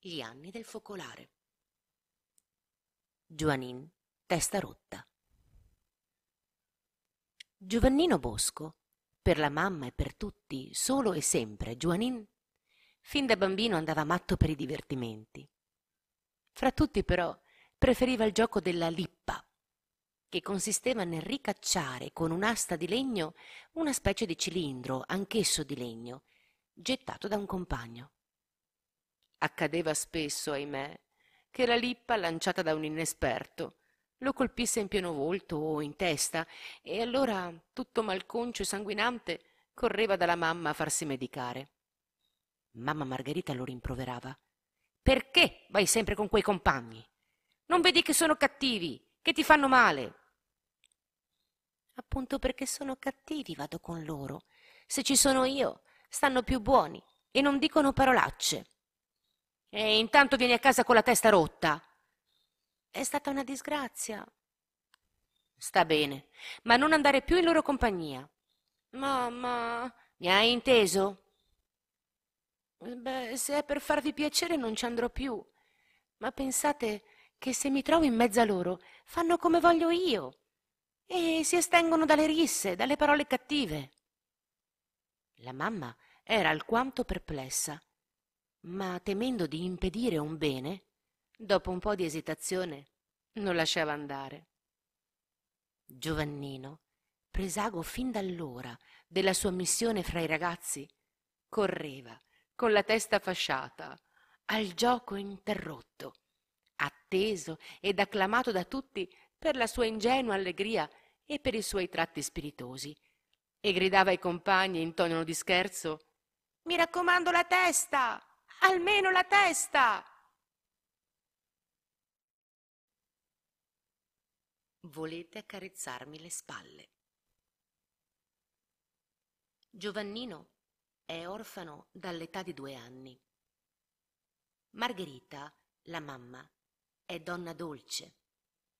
gli anni del focolare. Giovanin, testa rotta. Giovannino Bosco, per la mamma e per tutti, solo e sempre Giovanin, fin da bambino andava matto per i divertimenti. Fra tutti però preferiva il gioco della lippa, che consisteva nel ricacciare con un'asta di legno una specie di cilindro, anch'esso di legno, gettato da un compagno. Accadeva spesso, ahimè, che la lippa lanciata da un inesperto lo colpisse in pieno volto o in testa e allora, tutto malconcio e sanguinante, correva dalla mamma a farsi medicare. Mamma Margherita lo rimproverava. Perché vai sempre con quei compagni? Non vedi che sono cattivi, che ti fanno male? Appunto perché sono cattivi vado con loro. Se ci sono io, stanno più buoni e non dicono parolacce. E intanto vieni a casa con la testa rotta. È stata una disgrazia. Sta bene, ma non andare più in loro compagnia. Mamma, mi hai inteso? Beh, se è per farvi piacere non ci andrò più. Ma pensate che se mi trovo in mezzo a loro fanno come voglio io e si estengono dalle risse, dalle parole cattive. La mamma era alquanto perplessa, ma temendo di impedire un bene, dopo un po' di esitazione, non lasciava andare. Giovannino, presago fin d'allora della sua missione fra i ragazzi, correva con la testa fasciata al gioco interrotto, atteso ed acclamato da tutti per la sua ingenua allegria e per i suoi tratti spiritosi, e gridava ai compagni in tono di scherzo Mi raccomando la testa! Almeno la testa! Volete accarezzarmi le spalle. Giovannino è orfano dall'età di due anni. Margherita, la mamma, è donna dolce,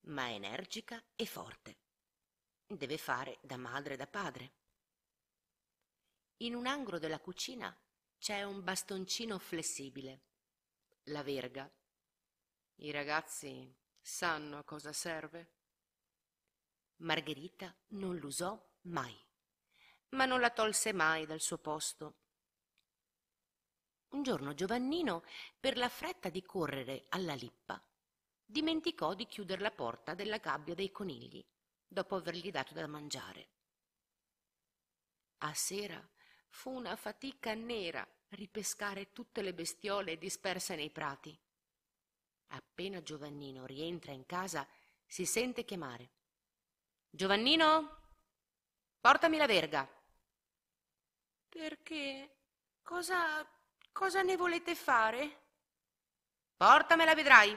ma energica e forte. Deve fare da madre e da padre. In un angolo della cucina c'è un bastoncino flessibile, la verga. I ragazzi sanno a cosa serve. Margherita non l'usò mai, ma non la tolse mai dal suo posto. Un giorno Giovannino, per la fretta di correre alla lippa, dimenticò di chiudere la porta della gabbia dei conigli, dopo avergli dato da mangiare. A sera fu una fatica nera ripescare tutte le bestiole disperse nei prati. Appena Giovannino rientra in casa, si sente chiamare. Giovannino, portami la verga. Perché? Cosa, cosa ne volete fare? Portamela, vedrai.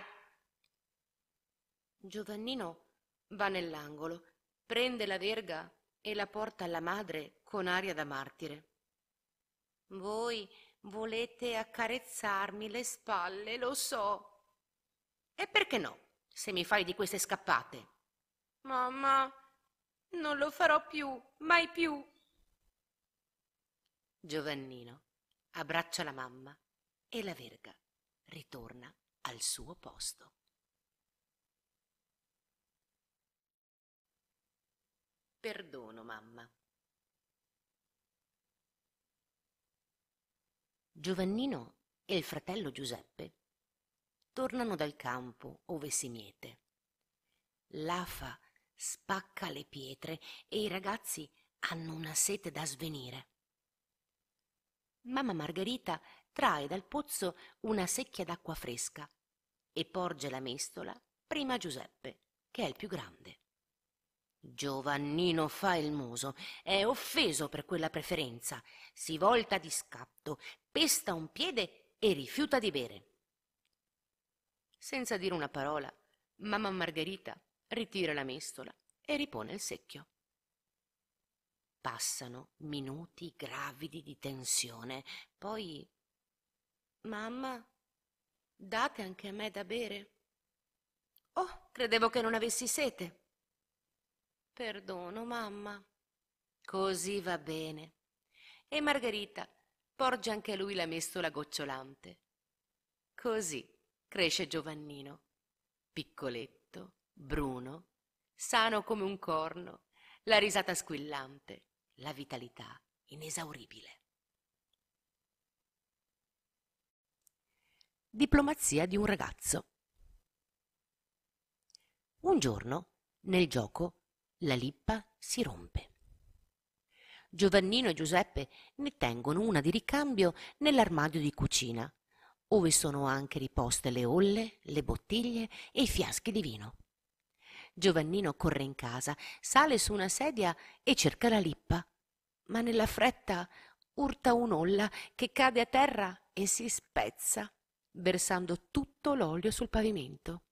Giovannino va nell'angolo, prende la verga e la porta alla madre con aria da martire. Voi volete accarezzarmi le spalle, lo so. E perché no, se mi fai di queste scappate? Mamma, non lo farò più, mai più. Giovannino abbraccia la mamma e la verga ritorna al suo posto. Perdono, mamma. Giovannino e il fratello Giuseppe tornano dal campo ove si miete. L'afa spacca le pietre e i ragazzi hanno una sete da svenire. Mamma Margherita trae dal pozzo una secchia d'acqua fresca e porge la mestola prima a Giuseppe, che è il più grande. Giovannino fa il muso, è offeso per quella preferenza, si volta di scatto, pesta un piede e rifiuta di bere. Senza dire una parola, mamma Margherita ritira la mestola e ripone il secchio. Passano minuti gravidi di tensione, poi Mamma, date anche a me da bere? Oh, credevo che non avessi sete. Perdono, mamma. Così va bene. E Margherita porge anche a lui la mestola gocciolante. Così cresce Giovannino, piccoletto, bruno, sano come un corno, la risata squillante, la vitalità inesauribile. Diplomazia di un ragazzo. Un giorno, nel gioco, la lippa si rompe. Giovannino e Giuseppe ne tengono una di ricambio nell'armadio di cucina, ove sono anche riposte le olle, le bottiglie e i fiaschi di vino. Giovannino corre in casa, sale su una sedia e cerca la lippa, ma nella fretta urta un'olla che cade a terra e si spezza, versando tutto l'olio sul pavimento.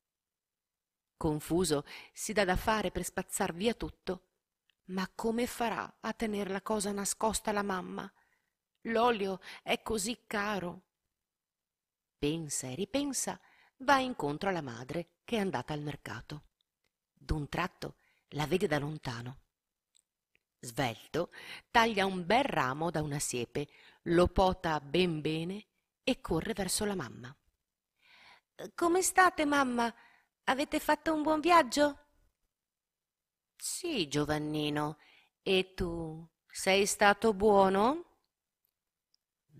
Confuso, si dà da fare per spazzar via tutto. Ma come farà a tener la cosa nascosta la mamma? L'olio è così caro. Pensa e ripensa, va incontro alla madre che è andata al mercato. D'un tratto la vede da lontano. Svelto, taglia un bel ramo da una siepe, lo pota ben bene e corre verso la mamma. Come state, mamma? Avete fatto un buon viaggio? Sì, Giovannino. E tu sei stato buono?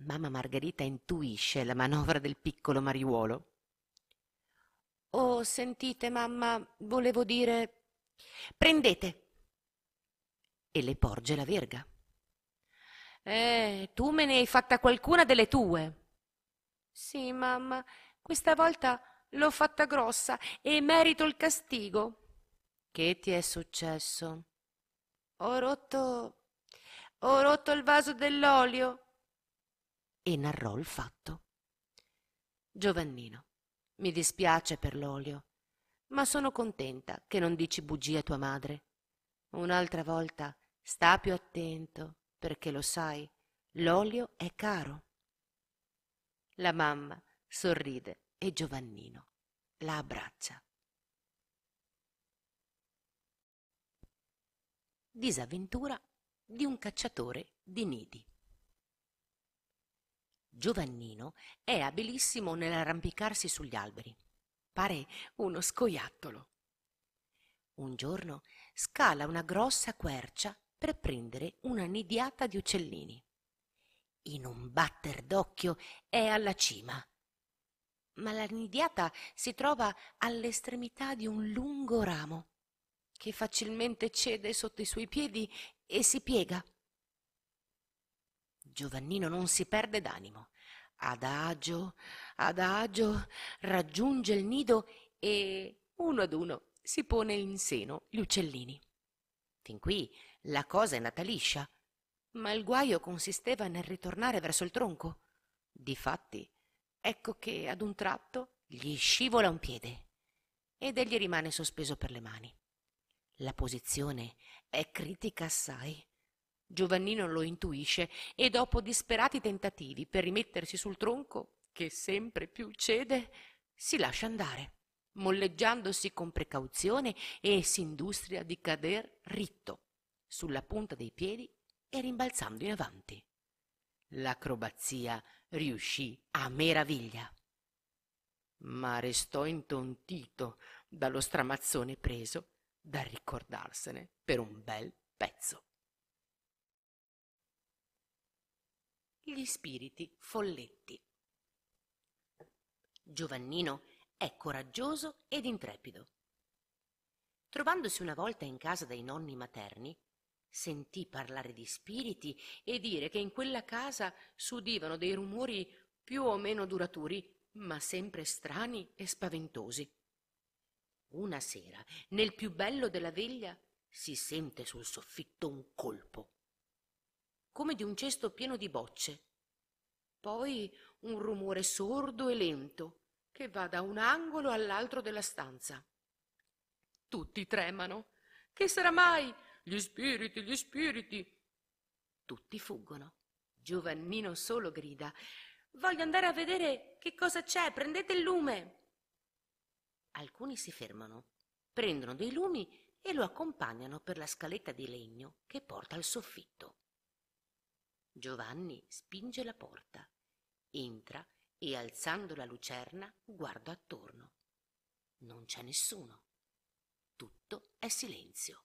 Mamma Margherita intuisce la manovra del piccolo mariuolo. Oh, sentite, mamma, volevo dire. Prendete. E le porge la verga. Eh, tu me ne hai fatta qualcuna delle tue. Sì, mamma, questa volta L'ho fatta grossa e merito il castigo. Che ti è successo? Ho rotto. ho rotto il vaso dell'olio. E narrò il fatto. Giovannino, mi dispiace per l'olio, ma sono contenta che non dici bugie a tua madre. Un'altra volta sta più attento, perché lo sai, l'olio è caro. La mamma sorride e Giovannino la abbraccia. Disavventura di un cacciatore di nidi. Giovannino è abilissimo nell'arrampicarsi sugli alberi. Pare uno scoiattolo. Un giorno scala una grossa quercia per prendere una nidiata di uccellini. In un batter d'occhio è alla cima ma la nidiata si trova all'estremità di un lungo ramo che facilmente cede sotto i suoi piedi e si piega. Giovannino non si perde d'animo. Adagio, adagio, raggiunge il nido e uno ad uno si pone in seno gli uccellini. Fin qui la cosa è nata liscia, ma il guaio consisteva nel ritornare verso il tronco. Difatti, ecco che ad un tratto gli scivola un piede ed egli rimane sospeso per le mani. La posizione è critica assai. Giovannino lo intuisce e dopo disperati tentativi per rimettersi sul tronco, che sempre più cede, si lascia andare, molleggiandosi con precauzione e s'industria di cader ritto sulla punta dei piedi e rimbalzando in avanti. L'acrobazia riuscì a meraviglia. Ma restò intontito dallo stramazzone preso da ricordarsene per un bel pezzo. Gli spiriti folletti. Giovannino è coraggioso ed intrepido. Trovandosi una volta in casa dai nonni materni, sentì parlare di spiriti e dire che in quella casa s'udivano dei rumori più o meno duraturi, ma sempre strani e spaventosi. Una sera, nel più bello della veglia, si sente sul soffitto un colpo, come di un cesto pieno di bocce. Poi un rumore sordo e lento che va da un angolo all'altro della stanza. Tutti tremano. Che sarà mai? Gli spiriti, gli spiriti. Tutti fuggono. Giovannino solo grida. Voglio andare a vedere che cosa c'è, prendete il lume. Alcuni si fermano, prendono dei lumi e lo accompagnano per la scaletta di legno che porta al soffitto. Giovanni spinge la porta, entra e alzando la lucerna guarda attorno. Non c'è nessuno. Tutto è silenzio.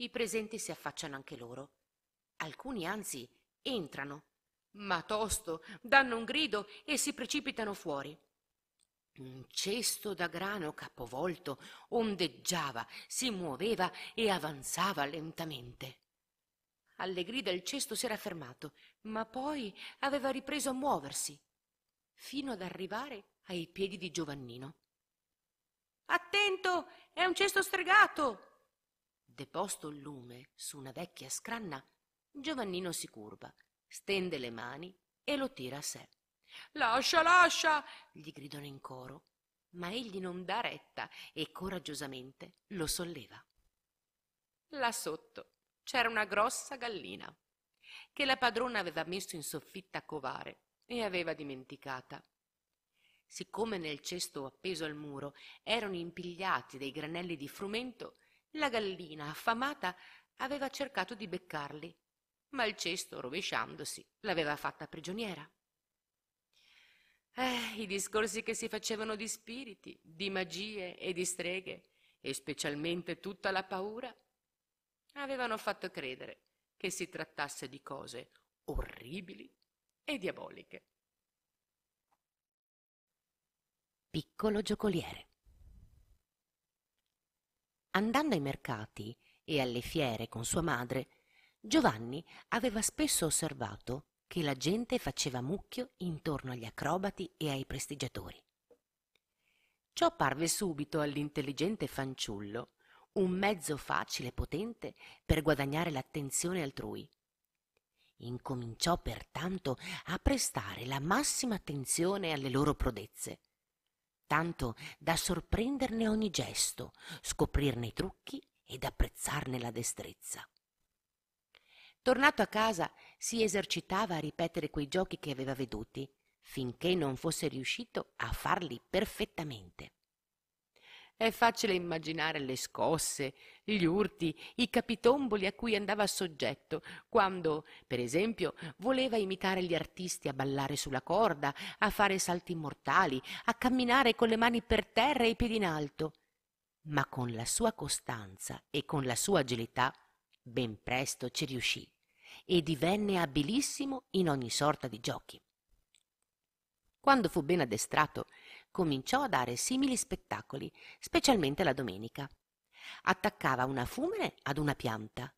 I presenti si affacciano anche loro. Alcuni anzi entrano, ma tosto danno un grido e si precipitano fuori. Un cesto da grano capovolto ondeggiava, si muoveva e avanzava lentamente. Alle grida il cesto si era fermato, ma poi aveva ripreso a muoversi, fino ad arrivare ai piedi di Giovannino. Attento, è un cesto stregato! Deposto il lume su una vecchia scranna, Giovannino si curva, stende le mani e lo tira a sé. Lascia, lascia! gli gridano in coro, ma egli non dà retta e coraggiosamente lo solleva. Là sotto c'era una grossa gallina che la padrona aveva messo in soffitta a covare e aveva dimenticata. Siccome nel cesto appeso al muro erano impigliati dei granelli di frumento, la gallina, affamata, aveva cercato di beccarli, ma il cesto, rovesciandosi, l'aveva fatta prigioniera. Eh, i discorsi che si facevano di spiriti, di magie e di streghe, e specialmente tutta la paura, avevano fatto credere che si trattasse di cose orribili e diaboliche. Piccolo giocoliere Andando ai mercati e alle fiere con sua madre, Giovanni aveva spesso osservato che la gente faceva mucchio intorno agli acrobati e ai prestigiatori. Ciò parve subito all'intelligente fanciullo un mezzo facile e potente per guadagnare l'attenzione altrui. Incominciò pertanto a prestare la massima attenzione alle loro prodezze, tanto da sorprenderne ogni gesto, scoprirne i trucchi ed apprezzarne la destrezza. Tornato a casa si esercitava a ripetere quei giochi che aveva veduti, finché non fosse riuscito a farli perfettamente. È facile immaginare le scosse, gli urti, i capitomboli a cui andava soggetto quando, per esempio, voleva imitare gli artisti a ballare sulla corda, a fare salti mortali, a camminare con le mani per terra e i piedi in alto. Ma con la sua costanza e con la sua agilità ben presto ci riuscì e divenne abilissimo in ogni sorta di giochi. Quando fu ben addestrato, cominciò a dare simili spettacoli, specialmente la domenica. Attaccava una fumine ad una pianta,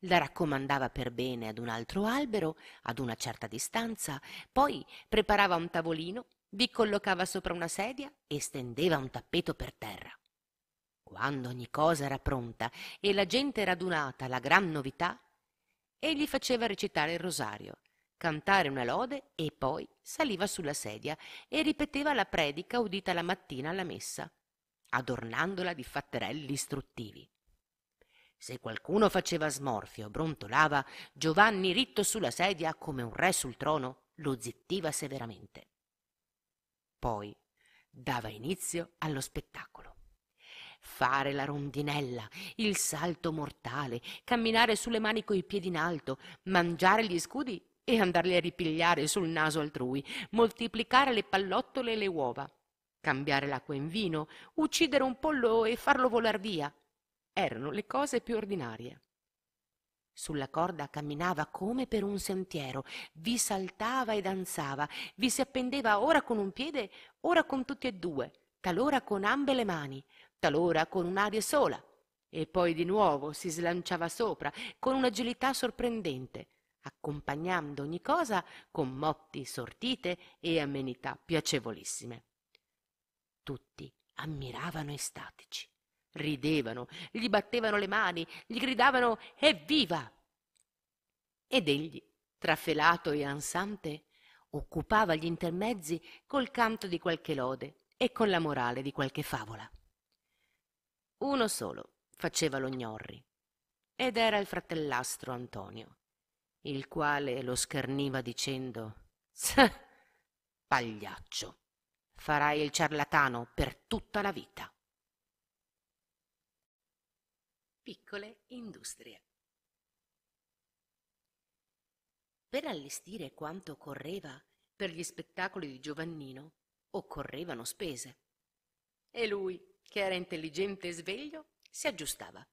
la raccomandava per bene ad un altro albero, ad una certa distanza, poi preparava un tavolino, vi collocava sopra una sedia e stendeva un tappeto per terra. Quando ogni cosa era pronta e la gente radunata alla gran novità, egli faceva recitare il rosario, cantare una lode e poi saliva sulla sedia e ripeteva la predica udita la mattina alla messa, adornandola di fatterelli istruttivi. Se qualcuno faceva smorfia o brontolava, Giovanni, ritto sulla sedia come un re sul trono, lo zittiva severamente. Poi dava inizio allo spettacolo. Fare la rondinella, il salto mortale, camminare sulle mani coi piedi in alto, mangiare gli scudi e andarli a ripigliare sul naso altrui, moltiplicare le pallottole e le uova, cambiare l'acqua in vino, uccidere un pollo e farlo volar via. Erano le cose più ordinarie. Sulla corda camminava come per un sentiero, vi saltava e danzava, vi si appendeva ora con un piede, ora con tutti e due, talora con ambe le mani, talora con un'aria sola, e poi di nuovo si slanciava sopra con un'agilità sorprendente, accompagnando ogni cosa con motti sortite e amenità piacevolissime. Tutti ammiravano estatici, ridevano, gli battevano le mani, gli gridavano Evviva! Ed egli, trafelato e ansante, occupava gli intermezzi col canto di qualche lode e con la morale di qualche favola. Uno solo faceva lo gnorri, ed era il fratellastro Antonio, il quale lo scherniva dicendo pagliaccio farai il ciarlatano per tutta la vita piccole industrie per allestire quanto occorreva per gli spettacoli di Giovannino occorrevano spese. E lui, che era intelligente e sveglio, si aggiustava.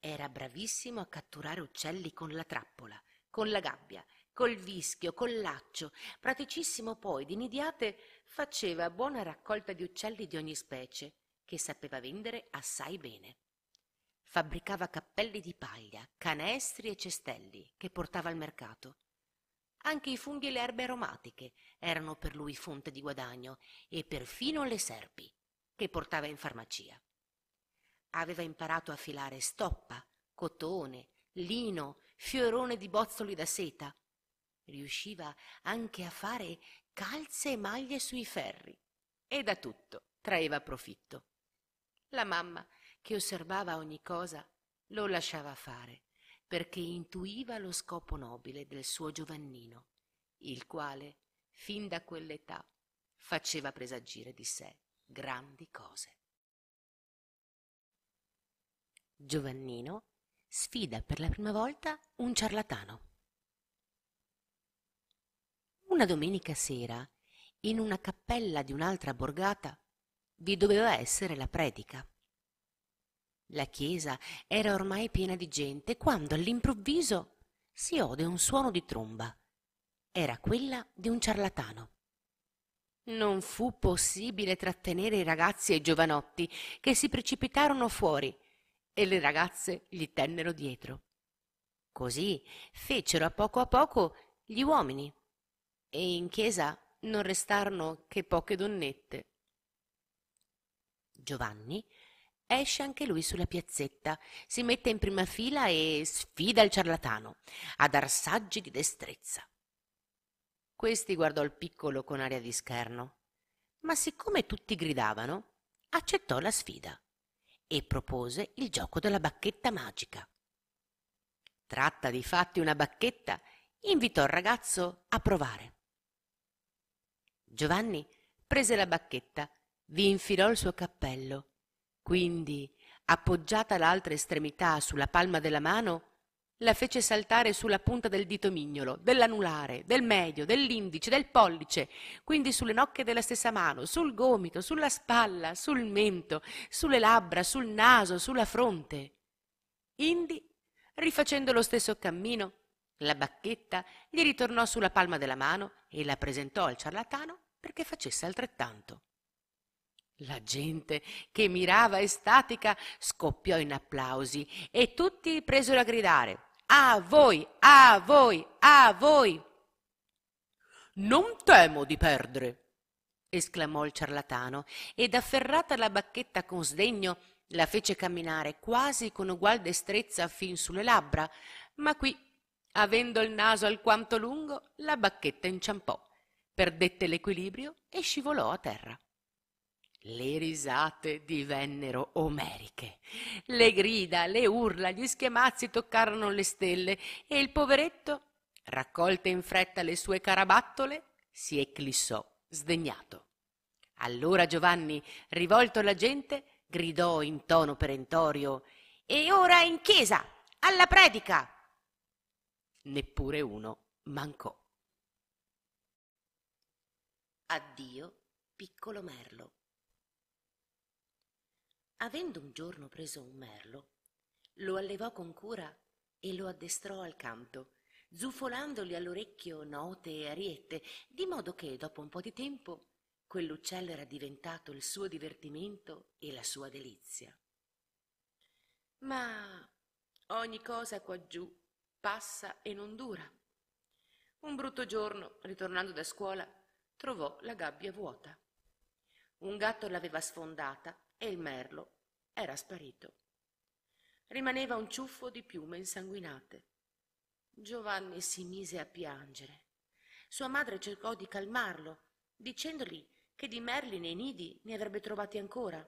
Era bravissimo a catturare uccelli con la trappola, con la gabbia, col vischio, col laccio. Praticissimo poi di nidiate faceva buona raccolta di uccelli di ogni specie, che sapeva vendere assai bene. Fabbricava cappelli di paglia, canestri e cestelli che portava al mercato. Anche i funghi e le erbe aromatiche erano per lui fonte di guadagno e perfino le serpi che portava in farmacia. Aveva imparato a filare stoppa, cotone, lino, fiorone di bozzoli da seta. Riusciva anche a fare calze e maglie sui ferri e da tutto traeva profitto. La mamma, che osservava ogni cosa, lo lasciava fare perché intuiva lo scopo nobile del suo Giovannino, il quale, fin da quell'età, faceva presagire di sé grandi cose. Giovannino sfida per la prima volta un ciarlatano. Una domenica sera, in una cappella di un'altra borgata, vi doveva essere la predica. La chiesa era ormai piena di gente quando all'improvviso si ode un suono di tromba. Era quella di un ciarlatano. Non fu possibile trattenere i ragazzi e i giovanotti che si precipitarono fuori e le ragazze gli tennero dietro. Così fecero a poco a poco gli uomini e in chiesa non restarono che poche donnette. Giovanni Esce anche lui sulla piazzetta, si mette in prima fila e sfida il ciarlatano a dar saggi di destrezza. Questi guardò il piccolo con aria di scherno, ma siccome tutti gridavano, accettò la sfida e propose il gioco della bacchetta magica. Tratta di fatti una bacchetta, invitò il ragazzo a provare. Giovanni prese la bacchetta, vi infilò il suo cappello quindi, appoggiata l'altra estremità sulla palma della mano, la fece saltare sulla punta del dito mignolo, dell'anulare, del medio, dell'indice, del pollice, quindi sulle nocche della stessa mano, sul gomito, sulla spalla, sul mento, sulle labbra, sul naso, sulla fronte. Indi, rifacendo lo stesso cammino, la bacchetta gli ritornò sulla palma della mano e la presentò al ciarlatano perché facesse altrettanto. La gente, che mirava estatica, scoppiò in applausi e tutti presero a gridare A voi, a voi, a voi. Non temo di perdere, esclamò il ciarlatano, ed afferrata la bacchetta con sdegno, la fece camminare quasi con ugual destrezza fin sulle labbra, ma qui, avendo il naso alquanto lungo, la bacchetta inciampò, perdette l'equilibrio e scivolò a terra. Le risate divennero omeriche. Le grida, le urla, gli schiamazzi toccarono le stelle e il poveretto, raccolte in fretta le sue carabattole, si eclissò sdegnato. Allora Giovanni, rivolto alla gente, gridò in tono perentorio E ora in chiesa, alla predica! Neppure uno mancò. Addio, piccolo merlo. Avendo un giorno preso un merlo, lo allevò con cura e lo addestrò al canto, zufolandogli all'orecchio note e ariette, di modo che dopo un po' di tempo quell'uccello era diventato il suo divertimento e la sua delizia. Ma ogni cosa quaggiù passa e non dura. Un brutto giorno, ritornando da scuola, trovò la gabbia vuota. Un gatto l'aveva sfondata e il merlo era sparito. Rimaneva un ciuffo di piume insanguinate. Giovanni si mise a piangere. Sua madre cercò di calmarlo, dicendogli che di merli nei nidi ne avrebbe trovati ancora.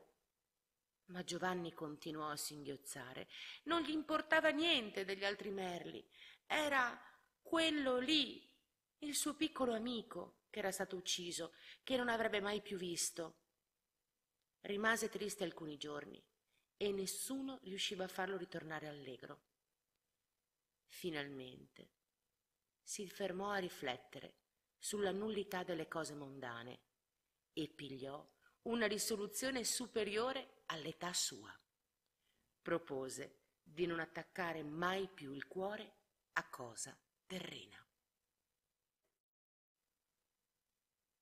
Ma Giovanni continuò a singhiozzare. Non gli importava niente degli altri merli. Era quello lì, il suo piccolo amico, che era stato ucciso, che non avrebbe mai più visto. Rimase triste alcuni giorni e nessuno riusciva a farlo ritornare allegro. Finalmente si fermò a riflettere sulla nullità delle cose mondane e pigliò una risoluzione superiore all'età sua. Propose di non attaccare mai più il cuore a cosa terrena.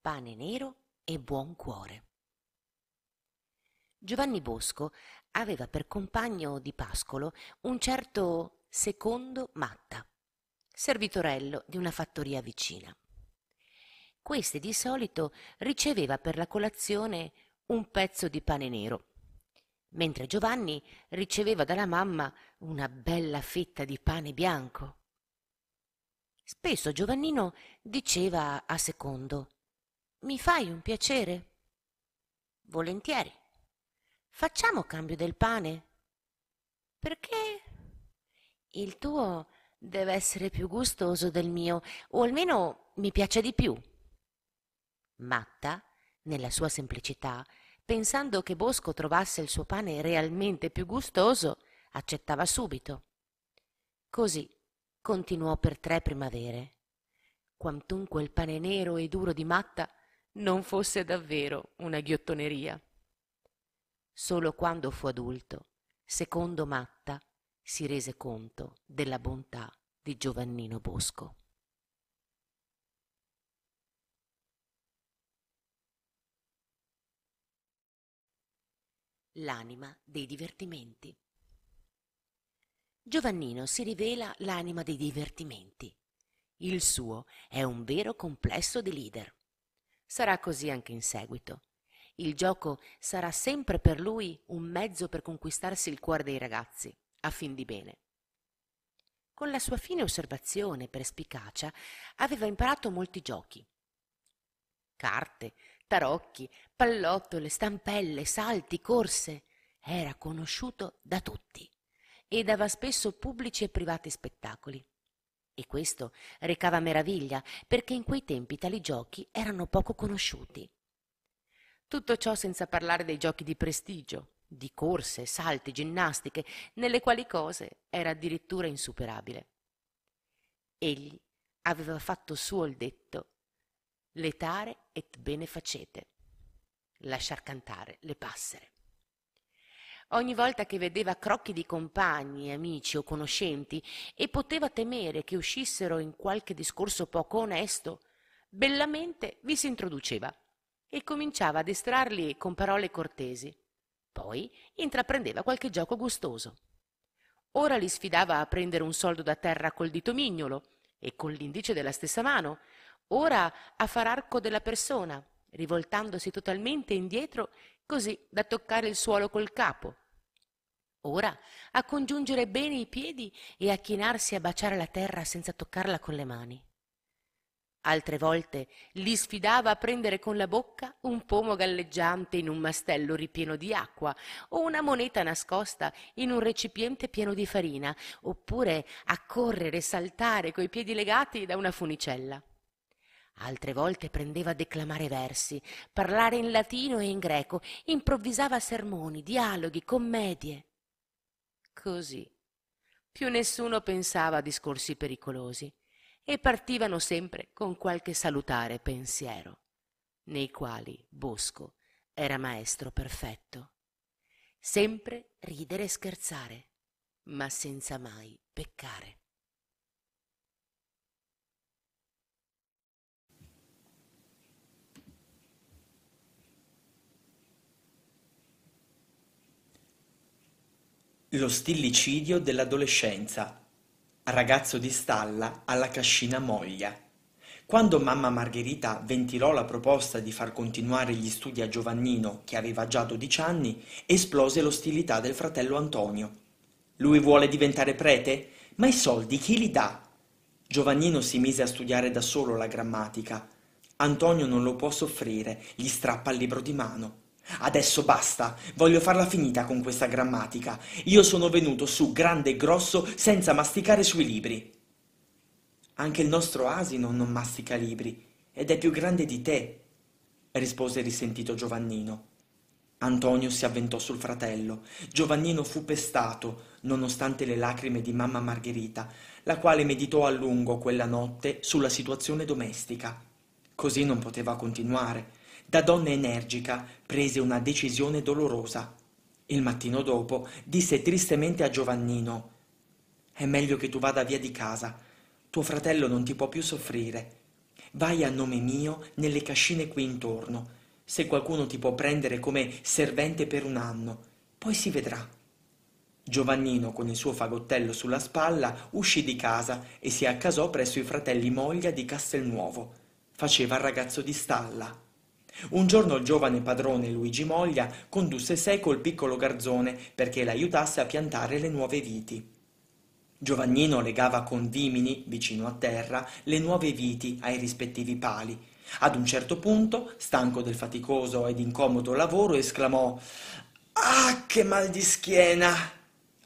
Pane nero e buon cuore. Giovanni Bosco aveva per compagno di pascolo un certo secondo Matta, servitorello di una fattoria vicina. Questi di solito riceveva per la colazione un pezzo di pane nero, mentre Giovanni riceveva dalla mamma una bella fetta di pane bianco. Spesso Giovannino diceva a secondo Mi fai un piacere? Volentieri. Facciamo cambio del pane? Perché il tuo deve essere più gustoso del mio, o almeno mi piace di più. Matta, nella sua semplicità, pensando che Bosco trovasse il suo pane realmente più gustoso, accettava subito. Così continuò per tre primavere, quantunque il pane nero e duro di Matta non fosse davvero una ghiottoneria. Solo quando fu adulto, secondo Matta, si rese conto della bontà di Giovannino Bosco. L'anima dei divertimenti. Giovannino si rivela l'anima dei divertimenti. Il suo è un vero complesso di leader. Sarà così anche in seguito. Il gioco sarà sempre per lui un mezzo per conquistarsi il cuore dei ragazzi, a fin di bene. Con la sua fine osservazione e perspicacia aveva imparato molti giochi. Carte, tarocchi, pallottole, stampelle, salti, corse. Era conosciuto da tutti e dava spesso pubblici e privati spettacoli. E questo recava meraviglia, perché in quei tempi tali giochi erano poco conosciuti. Tutto ciò senza parlare dei giochi di prestigio, di corse, salti, ginnastiche, nelle quali cose era addirittura insuperabile. Egli aveva fatto suo il detto letare et bene facete, lasciar cantare le passere. Ogni volta che vedeva crocchi di compagni, amici o conoscenti e poteva temere che uscissero in qualche discorso poco onesto, bellamente vi si introduceva e cominciava a distrarli con parole cortesi. Poi intraprendeva qualche gioco gustoso. Ora li sfidava a prendere un soldo da terra col dito mignolo e con l'indice della stessa mano, ora a far arco della persona, rivoltandosi totalmente indietro così da toccare il suolo col capo. Ora a congiungere bene i piedi e a chinarsi a baciare la terra senza toccarla con le mani. Altre volte li sfidava a prendere con la bocca un pomo galleggiante in un mastello ripieno di acqua o una moneta nascosta in un recipiente pieno di farina, oppure a correre e saltare coi piedi legati da una funicella. Altre volte prendeva a declamare versi, parlare in latino e in greco, improvvisava sermoni, dialoghi, commedie. Così. Più nessuno pensava a discorsi pericolosi e partivano sempre con qualche salutare pensiero, nei quali Bosco era maestro perfetto. Sempre ridere e scherzare, ma senza mai peccare. Lo stillicidio dell'adolescenza ragazzo di stalla alla cascina moglia. Quando mamma Margherita ventilò la proposta di far continuare gli studi a Giovannino, che aveva già dodici anni, esplose l'ostilità del fratello Antonio. Lui vuole diventare prete? Ma i soldi chi li dà? Giovannino si mise a studiare da solo la grammatica. Antonio non lo può soffrire, gli strappa il libro di mano. Adesso basta, voglio farla finita con questa grammatica. Io sono venuto su grande e grosso senza masticare sui libri. Anche il nostro asino non mastica libri ed è più grande di te, rispose risentito Giovannino. Antonio si avventò sul fratello. Giovannino fu pestato, nonostante le lacrime di mamma Margherita, la quale meditò a lungo quella notte sulla situazione domestica. Così non poteva continuare. Da donna energica prese una decisione dolorosa. Il mattino dopo disse tristemente a Giovannino È meglio che tu vada via di casa. Tuo fratello non ti può più soffrire. Vai a nome mio nelle cascine qui intorno, se qualcuno ti può prendere come servente per un anno. Poi si vedrà. Giovannino, con il suo fagottello sulla spalla, uscì di casa e si accasò presso i fratelli Moglia di Castelnuovo. Faceva il ragazzo di stalla. Un giorno il giovane padrone Luigi Moglia condusse seco il piccolo garzone perché l'aiutasse a piantare le nuove viti. Giovannino legava con vimini, vicino a terra, le nuove viti ai rispettivi pali. Ad un certo punto, stanco del faticoso ed incomodo lavoro, esclamò Ah, che mal di schiena!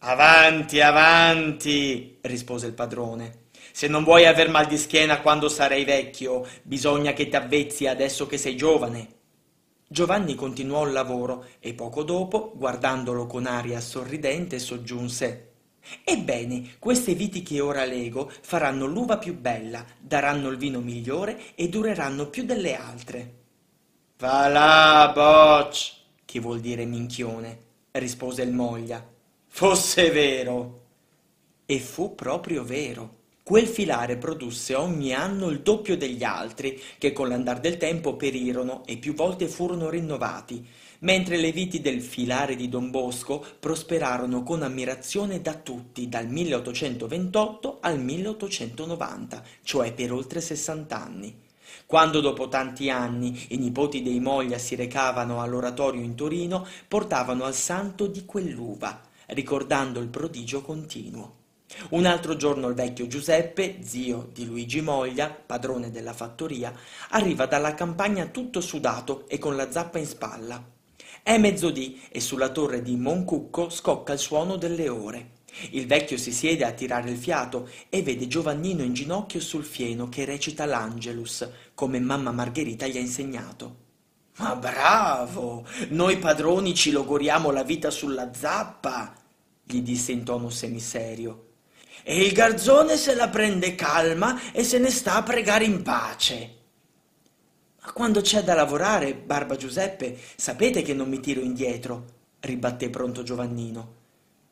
Avanti, avanti, rispose il padrone. Se non vuoi aver mal di schiena quando sarai vecchio, bisogna che ti avvezzi adesso che sei giovane. Giovanni continuò il lavoro e poco dopo, guardandolo con aria sorridente, soggiunse Ebbene, queste viti che ora lego faranno l'uva più bella, daranno il vino migliore e dureranno più delle altre. Va là, bocc, che vuol dire minchione, rispose il moglia. Fosse vero. E fu proprio vero. Quel filare produsse ogni anno il doppio degli altri, che con l'andar del tempo perirono e più volte furono rinnovati, mentre le viti del filare di Don Bosco prosperarono con ammirazione da tutti dal 1828 al 1890, cioè per oltre sessant'anni. Quando dopo tanti anni i nipoti dei Moglia si recavano all'oratorio in Torino, portavano al santo di quell'uva, ricordando il prodigio continuo. Un altro giorno il vecchio Giuseppe, zio di Luigi Moglia, padrone della fattoria, arriva dalla campagna tutto sudato e con la zappa in spalla. È mezzodì e sulla torre di Moncucco scocca il suono delle ore. Il vecchio si siede a tirare il fiato e vede Giovannino in ginocchio sul fieno che recita l'Angelus, come mamma Margherita gli ha insegnato. Ma bravo! Noi padroni ci logoriamo la vita sulla zappa! gli disse in tono semiserio. E il garzone se la prende calma e se ne sta a pregare in pace. Ma quando c'è da lavorare, Barba Giuseppe, sapete che non mi tiro indietro, ribatté pronto Giovannino.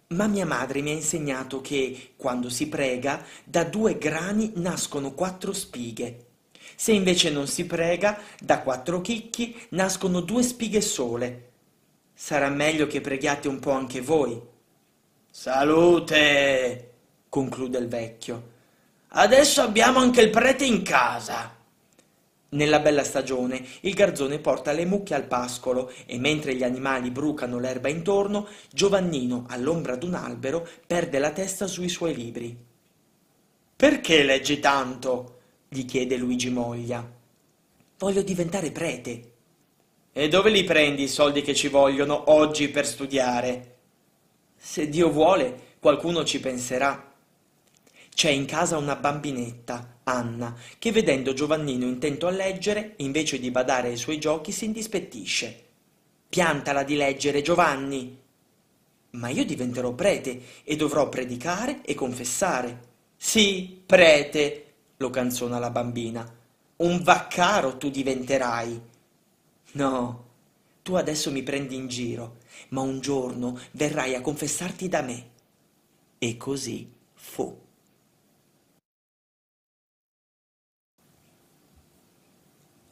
Ma mia madre mi ha insegnato che, quando si prega, da due grani nascono quattro spighe. Se invece non si prega, da quattro chicchi nascono due spighe sole. Sarà meglio che preghiate un po' anche voi. Salute, conclude il vecchio. Adesso abbiamo anche il prete in casa. Nella bella stagione il garzone porta le mucche al pascolo e mentre gli animali brucano l'erba intorno, Giovannino, all'ombra d'un albero, perde la testa sui suoi libri. Perché leggi tanto? gli chiede Luigi Moglia. Voglio diventare prete. E dove li prendi i soldi che ci vogliono oggi per studiare? Se Dio vuole, qualcuno ci penserà. C'è in casa una bambinetta, Anna, che vedendo Giovannino intento a leggere, invece di badare ai suoi giochi, si indispettisce. Piantala di leggere, Giovanni. Ma io diventerò prete e dovrò predicare e confessare. Sì, prete, lo canzona la bambina. Un vaccaro tu diventerai. No, tu adesso mi prendi in giro, ma un giorno verrai a confessarti da me. E così fu.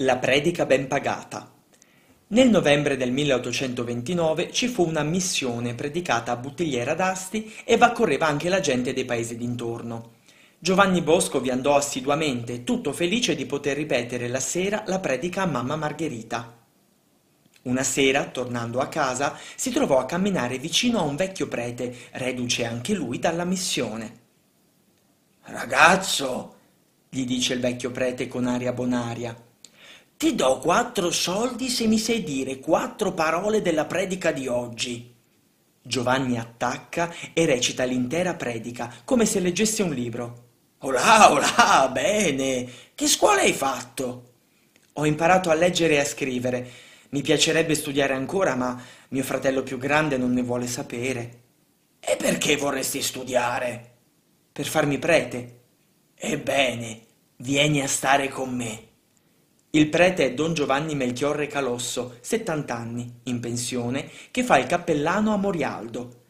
La predica ben pagata. Nel novembre del 1829 ci fu una missione predicata a Buttigliera d'Asti e v'accorreva anche la gente dei paesi d'intorno. Giovanni Bosco vi andò assiduamente, tutto felice di poter ripetere la sera la predica a mamma Margherita. Una sera, tornando a casa, si trovò a camminare vicino a un vecchio prete, reduce anche lui dalla missione. Ragazzo, gli dice il vecchio prete con aria bonaria, ti do quattro soldi se mi sai dire quattro parole della predica di oggi. Giovanni attacca e recita l'intera predica, come se leggesse un libro. Olà, olà, bene. Che scuola hai fatto? Ho imparato a leggere e a scrivere mi piacerebbe studiare ancora, ma mio fratello più grande non ne vuole sapere. E perché vorresti studiare? Per farmi prete. Ebbene, vieni a stare con me. Il prete è don Giovanni Melchiorre Calosso, 70 anni, in pensione, che fa il cappellano a Morialdo.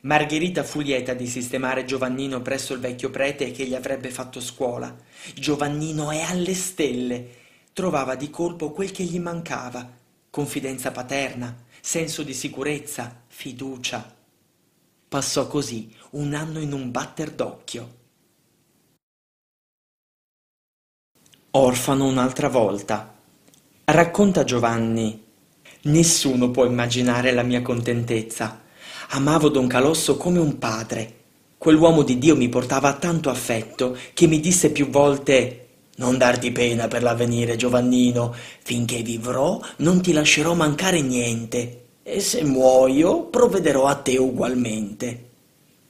Margherita fu lieta di sistemare Giovannino presso il vecchio prete che gli avrebbe fatto scuola. Giovannino è alle stelle. Trovava di colpo quel che gli mancava. Confidenza paterna, senso di sicurezza, fiducia. Passò così un anno in un batter d'occhio. Orfano un'altra volta. Racconta Giovanni. Nessuno può immaginare la mia contentezza. Amavo Don Calosso come un padre. Quell'uomo di Dio mi portava tanto affetto che mi disse più volte non darti pena per l'avvenire, Giovannino. Finché vivrò non ti lascerò mancare niente. E se muoio provvederò a te ugualmente.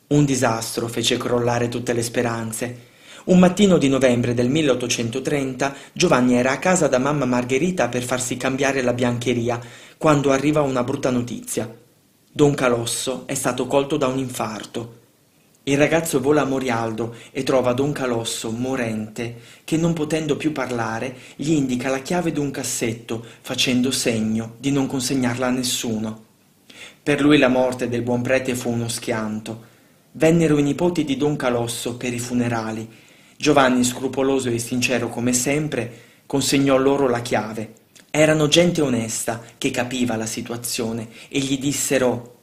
Un disastro fece crollare tutte le speranze. Un mattino di novembre del 1830 Giovanni era a casa da mamma Margherita per farsi cambiare la biancheria, quando arriva una brutta notizia. Don Calosso è stato colto da un infarto. Il ragazzo vola a Morialdo e trova Don Calosso, morente, che non potendo più parlare, gli indica la chiave d'un cassetto, facendo segno di non consegnarla a nessuno. Per lui la morte del buon prete fu uno schianto. Vennero i nipoti di Don Calosso per i funerali Giovanni, scrupoloso e sincero come sempre, consegnò loro la chiave. Erano gente onesta che capiva la situazione e gli dissero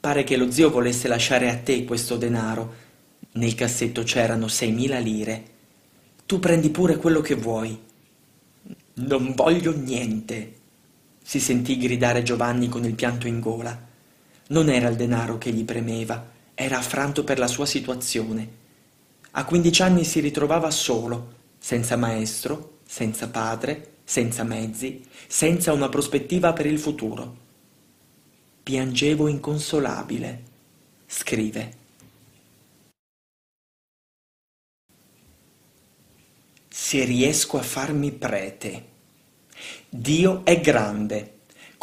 Pare che lo zio volesse lasciare a te questo denaro. Nel cassetto c'erano seimila lire. Tu prendi pure quello che vuoi. Non voglio niente, si sentì gridare Giovanni con il pianto in gola. Non era il denaro che gli premeva, era affranto per la sua situazione. A quindici anni si ritrovava solo, senza maestro, senza padre, senza mezzi, senza una prospettiva per il futuro. Piangevo inconsolabile, scrive. Se riesco a farmi prete. Dio è grande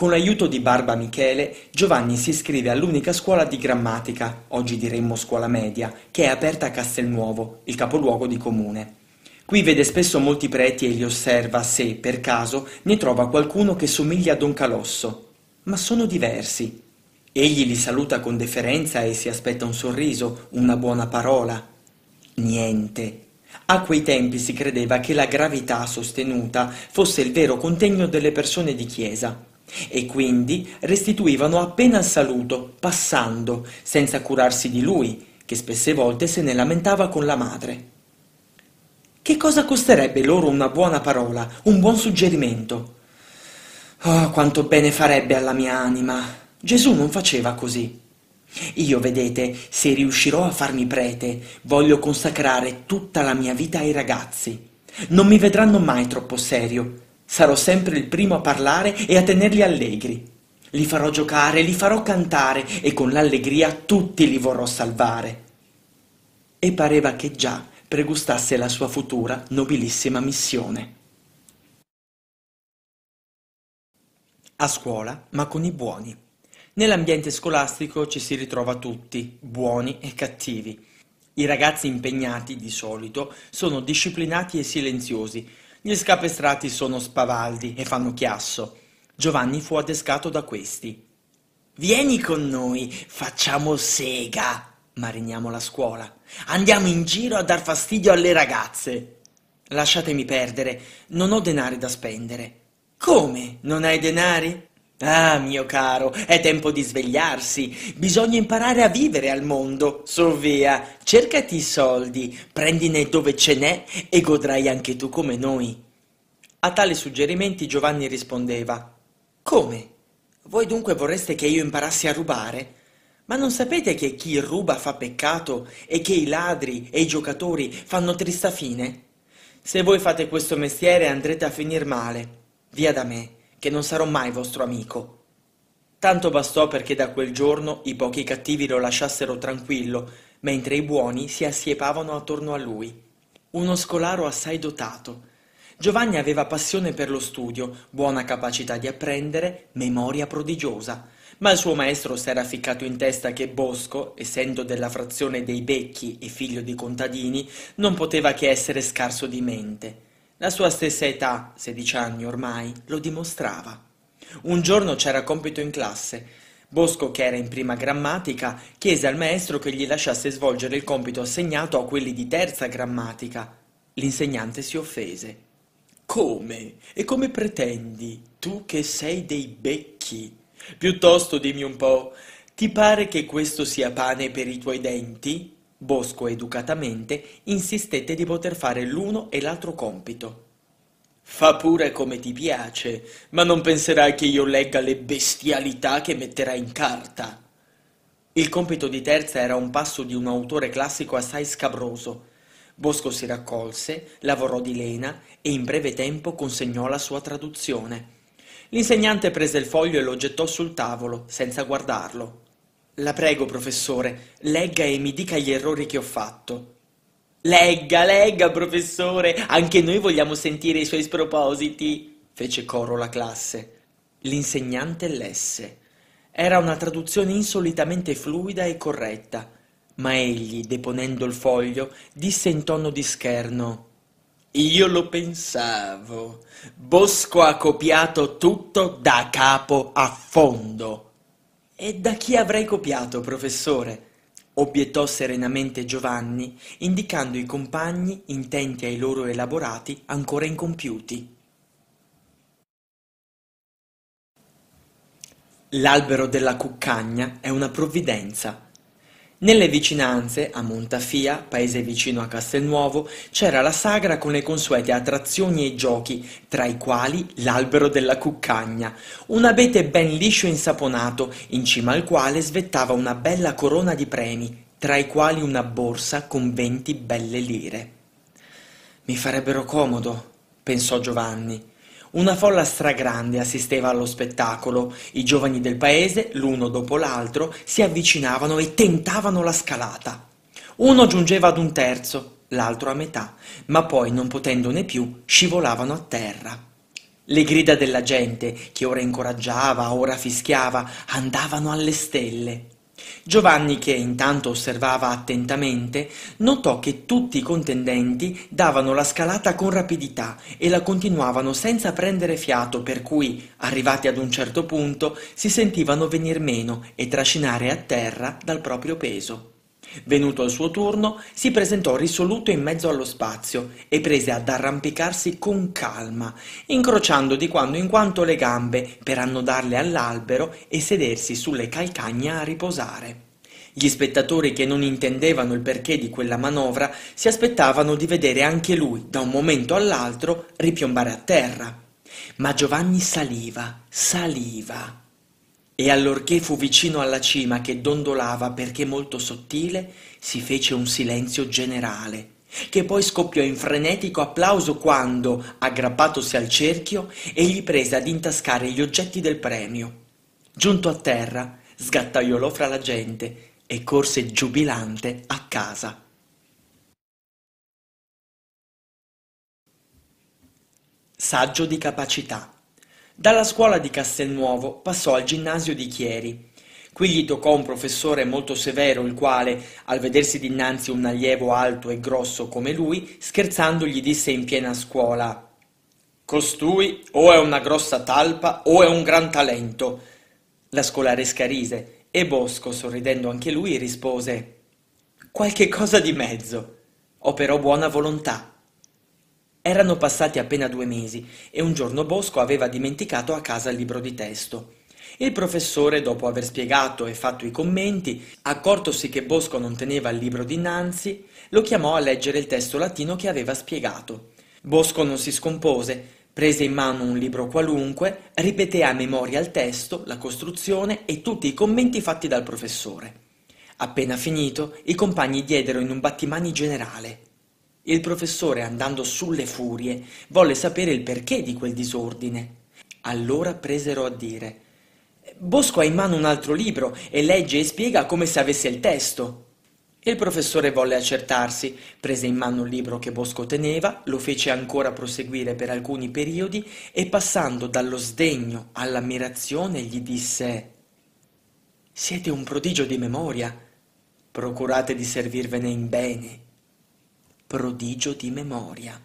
con l'aiuto di Barba Michele, Giovanni si iscrive all'unica scuola di grammatica, oggi diremmo scuola media, che è aperta a Castelnuovo, il capoluogo di comune. Qui vede spesso molti preti e li osserva se, per caso, ne trova qualcuno che somiglia a Don Calosso. Ma sono diversi. Egli li saluta con deferenza e si aspetta un sorriso, una buona parola. Niente. A quei tempi si credeva che la gravità sostenuta fosse il vero contegno delle persone di chiesa e quindi restituivano appena il saluto, passando, senza curarsi di lui, che spesse volte se ne lamentava con la madre. Che cosa costerebbe loro una buona parola, un buon suggerimento? Oh, quanto bene farebbe alla mia anima. Gesù non faceva così. Io, vedete, se riuscirò a farmi prete, voglio consacrare tutta la mia vita ai ragazzi. Non mi vedranno mai troppo serio, Sarò sempre il primo a parlare e a tenerli allegri. Li farò giocare, li farò cantare e con l'allegria tutti li vorrò salvare. E pareva che già pregustasse la sua futura nobilissima missione. A scuola, ma con i buoni. Nell'ambiente scolastico ci si ritrova tutti, buoni e cattivi. I ragazzi impegnati, di solito, sono disciplinati e silenziosi, gli scapestrati sono spavaldi e fanno chiasso. Giovanni fu adescato da questi. Vieni con noi, facciamo sega, mariniamo la scuola. Andiamo in giro a dar fastidio alle ragazze. Lasciatemi perdere, non ho denari da spendere. Come? Non hai denari? Ah, mio caro, è tempo di svegliarsi. Bisogna imparare a vivere al mondo. Su via, cercati i soldi, prendine dove ce n'è e godrai anche tu come noi. A tali suggerimenti Giovanni rispondeva: Come? Voi dunque vorreste che io imparassi a rubare? Ma non sapete che chi ruba fa peccato e che i ladri e i giocatori fanno trista fine? Se voi fate questo mestiere andrete a finir male. Via da me che non sarò mai vostro amico. Tanto bastò perché da quel giorno i pochi cattivi lo lasciassero tranquillo, mentre i buoni si assiepavano attorno a lui. Uno scolaro assai dotato. Giovanni aveva passione per lo studio, buona capacità di apprendere, memoria prodigiosa, ma il suo maestro s'era ficcato in testa che Bosco, essendo della frazione dei Becchi e figlio di contadini, non poteva che essere scarso di mente. La sua stessa età, sedici anni ormai, lo dimostrava. Un giorno c'era compito in classe. Bosco, che era in prima grammatica, chiese al maestro che gli lasciasse svolgere il compito assegnato a quelli di terza grammatica. L'insegnante si offese. Come? E come pretendi, tu che sei dei becchi? Piuttosto dimmi un po', ti pare che questo sia pane per i tuoi denti? Bosco educatamente insistette di poter fare l'uno e l'altro compito. Fa pure come ti piace, ma non penserai che io legga le bestialità che metterai in carta. Il compito di terza era un passo di un autore classico assai scabroso. Bosco si raccolse, lavorò di lena e in breve tempo consegnò la sua traduzione. L'insegnante prese il foglio e lo gettò sul tavolo, senza guardarlo. La prego, professore, legga e mi dica gli errori che ho fatto. Legga, legga, professore, anche noi vogliamo sentire i suoi spropositi, fece coro la classe. L'insegnante lesse. Era una traduzione insolitamente fluida e corretta, ma egli, deponendo il foglio, disse in tono di scherno Io lo pensavo. Bosco ha copiato tutto da capo a fondo. E da chi avrei copiato, professore? obiettò serenamente Giovanni, indicando i compagni intenti ai loro elaborati ancora incompiuti. L'albero della cuccagna è una provvidenza, nelle vicinanze, a Montafia, paese vicino a Castelnuovo, c'era la sagra con le consuete attrazioni e giochi, tra i quali l'albero della cuccagna, un abete ben liscio e insaponato, in cima al quale svettava una bella corona di premi, tra i quali una borsa con venti belle lire. Mi farebbero comodo, pensò Giovanni, una folla stragrande assisteva allo spettacolo. I giovani del paese, l'uno dopo l'altro, si avvicinavano e tentavano la scalata. Uno giungeva ad un terzo, l'altro a metà, ma poi, non potendone più, scivolavano a terra. Le grida della gente, che ora incoraggiava, ora fischiava, andavano alle stelle. Giovanni, che intanto osservava attentamente, notò che tutti i contendenti davano la scalata con rapidità e la continuavano senza prendere fiato, per cui, arrivati ad un certo punto, si sentivano venir meno e trascinare a terra dal proprio peso. Venuto al suo turno, si presentò risoluto in mezzo allo spazio e prese ad arrampicarsi con calma, incrociando di quando in quanto le gambe per annodarle all'albero e sedersi sulle calcagna a riposare. Gli spettatori che non intendevano il perché di quella manovra si aspettavano di vedere anche lui, da un momento all'altro, ripiombare a terra. Ma Giovanni saliva, saliva e allorché fu vicino alla cima che dondolava perché molto sottile, si fece un silenzio generale, che poi scoppiò in frenetico applauso quando, aggrappatosi al cerchio, egli prese ad intascare gli oggetti del premio. Giunto a terra, sgattaiolò fra la gente e corse giubilante a casa. Saggio di capacità dalla scuola di Castelnuovo passò al ginnasio di Chieri. Qui gli toccò un professore molto severo, il quale, al vedersi dinanzi un allievo alto e grosso come lui, scherzando gli disse in piena scuola Costui o è una grossa talpa o è un gran talento. La scolaresca rise e Bosco, sorridendo anche lui, rispose Qualche cosa di mezzo. Ho però buona volontà. Erano passati appena due mesi e un giorno Bosco aveva dimenticato a casa il libro di testo. Il professore, dopo aver spiegato e fatto i commenti, accortosi che Bosco non teneva il libro dinanzi, lo chiamò a leggere il testo latino che aveva spiegato. Bosco non si scompose, prese in mano un libro qualunque, ripeté a memoria il testo, la costruzione e tutti i commenti fatti dal professore. Appena finito, i compagni diedero in un battimani generale. Il professore, andando sulle furie, volle sapere il perché di quel disordine. Allora presero a dire Bosco ha in mano un altro libro e legge e spiega come se avesse il testo. Il professore volle accertarsi, prese in mano il libro che Bosco teneva, lo fece ancora proseguire per alcuni periodi e passando dallo sdegno all'ammirazione gli disse Siete un prodigio di memoria, procurate di servirvene in bene prodigio di memoria.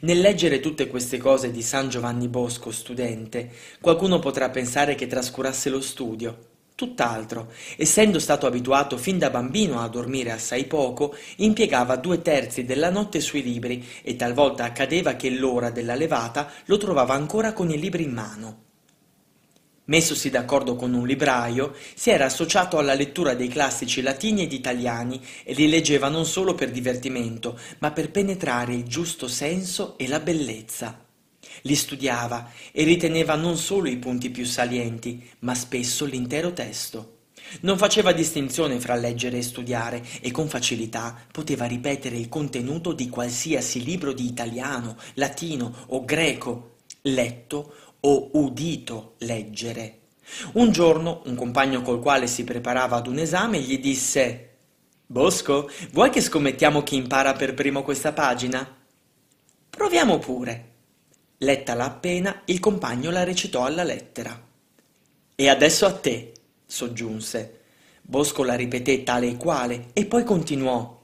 Nel leggere tutte queste cose di San Giovanni Bosco, studente, qualcuno potrà pensare che trascurasse lo studio. Tutt'altro, essendo stato abituato fin da bambino a dormire assai poco, impiegava due terzi della notte sui libri e talvolta accadeva che l'ora della levata lo trovava ancora con i libri in mano. Messosi d'accordo con un libraio, si era associato alla lettura dei classici latini ed italiani e li leggeva non solo per divertimento, ma per penetrare il giusto senso e la bellezza. Li studiava e riteneva non solo i punti più salienti, ma spesso l'intero testo. Non faceva distinzione fra leggere e studiare e con facilità poteva ripetere il contenuto di qualsiasi libro di italiano, latino o greco, letto o udito leggere. Un giorno un compagno col quale si preparava ad un esame gli disse Bosco, vuoi che scommettiamo chi impara per primo questa pagina? Proviamo pure. Lettala appena, il compagno la recitò alla lettera. E adesso a te, soggiunse. Bosco la ripeté tale e quale e poi continuò.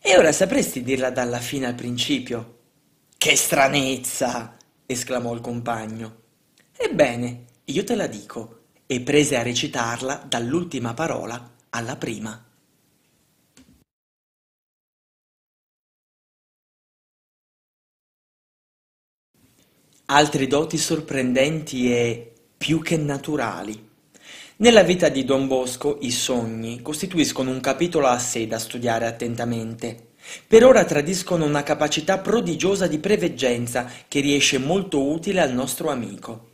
E ora sapresti dirla dalla fine al principio? Che stranezza! Esclamò il compagno. Ebbene, io te la dico, e prese a recitarla dall'ultima parola alla prima. Altri doti sorprendenti e più che naturali. Nella vita di Don Bosco i sogni costituiscono un capitolo a sé da studiare attentamente. Per ora tradiscono una capacità prodigiosa di preveggenza che riesce molto utile al nostro amico.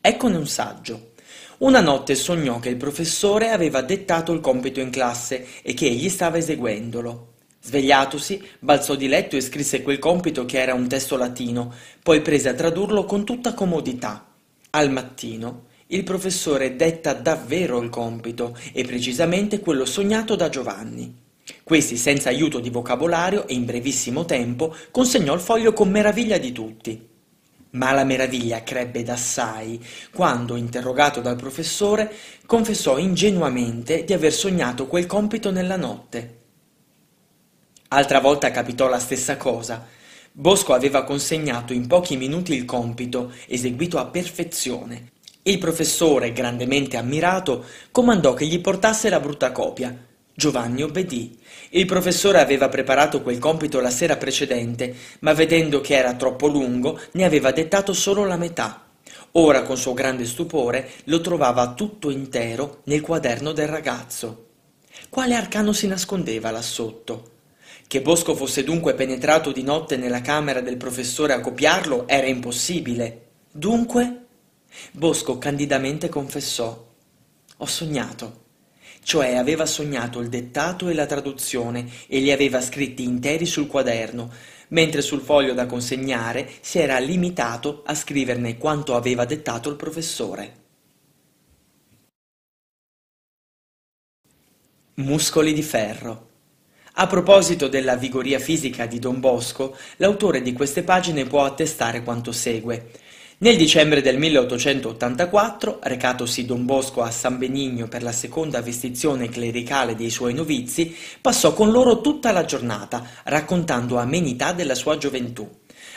Eccone un saggio. Una notte sognò che il professore aveva dettato il compito in classe e che egli stava eseguendolo. Svegliatosi, balzò di letto e scrisse quel compito che era un testo latino, poi prese a tradurlo con tutta comodità. Al mattino il professore detta davvero il compito e precisamente quello sognato da Giovanni. Questi, senza aiuto di vocabolario e in brevissimo tempo, consegnò il foglio con meraviglia di tutti. Ma la meraviglia crebbe d'assai quando, interrogato dal professore, confessò ingenuamente di aver sognato quel compito nella notte. Altra volta capitò la stessa cosa. Bosco aveva consegnato in pochi minuti il compito, eseguito a perfezione. Il professore, grandemente ammirato, comandò che gli portasse la brutta copia. Giovanni obbedì. Il professore aveva preparato quel compito la sera precedente, ma vedendo che era troppo lungo, ne aveva dettato solo la metà. Ora, con suo grande stupore, lo trovava tutto intero nel quaderno del ragazzo. Quale arcano si nascondeva là sotto? Che Bosco fosse dunque penetrato di notte nella camera del professore a copiarlo era impossibile. Dunque? Bosco candidamente confessò. Ho sognato cioè aveva sognato il dettato e la traduzione e li aveva scritti interi sul quaderno, mentre sul foglio da consegnare si era limitato a scriverne quanto aveva dettato il professore. Muscoli di ferro. A proposito della vigoria fisica di Don Bosco, l'autore di queste pagine può attestare quanto segue. Nel dicembre del 1884, recatosi Don Bosco a San Benigno per la seconda vestizione clericale dei suoi novizi, passò con loro tutta la giornata, raccontando amenità della sua gioventù.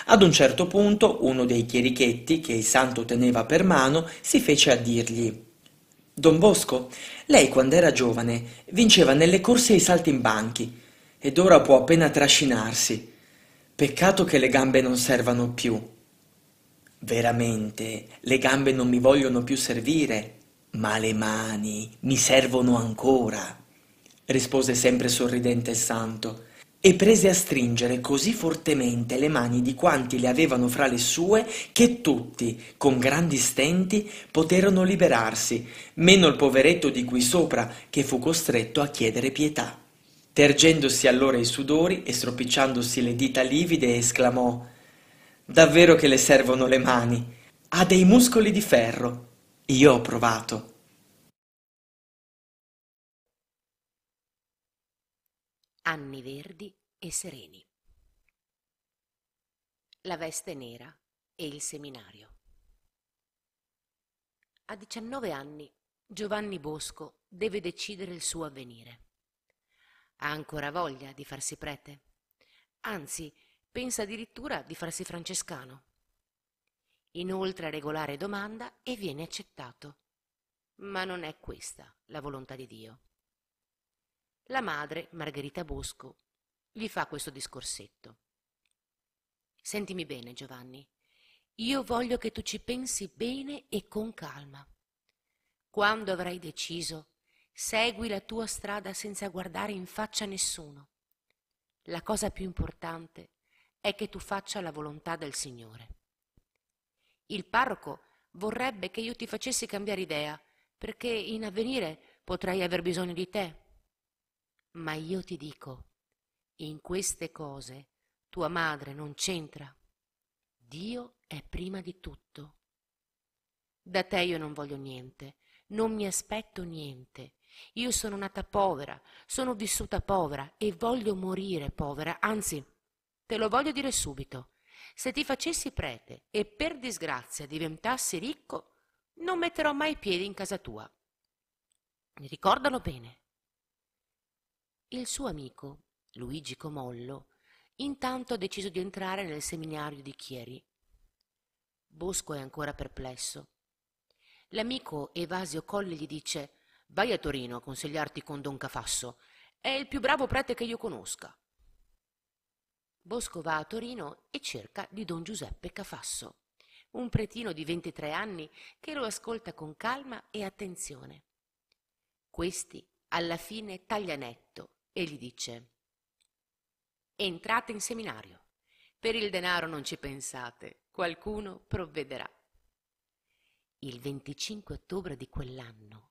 Ad un certo punto uno dei chierichetti, che il santo teneva per mano, si fece a dirgli Don Bosco, lei quando era giovane vinceva nelle corse i saltimbanchi ed ora può appena trascinarsi. Peccato che le gambe non servano più. Veramente, le gambe non mi vogliono più servire, ma le mani mi servono ancora, rispose sempre sorridente il santo, e prese a stringere così fortemente le mani di quanti le avevano fra le sue che tutti, con grandi stenti, poterono liberarsi, meno il poveretto di qui sopra, che fu costretto a chiedere pietà. Tergendosi allora i sudori e stropicciandosi le dita livide, esclamò Davvero che le servono le mani. Ha dei muscoli di ferro. Io ho provato. Anni verdi e sereni. La veste nera e il seminario. A 19 anni Giovanni Bosco deve decidere il suo avvenire. Ha ancora voglia di farsi prete? Anzi, pensa addirittura di farsi francescano. Inoltre a regolare domanda e viene accettato. Ma non è questa la volontà di Dio. La madre, Margherita Bosco, gli fa questo discorsetto. Sentimi bene, Giovanni. Io voglio che tu ci pensi bene e con calma. Quando avrai deciso, segui la tua strada senza guardare in faccia nessuno. La cosa più importante è che tu faccia la volontà del Signore. Il parroco vorrebbe che io ti facessi cambiare idea, perché in avvenire potrei aver bisogno di te. Ma io ti dico, in queste cose tua madre non c'entra. Dio è prima di tutto. Da te io non voglio niente, non mi aspetto niente. Io sono nata povera, sono vissuta povera e voglio morire povera, anzi, te lo voglio dire subito. Se ti facessi prete e per disgrazia diventassi ricco, non metterò mai piedi in casa tua. Ricordalo bene. Il suo amico, Luigi Comollo, intanto ha deciso di entrare nel seminario di Chieri. Bosco è ancora perplesso. L'amico Evasio Colli gli dice Vai a Torino a consigliarti con Don Cafasso. È il più bravo prete che io conosca. Bosco va a Torino e cerca di Don Giuseppe Cafasso, un pretino di 23 anni che lo ascolta con calma e attenzione. Questi alla fine taglia netto e gli dice Entrate in seminario. Per il denaro non ci pensate, qualcuno provvederà. Il 25 ottobre di quell'anno,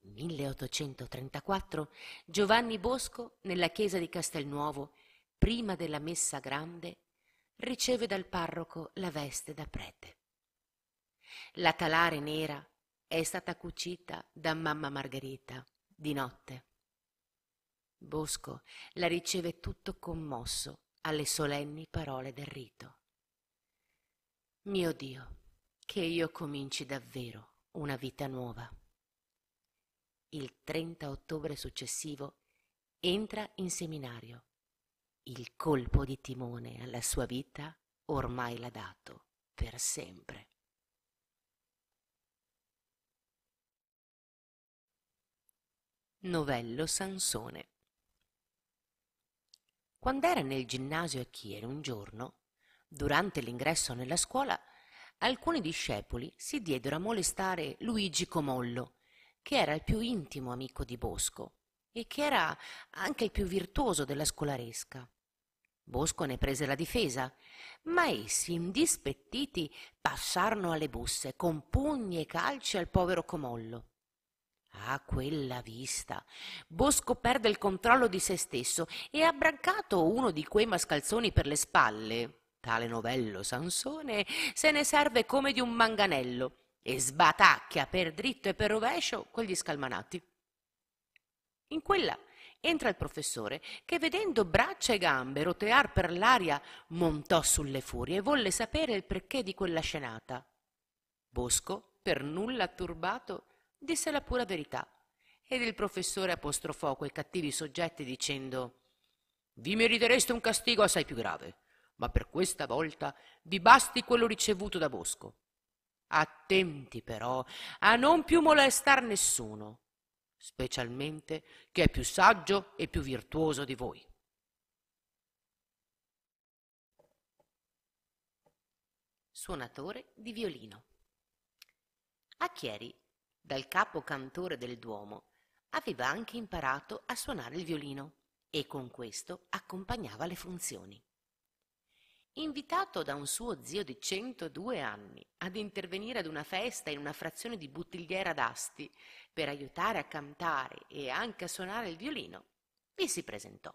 1834, Giovanni Bosco, nella chiesa di Castelnuovo, prima della messa grande, riceve dal parroco la veste da prete. La talare nera è stata cucita da mamma Margherita di notte. Bosco la riceve tutto commosso alle solenni parole del rito. Mio Dio, che io cominci davvero una vita nuova. Il 30 ottobre successivo entra in seminario. Il colpo di timone alla sua vita ormai l'ha dato per sempre. Novello Sansone quando era nel ginnasio a Chieri un giorno, durante l'ingresso nella scuola, alcuni discepoli si diedero a molestare Luigi Comollo, che era il più intimo amico di Bosco e che era anche il più virtuoso della scolaresca. Bosco ne prese la difesa, ma essi, indispettiti, passarono alle busse con pugni e calci al povero Comollo. A quella vista Bosco perde il controllo di se stesso e abbrancato uno di quei mascalzoni per le spalle, tale novello Sansone se ne serve come di un manganello e sbatacchia per dritto e per rovescio quegli scalmanati. In quella entra il professore che vedendo braccia e gambe rotear per l'aria montò sulle furie e volle sapere il perché di quella scenata. Bosco, per nulla turbato, disse la pura verità ed il professore apostrofò quei cattivi soggetti dicendo vi meritereste un castigo assai più grave ma per questa volta vi basti quello ricevuto da Bosco. Attenti però a non più molestar nessuno, specialmente che è più saggio e più virtuoso di voi. Suonatore di violino. A Chieri dal capo cantore del Duomo, aveva anche imparato a suonare il violino e con questo accompagnava le funzioni. Invitato da un suo zio di 102 anni ad intervenire ad una festa in una frazione di Buttigliera d'Asti per aiutare a cantare e anche a suonare il violino, vi si presentò.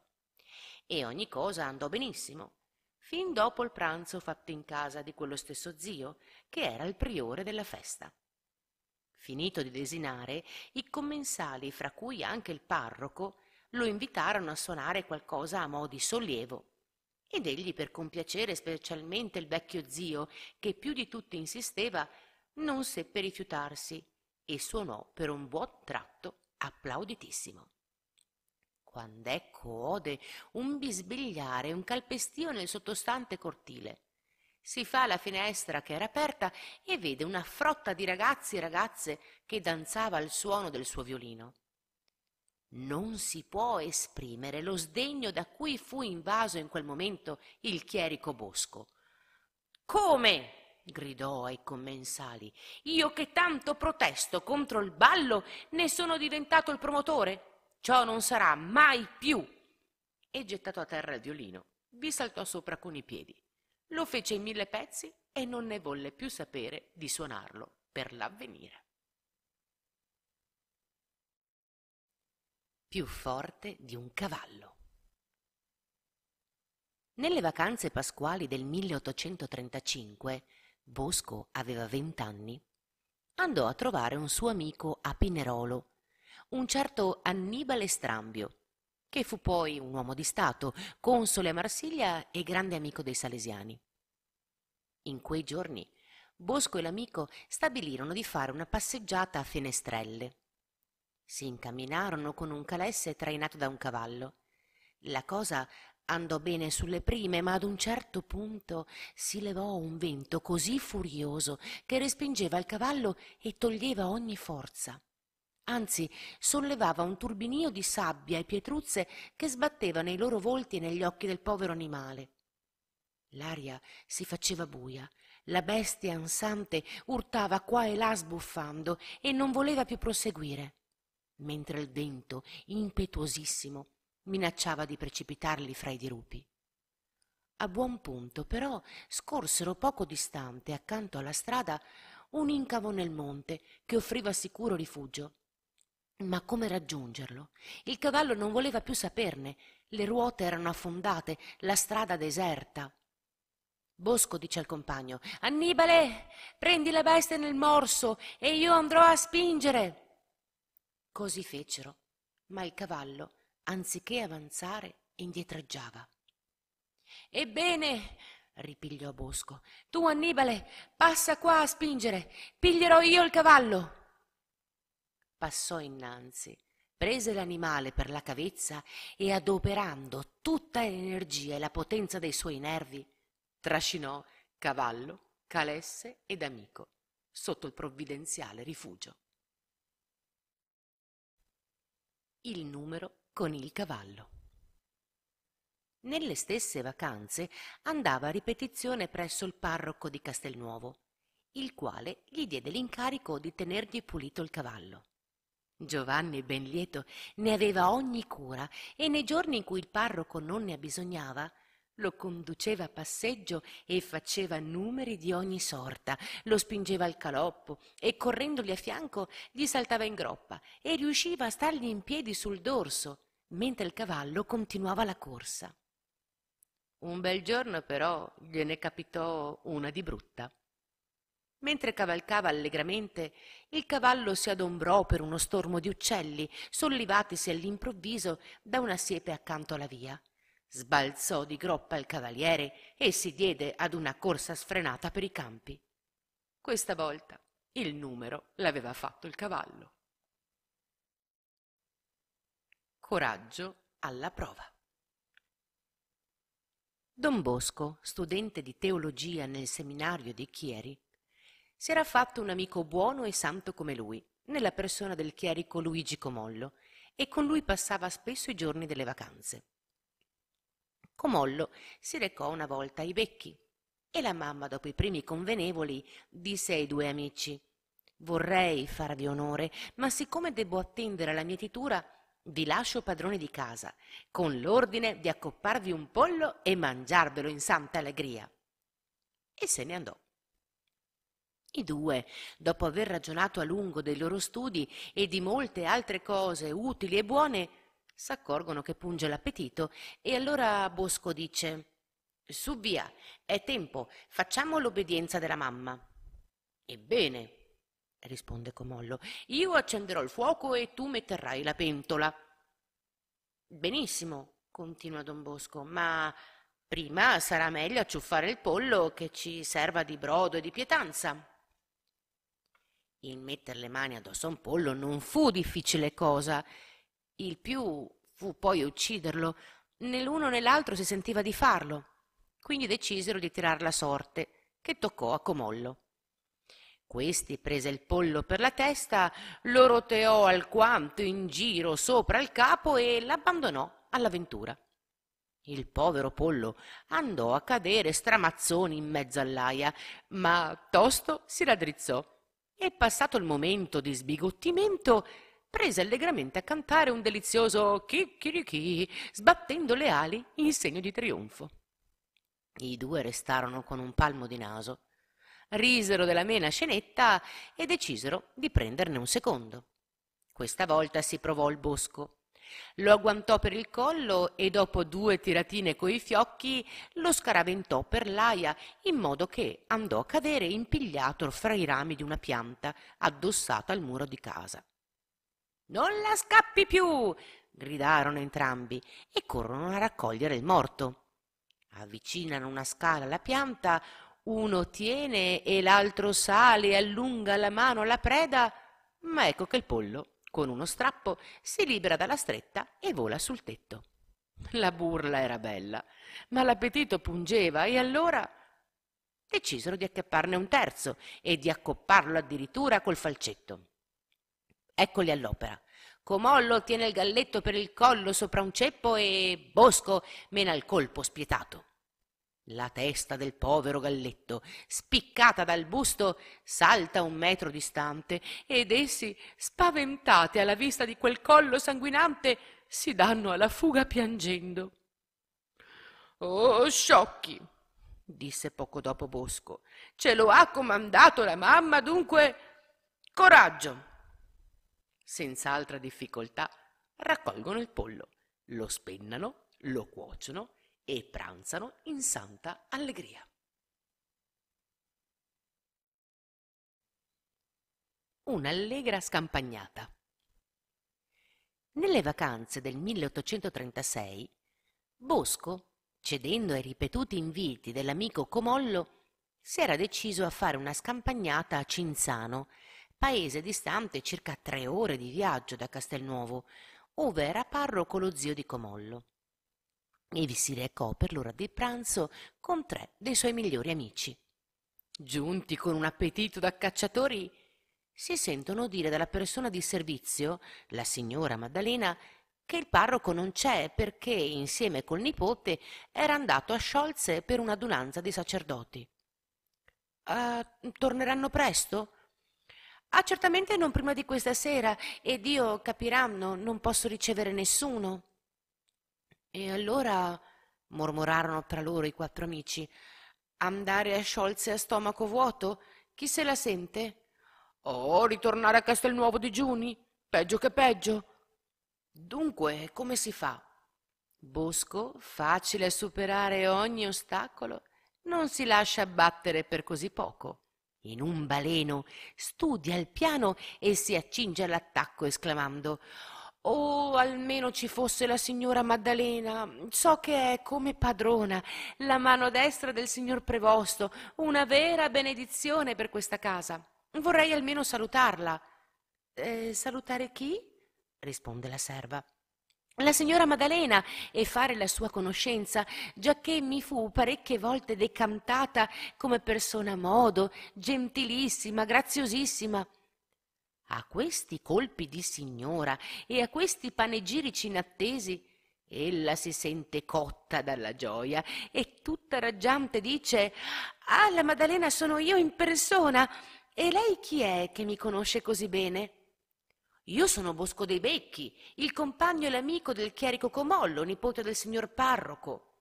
E ogni cosa andò benissimo, fin dopo il pranzo fatto in casa di quello stesso zio, che era il priore della festa. Finito di desinare, i commensali, fra cui anche il parroco, lo invitarono a suonare qualcosa a mo' di sollievo. Ed egli, per compiacere specialmente il vecchio zio, che più di tutti insisteva, non seppe rifiutarsi e suonò per un buon tratto applauditissimo. quando ecco ode un bisbigliare un calpestio nel sottostante cortile. Si fa alla finestra che era aperta e vede una frotta di ragazzi e ragazze che danzava al suono del suo violino. Non si può esprimere lo sdegno da cui fu invaso in quel momento il chierico Bosco. Come? gridò ai commensali. Io che tanto protesto contro il ballo ne sono diventato il promotore? Ciò non sarà mai più. E gettato a terra il violino, vi saltò sopra con i piedi. Lo fece in mille pezzi e non ne volle più sapere di suonarlo per l'avvenire. Più forte di un cavallo. Nelle vacanze pasquali del 1835, Bosco aveva vent'anni, andò a trovare un suo amico a Pinerolo, un certo Annibale Strambio, che fu poi un uomo di Stato, console a Marsiglia e grande amico dei Salesiani. In quei giorni Bosco e l'amico stabilirono di fare una passeggiata a Fenestrelle. Si incamminarono con un calesse trainato da un cavallo. La cosa andò bene sulle prime, ma ad un certo punto si levò un vento così furioso che respingeva il cavallo e toglieva ogni forza. Anzi, sollevava un turbinio di sabbia e pietruzze che sbatteva nei loro volti e negli occhi del povero animale. L'aria si faceva buia, la bestia ansante urtava qua e là sbuffando e non voleva più proseguire, mentre il vento, impetuosissimo, minacciava di precipitarli fra i dirupi. A buon punto, però, scorsero poco distante, accanto alla strada, un incavo nel monte che offriva sicuro rifugio. Ma come raggiungerlo? Il cavallo non voleva più saperne, le ruote erano affondate, la strada deserta. Bosco dice al compagno Annibale, prendi la bestia nel morso e io andrò a spingere. Così fecero, ma il cavallo anziché avanzare, indietreggiava. Ebbene, ripigliò Bosco, tu Annibale, passa qua a spingere, piglierò io il cavallo. Passò innanzi, prese l'animale per la cavezza e adoperando tutta l'energia e la potenza dei suoi nervi, trascinò cavallo, calesse ed amico sotto il provvidenziale rifugio. Il numero con il cavallo. Nelle stesse vacanze andava a ripetizione presso il parroco di Castelnuovo, il quale gli diede l'incarico di tenergli pulito il cavallo. Giovanni, ben lieto, ne aveva ogni cura e nei giorni in cui il parroco non ne abbisognava, lo conduceva a passeggio e faceva numeri di ogni sorta, lo spingeva al caloppo e correndogli a fianco gli saltava in groppa e riusciva a stargli in piedi sul dorso mentre il cavallo continuava la corsa. Un bel giorno però gliene capitò una di brutta. Mentre cavalcava allegramente, il cavallo si adombrò per uno stormo di uccelli, sollevatisi all'improvviso da una siepe accanto alla via. Sbalzò di groppa il cavaliere e si diede ad una corsa sfrenata per i campi. Questa volta il numero l'aveva fatto il cavallo. Coraggio alla prova. Don Bosco, studente di teologia nel seminario di Chieri, si era fatto un amico buono e santo come lui, nella persona del chierico Luigi Comollo, e con lui passava spesso i giorni delle vacanze. Comollo si recò una volta ai becchi e la mamma, dopo i primi convenevoli, disse ai due amici Vorrei farvi onore, ma siccome debbo attendere alla mietitura, vi lascio padrone di casa, con l'ordine di accopparvi un pollo e mangiarvelo in santa allegria. E se ne andò. I due, dopo aver ragionato a lungo dei loro studi e di molte altre cose utili e buone, s'accorgono che punge l'appetito e allora Bosco dice Su via, è tempo, facciamo l'obbedienza della mamma. Ebbene, risponde Comollo. Io accenderò il fuoco e tu metterai la pentola. Benissimo, continua don Bosco, ma prima sarà meglio acciuffare il pollo che ci serva di brodo e di pietanza. Il metter le mani addosso a un pollo non fu difficile cosa. Il più fu poi ucciderlo. Né l'uno né l'altro si sentiva di farlo. Quindi decisero di tirar la sorte, che toccò a Comollo. Questi prese il pollo per la testa, lo roteò alquanto in giro sopra il capo e l'abbandonò all'avventura. Il povero pollo andò a cadere stramazzoni in mezzo all'aia, ma tosto si raddrizzò e, passato il momento di sbigottimento, prese allegramente a cantare un delizioso chicchirichì, sbattendo le ali in segno di trionfo. I due restarono con un palmo di naso, risero della mena scenetta e decisero di prenderne un secondo. Questa volta si provò il bosco lo agguantò per il collo e dopo due tiratine coi fiocchi lo scaraventò per l'aia in modo che andò a cadere impigliato fra i rami di una pianta addossata al muro di casa. Non la scappi più! gridarono entrambi e corrono a raccogliere il morto. Avvicinano una scala alla pianta, uno tiene e l'altro sale e allunga la mano alla preda, ma ecco che il pollo con uno strappo si libera dalla stretta e vola sul tetto. La burla era bella, ma l'appetito pungeva e allora decisero di acchiapparne un terzo e di accopparlo addirittura col falcetto. Eccoli all'opera. Comollo tiene il galletto per il collo sopra un ceppo e Bosco mena il colpo spietato. La testa del povero galletto, spiccata dal busto, salta un metro distante ed essi, spaventati alla vista di quel collo sanguinante, si danno alla fuga piangendo. Oh, sciocchi! disse poco dopo Bosco. Ce lo ha comandato la mamma, dunque coraggio! Senza altra difficoltà raccolgono il pollo, lo spennano, lo cuociono e pranzano in santa allegria. Un'allegra scampagnata. Nelle vacanze del 1836, Bosco, cedendo ai ripetuti inviti dell'amico Comollo, si era deciso a fare una scampagnata a Cinzano, paese distante circa tre ore di viaggio da Castelnuovo, ove era parroco lo zio di Comollo e vi si recò per l'ora di pranzo con tre dei suoi migliori amici. Giunti con un appetito da cacciatori, si sentono dire dalla persona di servizio, la signora Maddalena, che il parroco non c'è perché, insieme col nipote, era andato a Scholze per un'adunanza di sacerdoti. Uh, torneranno presto? Ah, certamente non prima di questa sera, e Dio capiranno, non posso ricevere nessuno. E allora, mormorarono tra loro i quattro amici, andare a Scholze a stomaco vuoto? Chi se la sente? Oh, ritornare a Castelnuovo digiuni? Peggio che peggio. Dunque, come si fa? Bosco, facile a superare ogni ostacolo, non si lascia abbattere per così poco. In un baleno studia il piano e si accinge all'attacco esclamando Oh, almeno ci fosse la signora Maddalena. So che è come padrona, la mano destra del signor Prevosto, una vera benedizione per questa casa. Vorrei almeno salutarla. Eh, salutare chi? risponde la serva. La signora Maddalena e fare la sua conoscenza, giacché mi fu parecchie volte decantata come persona modo, gentilissima, graziosissima. A questi colpi di signora e a questi panegirici inattesi, ella si sente cotta dalla gioia e tutta raggiante dice Ah, la Maddalena sono io in persona. E lei chi è che mi conosce così bene? Io sono Bosco dei Becchi, il compagno e l'amico del chierico Comollo, nipote del signor parroco.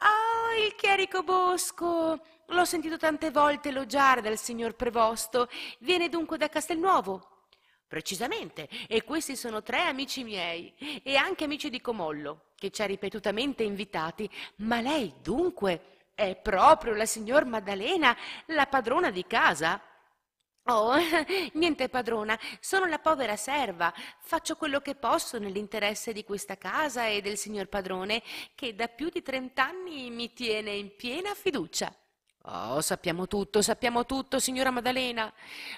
Ah, il chierico Bosco! L'ho sentito tante volte elogiare dal signor Prevosto. Viene dunque da Castelnuovo? Precisamente, e questi sono tre amici miei, e anche amici di Comollo, che ci ha ripetutamente invitati. Ma lei, dunque, è proprio la signor Maddalena, la padrona di casa? Oh, niente padrona, sono la povera serva. Faccio quello che posso nell'interesse di questa casa e del signor padrone, che da più di trent'anni mi tiene in piena fiducia. Oh, sappiamo tutto, sappiamo tutto, signora Maddalena.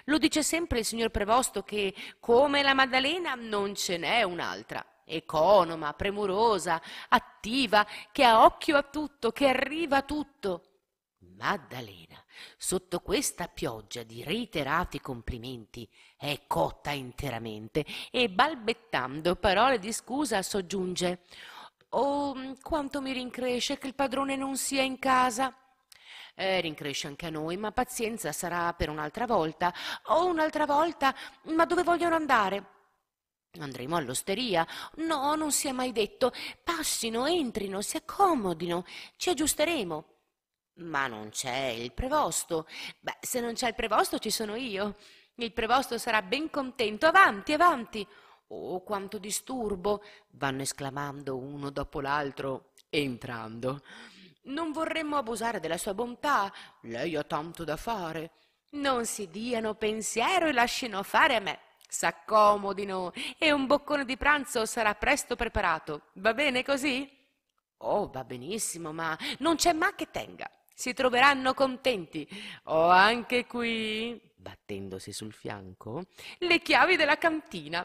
Lo dice sempre il signor Prevosto che, come la Maddalena, non ce n'è un'altra. economa, premurosa, attiva, che ha occhio a tutto, che arriva a tutto. Maddalena, sotto questa pioggia di reiterati complimenti, è cotta interamente e balbettando parole di scusa soggiunge Oh, quanto mi rincresce che il padrone non sia in casa. Eh, rincresce anche a noi, ma pazienza sarà per un'altra volta. Oh, un'altra volta, ma dove vogliono andare? Andremo all'osteria? No, non si è mai detto. Passino, entrino, si accomodino, ci aggiusteremo. Ma non c'è il prevosto. Beh, se non c'è il prevosto ci sono io. Il prevosto sarà ben contento. Avanti, avanti. Oh, quanto disturbo! vanno esclamando uno dopo l'altro, entrando. Non vorremmo abusare della sua bontà. Lei ha tanto da fare. Non si diano pensiero e lasciano fare a me. S'accomodino e un boccone di pranzo sarà presto preparato. Va bene così? Oh, va benissimo, ma non c'è ma che tenga. Si troveranno contenti. Ho anche qui, battendosi sul fianco, le chiavi della cantina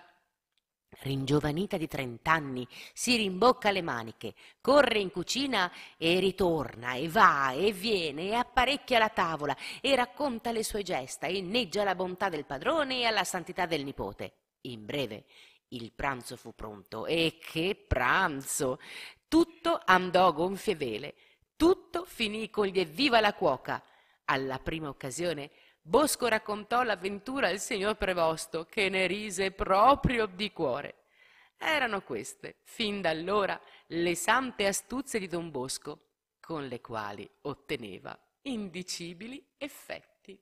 ringiovanita di trent'anni, si rimbocca le maniche, corre in cucina e ritorna, e va e viene, e apparecchia la tavola, e racconta le sue gesta, e inneggia la bontà del padrone e alla santità del nipote. In breve, il pranzo fu pronto, e che pranzo! Tutto andò a gonfie vele, tutto finì con gli evviva la cuoca. Alla prima occasione Bosco raccontò l'avventura al signor Prevosto, che ne rise proprio di cuore. Erano queste, fin da allora, le sante astuzie di don Bosco, con le quali otteneva indicibili effetti.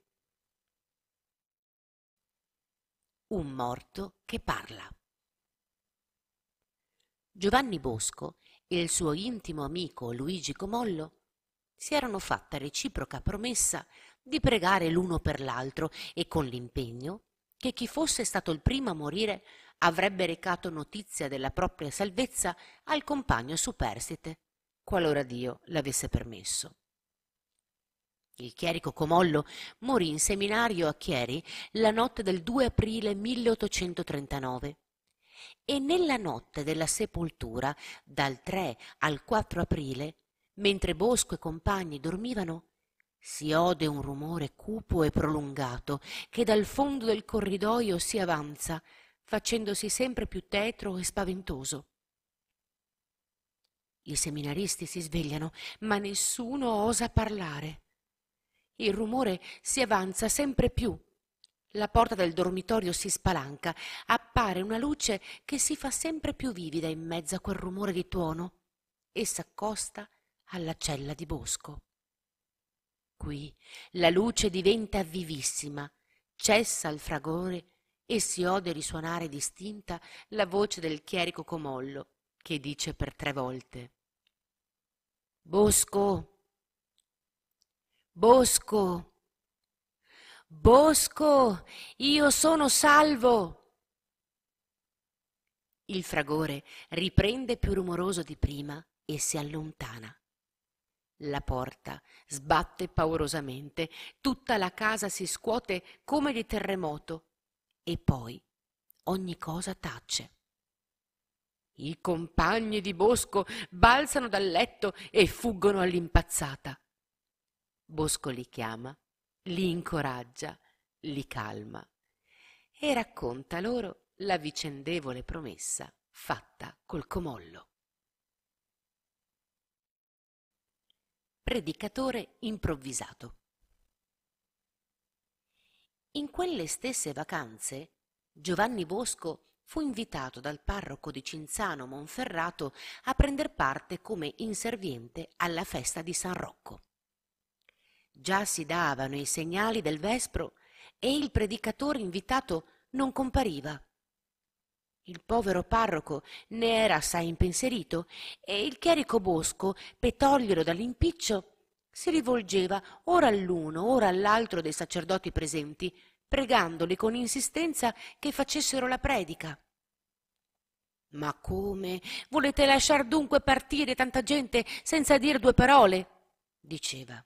Un morto che parla. Giovanni Bosco e il suo intimo amico Luigi Comollo si erano fatta reciproca promessa di pregare l'uno per l'altro e con l'impegno che chi fosse stato il primo a morire avrebbe recato notizia della propria salvezza al compagno superstite, qualora Dio l'avesse permesso. Il chierico Comollo morì in seminario a Chieri la notte del 2 aprile 1839 e nella notte della sepoltura, dal 3 al 4 aprile, mentre Bosco e compagni dormivano, si ode un rumore cupo e prolungato che dal fondo del corridoio si avanza, facendosi sempre più tetro e spaventoso. I seminaristi si svegliano, ma nessuno osa parlare. Il rumore si avanza sempre più. La porta del dormitorio si spalanca, appare una luce che si fa sempre più vivida in mezzo a quel rumore di tuono. E s'accosta alla cella di bosco. Qui la luce diventa vivissima, cessa il fragore e si ode risuonare distinta la voce del chierico Comollo, che dice per tre volte Bosco, Bosco, Bosco, io sono salvo. Il fragore riprende più rumoroso di prima e si allontana. La porta sbatte paurosamente, tutta la casa si scuote come di terremoto e poi ogni cosa tace. I compagni di Bosco balzano dal letto e fuggono all'impazzata. Bosco li chiama, li incoraggia, li calma e racconta loro la vicendevole promessa fatta col comollo. predicatore improvvisato. In quelle stesse vacanze Giovanni Bosco fu invitato dal parroco di Cinzano Monferrato a prender parte come inserviente alla festa di San Rocco. Già si davano i segnali del vespro e il predicatore invitato non compariva. Il povero parroco ne era assai impensierito e il chierico Bosco, per toglierlo dall'impiccio, si rivolgeva ora all'uno, ora all'altro dei sacerdoti presenti, pregandoli con insistenza che facessero la predica. Ma come? Volete lasciar dunque partire tanta gente senza dir due parole? diceva.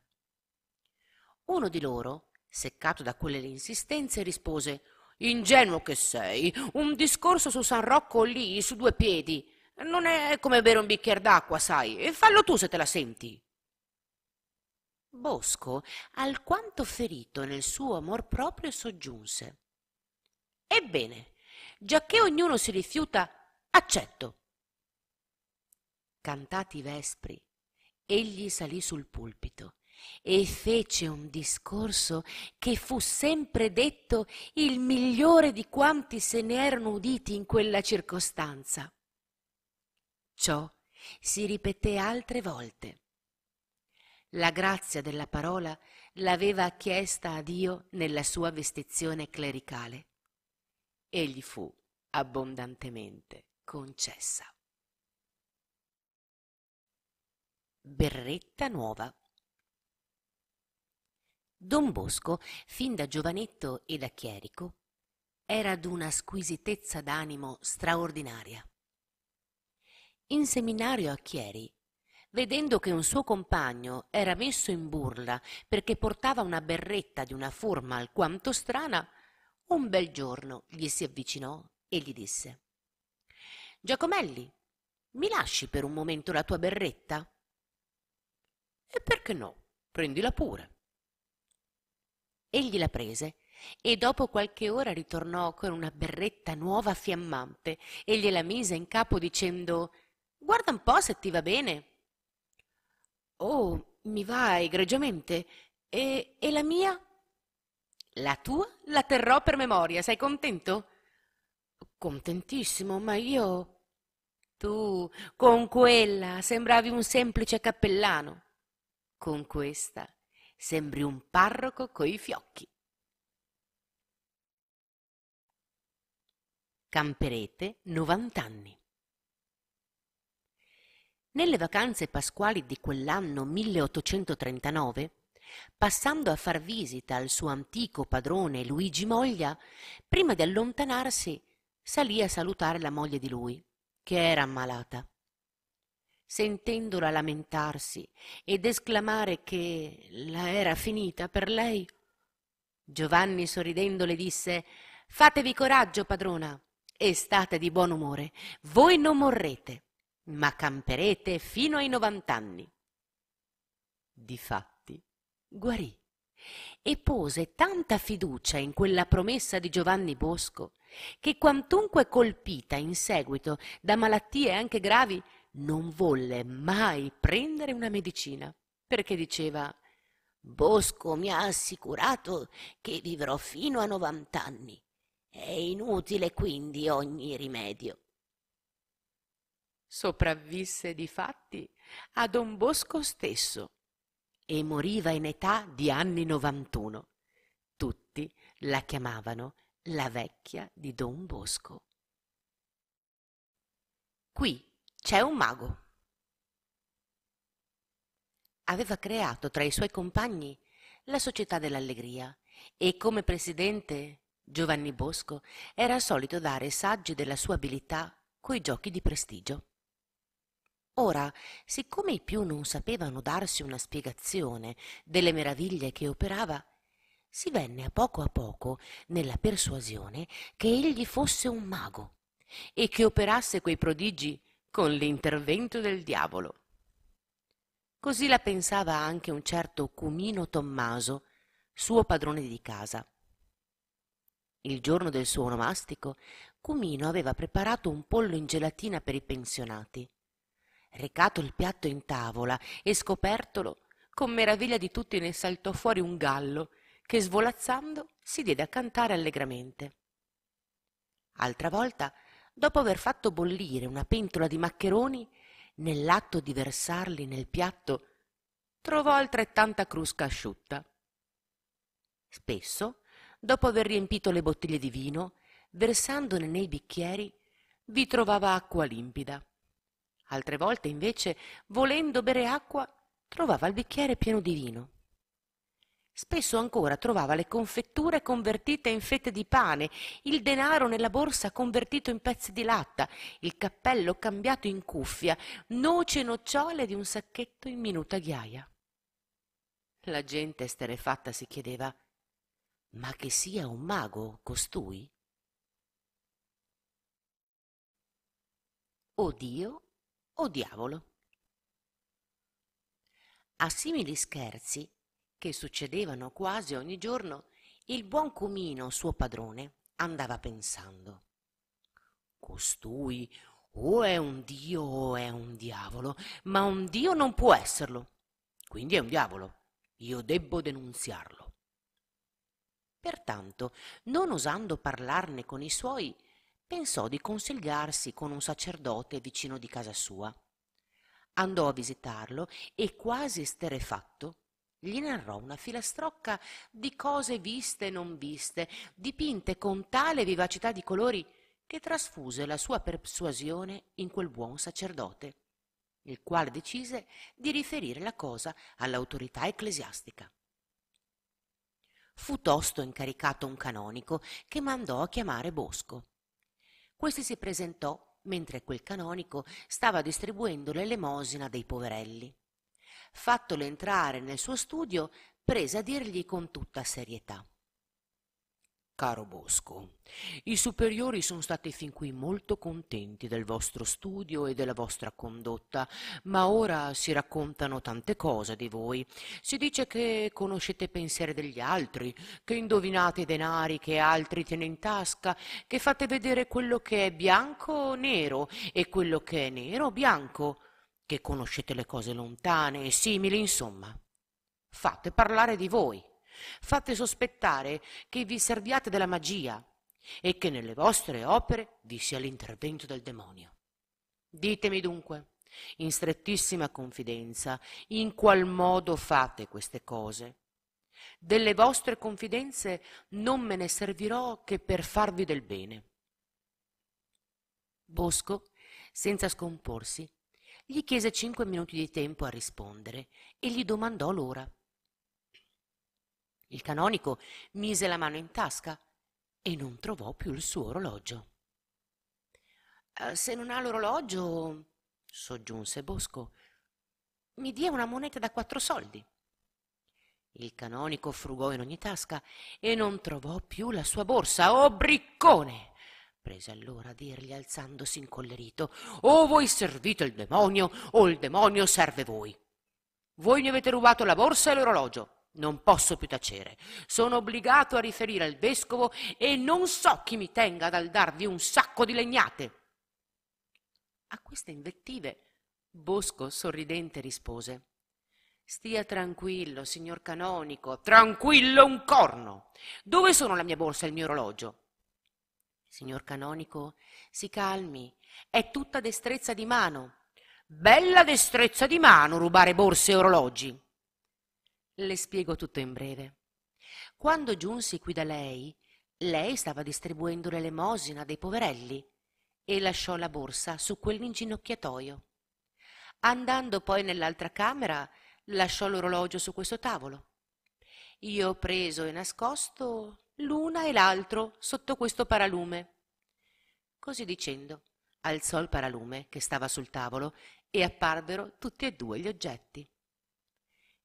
Uno di loro, seccato da quelle insistenze, rispose Ingenuo che sei, un discorso su San Rocco lì, su due piedi. Non è come bere un bicchiere d'acqua, sai. E fallo tu se te la senti. Bosco, alquanto ferito nel suo amor proprio, soggiunse. Ebbene, giacché ognuno si rifiuta, accetto. Cantati i vespri, egli salì sul pulpito e fece un discorso che fu sempre detto il migliore di quanti se ne erano uditi in quella circostanza. Ciò si ripeté altre volte. La grazia della parola l'aveva chiesta a Dio nella sua vestizione clericale e gli fu abbondantemente concessa. Berretta nuova Don Bosco, fin da giovanetto e da chierico, era d'una squisitezza d'animo straordinaria. In seminario a Chieri, vedendo che un suo compagno era messo in burla perché portava una berretta di una forma alquanto strana, un bel giorno gli si avvicinò e gli disse Giacomelli, mi lasci per un momento la tua berretta? E perché no? Prendila pure egli la prese e dopo qualche ora ritornò con una berretta nuova fiammante e gliela mise in capo dicendo guarda un po se ti va bene. Oh mi va egregiamente. E, e la mia? La tua la terrò per memoria sei contento? Contentissimo ma io tu con quella sembravi un semplice cappellano. Con questa Sembri un parroco coi fiocchi. Camperete, 90 anni. Nelle vacanze pasquali di quell'anno 1839, passando a far visita al suo antico padrone Luigi Moglia, prima di allontanarsi salì a salutare la moglie di lui, che era ammalata sentendola lamentarsi ed esclamare che la era finita per lei. Giovanni sorridendo le disse Fatevi coraggio, padrona, e state di buon umore. Voi non morrete, ma camperete fino ai novant'anni. Difatti, guarì e pose tanta fiducia in quella promessa di Giovanni Bosco che quantunque colpita in seguito da malattie anche gravi non volle mai prendere una medicina perché diceva Bosco mi ha assicurato che vivrò fino a novant'anni. È inutile quindi ogni rimedio. Sopravvisse difatti a Don Bosco stesso e moriva in età di anni novantuno. Tutti la chiamavano la vecchia di Don Bosco. Qui c'è un mago. Aveva creato tra i suoi compagni la Società dell'Allegria e come presidente Giovanni Bosco era solito dare saggi della sua abilità coi giochi di prestigio. Ora, siccome i più non sapevano darsi una spiegazione delle meraviglie che operava, si venne a poco a poco nella persuasione che egli fosse un mago e che operasse quei prodigi con l'intervento del diavolo. Così la pensava anche un certo Cumino Tommaso, suo padrone di casa. Il giorno del suo onomastico, Cumino aveva preparato un pollo in gelatina per i pensionati. Recato il piatto in tavola e scopertolo, con meraviglia di tutti ne saltò fuori un gallo che svolazzando si diede a cantare allegramente. Altra volta dopo aver fatto bollire una pentola di maccheroni, nell'atto di versarli nel piatto, trovò altrettanta crusca asciutta. Spesso, dopo aver riempito le bottiglie di vino, versandone nei bicchieri, vi trovava acqua limpida. Altre volte, invece, volendo bere acqua, trovava il bicchiere pieno di vino. Spesso ancora trovava le confetture convertite in fette di pane, il denaro nella borsa convertito in pezzi di latta, il cappello cambiato in cuffia, noci e nocciole di un sacchetto in minuta ghiaia. La gente esterefatta si chiedeva ma che sia un mago costui? O Dio o diavolo. A simili scherzi, che succedevano quasi ogni giorno, il buon Cumino, suo padrone, andava pensando. Costui o è un dio o è un diavolo, ma un dio non può esserlo. Quindi è un diavolo. Io debbo denunziarlo. Pertanto, non osando parlarne con i suoi, pensò di consigliarsi con un sacerdote vicino di casa sua. Andò a visitarlo e quasi esterefatto gli narrò una filastrocca di cose viste e non viste, dipinte con tale vivacità di colori che trasfuse la sua persuasione in quel buon sacerdote, il quale decise di riferire la cosa all'autorità ecclesiastica. Fu tosto incaricato un canonico che mandò a chiamare Bosco. Questi si presentò mentre quel canonico stava distribuendo l'elemosina dei poverelli. Fattolo entrare nel suo studio, prese a dirgli con tutta serietà. Caro Bosco, i superiori sono stati fin qui molto contenti del vostro studio e della vostra condotta, ma ora si raccontano tante cose di voi. Si dice che conoscete pensieri degli altri, che indovinate i denari che altri tiene in tasca, che fate vedere quello che è bianco nero e quello che è nero bianco, che conoscete le cose lontane e simili, insomma. Fate parlare di voi Fate sospettare che vi serviate della magia e che nelle vostre opere vi sia l'intervento del demonio. Ditemi dunque, in strettissima confidenza, in qual modo fate queste cose. Delle vostre confidenze non me ne servirò che per farvi del bene. Bosco, senza scomporsi, gli chiese cinque minuti di tempo a rispondere e gli domandò l'ora. Il canonico mise la mano in tasca e non trovò più il suo orologio. Eh, se non ha l'orologio, soggiunse Bosco, mi dia una moneta da quattro soldi. Il canonico frugò in ogni tasca e non trovò più la sua borsa. Oh, briccone! Prese allora a dirgli alzandosi incollerito. O voi servite il demonio o il demonio serve voi. Voi mi avete rubato la borsa e l'orologio. Non posso più tacere. Sono obbligato a riferire al vescovo e non so chi mi tenga dal darvi un sacco di legnate. A queste invettive Bosco sorridente rispose Stia tranquillo, signor canonico, tranquillo un corno. Dove sono la mia borsa e il mio orologio? Signor canonico, si calmi, è tutta destrezza di mano. Bella destrezza di mano rubare borse e orologi. Le spiego tutto in breve. Quando giunsi qui da lei, lei stava distribuendo l'elemosina dei poverelli e lasciò la borsa su quell'inginocchiatoio. Andando poi nell'altra camera, lasciò l'orologio su questo tavolo. Io ho preso e nascosto l'una e l'altro sotto questo paralume. Così dicendo, alzò il paralume che stava sul tavolo e apparvero tutti e due gli oggetti.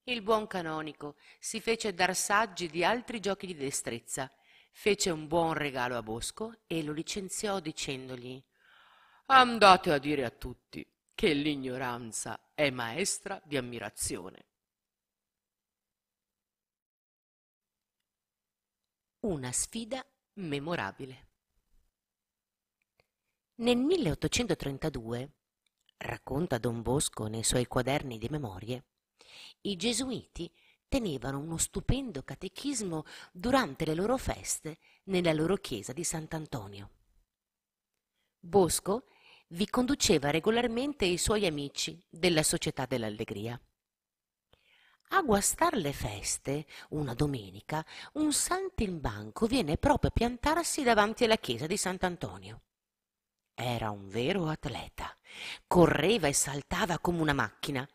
Il buon canonico si fece dar saggi di altri giochi di destrezza, fece un buon regalo a Bosco e lo licenziò dicendogli Andate a dire a tutti che l'ignoranza è maestra di ammirazione. Una sfida memorabile. Nel 1832, racconta Don Bosco nei suoi quaderni di memorie, i gesuiti tenevano uno stupendo catechismo durante le loro feste nella loro chiesa di Sant'Antonio. Bosco vi conduceva regolarmente i suoi amici della Società dell'Allegria. A guastar le feste, una domenica, un saltimbanco viene proprio a piantarsi davanti alla chiesa di Sant'Antonio. Era un vero atleta, correva e saltava come una macchina,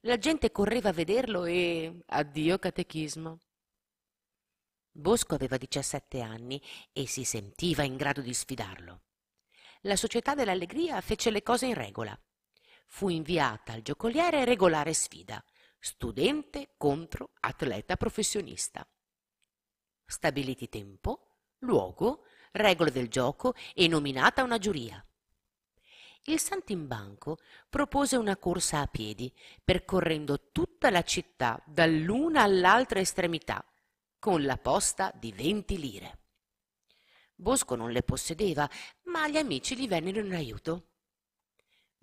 la gente correva a vederlo e addio catechismo. Bosco aveva 17 anni e si sentiva in grado di sfidarlo. La Società dell'Allegria fece le cose in regola. Fu inviata al giocoliere regolare sfida, studente contro atleta professionista. stabiliti tempo, luogo, regole del gioco e nominata una giuria. Il Santimbanco propose una corsa a piedi, percorrendo tutta la città dall'una all'altra estremità, con la posta di venti lire. Bosco non le possedeva, ma gli amici gli vennero in aiuto.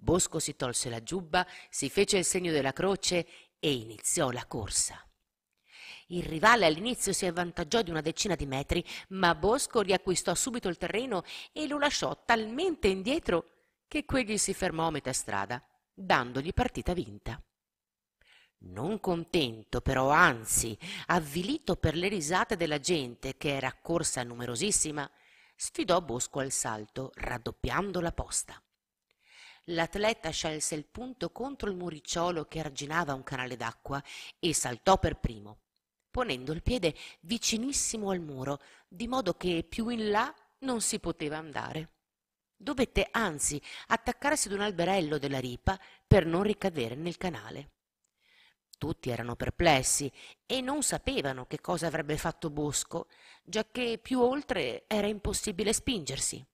Bosco si tolse la giubba, si fece il segno della croce e iniziò la corsa. Il rivale all'inizio si avvantaggiò di una decina di metri, ma Bosco riacquistò subito il terreno e lo lasciò talmente indietro che quegli si fermò a metà strada, dandogli partita vinta. Non contento però, anzi, avvilito per le risate della gente che era accorsa numerosissima, sfidò Bosco al salto, raddoppiando la posta. L'atleta scelse il punto contro il muricciolo che arginava un canale d'acqua e saltò per primo, ponendo il piede vicinissimo al muro, di modo che più in là non si poteva andare. Dovette anzi attaccarsi ad un alberello della ripa per non ricadere nel canale. Tutti erano perplessi e non sapevano che cosa avrebbe fatto Bosco, giacché più oltre era impossibile spingersi.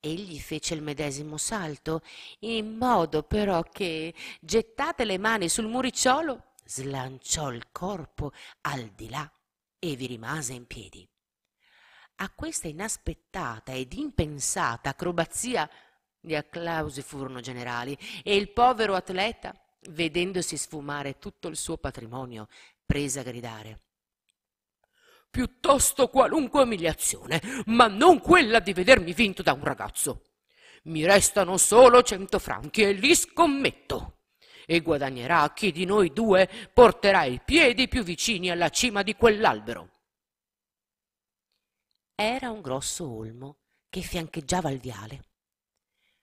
Egli fece il medesimo salto, in modo però che, gettate le mani sul muricciolo, slanciò il corpo al di là e vi rimase in piedi. A questa inaspettata ed impensata acrobazia gli applausi furono generali e il povero atleta, vedendosi sfumare tutto il suo patrimonio, prese a gridare. Piuttosto qualunque umiliazione, ma non quella di vedermi vinto da un ragazzo. Mi restano solo cento franchi e li scommetto. E guadagnerà chi di noi due porterà i piedi più vicini alla cima di quell'albero. Era un grosso olmo che fiancheggiava il viale.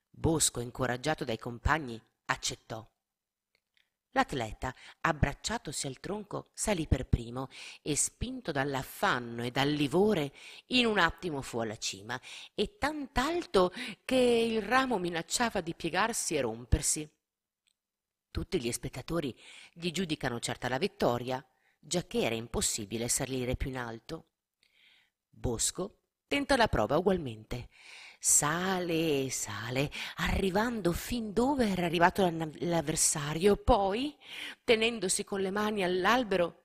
Bosco, incoraggiato dai compagni, accettò. L'atleta, abbracciatosi al tronco, salì per primo e, spinto dall'affanno e dal livore, in un attimo fu alla cima, e tant'alto che il ramo minacciava di piegarsi e rompersi. Tutti gli spettatori gli giudicano certa la vittoria, giacché era impossibile salire più in alto. Bosco tenta la prova ugualmente. Sale e sale, arrivando fin dove era arrivato l'avversario, poi, tenendosi con le mani all'albero,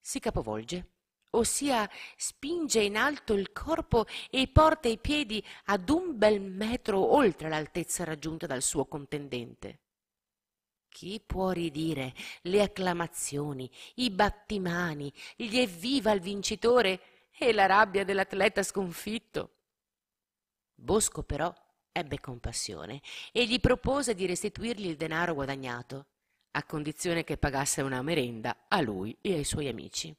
si capovolge, ossia spinge in alto il corpo e porta i piedi ad un bel metro oltre l'altezza raggiunta dal suo contendente. Chi può ridire le acclamazioni, i battimani, gli evviva il vincitore e la rabbia dell'atleta sconfitto. Bosco però ebbe compassione e gli propose di restituirgli il denaro guadagnato, a condizione che pagasse una merenda a lui e ai suoi amici.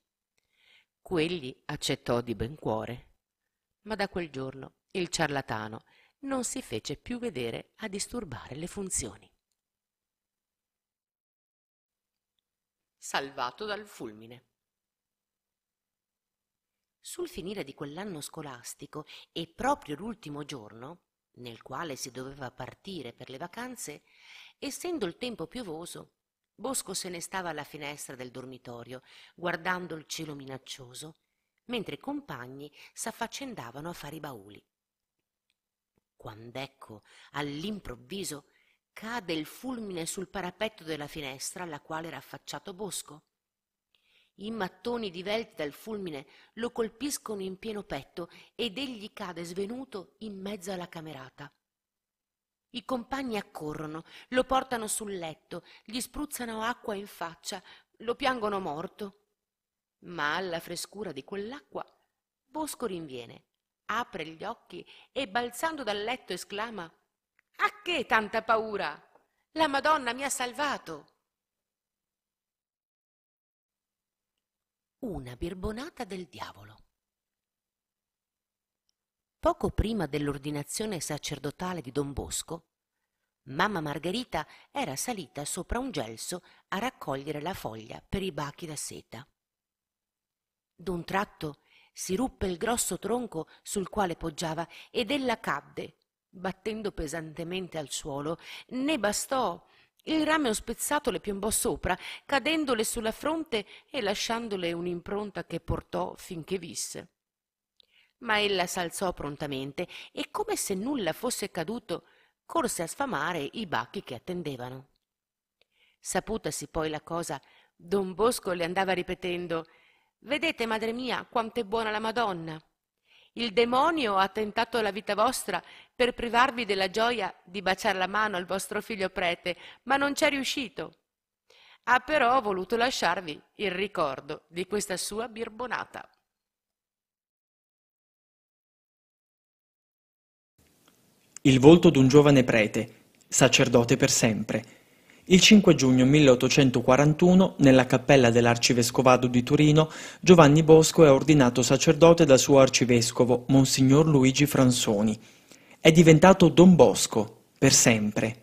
Quegli accettò di ben cuore, ma da quel giorno il ciarlatano non si fece più vedere a disturbare le funzioni. Salvato dal fulmine. Sul finire di quell'anno scolastico e proprio l'ultimo giorno, nel quale si doveva partire per le vacanze, essendo il tempo piovoso, Bosco se ne stava alla finestra del dormitorio, guardando il cielo minaccioso, mentre i compagni s'affaccendavano a fare i bauli. Quand'ecco, all'improvviso, cade il fulmine sul parapetto della finestra alla quale era affacciato Bosco i mattoni divelti dal fulmine lo colpiscono in pieno petto ed egli cade svenuto in mezzo alla camerata. I compagni accorrono, lo portano sul letto, gli spruzzano acqua in faccia, lo piangono morto. Ma alla frescura di quell'acqua Bosco rinviene, apre gli occhi e balzando dal letto esclama A che tanta paura? La Madonna mi ha salvato. Una birbonata del diavolo. Poco prima dell'ordinazione sacerdotale di Don Bosco, mamma Margherita era salita sopra un gelso a raccogliere la foglia per i bachi da seta. D'un tratto si ruppe il grosso tronco sul quale poggiava ed ella cadde, battendo pesantemente al suolo. Ne bastò Il rame spezzato le piombò sopra, cadendole sulla fronte e lasciandole un'impronta che portò finché visse. Ma ella s'alzò prontamente e, come se nulla fosse caduto, corse a sfamare i bacchi che attendevano. Saputasi poi la cosa, don Bosco le andava ripetendo Vedete, madre mia, quanto è buona la Madonna. Il demonio ha tentato la vita vostra per privarvi della gioia di baciare la mano al vostro figlio prete, ma non c'è riuscito. Ha però voluto lasciarvi il ricordo di questa sua birbonata. Il volto d'un giovane prete, sacerdote per sempre, il 5 giugno 1841, nella cappella dell'Arcivescovado di Torino, Giovanni Bosco è ordinato sacerdote dal suo arcivescovo, Monsignor Luigi Fransoni. È diventato Don Bosco, per sempre.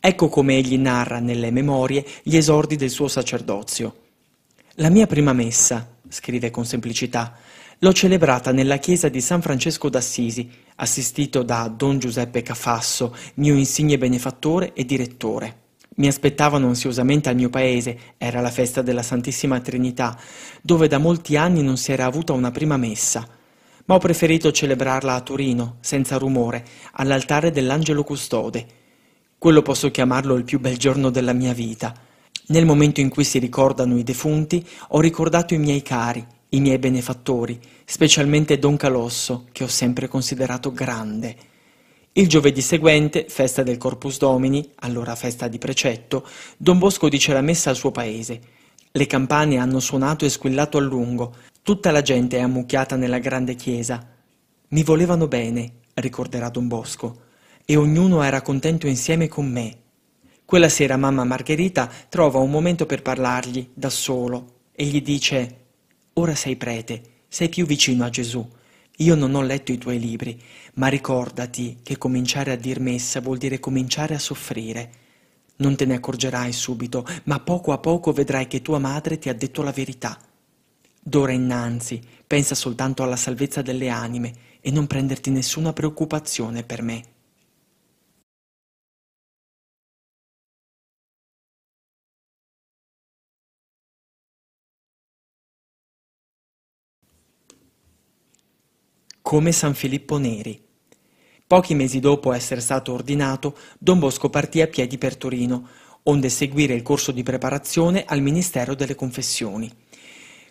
Ecco come egli narra nelle memorie gli esordi del suo sacerdozio. La mia prima messa, scrive con semplicità, l'ho celebrata nella chiesa di San Francesco d'Assisi, assistito da Don Giuseppe Cafasso, mio insigne benefattore e direttore. Mi aspettavano ansiosamente al mio paese, era la festa della Santissima Trinità, dove da molti anni non si era avuta una prima messa, ma ho preferito celebrarla a Torino, senza rumore, all'altare dell'Angelo Custode. Quello posso chiamarlo il più bel giorno della mia vita. Nel momento in cui si ricordano i defunti, ho ricordato i miei cari, i miei benefattori, specialmente Don Calosso, che ho sempre considerato grande. Il giovedì seguente, festa del Corpus Domini, allora festa di precetto, Don Bosco dice la messa al suo paese. Le campane hanno suonato e squillato a lungo, tutta la gente è ammucchiata nella grande chiesa. Mi volevano bene, ricorderà Don Bosco, e ognuno era contento insieme con me. Quella sera mamma Margherita trova un momento per parlargli, da solo, e gli dice Ora sei prete, sei più vicino a Gesù io non ho letto i tuoi libri, ma ricordati che cominciare a dir messa vuol dire cominciare a soffrire. Non te ne accorgerai subito, ma poco a poco vedrai che tua madre ti ha detto la verità. D'ora innanzi pensa soltanto alla salvezza delle anime e non prenderti nessuna preoccupazione per me. Come San Filippo Neri. Pochi mesi dopo essere stato ordinato, Don Bosco partì a piedi per Torino, onde seguire il corso di preparazione al Ministero delle Confessioni.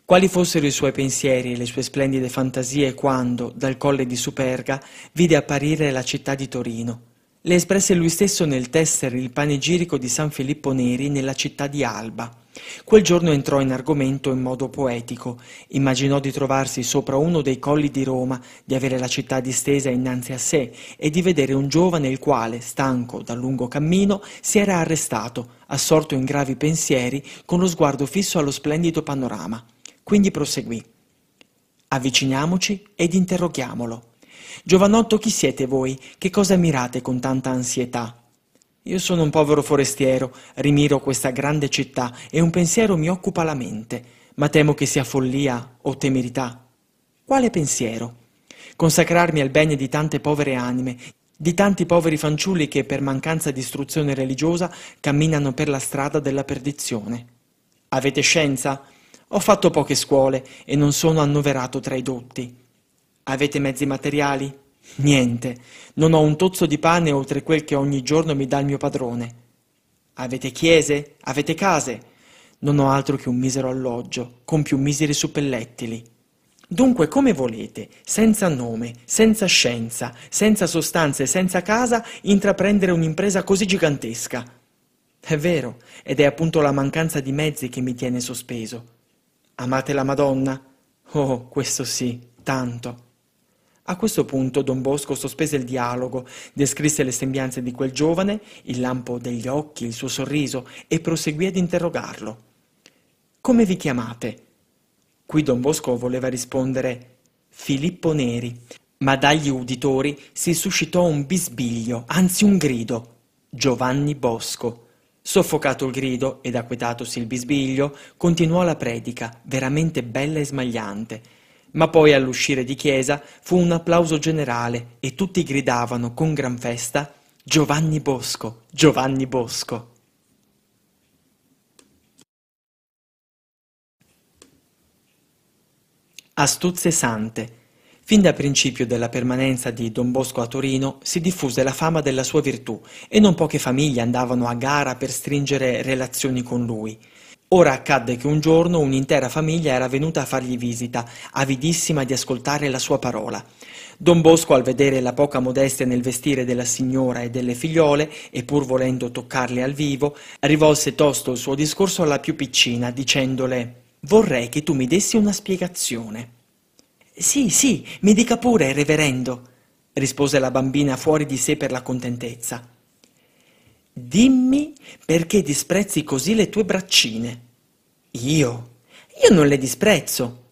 Quali fossero i suoi pensieri e le sue splendide fantasie quando, dal colle di Superga, vide apparire la città di Torino. Le espresse lui stesso nel tessere il panegirico di San Filippo Neri nella città di Alba. Quel giorno entrò in argomento in modo poetico, immaginò di trovarsi sopra uno dei colli di Roma, di avere la città distesa innanzi a sé e di vedere un giovane il quale, stanco dal lungo cammino, si era arrestato, assorto in gravi pensieri, con lo sguardo fisso allo splendido panorama. Quindi proseguì. Avviciniamoci ed interroghiamolo. Giovanotto, chi siete voi? Che cosa mirate con tanta ansietà? Io sono un povero forestiero, rimiro questa grande città e un pensiero mi occupa la mente, ma temo che sia follia o temerità. Quale pensiero? Consacrarmi al bene di tante povere anime, di tanti poveri fanciulli che per mancanza di istruzione religiosa camminano per la strada della perdizione. Avete scienza? Ho fatto poche scuole e non sono annoverato tra i dotti. Avete mezzi materiali? Niente, non ho un tozzo di pane oltre quel che ogni giorno mi dà il mio padrone. Avete chiese? Avete case? Non ho altro che un misero alloggio, con più miseri suppellettili. Dunque, come volete, senza nome, senza scienza, senza sostanze, senza casa, intraprendere un'impresa così gigantesca? È vero, ed è appunto la mancanza di mezzi che mi tiene sospeso. Amate la Madonna? Oh, questo sì, tanto. A questo punto don Bosco sospese il dialogo, descrisse le sembianze di quel giovane, il lampo degli occhi, il suo sorriso, e proseguì ad interrogarlo. Come vi chiamate? Qui don Bosco voleva rispondere Filippo Neri, ma dagli uditori si suscitò un bisbiglio, anzi un grido. Giovanni Bosco. Soffocato il grido ed acquetatosi il bisbiglio, continuò la predica, veramente bella e smagliante ma poi all'uscire di chiesa fu un applauso generale e tutti gridavano con gran festa Giovanni Bosco, Giovanni Bosco. Astuzie sante. Fin dal principio della permanenza di Don Bosco a Torino si diffuse la fama della sua virtù e non poche famiglie andavano a gara per stringere relazioni con lui. Ora accadde che un giorno un'intera famiglia era venuta a fargli visita, avidissima di ascoltare la sua parola. Don Bosco, al vedere la poca modestia nel vestire della signora e delle figliole, e pur volendo toccarle al vivo, rivolse tosto il suo discorso alla più piccina, dicendole Vorrei che tu mi dessi una spiegazione. Sì, sì, mi dica pure, reverendo, rispose la bambina fuori di sé per la contentezza. Dimmi perché disprezzi così le tue braccine. Io? Io non le disprezzo.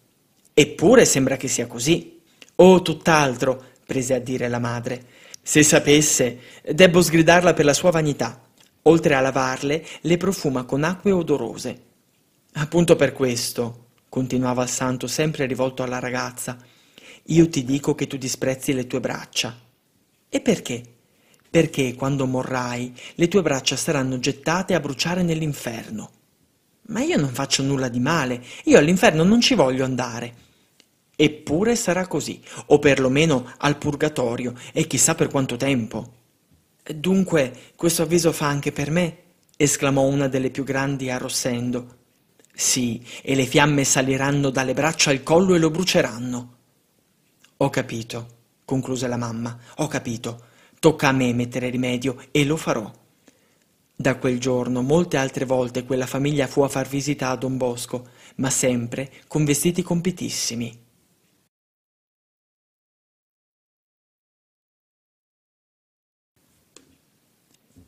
Eppure sembra che sia così. Oh, tutt'altro, prese a dire la madre. Se sapesse, debbo sgridarla per la sua vanità. Oltre a lavarle, le profuma con acque odorose. Appunto per questo, continuava il santo sempre rivolto alla ragazza, io ti dico che tu disprezzi le tue braccia. E perché? Perché quando morrai le tue braccia saranno gettate a bruciare nell'inferno. Ma io non faccio nulla di male, io all'inferno non ci voglio andare. Eppure sarà così, o perlomeno al purgatorio, e chissà per quanto tempo. Dunque, questo avviso fa anche per me? esclamò una delle più grandi arrossendo. Sì, e le fiamme saliranno dalle braccia al collo e lo bruceranno. Ho capito, concluse la mamma, ho capito. Tocca a me mettere rimedio e lo farò. Da quel giorno molte altre volte quella famiglia fu a far visita a Don Bosco, ma sempre con vestiti compitissimi.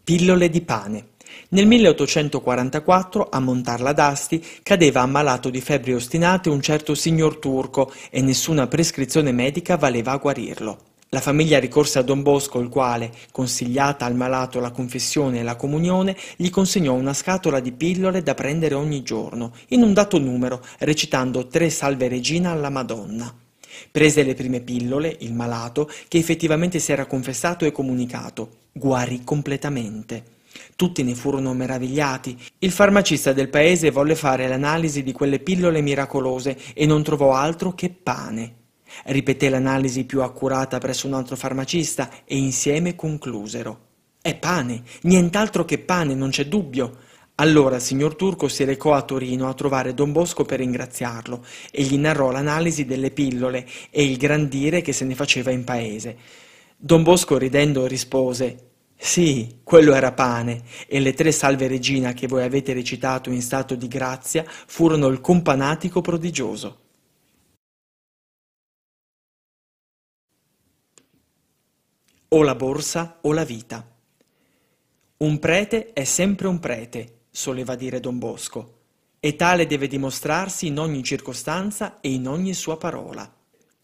Pillole di pane. Nel 1844 a Montarla d'Asti cadeva ammalato di febbri ostinate un certo signor turco e nessuna prescrizione medica valeva a guarirlo. La famiglia ricorse a Don Bosco, il quale, consigliata al malato la confessione e la comunione, gli consegnò una scatola di pillole da prendere ogni giorno, in un dato numero, recitando tre salve regina alla Madonna. Prese le prime pillole, il malato, che effettivamente si era confessato e comunicato, guarì completamente. Tutti ne furono meravigliati. Il farmacista del paese volle fare l'analisi di quelle pillole miracolose e non trovò altro che pane. Ripeté l'analisi più accurata presso un altro farmacista e insieme conclusero. È pane, nient'altro che pane, non c'è dubbio. Allora il signor Turco si recò a Torino a trovare Don Bosco per ringraziarlo e gli narrò l'analisi delle pillole e il gran dire che se ne faceva in paese. Don Bosco ridendo rispose sì, quello era pane, e le tre salve regina che voi avete recitato in stato di grazia furono il companatico prodigioso. O la borsa o la vita. Un prete è sempre un prete, soleva dire don Bosco, e tale deve dimostrarsi in ogni circostanza e in ogni sua parola.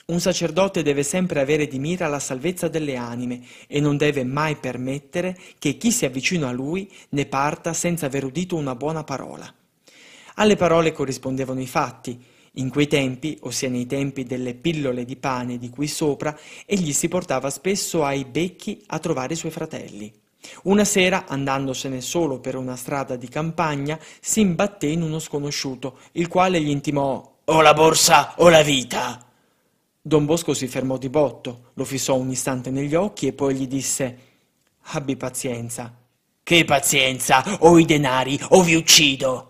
Un sacerdote deve sempre avere di mira la salvezza delle anime e non deve mai permettere che chi si avvicina a lui ne parta senza aver udito una buona parola. Alle parole corrispondevano i fatti, in quei tempi, ossia nei tempi delle pillole di pane di qui sopra, egli si portava spesso ai becchi a trovare i suoi fratelli. Una sera, andandosene solo per una strada di campagna, si imbatté in uno sconosciuto, il quale gli intimò O la borsa o la vita. Don Bosco si fermò di botto, lo fissò un istante negli occhi e poi gli disse Abbi pazienza. Che pazienza? O i denari o vi uccido.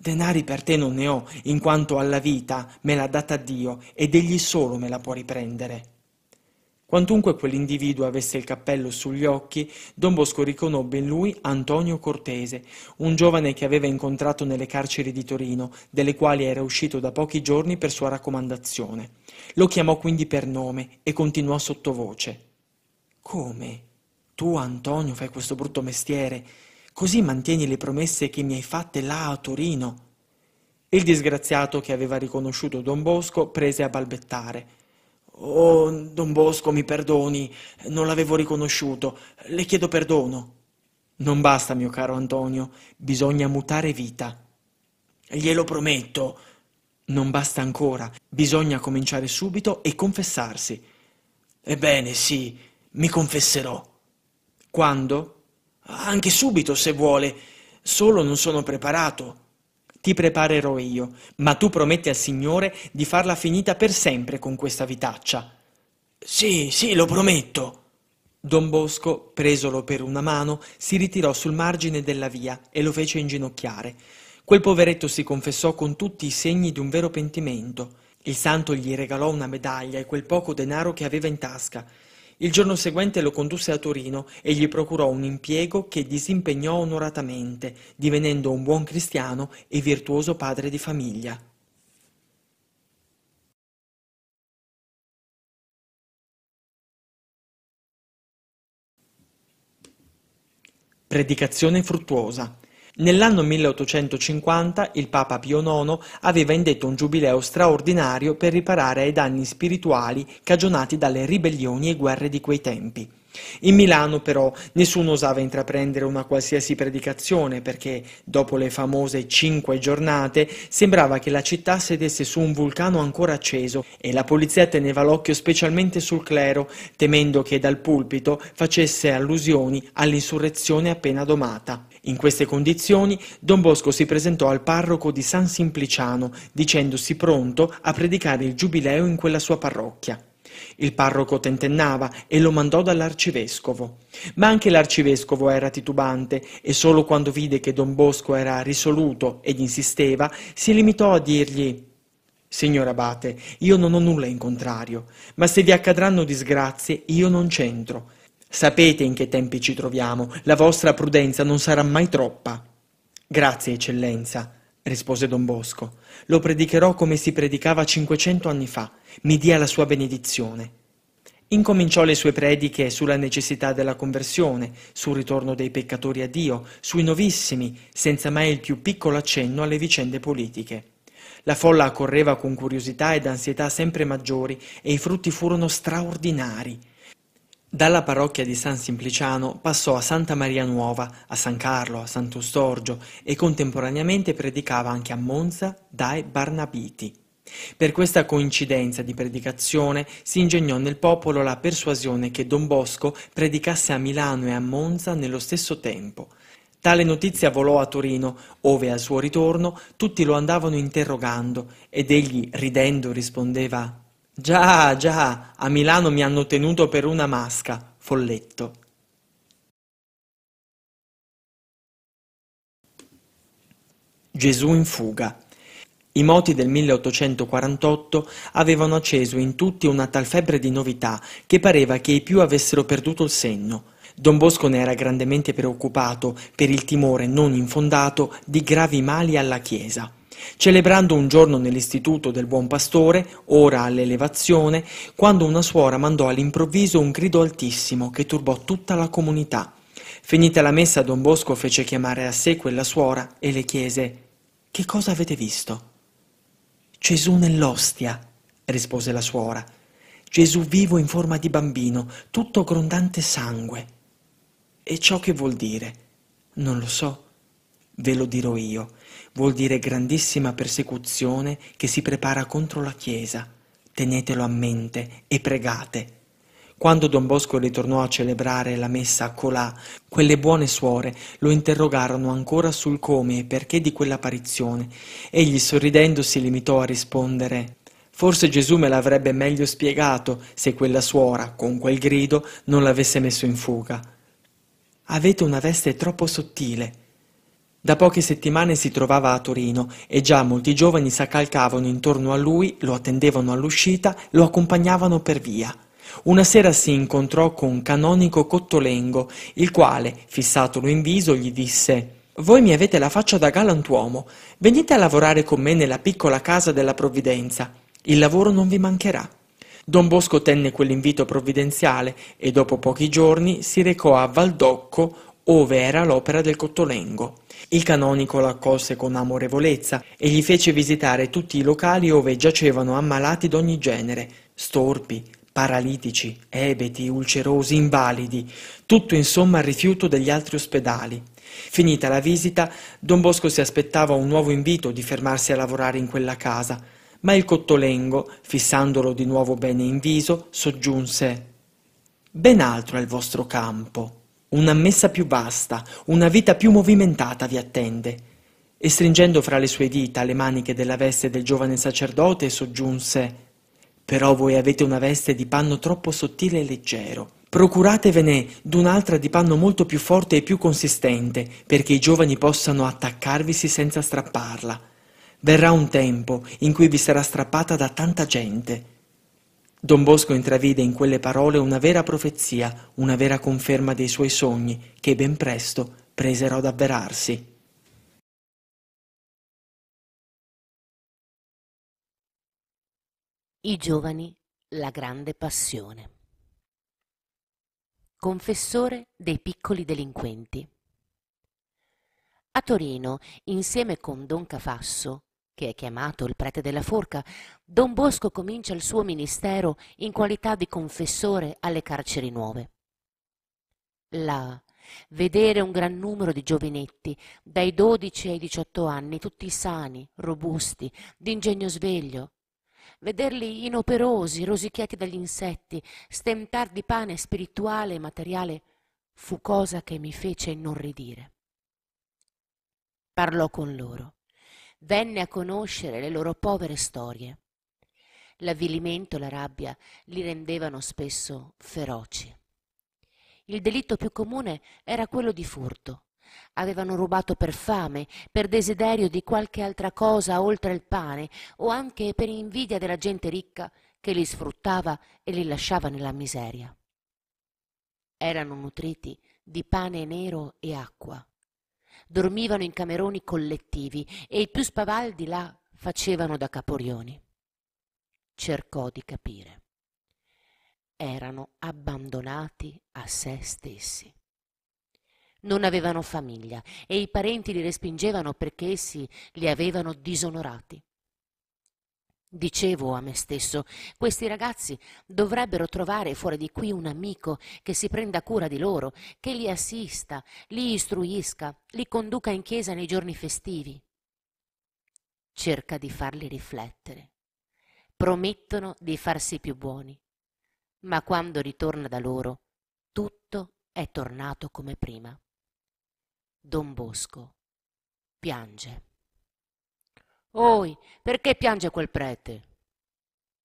Denari per te non ne ho, in quanto alla vita me l'ha data Dio ed egli solo me la può riprendere. Quantunque quell'individuo avesse il cappello sugli occhi, don Bosco riconobbe in lui Antonio Cortese, un giovane che aveva incontrato nelle carceri di Torino, delle quali era uscito da pochi giorni per sua raccomandazione. Lo chiamò quindi per nome e continuò sottovoce. Come? Tu, Antonio, fai questo brutto mestiere? Così mantieni le promesse che mi hai fatte là a Torino. Il disgraziato che aveva riconosciuto Don Bosco prese a balbettare. Oh, Don Bosco, mi perdoni, non l'avevo riconosciuto, le chiedo perdono. Non basta, mio caro Antonio, bisogna mutare vita. Glielo prometto. Non basta ancora, bisogna cominciare subito e confessarsi. Ebbene, sì, mi confesserò. Quando? Anche subito, se vuole, solo non sono preparato. ti preparerò io, ma tu prometti al Signore di farla finita per sempre con questa vitaccia. Sì, sì, lo prometto. Don Bosco, presolo per una mano, si ritirò sul margine della via e lo fece inginocchiare. Quel poveretto si confessò con tutti i segni di un vero pentimento. Il santo gli regalò una medaglia e quel poco denaro che aveva in tasca. Il giorno seguente lo condusse a Torino e gli procurò un impiego che disimpegnò onoratamente, divenendo un buon cristiano e virtuoso padre di famiglia. Predicazione fruttuosa. Nell'anno 1850 il Papa Pio IX aveva indetto un giubileo straordinario per riparare ai danni spirituali cagionati dalle ribellioni e guerre di quei tempi. In Milano però nessuno osava intraprendere una qualsiasi predicazione perché, dopo le famose cinque giornate, sembrava che la città sedesse su un vulcano ancora acceso e la polizia teneva l'occhio specialmente sul clero, temendo che dal pulpito facesse allusioni all'insurrezione appena domata. In queste condizioni Don Bosco si presentò al parroco di San Simpliciano, dicendosi pronto a predicare il giubileo in quella sua parrocchia. Il parroco tentennava e lo mandò dall'arcivescovo. Ma anche l'arcivescovo era titubante e solo quando vide che Don Bosco era risoluto ed insisteva, si limitò a dirgli Signor Abate, io non ho nulla in contrario, ma se vi accadranno disgrazie io non c'entro. Sapete in che tempi ci troviamo, la vostra prudenza non sarà mai troppa. Grazie, eccellenza, rispose don Bosco. Lo predicherò come si predicava cinquecento anni fa. Mi dia la sua benedizione. Incominciò le sue prediche sulla necessità della conversione, sul ritorno dei peccatori a Dio, sui novissimi, senza mai il più piccolo accenno alle vicende politiche. La folla accorreva con curiosità ed ansietà sempre maggiori e i frutti furono straordinari. Dalla parrocchia di San Simpliciano passò a Santa Maria Nuova, a San Carlo, a Sant'Ostorgio e contemporaneamente predicava anche a Monza dai Barnabiti. Per questa coincidenza di predicazione si ingegnò nel popolo la persuasione che Don Bosco predicasse a Milano e a Monza nello stesso tempo. Tale notizia volò a Torino, ove al suo ritorno tutti lo andavano interrogando ed egli, ridendo, rispondeva Già, già, a Milano mi hanno tenuto per una masca, folletto. Gesù in fuga. I moti del 1848 avevano acceso in tutti una tal febbre di novità che pareva che i più avessero perduto il senno. Don Bosco ne era grandemente preoccupato per il timore non infondato di gravi mali alla Chiesa. Celebrando un giorno nell'istituto del Buon Pastore, ora all'elevazione, quando una suora mandò all'improvviso un grido altissimo che turbò tutta la comunità. Finita la messa, don Bosco fece chiamare a sé quella suora e le chiese Che cosa avete visto? Gesù nell'ostia, rispose la suora. Gesù vivo in forma di bambino, tutto grondante sangue. E ciò che vuol dire? Non lo so. Ve lo dirò io vuol dire grandissima persecuzione che si prepara contro la Chiesa. Tenetelo a mente e pregate. Quando don Bosco ritornò a celebrare la messa a Colà, quelle buone suore lo interrogarono ancora sul come e perché di quell'apparizione. Egli sorridendo si limitò a rispondere Forse Gesù me l'avrebbe meglio spiegato se quella suora, con quel grido, non l'avesse messo in fuga. Avete una veste troppo sottile, da poche settimane si trovava a Torino e già molti giovani s'accalcavano intorno a lui, lo attendevano all'uscita, lo accompagnavano per via. Una sera si incontrò con Canonico Cottolengo, il quale, fissatolo in viso, gli disse «Voi mi avete la faccia da galantuomo, venite a lavorare con me nella piccola casa della provvidenza. Il lavoro non vi mancherà». Don Bosco tenne quell'invito provvidenziale e dopo pochi giorni si recò a Valdocco, ove era l'opera del Cottolengo. Il canonico lo accolse con amorevolezza e gli fece visitare tutti i locali ove giacevano ammalati d'ogni genere, storpi, paralitici, ebeti, ulcerosi, invalidi, tutto insomma a rifiuto degli altri ospedali. Finita la visita, don Bosco si aspettava un nuovo invito di fermarsi a lavorare in quella casa, ma il Cottolengo, fissandolo di nuovo bene in viso, soggiunse Ben altro è il vostro campo. Una messa più vasta, una vita più movimentata vi attende. e stringendo fra le sue dita le maniche della veste del giovane sacerdote soggiunse però voi avete una veste di panno troppo sottile e leggero. Procuratevene d'un'altra di panno molto più forte e più consistente, perché i giovani possano attaccarvisi senza strapparla. Verrà un tempo in cui vi sarà strappata da tanta gente. Don Bosco intravide in quelle parole una vera profezia, una vera conferma dei suoi sogni, che ben presto presero ad avverarsi. I giovani, la grande passione. Confessore dei piccoli delinquenti. A Torino, insieme con Don Cafasso, che è chiamato il prete della forca, Don Bosco comincia il suo ministero in qualità di confessore alle carceri nuove. Là, vedere un gran numero di giovinetti, dai dodici ai diciotto anni, tutti sani, robusti, d'ingegno sveglio, vederli inoperosi, rosicchiati dagli insetti, stentar di pane spirituale e materiale, fu cosa che mi fece inorridire. Parlò con loro, venne a conoscere le loro povere storie. L'avvilimento e la rabbia li rendevano spesso feroci. Il delitto più comune era quello di furto avevano rubato per fame, per desiderio di qualche altra cosa oltre il pane, o anche per invidia della gente ricca che li sfruttava e li lasciava nella miseria. Erano nutriti di pane nero e acqua. Dormivano in cameroni collettivi e i più spavaldi là facevano da caporioni. Cercò di capire. Erano abbandonati a se stessi non avevano famiglia e i parenti li respingevano perché essi li avevano disonorati. Dicevo a me stesso, questi ragazzi dovrebbero trovare fuori di qui un amico che si prenda cura di loro, che li assista, li istruisca, li conduca in chiesa nei giorni festivi. Cerca di farli riflettere. Promettono di farsi più buoni, ma quando ritorna da loro tutto è tornato come prima. Don Bosco piange. Oi, perché piange quel prete?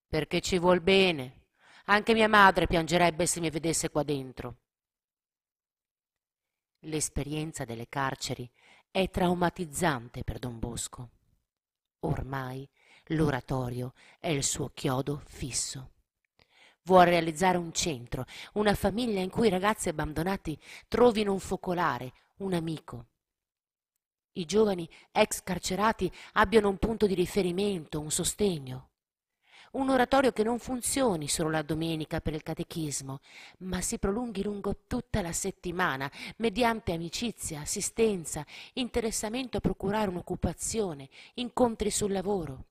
Perché ci vuol bene. Anche mia madre piangerebbe se mi vedesse qua dentro. L'esperienza delle carceri è traumatizzante per Don Bosco. Ormai l'oratorio è il suo chiodo fisso. Vuole realizzare un centro, una famiglia in cui i ragazzi abbandonati trovino un focolare, un amico. I giovani ex carcerati abbiano un punto di riferimento, un sostegno. Un oratorio che non funzioni solo la domenica per il catechismo, ma si prolunghi lungo tutta la settimana mediante amicizia, assistenza, interessamento a procurare un'occupazione, incontri sul lavoro.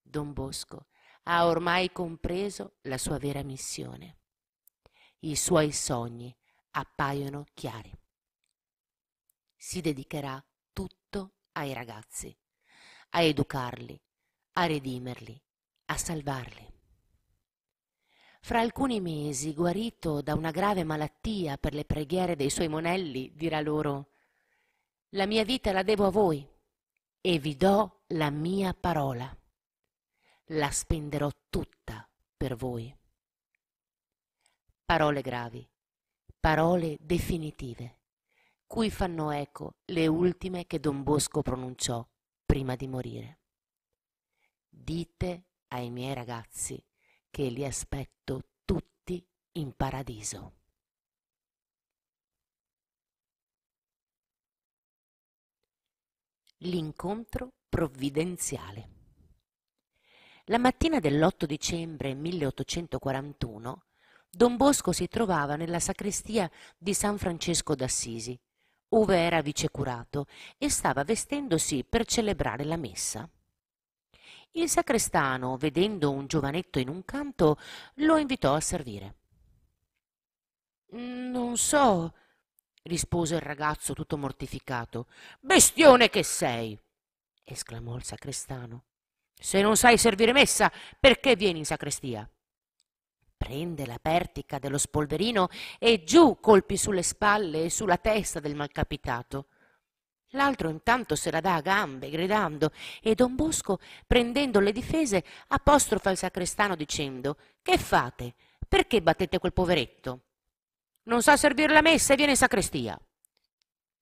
Don Bosco ha ormai compreso la sua vera missione. I suoi sogni appaiono chiari si dedicherà tutto ai ragazzi, a educarli, a redimerli, a salvarli. Fra alcuni mesi, guarito da una grave malattia per le preghiere dei suoi monelli, dirà loro La mia vita la devo a voi e vi do la mia parola. La spenderò tutta per voi. Parole gravi, parole definitive cui fanno eco le ultime che Don Bosco pronunciò prima di morire. Dite ai miei ragazzi che li aspetto tutti in paradiso. L'incontro provvidenziale. La mattina dell'8 dicembre 1841 Don Bosco si trovava nella sacrestia di San Francesco d'Assisi ove era vicecurato, e stava vestendosi per celebrare la messa. Il sacrestano, vedendo un giovanetto in un canto, lo invitò a servire. Non so, rispose il ragazzo tutto mortificato. Bestione che sei! esclamò il sacrestano. Se non sai servire messa, perché vieni in sacrestia? Prende la pertica dello spolverino e giù colpi sulle spalle e sulla testa del malcapitato. L'altro intanto se la dà a gambe, gridando, e don Bosco, prendendo le difese, apostrofa il sacrestano dicendo Che fate? Perché battete quel poveretto? Non sa servire la messa e viene in sacrestia.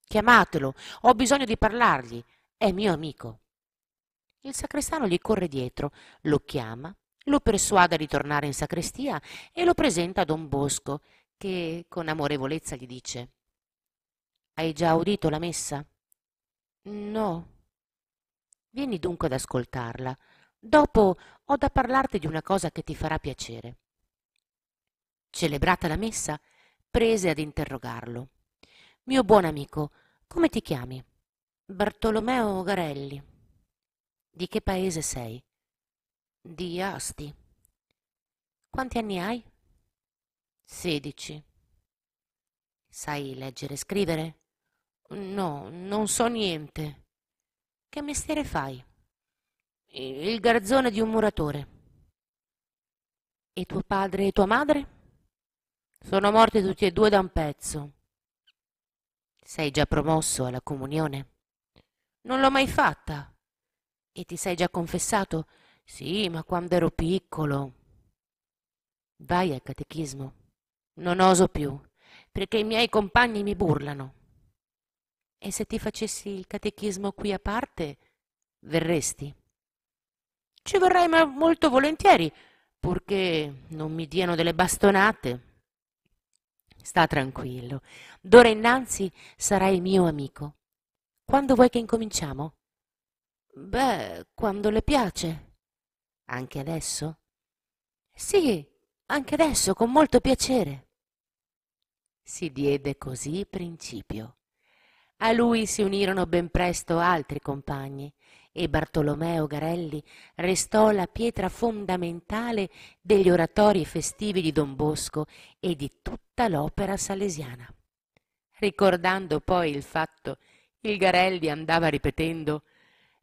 Chiamatelo, ho bisogno di parlargli, è mio amico. Il sacrestano gli corre dietro, lo chiama, lo persuade a ritornare in sacrestia e lo presenta a don Bosco, che con amorevolezza gli dice Hai già udito la messa? No. Vieni dunque ad ascoltarla. Dopo ho da parlarti di una cosa che ti farà piacere. Celebrata la messa, prese ad interrogarlo. Mio buon amico, come ti chiami? Bartolomeo Garelli. Di che paese sei? Di Asti. Quanti anni hai? Sedici. Sai leggere e scrivere? No, non so niente. Che mestiere fai? Il garzone di un muratore. E tuo padre e tua madre? Sono morti tutti e due da un pezzo. Sei già promosso alla comunione? Non l'ho mai fatta. E ti sei già confessato? Sì, ma quando ero piccolo. Vai al catechismo. Non oso più, perché i miei compagni mi burlano. E se ti facessi il catechismo qui a parte, verresti? Ci vorrei molto volentieri, purché non mi diano delle bastonate. Sta tranquillo, d'ora innanzi sarai mio amico. Quando vuoi che incominciamo? Beh, quando le piace. Anche adesso? Sì, anche adesso, con molto piacere. Si diede così principio. A lui si unirono ben presto altri compagni e Bartolomeo Garelli restò la pietra fondamentale degli oratori festivi di Don Bosco e di tutta l'opera salesiana. Ricordando poi il fatto, il Garelli andava ripetendo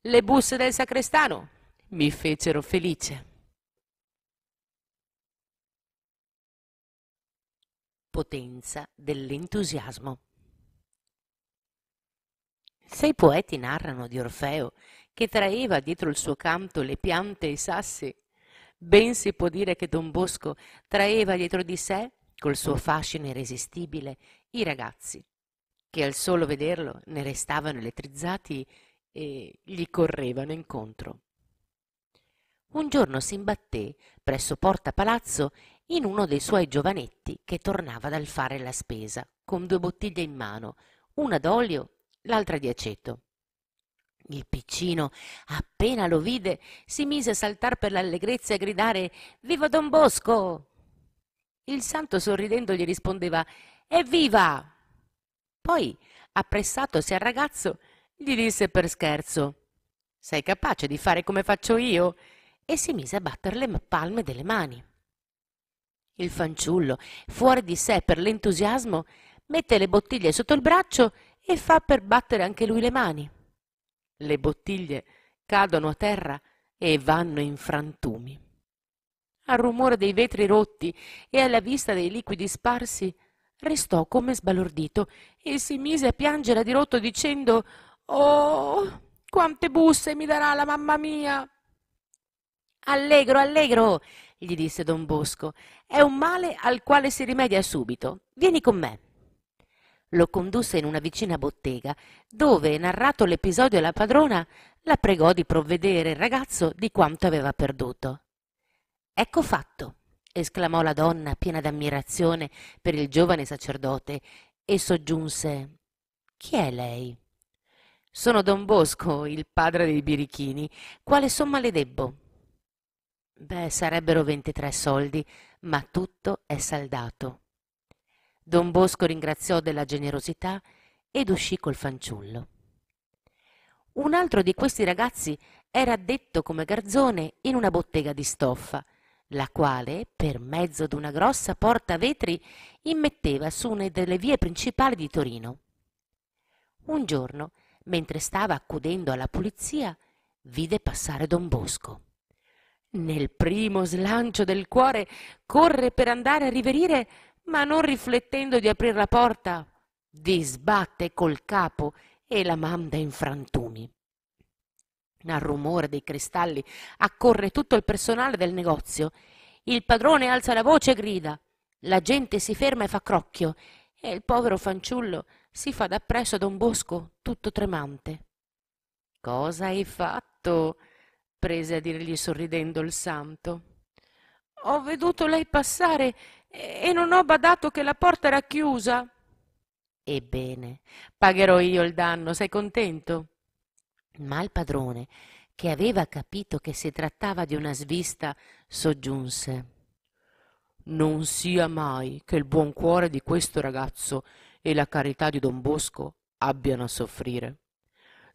le busse del sacrestano mi fecero felice. Potenza dell'entusiasmo. Se i poeti narrano di Orfeo che traeva dietro il suo canto le piante e i sassi, ben si può dire che Don Bosco traeva dietro di sé, col suo fascino irresistibile, i ragazzi, che al solo vederlo ne restavano elettrizzati e gli correvano incontro. Un giorno si imbatté presso Porta Palazzo in uno dei suoi giovanetti che tornava dal fare la spesa, con due bottiglie in mano, una d'olio l'altra di aceto. Il piccino, appena lo vide, si mise a saltar per l'allegrezza e a gridare Viva Don Bosco! Il santo sorridendo gli rispondeva Evviva! Poi, appressatosi al ragazzo, gli disse per scherzo Sei capace di fare come faccio io? E si mise a battere le palme delle mani. Il fanciullo, fuori di sé per l'entusiasmo, mette le bottiglie sotto il braccio e fa per battere anche lui le mani. Le bottiglie cadono a terra e vanno in frantumi. Al rumore dei vetri rotti e alla vista dei liquidi sparsi, restò come sbalordito e si mise a piangere a dirotto dicendo Oh, quante busse mi darà la mamma mia! Allegro, allegro, gli disse don Bosco, è un male al quale si rimedia subito. Vieni con me lo condusse in una vicina bottega, dove, narrato l'episodio alla padrona, la pregò di provvedere il ragazzo di quanto aveva perduto. Ecco fatto, esclamò la donna piena d'ammirazione per il giovane sacerdote e soggiunse Chi è lei? Sono don Bosco, il padre dei birichini. Quale somma le debbo? Beh, sarebbero ventitré soldi, ma tutto è saldato. Don Bosco ringraziò della generosità ed uscì col fanciullo. Un altro di questi ragazzi era addetto come garzone in una bottega di stoffa, la quale, per mezzo d'una grossa porta a vetri, immetteva su una delle vie principali di Torino. Un giorno, mentre stava accudendo alla pulizia, vide passare Don Bosco. Nel primo slancio del cuore corre per andare a riverire ma non riflettendo di aprir la porta, disbatte col capo e la manda in frantumi. Al rumore dei cristalli accorre tutto il personale del negozio. Il padrone alza la voce e grida. La gente si ferma e fa crocchio e il povero fanciullo si fa dappresso a Don Bosco tutto tremante. Cosa hai fatto? Prese a dirgli sorridendo il santo. Ho veduto lei passare e non ho badato che la porta era chiusa. Ebbene, pagherò io il danno, sei contento? Ma il padrone, che aveva capito che si trattava di una svista, soggiunse. Non sia mai che il buon cuore di questo ragazzo e la carità di Don Bosco abbiano a soffrire.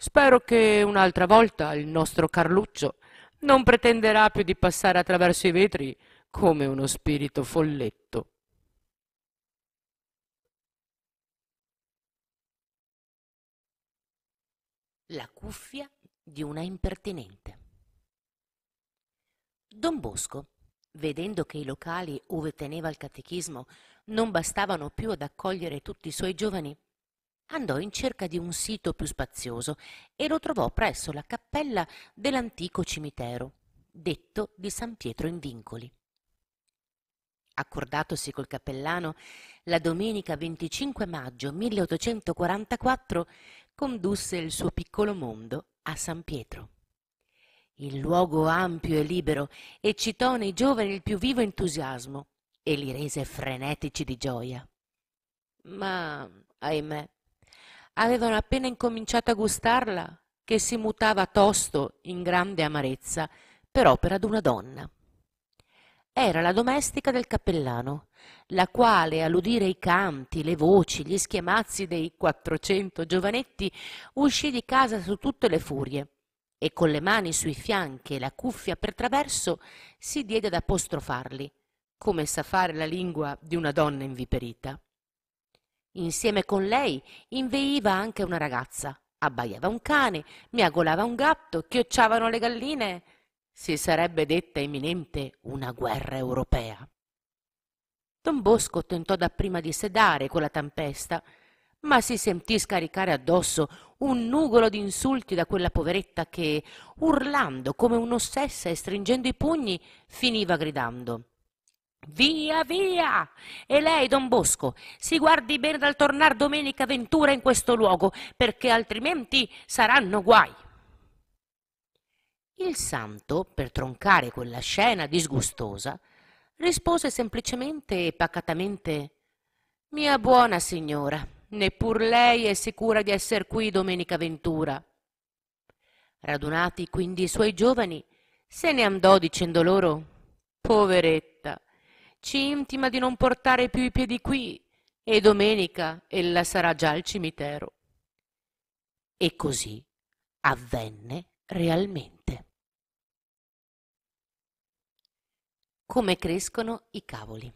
Spero che un'altra volta il nostro Carluccio non pretenderà più di passare attraverso i vetri come uno spirito folletto. La cuffia di una impertinente. Don Bosco, vedendo che i locali ove teneva il catechismo non bastavano più ad accogliere tutti i suoi giovani, andò in cerca di un sito più spazioso e lo trovò presso la cappella dell'antico cimitero, detto di San Pietro in Vincoli. Accordatosi col cappellano, la domenica 25 maggio 1844 condusse il suo piccolo mondo a San Pietro. Il luogo ampio e libero eccitò nei giovani il più vivo entusiasmo e li rese frenetici di gioia. Ma, ahimè, avevano appena incominciato a gustarla che si mutava tosto in grande amarezza per opera d'una donna. Era la domestica del cappellano, la quale, all'udire i canti, le voci, gli schiamazzi dei quattrocento giovanetti, uscì di casa su tutte le furie e con le mani sui fianchi e la cuffia per traverso si diede ad apostrofarli, come sa fare la lingua di una donna inviperita. Insieme con lei inveiva anche una ragazza, abbaiava un cane, miagolava un gatto, chiocciavano le galline. Si sarebbe detta imminente una guerra europea. Don Bosco tentò dapprima di sedare quella tempesta, ma si sentì scaricare addosso un nugolo di insulti da quella poveretta che, urlando come un'ossessa e stringendo i pugni, finiva gridando Via, via! E lei, don Bosco, si guardi bene dal tornar domenica ventura in questo luogo, perché altrimenti saranno guai. Il santo, per troncare quella scena disgustosa, rispose semplicemente e pacatamente Mia buona signora, neppur lei è sicura di esser qui domenica ventura. Radunati quindi i suoi giovani, se ne andò dicendo loro Poveretta, ci intima di non portare più i piedi qui e domenica ella sarà già al cimitero. E così avvenne realmente. Come crescono i cavoli.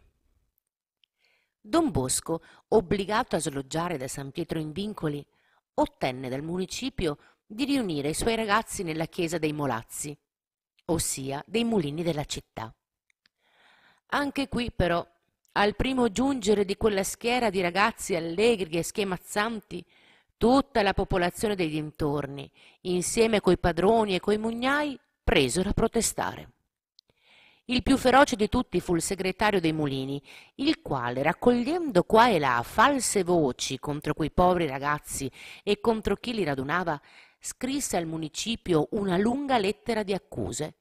Don Bosco, obbligato a sloggiare da San Pietro in Vincoli, ottenne dal municipio di riunire i suoi ragazzi nella chiesa dei Molazzi, ossia dei mulini della città. Anche qui però, al primo giungere di quella schiera di ragazzi allegri e schemazzanti, tutta la popolazione dei dintorni, insieme coi padroni e coi mugnai, presero a protestare. Il più feroce di tutti fu il segretario dei mulini, il quale, raccogliendo qua e là false voci contro quei poveri ragazzi e contro chi li radunava, scrisse al municipio una lunga lettera di accuse,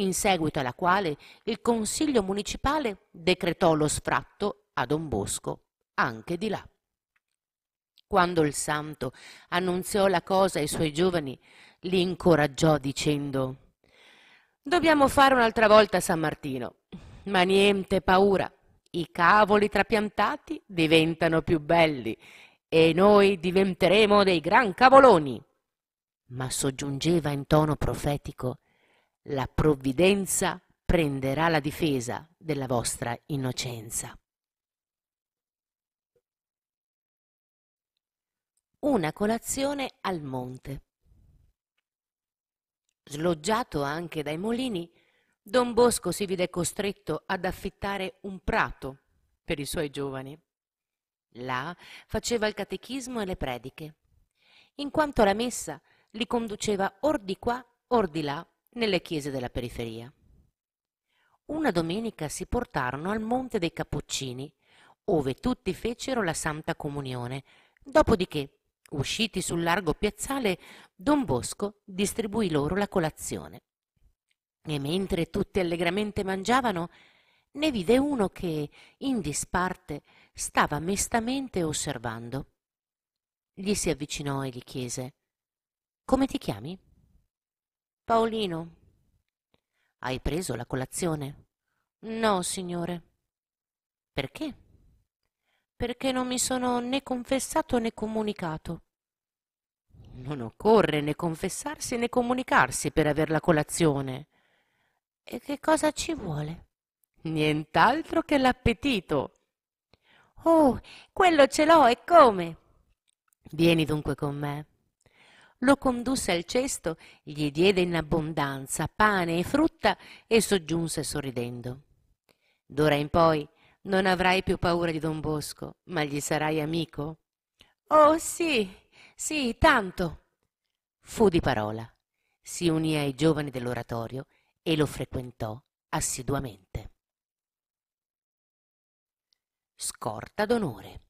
in seguito alla quale il consiglio municipale decretò lo sfratto a Don Bosco anche di là. Quando il santo annunziò la cosa ai suoi giovani, li incoraggiò dicendo Dobbiamo fare un'altra volta San Martino, ma niente paura, i cavoli trapiantati diventano più belli e noi diventeremo dei gran cavoloni. Ma soggiungeva in tono profetico la provvidenza prenderà la difesa della vostra innocenza. Una colazione al monte. Sloggiato anche dai molini, don Bosco si vide costretto ad affittare un prato per i suoi giovani. Là faceva il catechismo e le prediche. in quanto la messa li conduceva or di qua or di là nelle chiese della periferia. Una domenica si portarono al Monte dei Cappuccini, ove tutti fecero la Santa Comunione, dopodiché, usciti sul largo piazzale, don Bosco distribuì loro la colazione. E mentre tutti allegramente mangiavano, ne vide uno che, in disparte, stava mestamente osservando. Gli si avvicinò e gli chiese Come ti chiami? Paolino. Hai preso la colazione? No, signore. Perché? Perché non mi sono né confessato né comunicato. Non occorre né confessarsi né comunicarsi per aver la colazione. E che cosa ci vuole? Nient'altro che l'appetito. Oh, quello ce l'ho e come? Vieni dunque con me. Lo condusse al cesto, gli diede in abbondanza pane e frutta e soggiunse sorridendo. D'ora in poi non avrai più paura di don Bosco, ma gli sarai amico? Oh sì, sì, tanto. Fu di parola. Si unì ai giovani dell'oratorio e lo frequentò assiduamente. Scorta d'onore.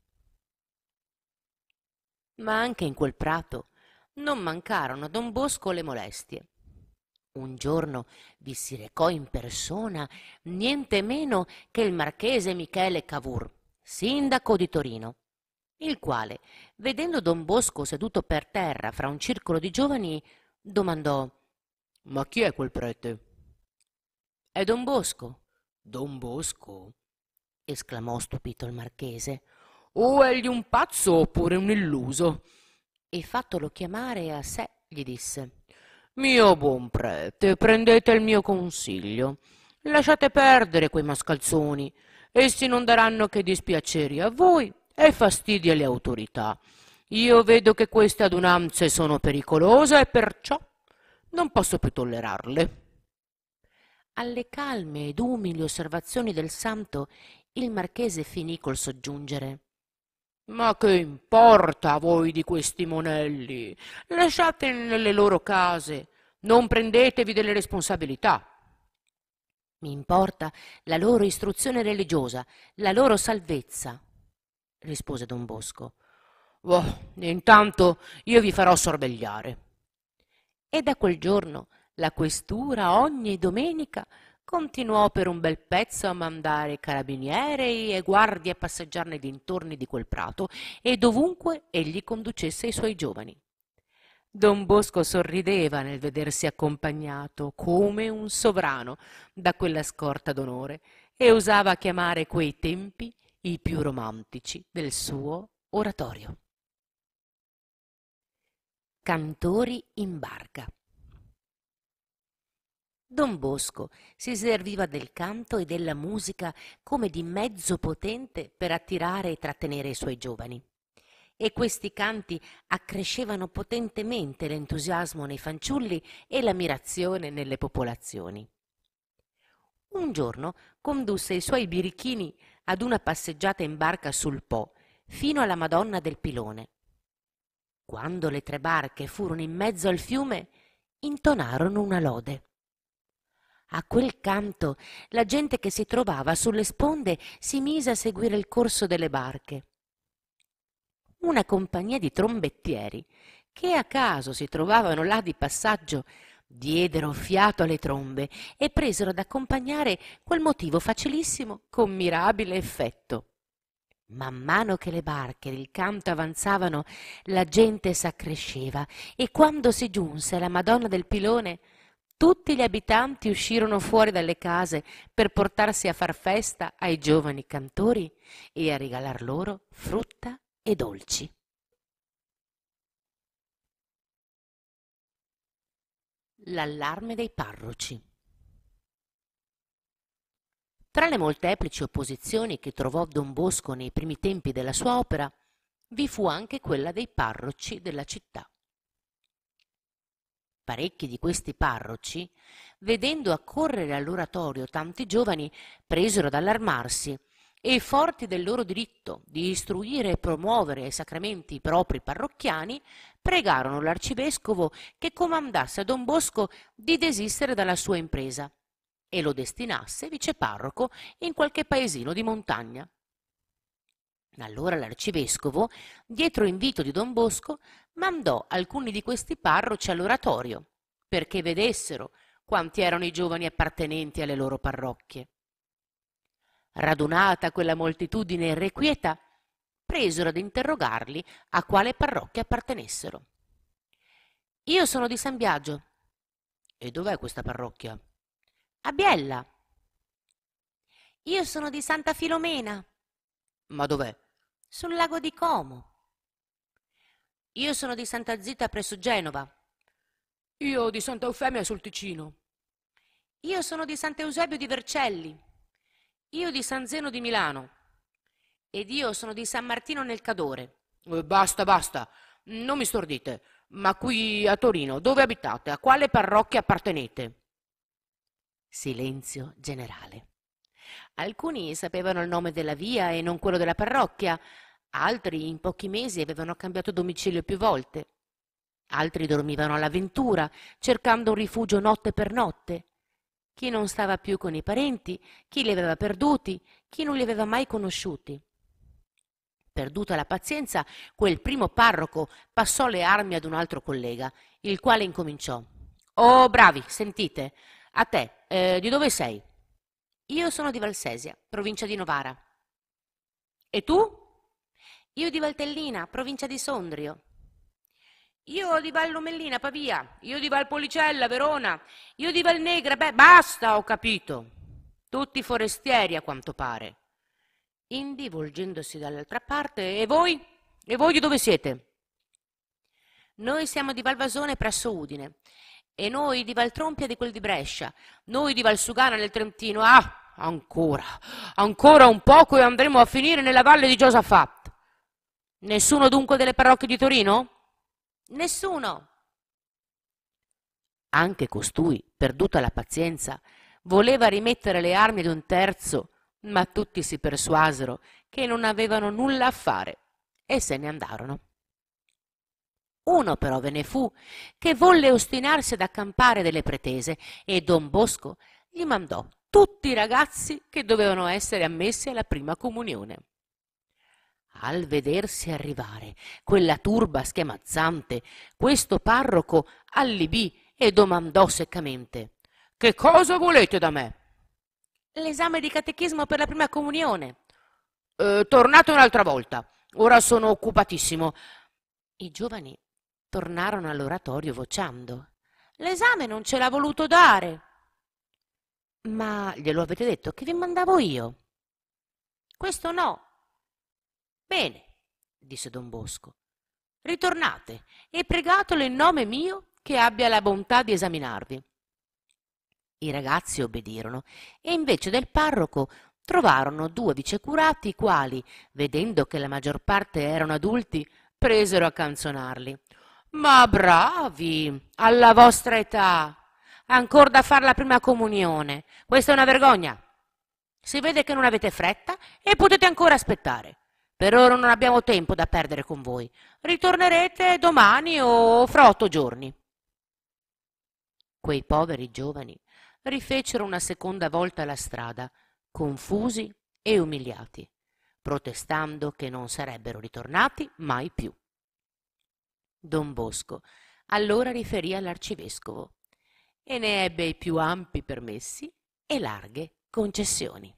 Ma anche in quel prato non mancarono a don Bosco le molestie. Un giorno vi si recò in persona niente meno che il marchese Michele Cavour, sindaco di Torino, il quale, vedendo don Bosco seduto per terra fra un circolo di giovani, domandò Ma chi è quel prete? È don Bosco. Don Bosco? esclamò stupito il marchese. O egli un pazzo oppure un illuso? E fattolo chiamare a sé, gli disse mio buon prete, prendete il mio consiglio. Lasciate perdere quei mascalzoni. Essi non daranno che dispiaceri a voi e fastidi alle autorità. Io vedo che queste adunanze sono pericolose e perciò non posso più tollerarle. Alle calme ed umili osservazioni del santo il marchese finì col soggiungere. Ma che importa a voi di questi monelli? Lasciateli nelle loro case, non prendetevi delle responsabilità. Mi importa la loro istruzione religiosa, la loro salvezza, rispose don Bosco. Oh, intanto io vi farò sorvegliare. E da quel giorno la questura ogni domenica continuò per un bel pezzo a mandare carabinieri e guardie a passeggiare nei dintorni di quel prato e dovunque egli conducesse i suoi giovani. Don Bosco sorrideva nel vedersi accompagnato come un sovrano da quella scorta d'onore e usava chiamare quei tempi i più romantici del suo oratorio. Cantori in barca Don Bosco si serviva del canto e della musica come di mezzo potente per attirare e trattenere i suoi giovani. E questi canti accrescevano potentemente l'entusiasmo nei fanciulli e l'ammirazione nelle popolazioni. Un giorno condusse i suoi birichini ad una passeggiata in barca sul Po, fino alla Madonna del Pilone. Quando le tre barche furono in mezzo al fiume, intonarono una lode. A quel canto la gente che si trovava sulle sponde si mise a seguire il corso delle barche. Una compagnia di trombettieri, che a caso si trovavano là di passaggio, diedero fiato alle trombe e presero ad accompagnare quel motivo facilissimo con mirabile effetto. Man mano che le barche del canto avanzavano, la gente s'accresceva e quando si giunse alla Madonna del Pilone, tutti gli abitanti uscirono fuori dalle case per portarsi a far festa ai giovani cantori e a regalar loro frutta e dolci. L'allarme dei parroci Tra le molteplici opposizioni che trovò Don Bosco nei primi tempi della sua opera, vi fu anche quella dei parroci della città. Parecchi di questi parroci, vedendo accorrere all'oratorio tanti giovani, presero ad allarmarsi e forti del loro diritto di istruire e promuovere ai sacramenti i propri parrocchiani, pregarono l'arcivescovo che comandasse a Don Bosco di desistere dalla sua impresa e lo destinasse viceparroco in qualche paesino di montagna. Allora l'arcivescovo, dietro invito di Don Bosco, mandò alcuni di questi parroci all'oratorio perché vedessero quanti erano i giovani appartenenti alle loro parrocchie. Radunata quella moltitudine irrequieta, presero ad interrogarli a quale parrocchia appartenessero. Io sono di San Biagio. E dov'è questa parrocchia? A Biella. Io sono di Santa Filomena. Ma dov'è? Sul lago di Como. Io sono di Santa Zita presso Genova. Io di Santa Eufemia sul Ticino. Io sono di Sant'Eusebio di Vercelli. Io di San Zeno di Milano. Ed io sono di San Martino nel Cadore. Eh, basta, basta, non mi stordite. Ma qui a Torino, dove abitate? A quale parrocchia appartenete? Silenzio generale. Alcuni sapevano il nome della via e non quello della parrocchia, altri in pochi mesi avevano cambiato domicilio più volte, altri dormivano all'avventura, cercando un rifugio notte per notte. Chi non stava più con i parenti, chi li aveva perduti, chi non li aveva mai conosciuti. Perduta la pazienza, quel primo parroco passò le armi ad un altro collega, il quale incominciò. Oh, bravi, sentite, a te, eh, di dove sei? Io sono di Valsesia, provincia di Novara. E tu? Io di Valtellina, provincia di Sondrio. Io di Val Lomellina, Pavia. Io di Valpolicella, Verona. Io di Valnegra. Beh, basta, ho capito. Tutti forestieri, a quanto pare. Indi, volgendosi dall'altra parte, e voi? E voi di dove siete? Noi siamo di Valvasone presso Udine. E noi di Valtrompia di quel di Brescia. Noi di Valsugana nel Trentino. Ah, ancora, ancora un poco e andremo a finire nella valle di Giosafat. Nessuno dunque delle parrocchie di Torino? Nessuno. Anche costui, perduta la pazienza, voleva rimettere le armi ad un terzo, ma tutti si persuasero che non avevano nulla a fare e se ne andarono. Uno però ve ne fu che volle ostinarsi ad accampare delle pretese e don Bosco gli mandò tutti i ragazzi che dovevano essere ammessi alla prima comunione. Al vedersi arrivare quella turba schiamazzante, questo parroco allibì e domandò seccamente Che cosa volete da me? L'esame di catechismo per la prima comunione. Eh, tornate un'altra volta, ora sono occupatissimo. I giovani tornarono all'oratorio vociando. L'esame non ce l'ha voluto dare. Ma glielo avete detto che vi mandavo io? Questo no, Bene, disse don Bosco, ritornate e pregatelo in nome mio che abbia la bontà di esaminarvi. I ragazzi obbedirono e invece del parroco trovarono due vicecurati i quali, vedendo che la maggior parte erano adulti, presero a canzonarli. Ma bravi, alla vostra età, ancora da far la prima comunione. Questa è una vergogna. Si vede che non avete fretta e potete ancora aspettare. Per ora non abbiamo tempo da perdere con voi. Ritornerete domani o fra otto giorni. Quei poveri giovani rifecero una seconda volta la strada, confusi e umiliati, protestando che non sarebbero ritornati mai più. Don Bosco allora riferì all'arcivescovo e ne ebbe i più ampi permessi e larghe concessioni.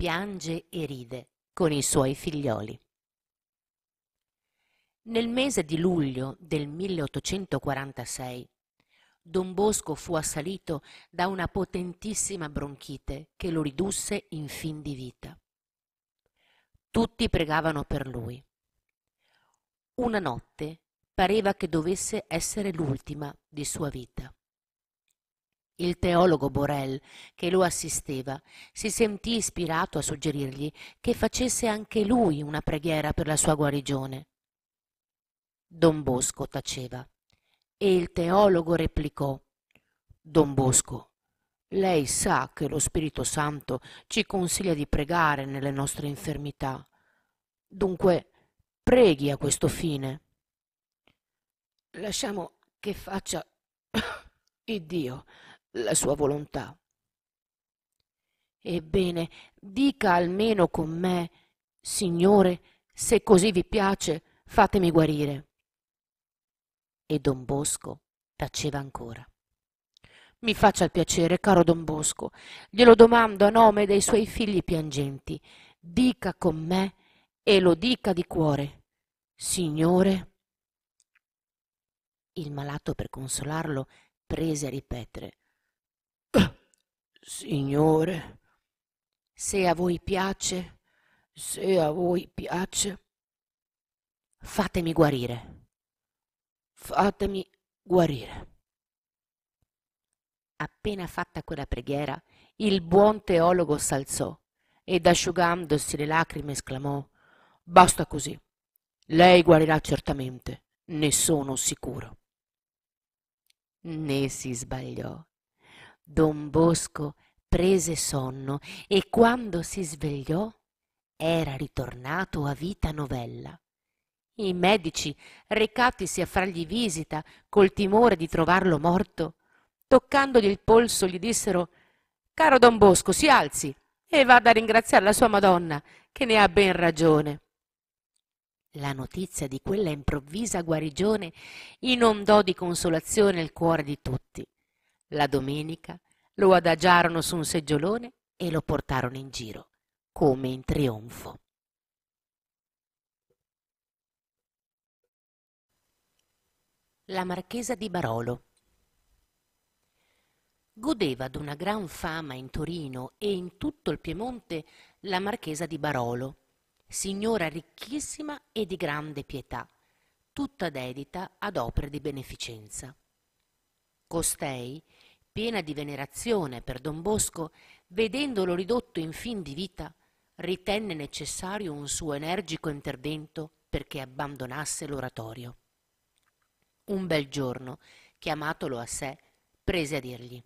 Piange e ride con i suoi figlioli. Nel mese di luglio del 1846 Don Bosco fu assalito da una potentissima bronchite che lo ridusse in fin di vita. Tutti pregavano per lui. Una notte pareva che dovesse essere l'ultima di sua vita. Il teologo Borel, che lo assisteva, si sentì ispirato a suggerirgli che facesse anche lui una preghiera per la sua guarigione. Don Bosco taceva e il teologo replicò Don Bosco, lei sa che lo Spirito Santo ci consiglia di pregare nelle nostre infermità. Dunque, preghi a questo fine. Lasciamo che faccia il Dio la sua volontà. Ebbene, dica almeno con me, Signore, se così vi piace, fatemi guarire. E don Bosco taceva ancora. Mi faccia il piacere, caro don Bosco, glielo domando a nome dei suoi figli piangenti. Dica con me e lo dica di cuore. Signore. Il malato, per consolarlo, prese a ripetere. Signore. Se a voi piace, se a voi piace, fatemi guarire. Fatemi guarire. Appena fatta quella preghiera, il buon teologo s'alzò ed asciugandosi le lacrime esclamò Basta così. Lei guarirà certamente, ne sono sicuro. Ne si sbagliò. Don Bosco prese sonno e quando si svegliò era ritornato a vita novella. I medici, recatisi a fargli visita col timore di trovarlo morto, toccandogli il polso gli dissero Caro Don Bosco, si alzi e vada a ringraziare la sua Madonna, che ne ha ben ragione. La notizia di quella improvvisa guarigione inondò di consolazione il cuore di tutti. La domenica lo adagiarono su un seggiolone e lo portarono in giro, come in trionfo. La marchesa di Barolo godeva d'una gran fama in Torino e in tutto il Piemonte la marchesa di Barolo, signora ricchissima e di grande pietà, tutta dedita ad opere di beneficenza. Costei piena di venerazione per don Bosco, vedendolo ridotto in fin di vita, ritenne necessario un suo energico intervento perché abbandonasse l'oratorio. Un bel giorno, chiamatolo a sé, prese a dirgli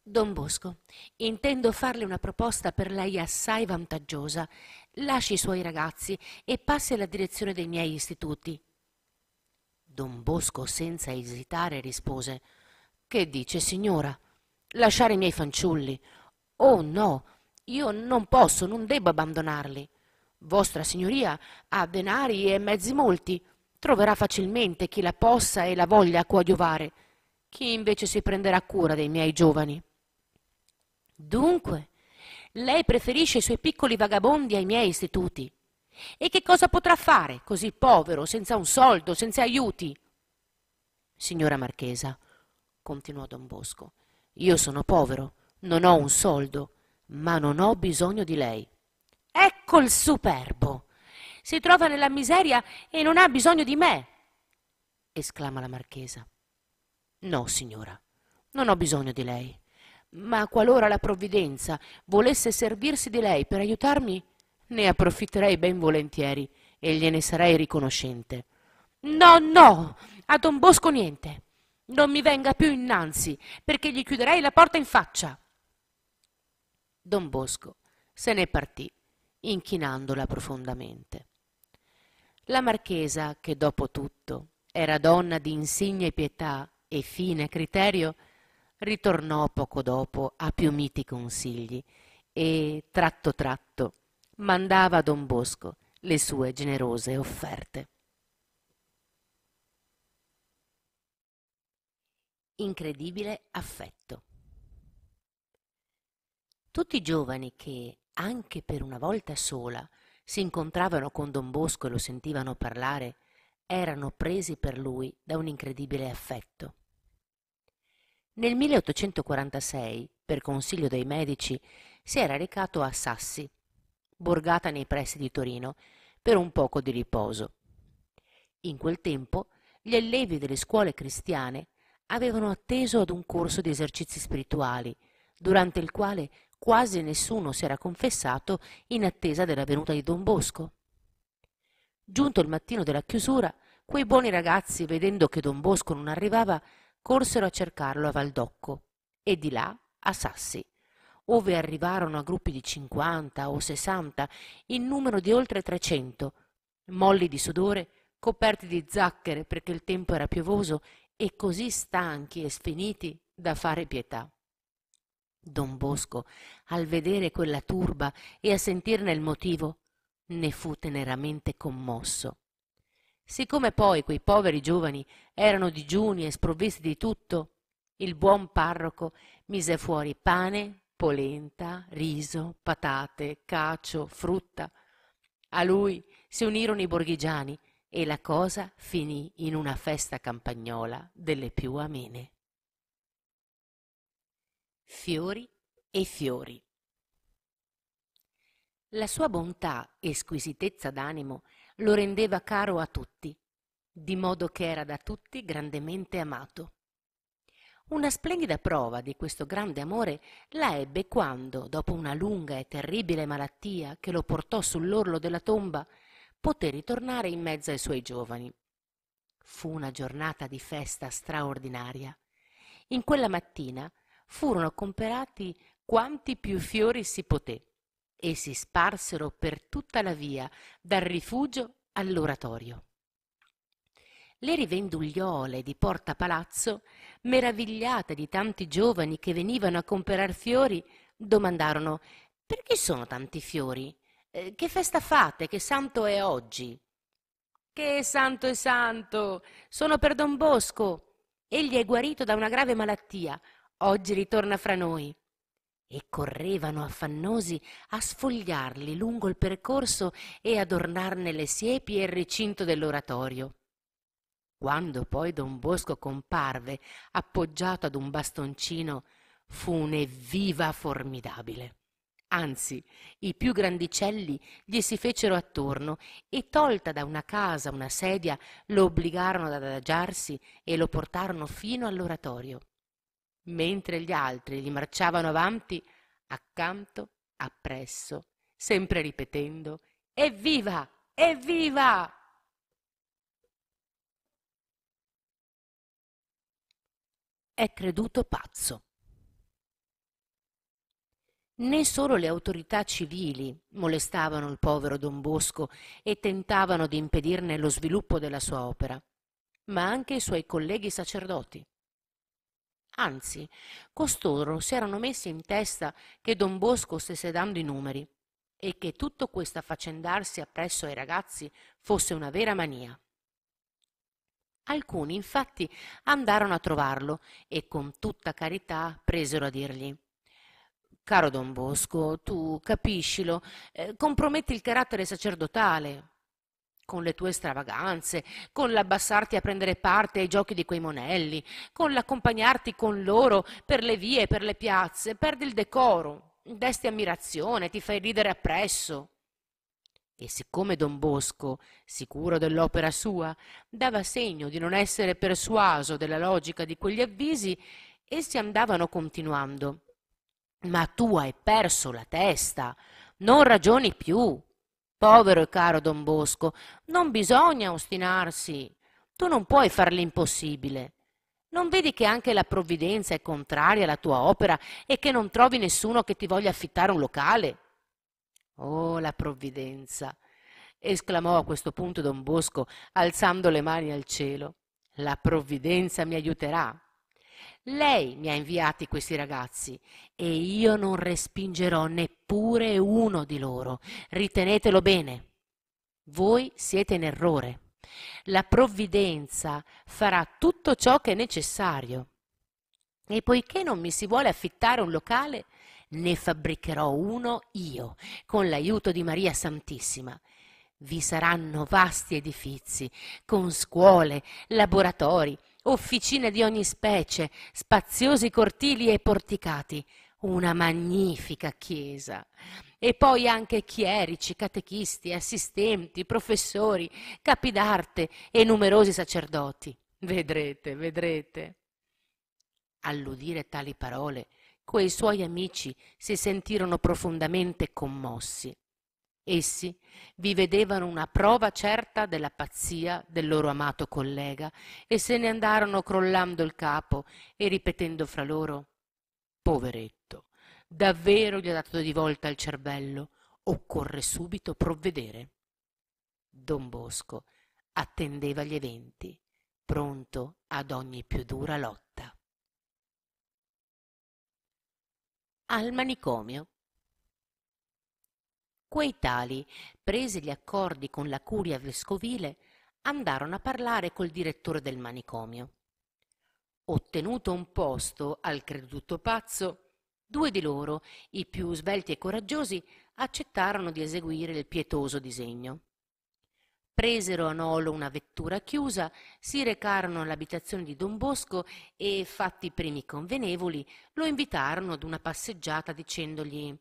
Don Bosco, intendo farle una proposta per lei assai vantaggiosa. Lasci i suoi ragazzi e passi alla direzione dei miei istituti. Don Bosco, senza esitare, rispose che dice, signora? Lasciare i miei fanciulli? Oh no, io non posso, non debbo abbandonarli. Vostra signoria ha denari e mezzi molti, troverà facilmente chi la possa e la voglia coadiuvare. Chi invece si prenderà cura dei miei giovani? Dunque, lei preferisce i suoi piccoli vagabondi ai miei istituti. E che cosa potrà fare, così povero, senza un soldo, senza aiuti? Signora Marchesa, continuò don Bosco, io sono povero, non ho un soldo, ma non ho bisogno di lei. Ecco il superbo! Si trova nella miseria e non ha bisogno di me! esclama la marchesa. No, signora, non ho bisogno di lei, ma qualora la provvidenza volesse servirsi di lei per aiutarmi, ne approfitterei ben volentieri e gliene sarei riconoscente. No, no, a don Bosco niente non mi venga più innanzi, perché gli chiuderei la porta in faccia. Don Bosco se ne partì, inchinandola profondamente. La marchesa, che dopo tutto era donna di insigne pietà e fine criterio, ritornò poco dopo a più miti consigli e, tratto tratto, mandava a don Bosco le sue generose offerte. Incredibile affetto. Tutti i giovani che, anche per una volta sola, si incontravano con don Bosco e lo sentivano parlare, erano presi per lui da un incredibile affetto. Nel 1846, per consiglio dei medici, si era recato a Sassi, borgata nei pressi di Torino, per un poco di riposo. In quel tempo gli allievi delle scuole cristiane avevano atteso ad un corso di esercizi spirituali, durante il quale quasi nessuno si era confessato in attesa della venuta di don Bosco. Giunto il mattino della chiusura, quei buoni ragazzi, vedendo che don Bosco non arrivava, corsero a cercarlo a Valdocco e di là a Sassi, ove arrivarono a gruppi di cinquanta o sessanta, in numero di oltre trecento, molli di sudore, coperti di zacchere perché il tempo era piovoso e così stanchi e sfiniti da fare pietà. Don Bosco, al vedere quella turba e a sentirne il motivo, ne fu teneramente commosso. Siccome poi quei poveri giovani erano digiuni e sprovvisti di tutto, il buon parroco mise fuori pane, polenta, riso, patate, cacio, frutta. A lui si unirono i borghigiani e la cosa finì in una festa campagnola delle più amene. Fiori e fiori. La sua bontà e squisitezza d'animo lo rendeva caro a tutti, di modo che era da tutti grandemente amato. Una splendida prova di questo grande amore la ebbe quando, dopo una lunga e terribile malattia che lo portò sull'orlo della tomba, poté ritornare in mezzo ai suoi giovani. Fu una giornata di festa straordinaria. In quella mattina furono comperati quanti più fiori si poté e si sparsero per tutta la via, dal rifugio all'oratorio. Le rivendugliole di Porta Palazzo, meravigliate di tanti giovani che venivano a comperar fiori, domandarono perché sono tanti fiori? Eh, che festa fate? Che santo è oggi? Che santo è santo! Sono per Don Bosco. Egli è guarito da una grave malattia. Oggi ritorna fra noi e correvano affannosi a sfogliarli lungo il percorso e adornarne le siepi e il recinto dell'oratorio. Quando poi don Bosco comparve appoggiato ad un bastoncino, fu un'evviva formidabile. Anzi, i più grandicelli gli si fecero attorno e tolta da una casa una sedia lo obbligarono ad adagiarsi e lo portarono fino all'oratorio mentre gli altri gli marciavano avanti accanto, appresso, sempre ripetendo Evviva! Evviva! È creduto pazzo. Né solo le autorità civili molestavano il povero Don Bosco e tentavano di impedirne lo sviluppo della sua opera, ma anche i suoi colleghi sacerdoti. Anzi, costoro si erano messi in testa che don Bosco stesse dando i numeri e che tutto questo affaccendarsi appresso ai ragazzi fosse una vera mania. Alcuni infatti andarono a trovarlo e con tutta carità presero a dirgli Caro Don Bosco, tu capiscilo, eh, comprometti il carattere sacerdotale, con le tue stravaganze, con l'abbassarti a prendere parte ai giochi di quei monelli, con l'accompagnarti con loro per le vie e per le piazze, perdi il decoro, desti ammirazione, ti fai ridere appresso. E siccome don Bosco, sicuro dell'opera sua, dava segno di non essere persuaso della logica di quegli avvisi, essi andavano continuando. Ma tu hai perso la testa, non ragioni più. Povero e caro Don Bosco, non bisogna ostinarsi. Tu non puoi far l'impossibile. Non vedi che anche la provvidenza è contraria alla tua opera e che non trovi nessuno che ti voglia affittare un locale? Oh, la provvidenza! esclamò a questo punto don Bosco, alzando le mani al cielo. La provvidenza mi aiuterà. Lei mi ha inviati questi ragazzi e io non respingerò neppure uno di loro. Ritenetelo bene. Voi siete in errore. La provvidenza farà tutto ciò che è necessario. E poiché non mi si vuole affittare un locale, ne fabbricherò uno io, con l'aiuto di Maria Santissima. Vi saranno vasti edifizi, con scuole, laboratori, officine di ogni specie, spaziosi cortili e porticati, una magnifica chiesa. E poi anche chierici, catechisti, assistenti, professori, capi d'arte e numerosi sacerdoti. Vedrete, vedrete. All'udire tali parole, quei suoi amici si sentirono profondamente commossi Essi vi vedevano una prova certa della pazzia del loro amato collega e se ne andarono crollando il capo e ripetendo fra loro Poveretto, davvero gli ha dato di volta il cervello, occorre subito provvedere. Don Bosco attendeva gli eventi, pronto ad ogni più dura lotta. Al manicomio Quei tali, presi gli accordi con la curia vescovile, andarono a parlare col direttore del manicomio. Ottenuto un posto al creduto pazzo, due di loro, i più svelti e coraggiosi, accettarono di eseguire il pietoso disegno. Presero a Nolo una vettura chiusa, si recarono all'abitazione di Don Bosco e, fatti i primi convenevoli, lo invitarono ad una passeggiata dicendogli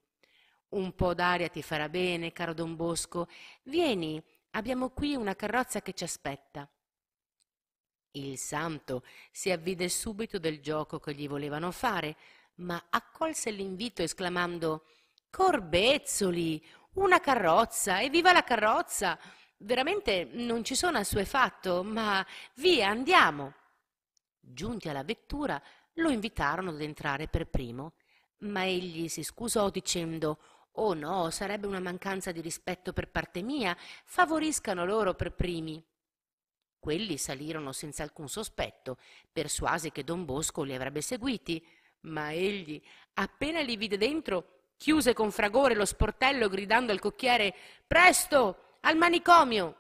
un po' d'aria ti farà bene, caro Don Bosco. Vieni, abbiamo qui una carrozza che ci aspetta. Il santo si avvide subito del gioco che gli volevano fare, ma accolse l'invito esclamando Corbezzoli, una carrozza, e viva la carrozza! Veramente non ci sono assuefatto, ma via, andiamo. Giunti alla vettura, lo invitarono ad entrare per primo, ma egli si scusò dicendo Oh no, sarebbe una mancanza di rispetto per parte mia, favoriscano loro per primi. Quelli salirono senza alcun sospetto, persuasi che don Bosco li avrebbe seguiti, ma egli, appena li vide dentro, chiuse con fragore lo sportello gridando al cocchiere Presto, al manicomio!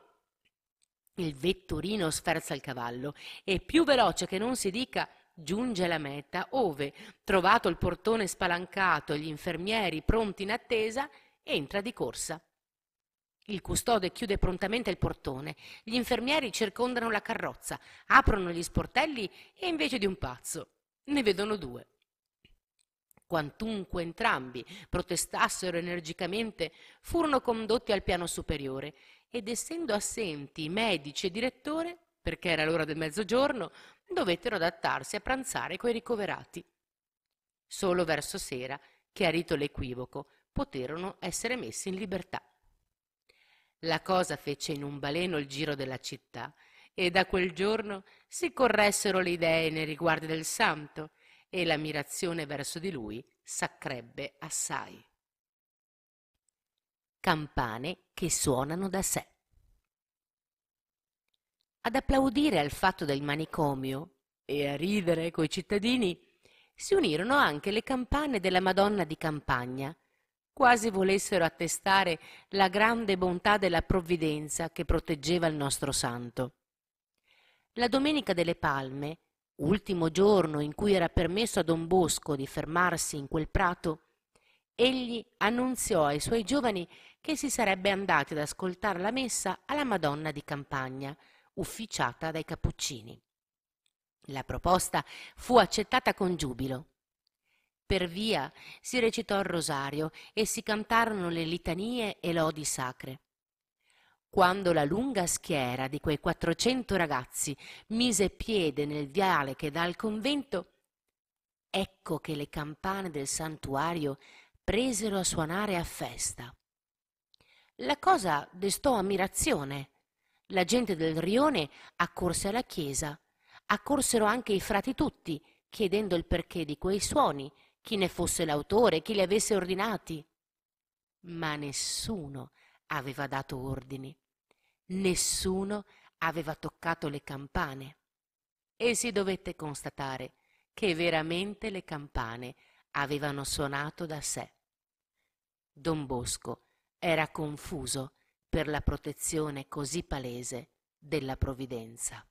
Il vetturino sferza il cavallo e più veloce che non si dica giunge alla meta ove, trovato il portone spalancato e gli infermieri pronti in attesa, entra di corsa. Il custode chiude prontamente il portone, gli infermieri circondano la carrozza, aprono gli sportelli e invece di un pazzo ne vedono due. Quantunque entrambi protestassero energicamente, furono condotti al piano superiore ed essendo assenti medici e direttore, perché era l'ora del mezzogiorno, dovettero adattarsi a pranzare coi ricoverati. Solo verso sera, chiarito l'equivoco, poterono essere messi in libertà. La cosa fece in un baleno il giro della città e da quel giorno si corressero le idee nei riguardi del santo e l'ammirazione verso di lui s'accrebbe assai. Campane che suonano da sé. Ad applaudire al fatto del manicomio e a ridere coi cittadini si unirono anche le campane della Madonna di Campagna, quasi volessero attestare la grande bontà della provvidenza che proteggeva il nostro santo. La Domenica delle Palme, ultimo giorno in cui era permesso a Don Bosco di fermarsi in quel prato, egli annunziò ai suoi giovani che si sarebbe andati ad ascoltare la messa alla Madonna di Campagna, ufficiata dai Cappuccini. La proposta fu accettata con giubilo. Per via si recitò il rosario e si cantarono le litanie e lodi sacre. Quando la lunga schiera di quei quattrocento ragazzi mise piede nel viale che dà al convento, ecco che le campane del santuario presero a suonare a festa. La cosa destò ammirazione la gente del rione accorse alla chiesa, accorsero anche i frati tutti, chiedendo il perché di quei suoni, chi ne fosse l'autore, chi li avesse ordinati. Ma nessuno aveva dato ordini, nessuno aveva toccato le campane e si dovette constatare che veramente le campane avevano suonato da sé. Don Bosco era confuso per la protezione così palese della provvidenza.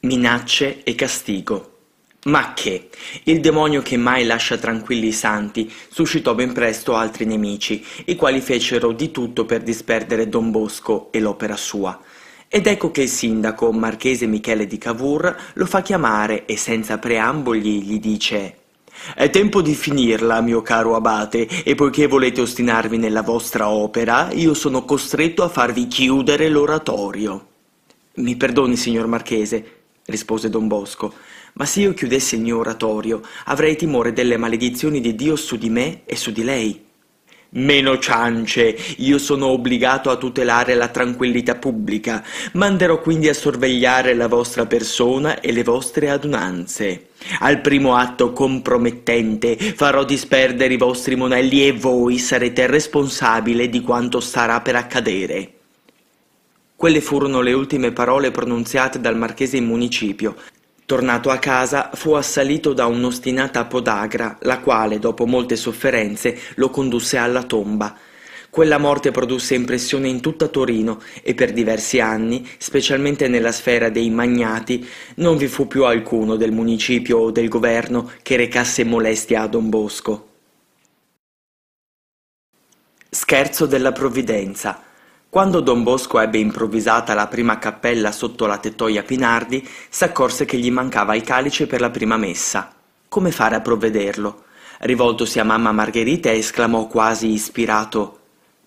Minacce e castigo. Ma che? Il demonio che mai lascia tranquilli i santi suscitò ben presto altri nemici, i quali fecero di tutto per disperdere Don Bosco e l'opera sua. Ed ecco che il sindaco, marchese Michele di Cavour, lo fa chiamare e senza preamboli gli dice è tempo di finirla, mio caro abate, e poiché volete ostinarvi nella vostra opera, io sono costretto a farvi chiudere l'oratorio. Mi perdoni, signor Marchese, rispose don Bosco, ma se io chiudessi il mio oratorio, avrei timore delle maledizioni di Dio su di me e su di lei. Meno ciance, io sono obbligato a tutelare la tranquillità pubblica, manderò quindi a sorvegliare la vostra persona e le vostre adunanze. Al primo atto compromettente farò disperdere i vostri monelli e voi sarete responsabile di quanto starà per accadere. Quelle furono le ultime parole pronunziate dal marchese in municipio, Tornato a casa, fu assalito da un'ostinata podagra, la quale, dopo molte sofferenze, lo condusse alla tomba. Quella morte produsse impressione in tutta Torino e per diversi anni, specialmente nella sfera dei magnati, non vi fu più alcuno del municipio o del governo che recasse molestia a Don Bosco. Scherzo della provvidenza quando Don Bosco ebbe improvvisata la prima cappella sotto la tettoia Pinardi, s'accorse che gli mancava il calice per la prima messa. Come fare a provvederlo? Rivoltosi a mamma Margherita, esclamò quasi ispirato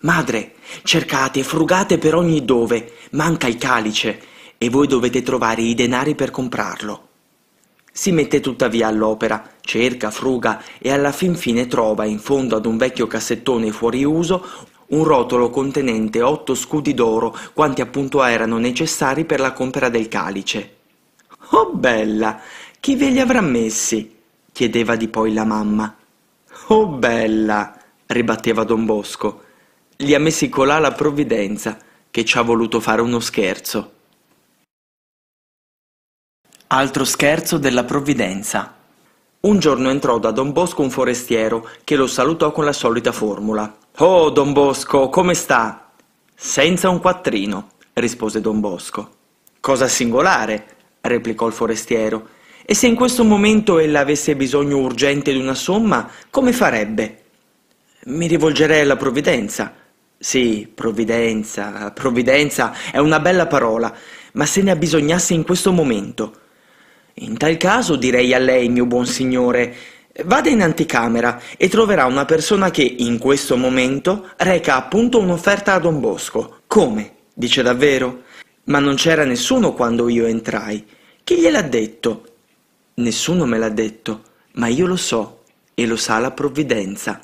Madre, cercate frugate per ogni dove, manca il calice, e voi dovete trovare i denari per comprarlo. Si mette tuttavia all'opera, cerca, fruga e alla fin fine trova in fondo ad un vecchio cassettone fuori uso un rotolo contenente otto scudi d'oro, quanti appunto erano necessari per la compera del calice. Oh bella, chi ve li avrà messi? chiedeva di poi la mamma. Oh bella, ribatteva don Bosco, li ha messi colà la provvidenza, che ci ha voluto fare uno scherzo. Altro scherzo della provvidenza. Un giorno entrò da don Bosco un forestiero che lo salutò con la solita formula. Oh, don Bosco, come sta? Senza un quattrino, rispose don Bosco. Cosa singolare, replicò il forestiero. E se in questo momento ella avesse bisogno urgente di una somma, come farebbe? Mi rivolgerei alla provvidenza. Sì, provvidenza, provvidenza è una bella parola, ma se ne abbisognasse in questo momento. In tal caso direi a lei, mio buon signore, Vada in anticamera e troverà una persona che, in questo momento, reca appunto un'offerta a Don Bosco. Come? Dice davvero? Ma non c'era nessuno quando io entrai. Chi gliel'ha detto? Nessuno me l'ha detto, ma io lo so, e lo sa la provvidenza.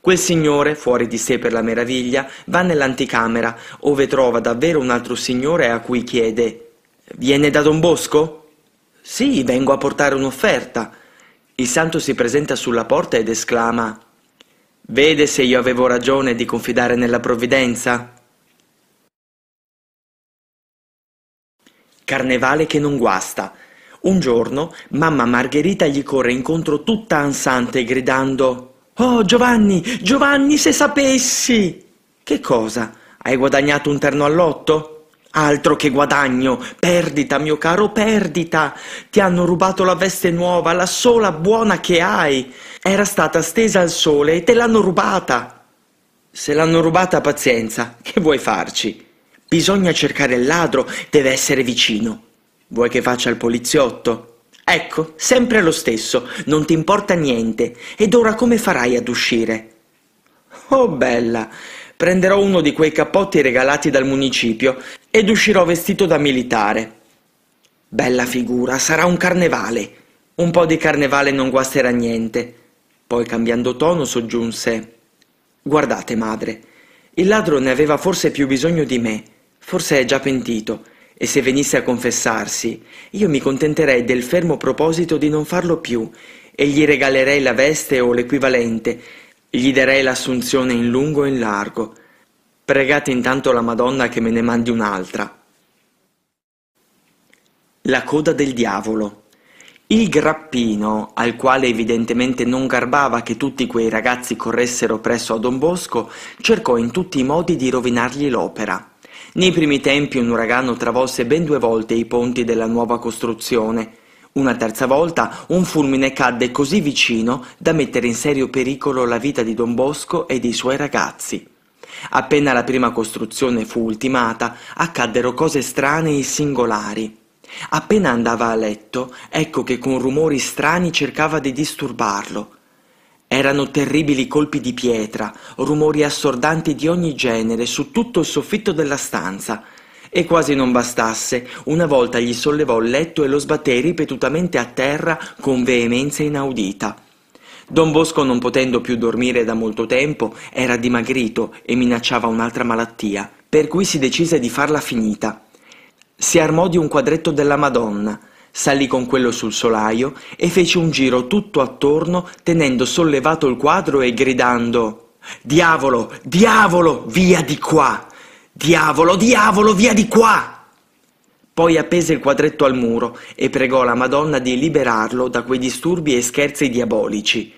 Quel signore, fuori di sé per la meraviglia, va nell'anticamera, ove trova davvero un altro signore a cui chiede Viene da Don Bosco? Sì, vengo a portare un'offerta. Il santo si presenta sulla porta ed esclama Vede se io avevo ragione di confidare nella provvidenza? Carnevale che non guasta. Un giorno mamma Margherita gli corre incontro tutta ansante gridando Oh Giovanni, Giovanni se sapessi! Che cosa? Hai guadagnato un terno all'otto? Altro che guadagno, perdita, mio caro, perdita. Ti hanno rubato la veste nuova, la sola buona che hai. Era stata stesa al sole e te l'hanno rubata. Se l'hanno rubata, pazienza, che vuoi farci? Bisogna cercare il ladro, deve essere vicino. Vuoi che faccia il poliziotto? Ecco, sempre lo stesso, non ti importa niente. Ed ora come farai ad uscire? Oh, bella, Prenderò uno di quei cappotti regalati dal municipio ed uscirò vestito da militare. Bella figura, sarà un carnevale. Un po' di carnevale non guasterà niente. Poi cambiando tono soggiunse Guardate, madre, il ladro ne aveva forse più bisogno di me, forse è già pentito, e se venisse a confessarsi, io mi contenterei del fermo proposito di non farlo più, e gli regalerei la veste o l'equivalente, gli darei l'assunzione in lungo e in largo. Pregate intanto la Madonna che me ne mandi un'altra. La coda del diavolo. Il grappino, al quale evidentemente non garbava che tutti quei ragazzi corressero presso a Don Bosco, cercò in tutti i modi di rovinargli l'opera. Nei primi tempi un uragano travolse ben due volte i ponti della nuova costruzione, una terza volta un fulmine cadde così vicino da mettere in serio pericolo la vita di Don Bosco e dei suoi ragazzi. Appena la prima costruzione fu ultimata, accaddero cose strane e singolari. Appena andava a letto, ecco che con rumori strani cercava di disturbarlo. Erano terribili colpi di pietra, rumori assordanti di ogni genere su tutto il soffitto della stanza, e quasi non bastasse, una volta gli sollevò il letto e lo sbatté ripetutamente a terra con veemenza inaudita. Don Bosco, non potendo più dormire da molto tempo, era dimagrito e minacciava un'altra malattia, per cui si decise di farla finita. Si armò di un quadretto della Madonna, salì con quello sul solaio e fece un giro tutto attorno tenendo sollevato il quadro e gridando Diavolo, diavolo, via di qua! Diavolo, diavolo, via di qua! Poi appese il quadretto al muro e pregò la Madonna di liberarlo da quei disturbi e scherzi diabolici.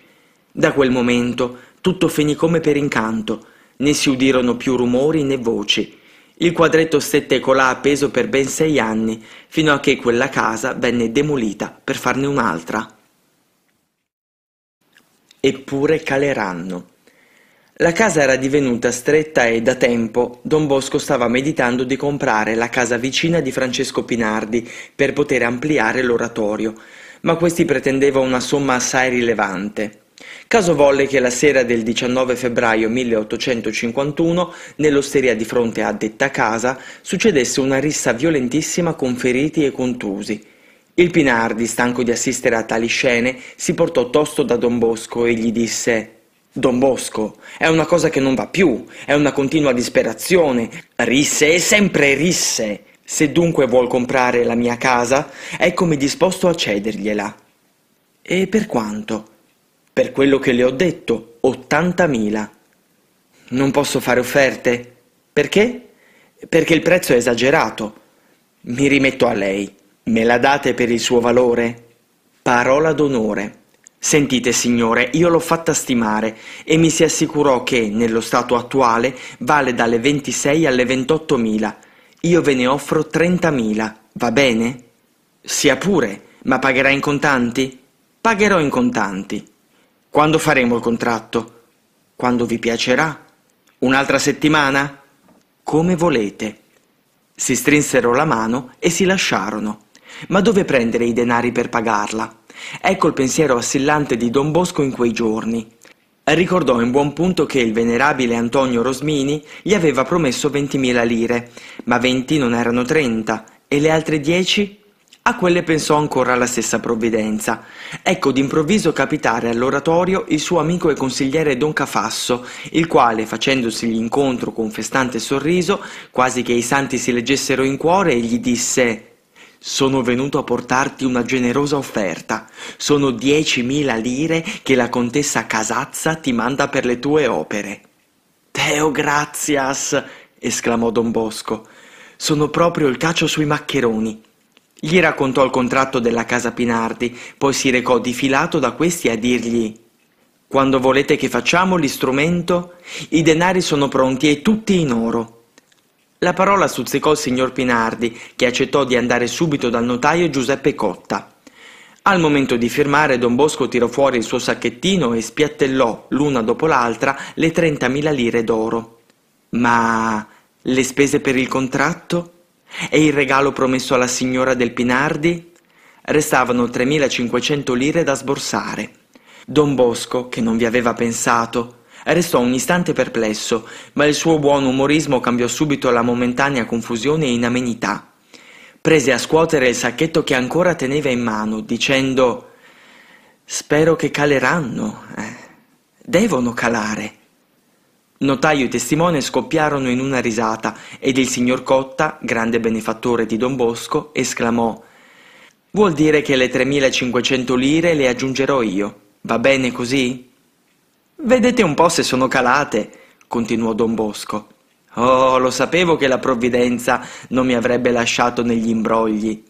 Da quel momento tutto finì come per incanto, né si udirono più rumori né voci. Il quadretto stette colà appeso per ben sei anni, fino a che quella casa venne demolita per farne un'altra. Eppure caleranno. La casa era divenuta stretta e da tempo Don Bosco stava meditando di comprare la casa vicina di Francesco Pinardi per poter ampliare l'oratorio, ma questi pretendeva una somma assai rilevante. Caso volle che la sera del 19 febbraio 1851, nell'osteria di fronte a detta casa, succedesse una rissa violentissima con feriti e contusi. Il Pinardi, stanco di assistere a tali scene, si portò tosto da Don Bosco e gli disse Don Bosco, è una cosa che non va più, è una continua disperazione, risse e sempre risse. Se dunque vuol comprare la mia casa, eccomi disposto a cedergliela. E per quanto? Per quello che le ho detto, ottantamila. Non posso fare offerte? Perché? Perché il prezzo è esagerato. Mi rimetto a lei. Me la date per il suo valore? Parola d'onore. Sentite, signore, io l'ho fatta stimare e mi si assicurò che, nello stato attuale, vale dalle 26 alle 28 mila. Io ve ne offro 30 mila, va bene? Sia pure, ma pagherà in contanti? Pagherò in contanti. Quando faremo il contratto? Quando vi piacerà? Un'altra settimana? Come volete. Si strinsero la mano e si lasciarono. Ma dove prendere i denari per pagarla? Ecco il pensiero assillante di Don Bosco in quei giorni. Ricordò in buon punto che il venerabile Antonio Rosmini gli aveva promesso ventimila lire, ma venti non erano trenta, e le altre dieci? A quelle pensò ancora la stessa provvidenza. Ecco d'improvviso capitare all'oratorio il suo amico e consigliere Don Cafasso, il quale, facendosi l'incontro con festante sorriso, quasi che i santi si leggessero in cuore, gli disse sono venuto a portarti una generosa offerta. Sono diecimila lire che la contessa Casazza ti manda per le tue opere. Deo grazias! esclamò Don Bosco. Sono proprio il cacio sui maccheroni. Gli raccontò il contratto della casa Pinardi, poi si recò difilato da questi a dirgli Quando volete che facciamo l'istrumento, i denari sono pronti e tutti in oro. La parola stuzzicò il signor Pinardi, che accettò di andare subito dal notaio Giuseppe Cotta. Al momento di firmare, don Bosco tirò fuori il suo sacchettino e spiattellò, l'una dopo l'altra, le trentamila lire d'oro. Ma le spese per il contratto? E il regalo promesso alla signora del Pinardi? Restavano 3.500 lire da sborsare. Don Bosco, che non vi aveva pensato, Restò un istante perplesso, ma il suo buon umorismo cambiò subito la momentanea confusione in amenità. Prese a scuotere il sacchetto che ancora teneva in mano, dicendo Spero che caleranno. Eh, devono calare. Notaio e testimone scoppiarono in una risata ed il signor Cotta, grande benefattore di Don Bosco, esclamò Vuol dire che le 3500 lire le aggiungerò io. Va bene così? Vedete un po' se sono calate, continuò don Bosco. Oh, lo sapevo che la provvidenza non mi avrebbe lasciato negli imbrogli.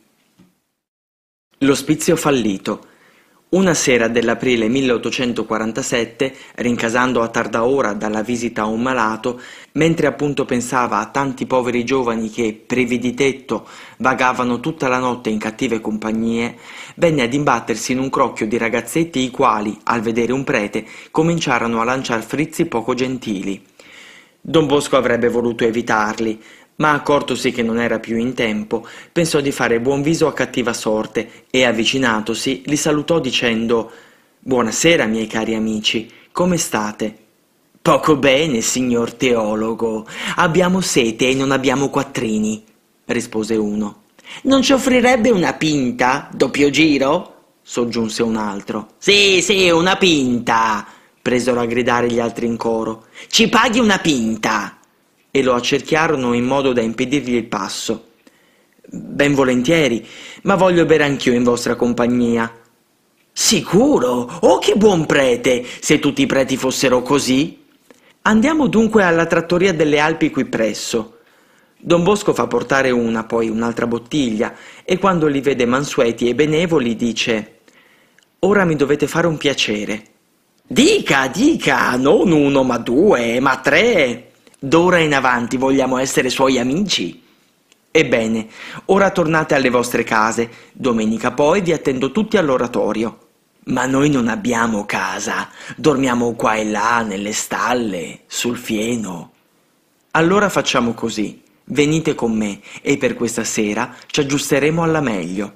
L'ospizio fallito. Una sera dell'aprile 1847, rincasando a tarda ora dalla visita a un malato, mentre appunto pensava a tanti poveri giovani che, privi di tetto, vagavano tutta la notte in cattive compagnie, venne ad imbattersi in un crocchio di ragazzetti i quali, al vedere un prete, cominciarono a lanciar frizzi poco gentili. Don Bosco avrebbe voluto evitarli, ma accortosi che non era più in tempo, pensò di fare buon viso a cattiva sorte e avvicinatosi li salutò dicendo Buonasera, miei cari amici, come state? Poco bene, signor teologo. Abbiamo sete e non abbiamo quattrini, rispose uno. Non ci offrirebbe una pinta, doppio giro? soggiunse un altro. Sì, sì, una pinta, presero a gridare gli altri in coro. Ci paghi una pinta! E lo accerchiarono in modo da impedirgli il passo. Ben volentieri, ma voglio bere anch'io in vostra compagnia. Sicuro? Oh, che buon prete! Se tutti i preti fossero così. Andiamo dunque alla trattoria delle Alpi qui presso. Don Bosco fa portare una, poi un'altra bottiglia, e quando li vede mansueti e benevoli dice Ora mi dovete fare un piacere. Dica, dica, non uno, ma due, ma tre. D'ora in avanti vogliamo essere suoi amici. Ebbene, ora tornate alle vostre case, domenica poi vi attendo tutti all'oratorio. Ma noi non abbiamo casa, dormiamo qua e là, nelle stalle, sul fieno. Allora facciamo così, venite con me e per questa sera ci aggiusteremo alla meglio.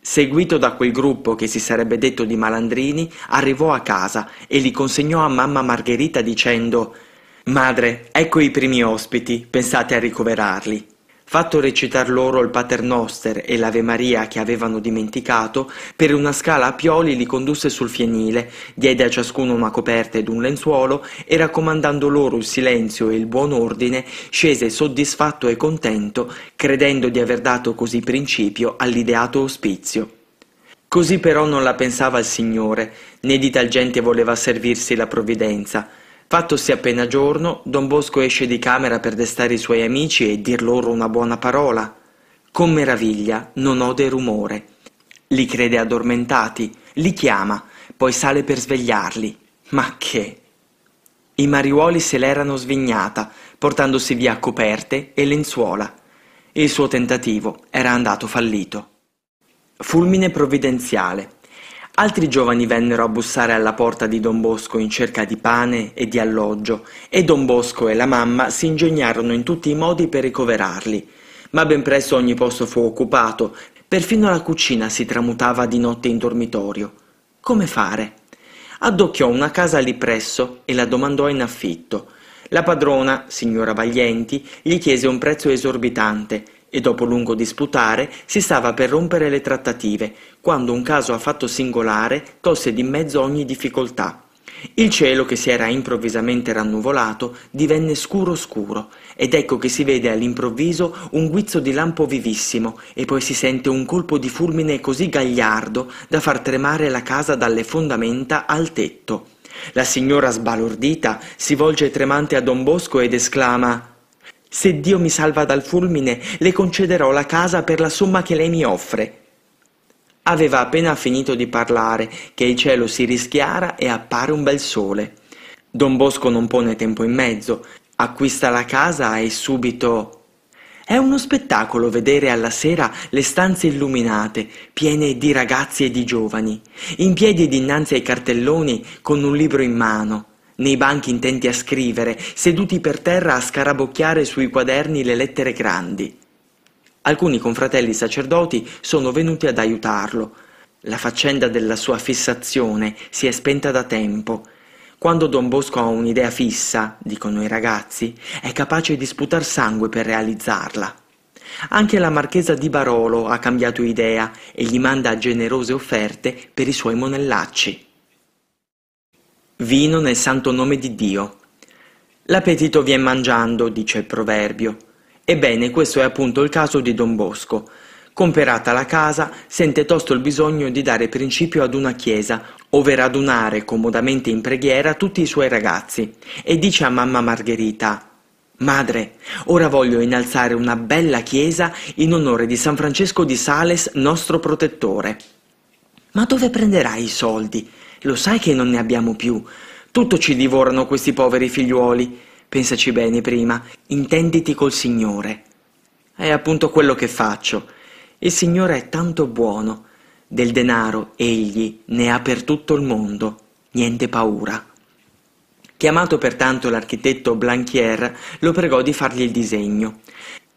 Seguito da quel gruppo che si sarebbe detto di malandrini, arrivò a casa e li consegnò a mamma Margherita dicendo Madre, ecco i primi ospiti, pensate a ricoverarli. Fatto recitar loro il Paternoster e l'Ave Maria che avevano dimenticato, per una scala a pioli li condusse sul fienile, diede a ciascuno una coperta ed un lenzuolo e raccomandando loro il silenzio e il buon ordine, scese soddisfatto e contento, credendo di aver dato così principio all'ideato ospizio. Così però non la pensava il Signore, né di tal gente voleva servirsi la provvidenza, Fattosi appena giorno, don Bosco esce di camera per destare i suoi amici e dir loro una buona parola. Con meraviglia non ode rumore. Li crede addormentati, li chiama, poi sale per svegliarli. Ma che? I mariuoli se l'erano svignata, portandosi via coperte e lenzuola. Il suo tentativo era andato fallito. Fulmine provvidenziale. Altri giovani vennero a bussare alla porta di Don Bosco in cerca di pane e di alloggio, e Don Bosco e la mamma si ingegnarono in tutti i modi per ricoverarli. Ma ben presto ogni posto fu occupato, perfino la cucina si tramutava di notte in dormitorio. Come fare? Addocchiò una casa lì presso e la domandò in affitto. La padrona, signora Vaglienti, gli chiese un prezzo esorbitante e dopo lungo disputare si stava per rompere le trattative, quando un caso affatto singolare tolse di mezzo ogni difficoltà. Il cielo, che si era improvvisamente rannuvolato, divenne scuro scuro, ed ecco che si vede all'improvviso un guizzo di lampo vivissimo, e poi si sente un colpo di fulmine così gagliardo da far tremare la casa dalle fondamenta al tetto. La signora sbalordita si volge tremante a Don Bosco ed esclama se Dio mi salva dal fulmine, le concederò la casa per la somma che lei mi offre. Aveva appena finito di parlare che il cielo si rischiara e appare un bel sole. Don Bosco non pone tempo in mezzo, acquista la casa e subito... È uno spettacolo vedere alla sera le stanze illuminate, piene di ragazzi e di giovani, in piedi dinanzi ai cartelloni con un libro in mano, nei banchi intenti a scrivere, seduti per terra a scarabocchiare sui quaderni le lettere grandi. Alcuni confratelli sacerdoti sono venuti ad aiutarlo. La faccenda della sua fissazione si è spenta da tempo. Quando Don Bosco ha un'idea fissa, dicono i ragazzi, è capace di sputar sangue per realizzarla. Anche la marchesa di Barolo ha cambiato idea e gli manda generose offerte per i suoi monellacci. Vino nel santo nome di Dio. L'appetito vien mangiando, dice il proverbio. Ebbene, questo è appunto il caso di Don Bosco. Comperata la casa, sente tosto il bisogno di dare principio ad una chiesa, ove radunare comodamente in preghiera tutti i suoi ragazzi, e dice a mamma Margherita Madre, ora voglio innalzare una bella chiesa in onore di San Francesco di Sales, nostro protettore. Ma dove prenderai i soldi? Lo sai che non ne abbiamo più. Tutto ci divorano questi poveri figliuoli. Pensaci bene prima, intenditi col Signore. È appunto quello che faccio. Il Signore è tanto buono. Del denaro egli ne ha per tutto il mondo. Niente paura. Chiamato pertanto l'architetto Blanquier, lo pregò di fargli il disegno.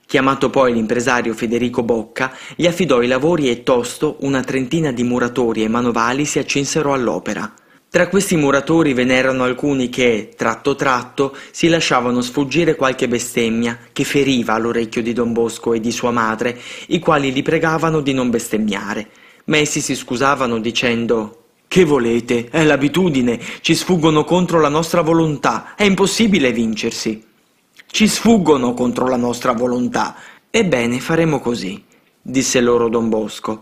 Chiamato poi l'impresario Federico Bocca, gli affidò i lavori e tosto una trentina di muratori e manovali si accinsero all'opera. Tra questi muratori ve n'erano alcuni che, tratto tratto, si lasciavano sfuggire qualche bestemmia che feriva l'orecchio di Don Bosco e di sua madre, i quali li pregavano di non bestemmiare. ma essi si scusavano dicendo Che volete? È l'abitudine, ci sfuggono contro la nostra volontà, è impossibile vincersi. Ci sfuggono contro la nostra volontà. Ebbene, faremo così, disse loro don Bosco.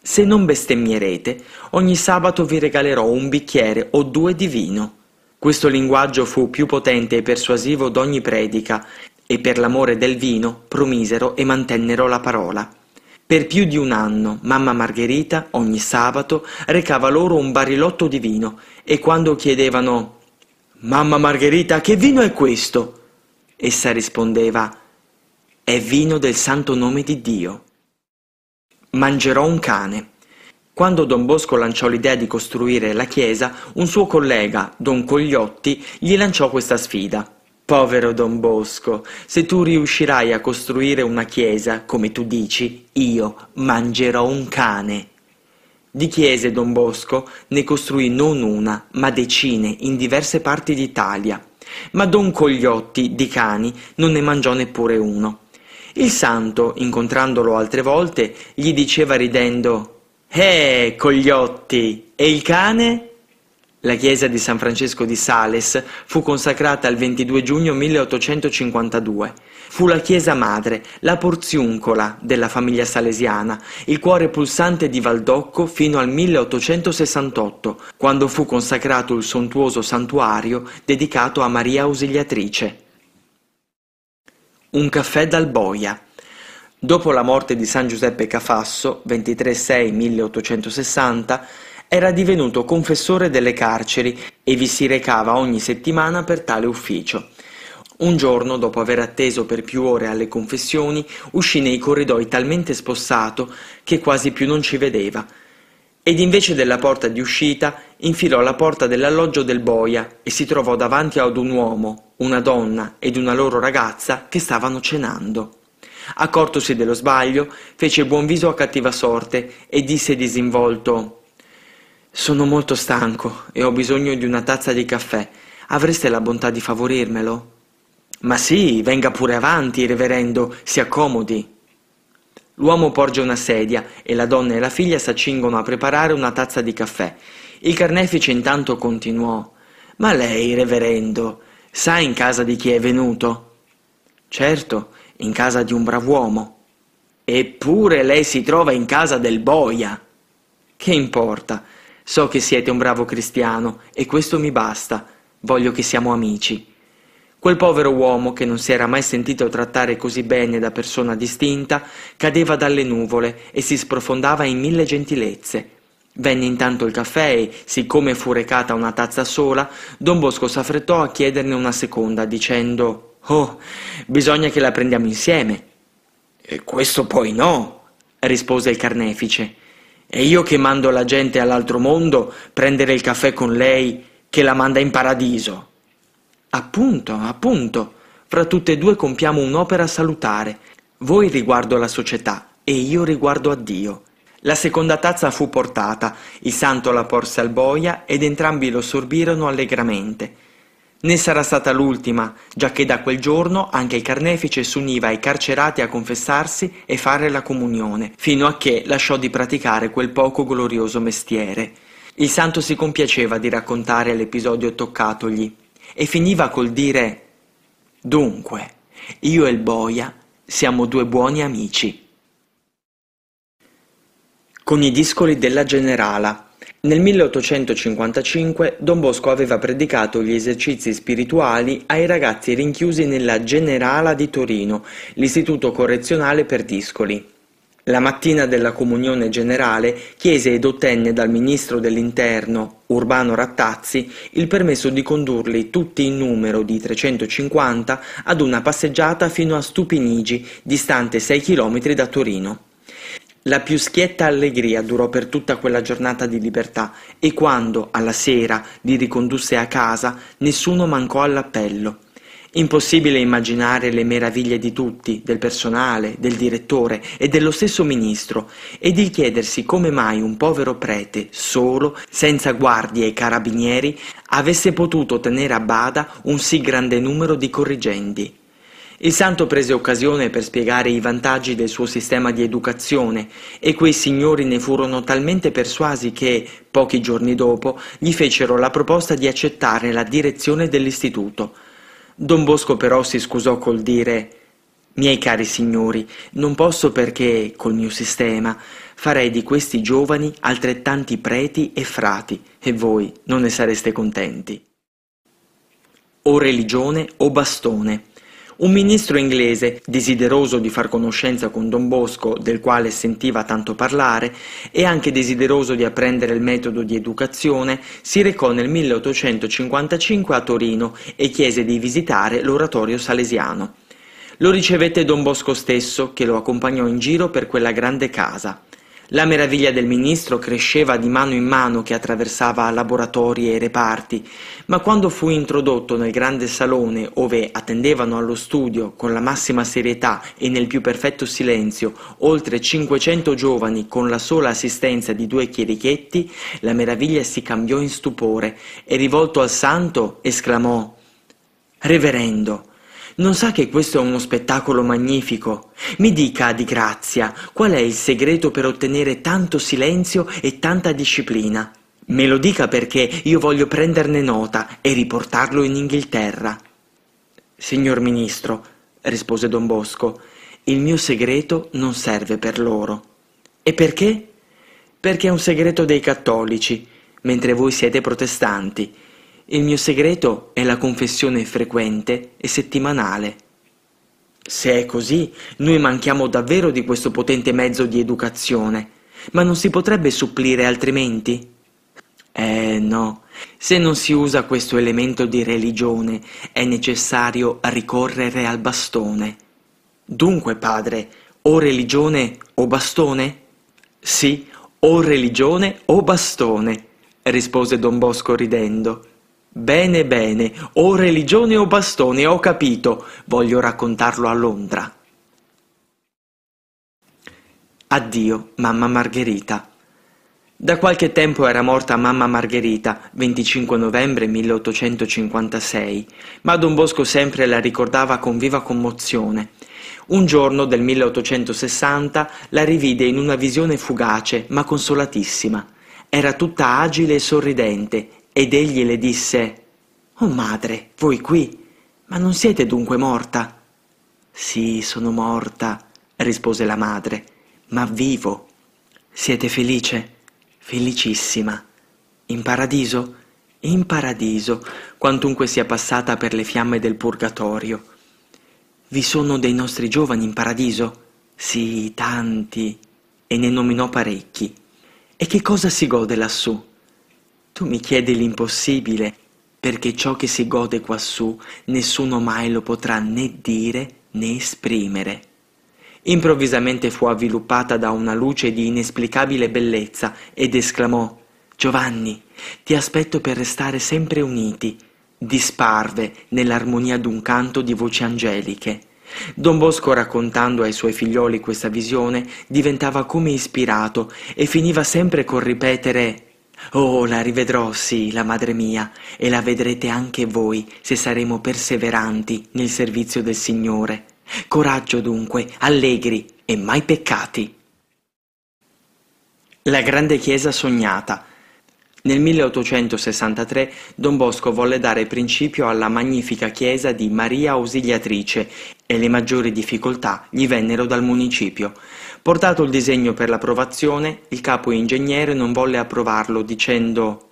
Se non bestemmierete, ogni sabato vi regalerò un bicchiere o due di vino. Questo linguaggio fu più potente e persuasivo d'ogni predica, e per l'amore del vino promisero e mantennero la parola. Per più di un anno mamma Margherita ogni sabato recava loro un barilotto di vino e quando chiedevano Mamma Margherita, che vino è questo? Essa rispondeva È vino del santo nome di Dio. Mangerò un cane. Quando Don Bosco lanciò l'idea di costruire la chiesa, un suo collega, Don Cogliotti, gli lanciò questa sfida. Povero Don Bosco, se tu riuscirai a costruire una chiesa, come tu dici, io mangerò un cane. Di chiese Don Bosco ne costruì non una, ma decine in diverse parti d'Italia. Ma Don Cogliotti di cani non ne mangiò neppure uno. Il santo, incontrandolo altre volte, gli diceva ridendo Eh, Cogliotti, e il cane? La chiesa di San Francesco di Sales fu consacrata il 22 giugno 1852. Fu la chiesa madre, la porziuncola della famiglia salesiana, il cuore pulsante di Valdocco fino al 1868, quando fu consacrato il sontuoso santuario dedicato a Maria Ausiliatrice. Un caffè dal boia. Dopo la morte di San Giuseppe Cafasso, 23-6-1860, era divenuto confessore delle carceri e vi si recava ogni settimana per tale ufficio. Un giorno, dopo aver atteso per più ore alle confessioni, uscì nei corridoi talmente spossato che quasi più non ci vedeva. Ed invece della porta di uscita, infilò la porta dell'alloggio del boia e si trovò davanti ad un uomo, una donna ed una loro ragazza che stavano cenando. Accortosi dello sbaglio, fece buon viso a cattiva sorte e disse disinvolto sono molto stanco e ho bisogno di una tazza di caffè. Avreste la bontà di favorirmelo? Ma sì, venga pure avanti, reverendo, si accomodi. L'uomo porge una sedia e la donna e la figlia s'accingono a preparare una tazza di caffè. Il carnefice intanto continuò. Ma lei, reverendo, sa in casa di chi è venuto? Certo, in casa di un brav'uomo. Eppure lei si trova in casa del boia. Che importa? So che siete un bravo cristiano e questo mi basta. Voglio che siamo amici. Quel povero uomo, che non si era mai sentito trattare così bene da persona distinta, cadeva dalle nuvole e si sprofondava in mille gentilezze. Venne intanto il caffè e, siccome fu recata una tazza sola, don Bosco s'affrettò a chiederne una seconda, dicendo «Oh, bisogna che la prendiamo insieme». «E questo poi no», rispose il carnefice. E io che mando la gente all'altro mondo prendere il caffè con lei che la manda in paradiso. Appunto, appunto, fra tutte e due compiamo un'opera salutare. Voi riguardo la società e io riguardo a Dio. La seconda tazza fu portata, il santo la porse al boia ed entrambi lo sorbirono allegramente. Né sarà stata l'ultima, giacché da quel giorno anche il carnefice s'univa ai carcerati a confessarsi e fare la comunione, fino a che lasciò di praticare quel poco glorioso mestiere. Il santo si compiaceva di raccontare l'episodio toccatogli e finiva col dire Dunque, io e il boia siamo due buoni amici. Con i discoli della Generala nel 1855 Don Bosco aveva predicato gli esercizi spirituali ai ragazzi rinchiusi nella Generala di Torino, l'istituto correzionale per discoli. La mattina della comunione generale chiese ed ottenne dal ministro dell'interno, Urbano Rattazzi, il permesso di condurli tutti in numero di 350 ad una passeggiata fino a Stupinigi, distante 6 chilometri da Torino. La più schietta allegria durò per tutta quella giornata di libertà e quando, alla sera, li ricondusse a casa, nessuno mancò all'appello. Impossibile immaginare le meraviglie di tutti, del personale, del direttore e dello stesso ministro, e di chiedersi come mai un povero prete, solo, senza guardie e carabinieri, avesse potuto tenere a bada un sì grande numero di corrigendi. Il santo prese occasione per spiegare i vantaggi del suo sistema di educazione e quei signori ne furono talmente persuasi che, pochi giorni dopo, gli fecero la proposta di accettare la direzione dell'istituto. Don Bosco però si scusò col dire Miei cari signori, non posso perché, col mio sistema, farei di questi giovani altrettanti preti e frati, e voi non ne sareste contenti. O religione o bastone. Un ministro inglese, desideroso di far conoscenza con Don Bosco, del quale sentiva tanto parlare, e anche desideroso di apprendere il metodo di educazione, si recò nel 1855 a Torino e chiese di visitare l'oratorio salesiano. Lo ricevette Don Bosco stesso, che lo accompagnò in giro per quella grande casa. La meraviglia del ministro cresceva di mano in mano che attraversava laboratori e reparti, ma quando fu introdotto nel grande salone ove attendevano allo studio con la massima serietà e nel più perfetto silenzio oltre cinquecento giovani con la sola assistenza di due chierichetti, la meraviglia si cambiò in stupore e rivolto al santo esclamò Reverendo, non sa che questo è uno spettacolo magnifico? Mi dica, di grazia, qual è il segreto per ottenere tanto silenzio e tanta disciplina? Me lo dica perché io voglio prenderne nota e riportarlo in Inghilterra. Signor Ministro, rispose Don Bosco, il mio segreto non serve per loro. E perché? Perché è un segreto dei cattolici, mentre voi siete protestanti il mio segreto è la confessione frequente e settimanale. Se è così, noi manchiamo davvero di questo potente mezzo di educazione, ma non si potrebbe supplire altrimenti? Eh no, se non si usa questo elemento di religione è necessario ricorrere al bastone. Dunque, padre, o religione o bastone? Sì, o religione o bastone, rispose don Bosco ridendo. Bene, bene, o religione o bastone, ho capito, voglio raccontarlo a Londra. Addio, mamma Margherita. Da qualche tempo era morta mamma Margherita, 25 novembre 1856, ma Don Bosco sempre la ricordava con viva commozione. Un giorno del 1860 la rivide in una visione fugace ma consolatissima. Era tutta agile e sorridente ed egli le disse Oh madre, voi qui? Ma non siete dunque morta? Sì, sono morta, rispose la madre, ma vivo. Siete felice? Felicissima. In paradiso? In paradiso, quantunque sia passata per le fiamme del purgatorio. Vi sono dei nostri giovani in paradiso? Sì, tanti. E ne nominò parecchi. E che cosa si gode lassù? Tu mi chiedi l'impossibile, perché ciò che si gode quassù nessuno mai lo potrà né dire né esprimere. Improvvisamente fu avviluppata da una luce di inesplicabile bellezza ed esclamò Giovanni, ti aspetto per restare sempre uniti. Disparve nell'armonia d'un canto di voci angeliche. Don Bosco, raccontando ai suoi figlioli questa visione, diventava come ispirato e finiva sempre col ripetere Oh, la rivedrò, sì, la madre mia, e la vedrete anche voi se saremo perseveranti nel servizio del Signore. Coraggio dunque, allegri e mai peccati. La grande chiesa sognata. Nel 1863 Don Bosco volle dare principio alla magnifica chiesa di Maria Ausiliatrice e le maggiori difficoltà gli vennero dal municipio. Portato il disegno per l'approvazione, il capo ingegnere non volle approvarlo dicendo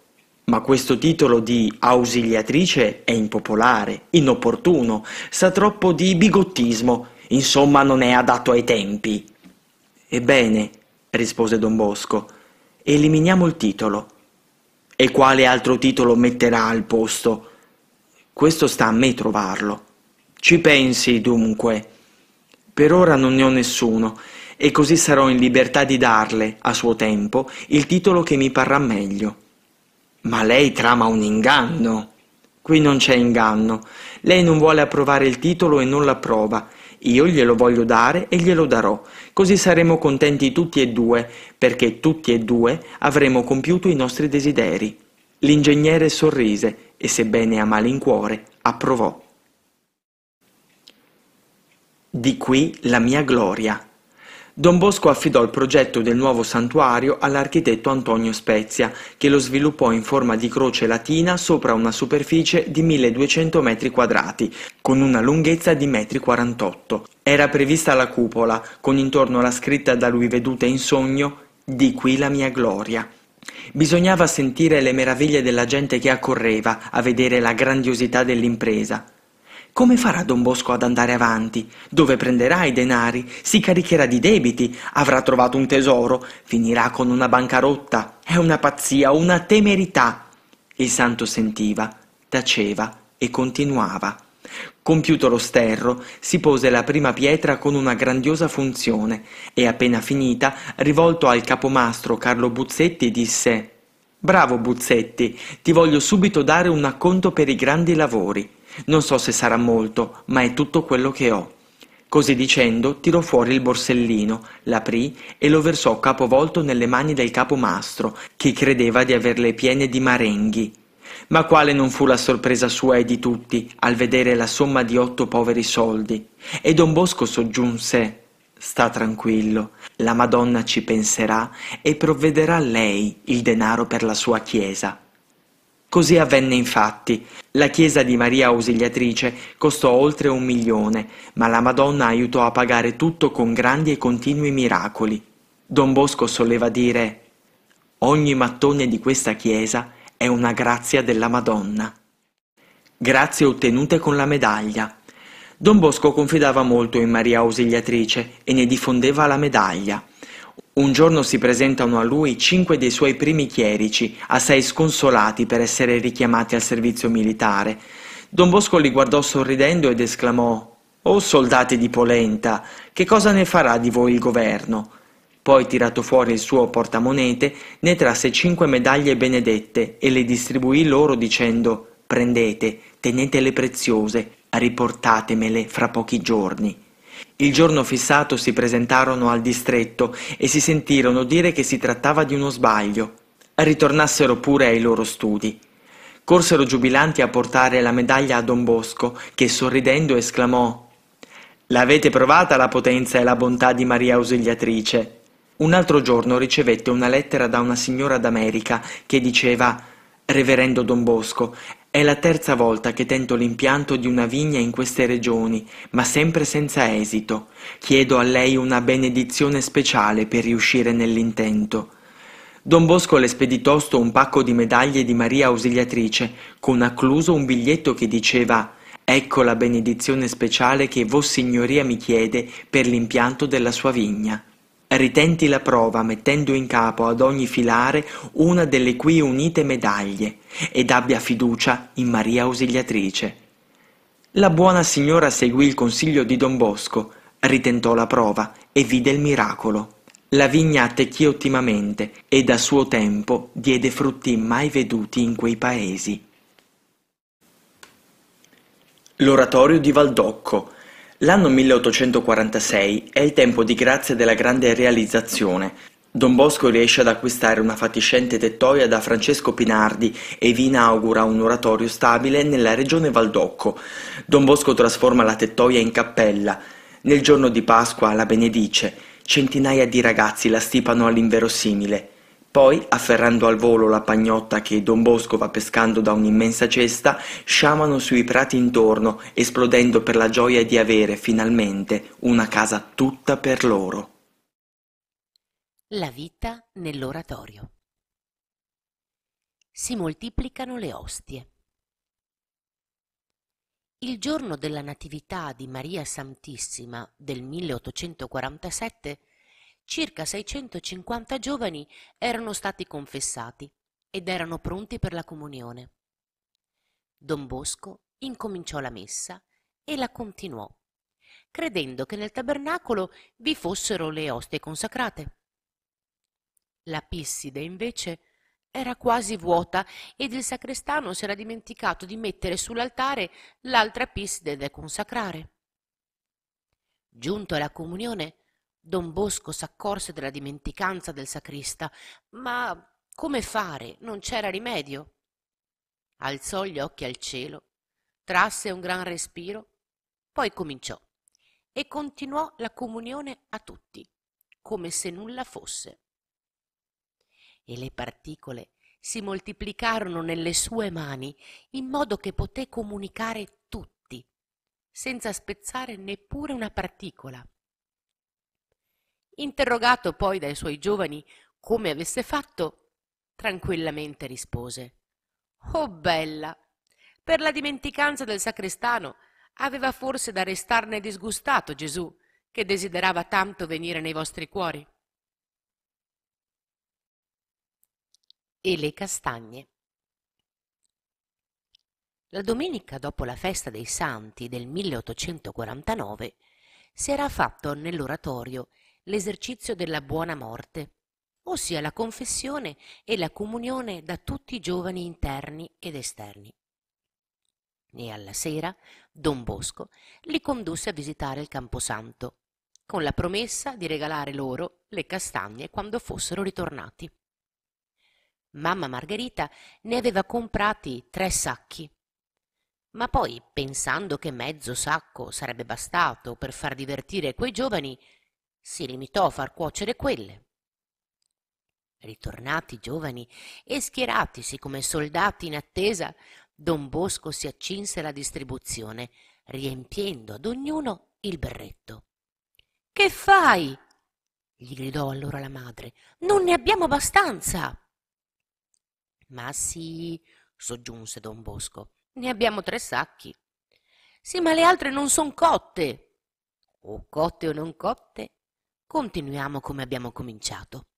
ma questo titolo di ausiliatrice è impopolare, inopportuno, sa troppo di bigottismo, insomma non è adatto ai tempi. Ebbene, rispose Don Bosco, eliminiamo il titolo. E quale altro titolo metterà al posto? Questo sta a me trovarlo. Ci pensi, dunque. Per ora non ne ho nessuno e così sarò in libertà di darle, a suo tempo, il titolo che mi parrà meglio. Ma lei trama un inganno. Qui non c'è inganno. Lei non vuole approvare il titolo e non l'approva. Io glielo voglio dare e glielo darò. Così saremo contenti tutti e due, perché tutti e due avremo compiuto i nostri desideri. L'ingegnere sorrise e, sebbene a malincuore, approvò. Di qui la mia gloria. Don Bosco affidò il progetto del nuovo santuario all'architetto Antonio Spezia, che lo sviluppò in forma di croce latina sopra una superficie di 1200 metri quadrati, con una lunghezza di metri 48. Era prevista la cupola, con intorno la scritta da lui veduta in sogno «Di qui la mia gloria». Bisognava sentire le meraviglie della gente che accorreva a vedere la grandiosità dell'impresa. Come farà Don Bosco ad andare avanti? Dove prenderà i denari? Si caricherà di debiti? Avrà trovato un tesoro? Finirà con una bancarotta? È una pazzia, una temerità. Il santo sentiva, taceva e continuava. Compiuto lo sterro, si pose la prima pietra con una grandiosa funzione e appena finita, rivolto al capomastro Carlo Buzzetti, disse Bravo Buzzetti, ti voglio subito dare un acconto per i grandi lavori. Non so se sarà molto, ma è tutto quello che ho. Così dicendo, tirò fuori il borsellino, l'aprì e lo versò capovolto nelle mani del capomastro, che credeva di averle piene di marenghi. Ma quale non fu la sorpresa sua e di tutti al vedere la somma di otto poveri soldi? E don Bosco soggiunse Sta tranquillo, la Madonna ci penserà e provvederà lei il denaro per la sua chiesa. Così avvenne infatti. La chiesa di Maria Ausiliatrice costò oltre un milione, ma la Madonna aiutò a pagare tutto con grandi e continui miracoli. Don Bosco soleva dire Ogni mattone di questa chiesa è una grazia della Madonna. Grazie ottenute con la medaglia. Don Bosco confidava molto in Maria Ausiliatrice e ne diffondeva la medaglia. Un giorno si presentano a lui cinque dei suoi primi chierici, assai sconsolati per essere richiamati al servizio militare. Don Bosco li guardò sorridendo ed esclamò «Oh soldati di polenta, che cosa ne farà di voi il governo?» Poi, tirato fuori il suo portamonete, ne trasse cinque medaglie benedette e le distribuì loro dicendo «Prendete, tenetele preziose, riportatemele fra pochi giorni». Il giorno fissato si presentarono al distretto e si sentirono dire che si trattava di uno sbaglio. Ritornassero pure ai loro studi. Corsero giubilanti a portare la medaglia a Don Bosco, che sorridendo esclamò L'avete provata la potenza e la bontà di Maria Ausiliatrice? Un altro giorno ricevette una lettera da una signora d'America che diceva Reverendo Don Bosco, è la terza volta che tento l'impianto di una vigna in queste regioni, ma sempre senza esito. Chiedo a lei una benedizione speciale per riuscire nell'intento. Don Bosco le spedì tosto un pacco di medaglie di Maria Ausiliatrice, con accluso un biglietto che diceva Ecco la benedizione speciale che Vossignoria mi chiede per l'impianto della sua vigna. Ritenti la prova mettendo in capo ad ogni filare una delle qui unite medaglie ed abbia fiducia in Maria Ausiliatrice. La buona signora seguì il consiglio di Don Bosco, ritentò la prova e vide il miracolo. La vigna attecchì ottimamente ed a suo tempo diede frutti mai veduti in quei paesi. L'oratorio di Valdocco L'anno 1846 è il tempo di grazia della grande realizzazione. Don Bosco riesce ad acquistare una fatiscente tettoia da Francesco Pinardi e vi inaugura un oratorio stabile nella regione Valdocco. Don Bosco trasforma la tettoia in cappella. Nel giorno di Pasqua la benedice. Centinaia di ragazzi la stipano all'inverosimile. Poi, afferrando al volo la pagnotta che Don Bosco va pescando da un'immensa cesta, sciamano sui prati intorno, esplodendo per la gioia di avere, finalmente, una casa tutta per loro. La vita nell'oratorio. Si moltiplicano le ostie. Il giorno della Natività di Maria Santissima del 1847 circa 650 giovani erano stati confessati ed erano pronti per la comunione. Don Bosco incominciò la messa e la continuò, credendo che nel tabernacolo vi fossero le ostie consacrate. La pisside, invece, era quasi vuota ed il sacrestano si era dimenticato di mettere sull'altare l'altra pisside da consacrare. Giunto alla comunione, don bosco s'accorse della dimenticanza del sacrista ma come fare non c'era rimedio alzò gli occhi al cielo trasse un gran respiro poi cominciò e continuò la comunione a tutti, come se nulla fosse. E le particole si moltiplicarono nelle sue mani in modo che poté comunicare tutti, senza spezzare neppure una particola. Interrogato poi dai suoi giovani come avesse fatto, tranquillamente rispose Oh bella! Per la dimenticanza del sacrestano aveva forse da restarne disgustato Gesù, che desiderava tanto venire nei vostri cuori. E le castagne. La domenica dopo la festa dei santi del 1849 si era fatto nell'oratorio l'esercizio della buona morte, ossia la confessione e la comunione da tutti i giovani interni ed esterni. E alla sera Don Bosco li condusse a visitare il Camposanto, con la promessa di regalare loro le castagne quando fossero ritornati. Mamma Margherita ne aveva comprati tre sacchi, ma poi, pensando che mezzo sacco sarebbe bastato per far divertire quei giovani, si limitò a far cuocere quelle. Ritornati giovani e schieratisi come soldati in attesa, don Bosco si accinse alla distribuzione, riempiendo ad ognuno il berretto. Che fai? gli gridò allora la madre. Non ne abbiamo abbastanza. Ma sì, soggiunse don Bosco, ne abbiamo tre sacchi. Sì, ma le altre non son cotte. O cotte o non cotte, continuiamo come abbiamo cominciato.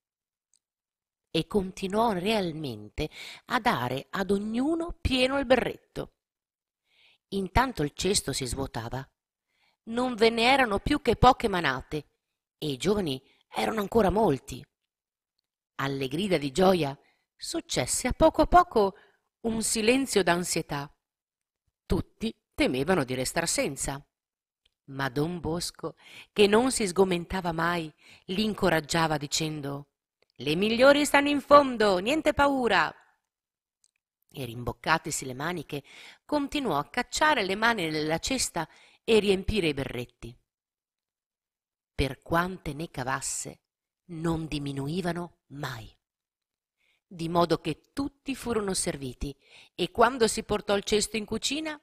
E continuò realmente a dare ad ognuno pieno il berretto. Intanto il cesto si svuotava. Non ve ne erano più che poche manate e i giovani erano ancora molti. Alle grida di gioia successe a poco a poco un silenzio d'ansietà. Tutti temevano di restar senza. Ma don Bosco, che non si sgomentava mai, li incoraggiava dicendo Le migliori stanno in fondo, niente paura. E rimboccatesi le maniche, continuò a cacciare le mani nella cesta e riempire i berretti. Per quante ne cavasse, non diminuivano mai. Di modo che tutti furono serviti e quando si portò il cesto in cucina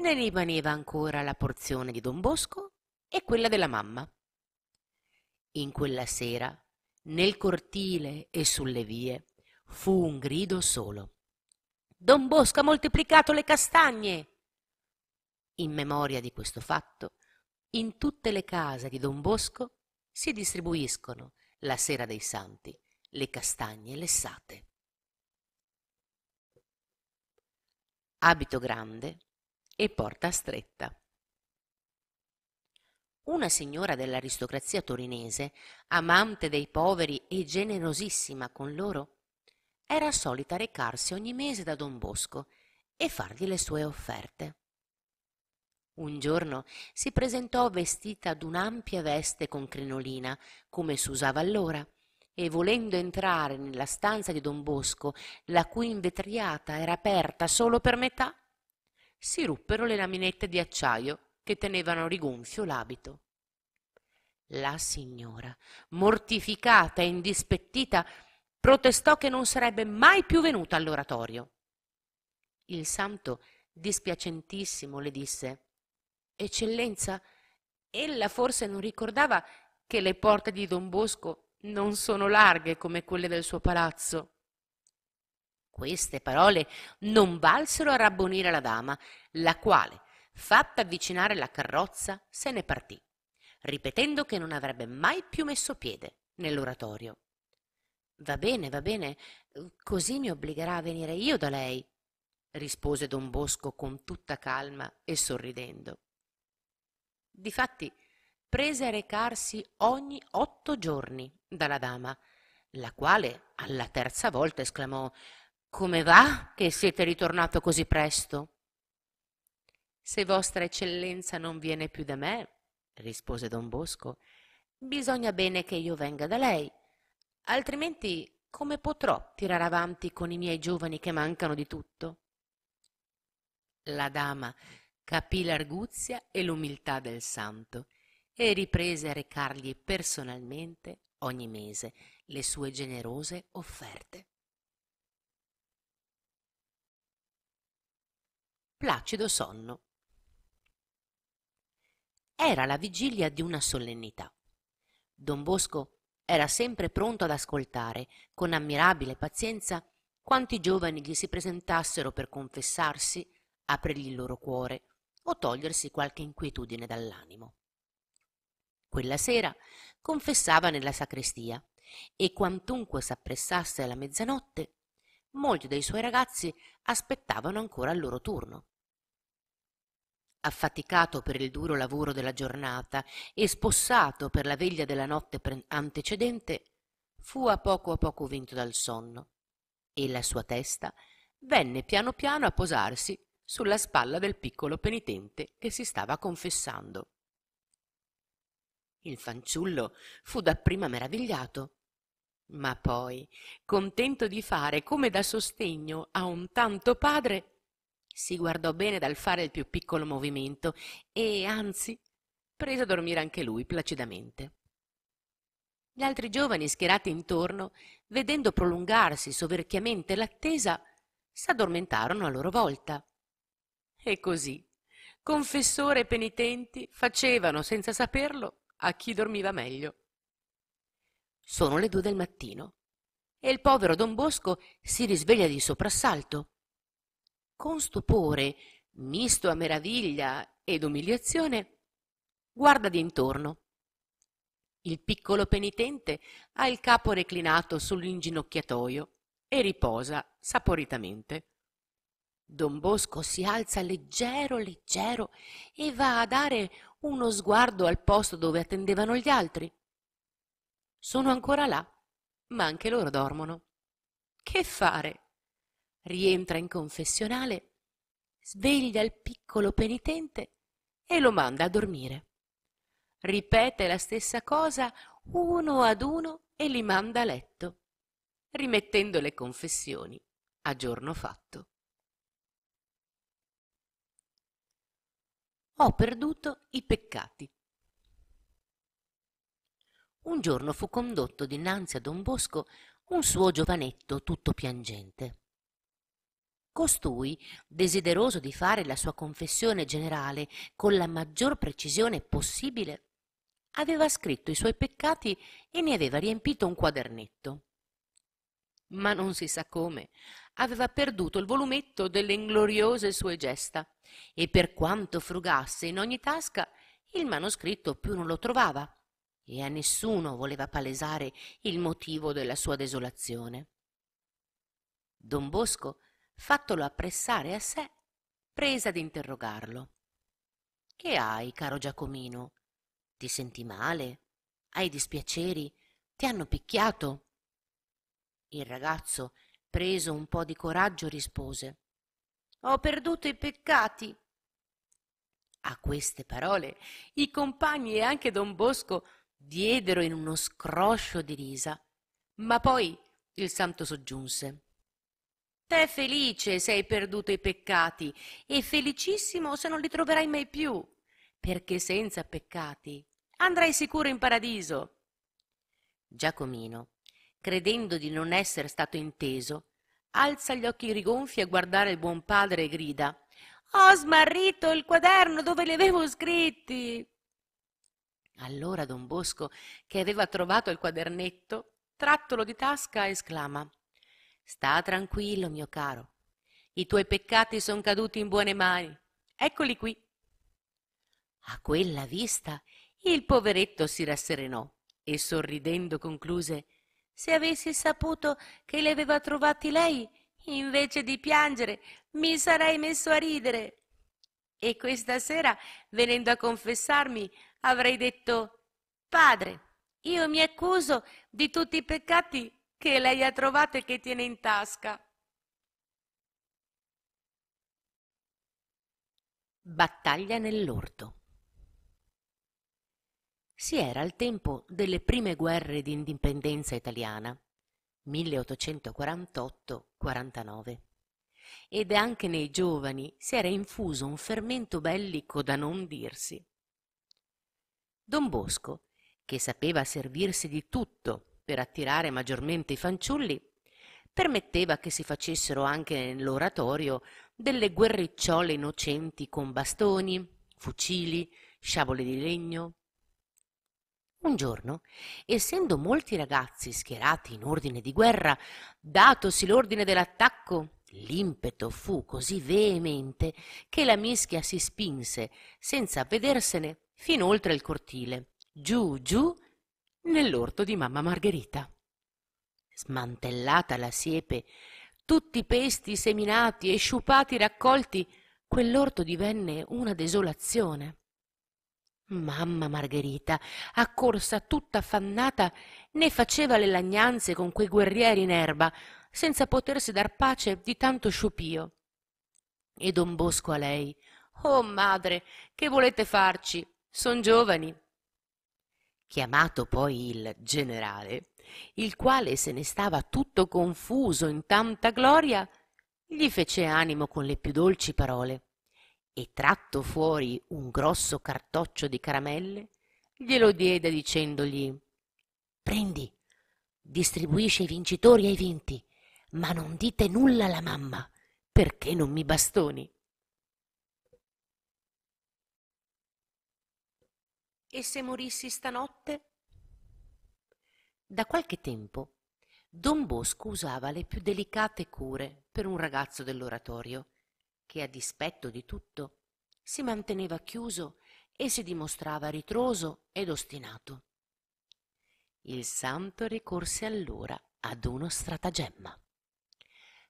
ne rimaneva ancora la porzione di don Bosco e quella della mamma. In quella sera, nel cortile e sulle vie, fu un grido solo. Don Bosco ha moltiplicato le castagne! In memoria di questo fatto, in tutte le case di Don Bosco si distribuiscono, la sera dei santi, le castagne lessate. Abito grande e porta stretta. Una signora dell'aristocrazia torinese, amante dei poveri e generosissima con loro, era solita recarsi ogni mese da don Bosco e fargli le sue offerte. Un giorno si presentò vestita d'un'ampia veste con crinolina, come s'usava allora, e volendo entrare nella stanza di don Bosco, la cui invetriata era aperta solo per metà, si ruppero le laminette di acciaio che tenevano rigonfio l'abito. La signora, mortificata e indispettita, protestò che non sarebbe mai più venuta all'oratorio. Il santo, dispiacentissimo, le disse Eccellenza, ella forse non ricordava che le porte di Don Bosco non sono larghe come quelle del suo palazzo. Queste parole non valsero a rabbonire la dama, la quale, fatta avvicinare la carrozza, se ne partì, ripetendo che non avrebbe mai più messo piede nell'oratorio. Va bene, va bene, così mi obbligherà a venire io da lei, rispose don Bosco con tutta calma e sorridendo. Difatti prese a recarsi ogni otto giorni dalla dama, la quale alla terza volta esclamò come va che siete ritornato così presto? Se vostra eccellenza non viene più da me, rispose don Bosco, bisogna bene che io venga da lei, altrimenti come potrò tirare avanti con i miei giovani che mancano di tutto? La dama capì l'arguzia e l'umiltà del santo e riprese a recargli personalmente ogni mese le sue generose offerte. Placido sonno. Era la vigilia di una solennità. Don Bosco era sempre pronto ad ascoltare, con ammirabile pazienza, quanti giovani gli si presentassero per confessarsi, aprirgli il loro cuore o togliersi qualche inquietudine dall'animo. Quella sera confessava nella sacrestia e quantunque s'appressasse alla mezzanotte, molti dei suoi ragazzi aspettavano ancora il loro turno. Affaticato per il duro lavoro della giornata e spossato per la veglia della notte antecedente, fu a poco a poco vinto dal sonno e la sua testa venne piano piano a posarsi sulla spalla del piccolo penitente che si stava confessando. Il fanciullo fu dapprima meravigliato, ma poi, contento di fare come da sostegno a un tanto padre, si guardò bene dal fare il più piccolo movimento e, anzi, prese a dormire anche lui placidamente. Gli altri giovani schierati intorno, vedendo prolungarsi soverchiamente l'attesa, s'addormentarono a loro volta. E così, confessore e penitenti facevano, senza saperlo, a chi dormiva meglio. Sono le due del mattino e il povero don Bosco si risveglia di soprassalto con stupore, misto a meraviglia ed umiliazione, guarda d'intorno. Il piccolo penitente ha il capo reclinato sull'inginocchiatoio e riposa saporitamente. Don Bosco si alza leggero, leggero e va a dare uno sguardo al posto dove attendevano gli altri. Sono ancora là, ma anche loro dormono. Che fare? Rientra in confessionale, sveglia il piccolo penitente e lo manda a dormire. Ripete la stessa cosa uno ad uno e li manda a letto, rimettendo le confessioni a giorno fatto. Ho perduto i peccati. Un giorno fu condotto dinanzi a Don Bosco un suo giovanetto tutto piangente. Costui, desideroso di fare la sua confessione generale con la maggior precisione possibile, aveva scritto i suoi peccati e ne aveva riempito un quadernetto. Ma non si sa come, aveva perduto il volumetto delle ingloriose sue gesta e per quanto frugasse in ogni tasca, il manoscritto più non lo trovava e a nessuno voleva palesare il motivo della sua desolazione. Don Bosco fattolo appressare a sé, prese ad interrogarlo. Che hai, caro Giacomino? Ti senti male? Hai dispiaceri? Ti hanno picchiato? Il ragazzo, preso un po' di coraggio, rispose Ho perduto i peccati. A queste parole i compagni e anche don Bosco diedero in uno scroscio di risa, ma poi il santo soggiunse Te felice se hai perduto i peccati e felicissimo se non li troverai mai più, perché senza peccati andrai sicuro in paradiso. Giacomino, credendo di non essere stato inteso, alza gli occhi rigonfi a guardare il buon padre e grida Ho smarrito il quaderno dove li avevo scritti. Allora don Bosco, che aveva trovato il quadernetto, trattolo di tasca, esclama Sta tranquillo, mio caro. I tuoi peccati son caduti in buone mani. Eccoli qui. A quella vista il poveretto si rasserenò e sorridendo concluse Se avessi saputo che li aveva trovati lei, invece di piangere, mi sarei messo a ridere. E questa sera, venendo a confessarmi, avrei detto Padre, io mi accuso di tutti i peccati che lei ha trovato e che tiene in tasca. Battaglia nell'orto. Si era al tempo delle prime guerre di indipendenza italiana, 1848-49, ed anche nei giovani si era infuso un fermento bellico da non dirsi. Don Bosco, che sapeva servirsi di tutto per attirare maggiormente i fanciulli, permetteva che si facessero anche nell'oratorio delle guerricciole innocenti con bastoni, fucili, sciabole di legno. Un giorno, essendo molti ragazzi schierati in ordine di guerra, datosi l'ordine dell'attacco, l'impeto fu così veemente che la mischia si spinse, senza avvedersene, fin oltre il cortile, giù giù, nell'orto di mamma Margherita. Smantellata la siepe, tutti i pesti seminati e sciupati raccolti, quell'orto divenne una desolazione. Mamma Margherita, accorsa tutta affannata, ne faceva le lagnanze con quei guerrieri in erba, senza potersi dar pace di tanto sciupio. E don Bosco a lei, oh madre, che volete farci? Son giovani. Chiamato poi il generale, il quale se ne stava tutto confuso in tanta gloria, gli fece animo con le più dolci parole e tratto fuori un grosso cartoccio di caramelle, glielo diede dicendogli Prendi, distribuisci i vincitori ai vinti, ma non dite nulla alla mamma, perché non mi bastoni. E se morissi stanotte? Da qualche tempo Don Bosco usava le più delicate cure per un ragazzo dell'oratorio che a dispetto di tutto si manteneva chiuso e si dimostrava ritroso ed ostinato. Il santo ricorse allora ad uno stratagemma.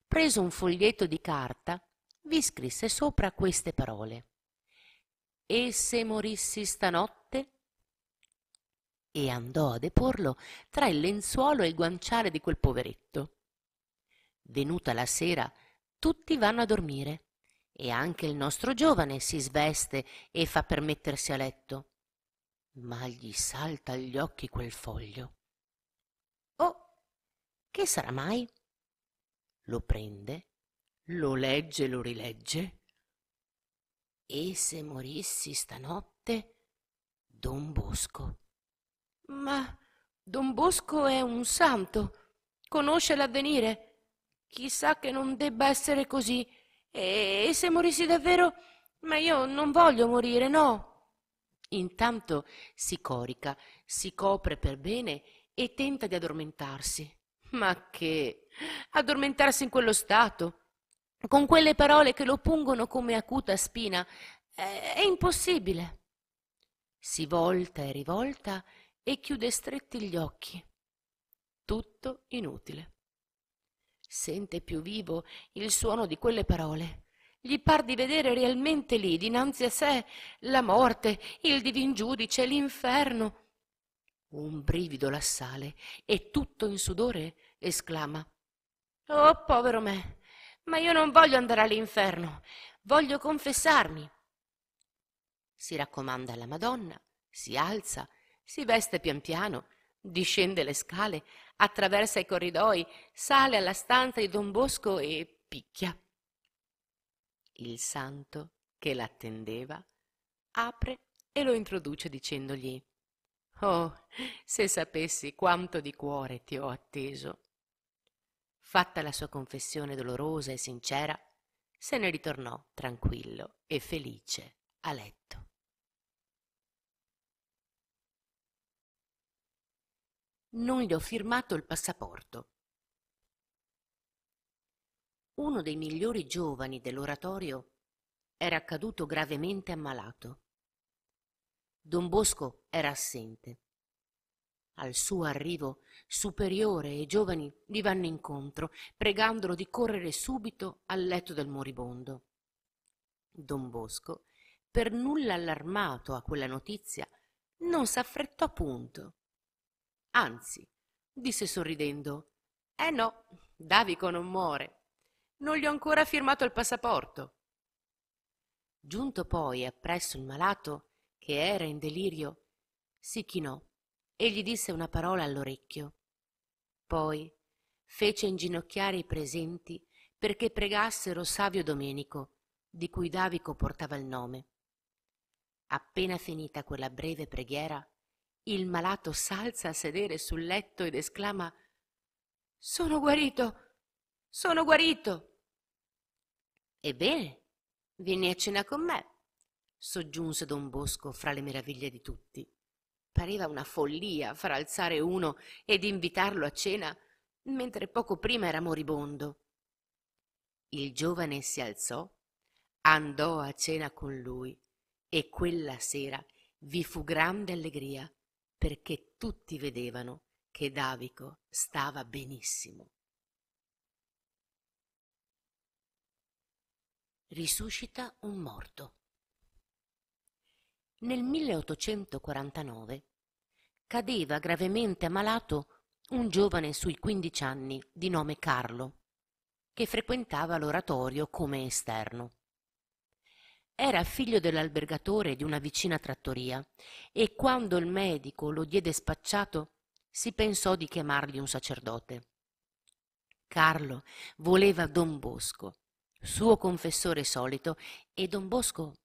Preso un foglietto di carta, vi scrisse sopra queste parole. E se morissi stanotte? E andò a deporlo tra il lenzuolo e il guanciale di quel poveretto. Venuta la sera, tutti vanno a dormire e anche il nostro giovane si sveste e fa per mettersi a letto. Ma gli salta agli occhi quel foglio. Oh, che sarà mai? Lo prende, lo legge e lo rilegge. E se morissi stanotte? Don Bosco. Ma Don Bosco è un santo, conosce l'avvenire. Chissà che non debba essere così e se morissi davvero? Ma io non voglio morire, no. Intanto si corica, si copre per bene e tenta di addormentarsi. Ma che? Addormentarsi in quello stato, con quelle parole che lo pungono come acuta spina, è, è impossibile. Si volta e rivolta e chiude stretti gli occhi. Tutto inutile sente più vivo il suono di quelle parole. Gli par di vedere realmente lì, dinanzi a sé, la morte, il divin giudice, l'inferno. Un brivido l'assale e tutto in sudore esclama Oh, povero me, ma io non voglio andare all'inferno, voglio confessarmi. Si raccomanda alla Madonna, si alza, si veste pian piano, discende le scale, attraversa i corridoi, sale alla stanza di don Bosco e picchia. Il santo, che l'attendeva, apre e lo introduce dicendogli Oh, se sapessi quanto di cuore ti ho atteso. Fatta la sua confessione dolorosa e sincera, se ne ritornò tranquillo e felice a letto. non gli ho firmato il passaporto. Uno dei migliori giovani dell'oratorio era caduto gravemente ammalato. Don Bosco era assente. Al suo arrivo, Superiore e giovani gli vanno incontro, pregandolo di correre subito al letto del moribondo. Don Bosco, per nulla allarmato a quella notizia, non s'affrettò punto Anzi, disse sorridendo, eh no, Davico non muore. Non gli ho ancora firmato il passaporto. Giunto poi appresso il malato, che era in delirio, si chinò e gli disse una parola all'orecchio. Poi fece inginocchiare i presenti perché pregassero Savio Domenico, di cui Davico portava il nome. Appena finita quella breve preghiera, il malato s'alza a sedere sul letto ed esclama Sono guarito! Sono guarito! Ebbene, vieni a cena con me, soggiunse don Bosco fra le meraviglie di tutti. Pareva una follia far alzare uno ed invitarlo a cena mentre poco prima era moribondo. Il giovane si alzò, andò a cena con lui e quella sera vi fu grande allegria perché tutti vedevano che Davico stava benissimo. Risuscita un morto. Nel 1849 cadeva gravemente ammalato un giovane sui quindici anni di nome Carlo, che frequentava l'oratorio come esterno. Era figlio dell'albergatore di una vicina trattoria e quando il medico lo diede spacciato si pensò di chiamargli un sacerdote. Carlo voleva Don Bosco, suo confessore solito, e Don Bosco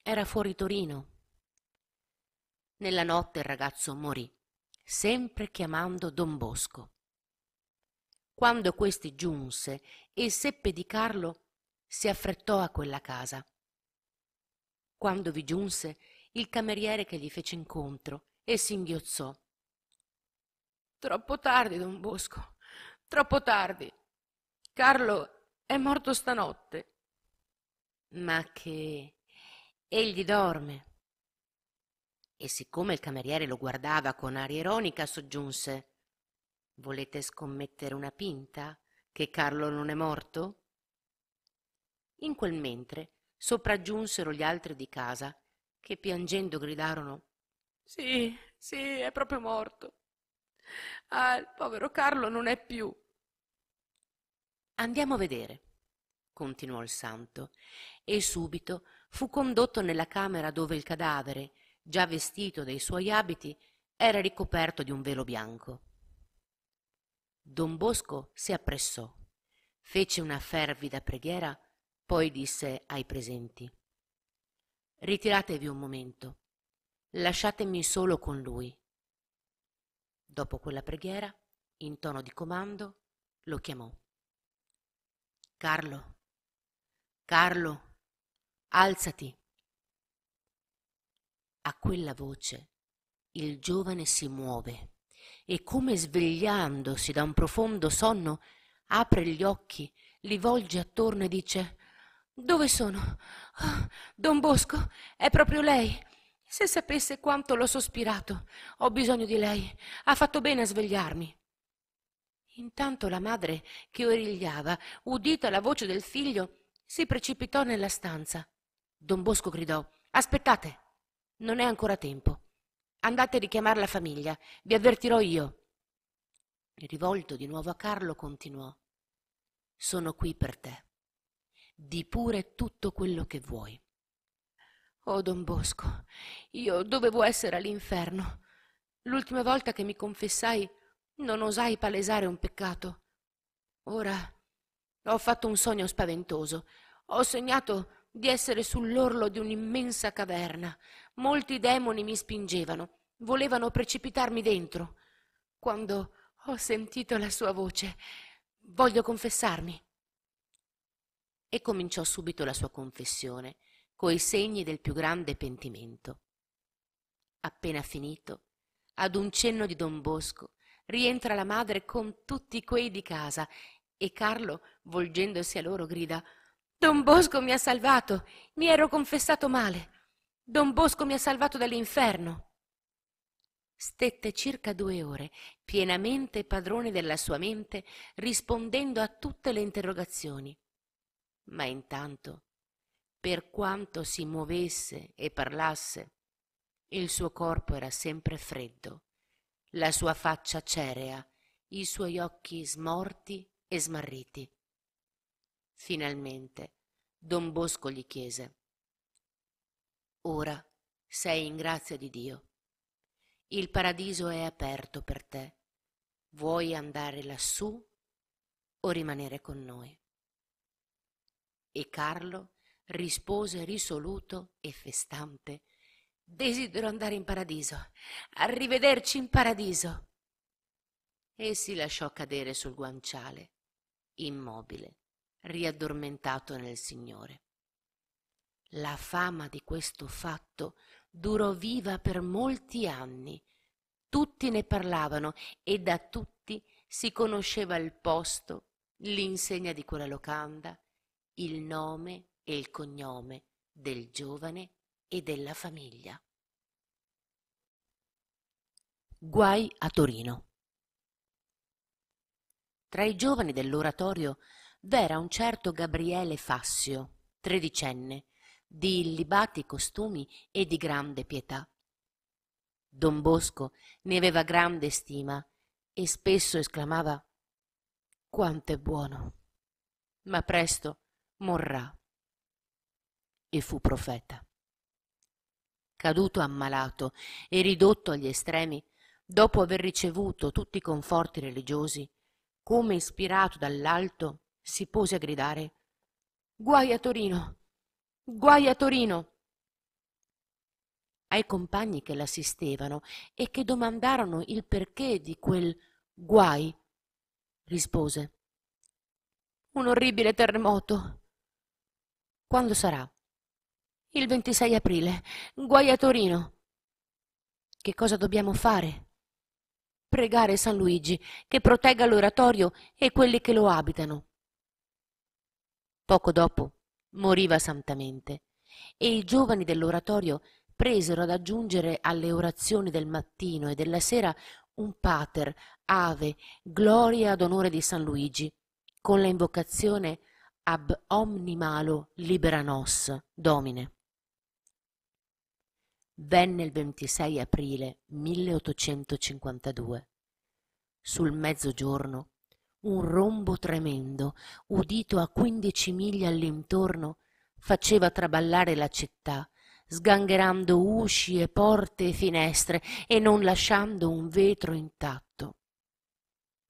era fuori Torino. Nella notte il ragazzo morì, sempre chiamando Don Bosco. Quando questi giunse e seppe di Carlo, si affrettò a quella casa quando vi giunse il cameriere che gli fece incontro e singhiozzò. Troppo tardi, don Bosco, troppo tardi. Carlo è morto stanotte. Ma che egli dorme. E siccome il cameriere lo guardava con aria ironica, soggiunse Volete scommettere una pinta che Carlo non è morto? In quel mentre sopraggiunsero gli altri di casa, che piangendo gridarono Sì, sì, è proprio morto. Ah, il povero Carlo non è più. Andiamo a vedere, continuò il santo, e subito fu condotto nella camera dove il cadavere, già vestito dei suoi abiti, era ricoperto di un velo bianco. Don Bosco si appressò, fece una fervida preghiera poi disse ai presenti Ritiratevi un momento, lasciatemi solo con lui. Dopo quella preghiera, in tono di comando, lo chiamò. Carlo, Carlo, alzati. A quella voce il giovane si muove e come svegliandosi da un profondo sonno apre gli occhi, li volge attorno e dice dove sono? Oh, don Bosco, è proprio lei. Se sapesse quanto l'ho sospirato. Ho bisogno di lei. Ha fatto bene a svegliarmi. Intanto la madre, che origliava, udita la voce del figlio, si precipitò nella stanza. Don Bosco gridò Aspettate, non è ancora tempo. Andate a richiamare la famiglia, vi avvertirò io. Rivolto di nuovo a Carlo, continuò Sono qui per te di pure tutto quello che vuoi. Oh, don Bosco, io dovevo essere all'inferno. L'ultima volta che mi confessai non osai palesare un peccato. Ora ho fatto un sogno spaventoso. Ho sognato di essere sull'orlo di un'immensa caverna. Molti demoni mi spingevano, volevano precipitarmi dentro. Quando ho sentito la sua voce, voglio confessarmi e cominciò subito la sua confessione, coi segni del più grande pentimento. Appena finito, ad un cenno di don Bosco, rientra la madre con tutti quei di casa e Carlo, volgendosi a loro, grida Don Bosco mi ha salvato, mi ero confessato male. Don Bosco mi ha salvato dall'inferno. Stette circa due ore, pienamente padrone della sua mente, rispondendo a tutte le interrogazioni ma intanto, per quanto si muovesse e parlasse, il suo corpo era sempre freddo, la sua faccia cerea, i suoi occhi smorti e smarriti. Finalmente don Bosco gli chiese Ora sei in grazia di Dio. Il paradiso è aperto per te. Vuoi andare lassù o rimanere con noi? E Carlo rispose risoluto e festante Desidero andare in paradiso. Arrivederci in paradiso. E si lasciò cadere sul guanciale, immobile, riaddormentato nel Signore. La fama di questo fatto durò viva per molti anni. Tutti ne parlavano e da tutti si conosceva il posto, l'insegna di quella locanda, il nome e il cognome del giovane e della famiglia. Guai a Torino. Tra i giovani dell'oratorio v'era un certo Gabriele Fassio, tredicenne, di illibati costumi e di grande pietà. Don Bosco ne aveva grande stima e spesso esclamava quanto è buono, ma presto morrà. E fu profeta. Caduto ammalato e ridotto agli estremi, dopo aver ricevuto tutti i conforti religiosi, come ispirato dall'alto, si pose a gridare Guai a Torino! Guai a Torino! Ai compagni che l'assistevano e che domandarono il perché di quel guai, rispose Un orribile terremoto. Quando sarà? Il 26 aprile. Guai a Torino. Che cosa dobbiamo fare? Pregare San Luigi che protegga l'oratorio e quelli che lo abitano. Poco dopo moriva santamente e i giovani dell'oratorio presero ad aggiungere alle orazioni del mattino e della sera un pater, ave, gloria ad onore di San Luigi, con la invocazione ab omni malo libera nos, Domine. Venne il 26 aprile 1852. Sul mezzogiorno un rombo tremendo, udito a quindici miglia all'intorno, faceva traballare la città, sgangherando usci e porte e finestre e non lasciando un vetro intatto.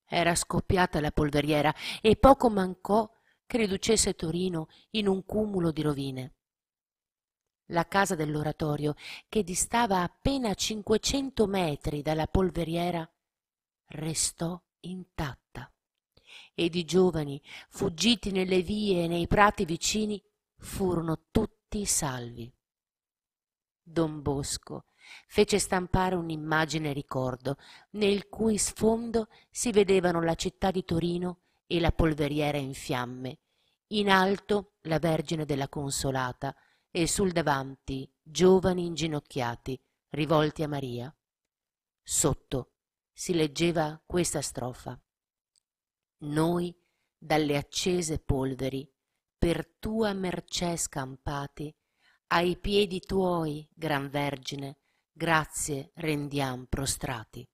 Era scoppiata la polveriera e poco mancò che riducesse Torino in un cumulo di rovine. La casa dell'oratorio, che distava appena cinquecento metri dalla polveriera, restò intatta ed i giovani, fuggiti nelle vie e nei prati vicini, furono tutti salvi. Don Bosco fece stampare un'immagine ricordo, nel cui sfondo si vedevano la città di Torino e la polveriera in fiamme, in alto la Vergine della Consolata e sul davanti giovani inginocchiati rivolti a Maria. Sotto si leggeva questa strofa. Noi dalle accese polveri, per tua mercè scampati, ai piedi tuoi, gran Vergine, grazie rendiam prostrati.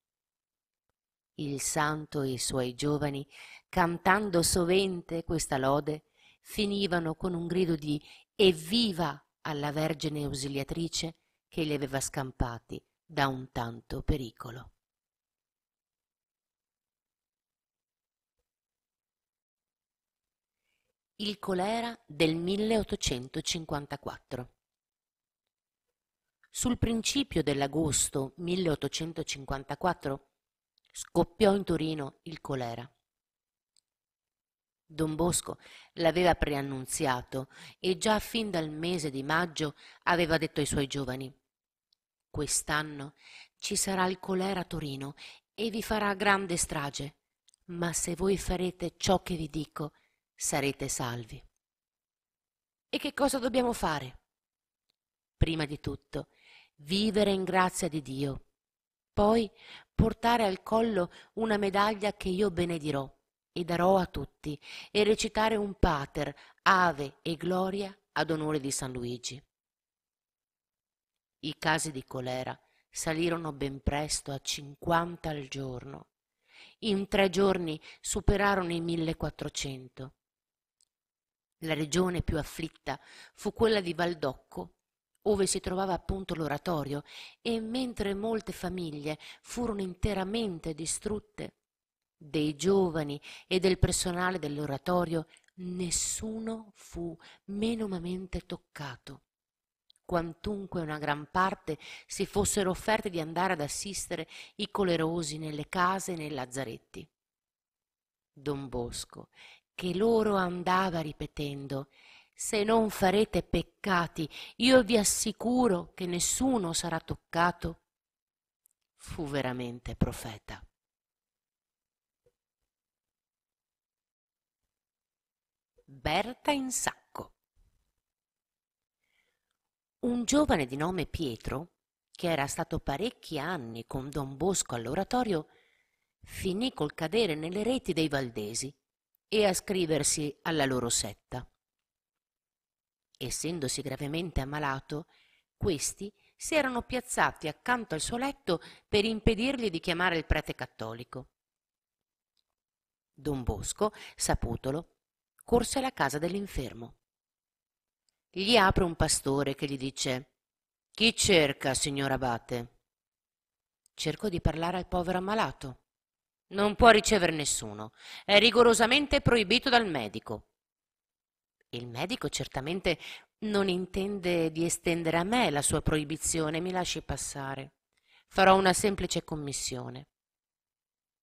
Il santo e i suoi giovani, cantando sovente questa lode, finivano con un grido di Evviva alla Vergine Ausiliatrice che li aveva scampati da un tanto pericolo. Il colera del 1854 Sul principio dell'agosto 1854 scoppiò in Torino il colera. Don Bosco l'aveva preannunziato e già fin dal mese di maggio aveva detto ai suoi giovani Quest'anno ci sarà il colera a Torino e vi farà grande strage, ma se voi farete ciò che vi dico, sarete salvi. E che cosa dobbiamo fare? Prima di tutto, vivere in grazia di Dio, poi portare al collo una medaglia che io benedirò e darò a tutti, e recitare un pater, ave e gloria ad onore di San Luigi. I casi di colera salirono ben presto a cinquanta al giorno. In tre giorni superarono i millequattrocento. La regione più afflitta fu quella di Valdocco, ove si trovava appunto l'oratorio, e mentre molte famiglie furono interamente distrutte, dei giovani e del personale dell'oratorio nessuno fu menomamente toccato. quantunque una gran parte si fossero offerte di andare ad assistere i colerosi nelle case e nei lazzaretti. Don Bosco, che loro andava ripetendo se non farete peccati, io vi assicuro che nessuno sarà toccato, fu veramente profeta. Berta in sacco. Un giovane di nome Pietro, che era stato parecchi anni con Don Bosco all'oratorio, finì col cadere nelle reti dei valdesi e a scriversi alla loro setta. Essendosi gravemente ammalato, questi si erano piazzati accanto al suo letto per impedirgli di chiamare il prete cattolico. Don Bosco, saputolo, corse alla casa dell'infermo. Gli apre un pastore che gli dice Chi cerca, signor abate? Cerco di parlare al povero ammalato. Non può ricevere nessuno. È rigorosamente proibito dal medico. Il medico certamente non intende di estendere a me la sua proibizione, mi lasci passare. Farò una semplice commissione.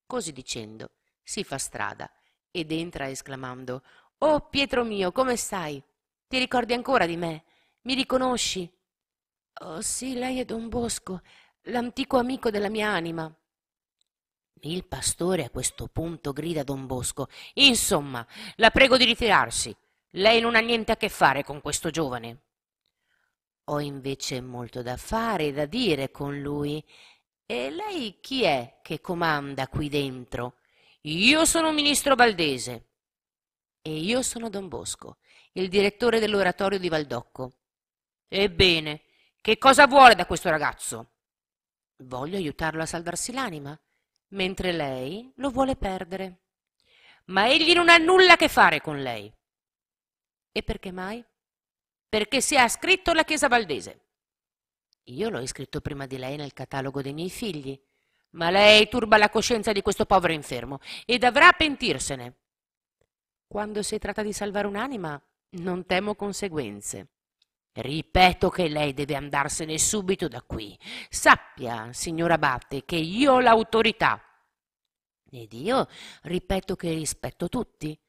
Così dicendo, si fa strada ed entra esclamando Oh Pietro mio, come stai? Ti ricordi ancora di me? Mi riconosci? Oh sì, lei è Don Bosco, l'antico amico della mia anima. Il pastore a questo punto grida a Don Bosco Insomma, la prego di ritirarsi. Lei non ha niente a che fare con questo giovane. Ho invece molto da fare e da dire con lui. E lei chi è che comanda qui dentro? Io sono ministro Valdese. E io sono Don Bosco, il direttore dell'oratorio di Valdocco. Ebbene, che cosa vuole da questo ragazzo? Voglio aiutarlo a salvarsi l'anima, mentre lei lo vuole perdere. Ma egli non ha nulla a che fare con lei. E perché mai? Perché si è ascritto alla Chiesa Valdese. Io l'ho iscritto prima di lei nel catalogo dei miei figli, ma lei turba la coscienza di questo povero infermo e dovrà pentirsene. Quando si tratta di salvare un'anima, non temo conseguenze. Ripeto che lei deve andarsene subito da qui. Sappia, signor Abate, che io ho l'autorità. Ed io ripeto che rispetto tutti.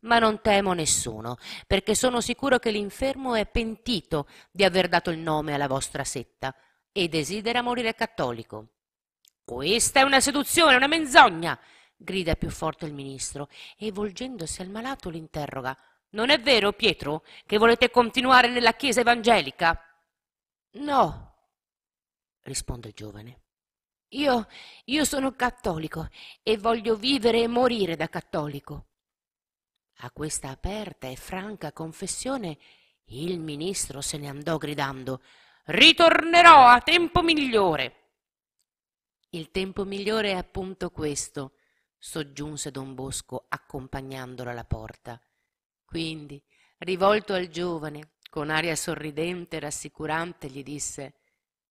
Ma non temo nessuno, perché sono sicuro che l'infermo è pentito di aver dato il nome alla vostra setta e desidera morire cattolico. Questa è una seduzione, una menzogna, grida più forte il ministro e volgendosi al malato l'interroga. Non è vero, Pietro, che volete continuare nella chiesa evangelica? No, risponde il giovane. Io, io sono cattolico e voglio vivere e morire da cattolico. A questa aperta e franca confessione il ministro se ne andò gridando Ritornerò a tempo migliore. Il tempo migliore è appunto questo, soggiunse don Bosco accompagnandolo alla porta. Quindi, rivolto al giovane, con aria sorridente e rassicurante, gli disse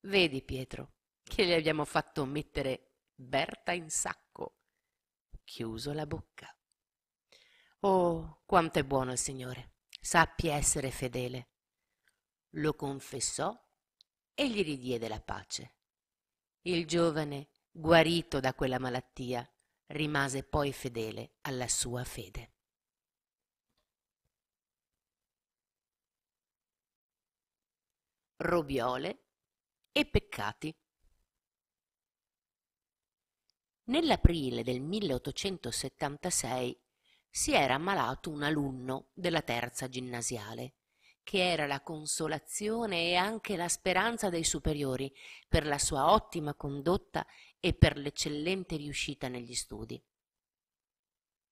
Vedi, Pietro, che gli abbiamo fatto mettere Berta in sacco. Chiuso la bocca. Oh, quanto è buono il Signore! Sappi essere fedele. Lo confessò e gli ridiede la pace. Il giovane, guarito da quella malattia, rimase poi fedele alla sua fede. Robiole e peccati. Nell'aprile del 1876 si era ammalato un alunno della terza ginnasiale, che era la consolazione e anche la speranza dei superiori per la sua ottima condotta e per l'eccellente riuscita negli studi.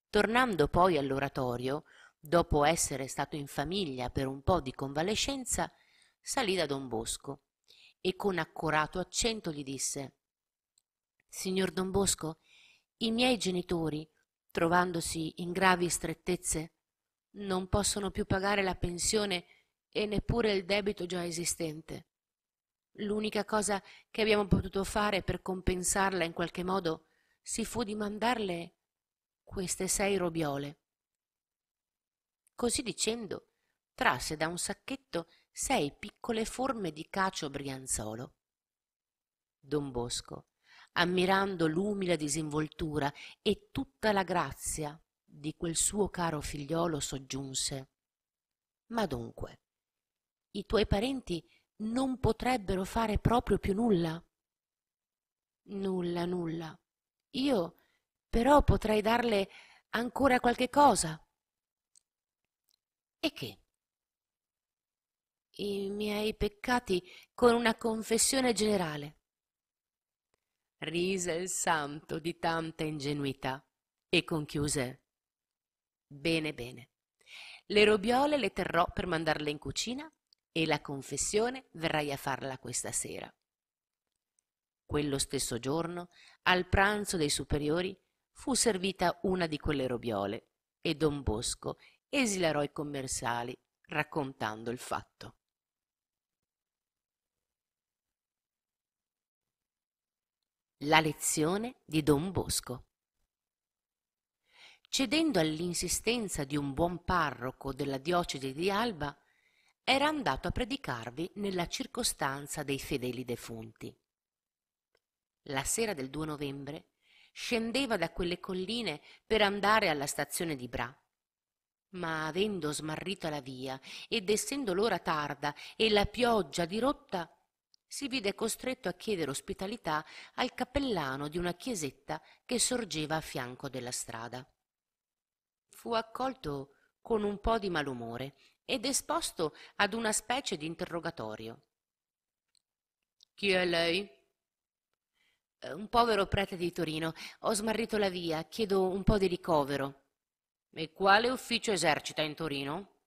Tornando poi all'oratorio, dopo essere stato in famiglia per un po' di convalescenza, salì da don Bosco e con accorato accento gli disse Signor don Bosco, i miei genitori trovandosi in gravi strettezze, non possono più pagare la pensione e neppure il debito già esistente. L'unica cosa che abbiamo potuto fare per compensarla in qualche modo si fu di mandarle queste sei robiole. Così dicendo, trasse da un sacchetto sei piccole forme di cacio brianzolo. Don Bosco, ammirando l'umile disinvoltura e tutta la grazia di quel suo caro figliolo, soggiunse Ma dunque, i tuoi parenti non potrebbero fare proprio più nulla? Nulla, nulla. Io però potrei darle ancora qualche cosa. E che? I miei peccati con una confessione generale. Rise il santo di tanta ingenuità e conchiuse. Bene, bene. Le robiole le terrò per mandarle in cucina e la confessione verrai a farla questa sera. Quello stesso giorno, al pranzo dei superiori, fu servita una di quelle robiole e don Bosco esilarò i commensali raccontando il fatto. La lezione di don Bosco Cedendo all'insistenza di un buon parroco della diocesi di Alba, era andato a predicarvi nella circostanza dei fedeli defunti la sera del 2 novembre, scendeva da quelle colline per andare alla stazione di Bra. Ma avendo smarrita la via ed essendo l'ora tarda e la pioggia dirotta, si vide costretto a chiedere ospitalità al cappellano di una chiesetta che sorgeva a fianco della strada. Fu accolto con un po di malumore ed esposto ad una specie di interrogatorio. Chi è lei? Eh, un povero prete di Torino. Ho smarrito la via, chiedo un po' di ricovero. E quale ufficio esercita in Torino?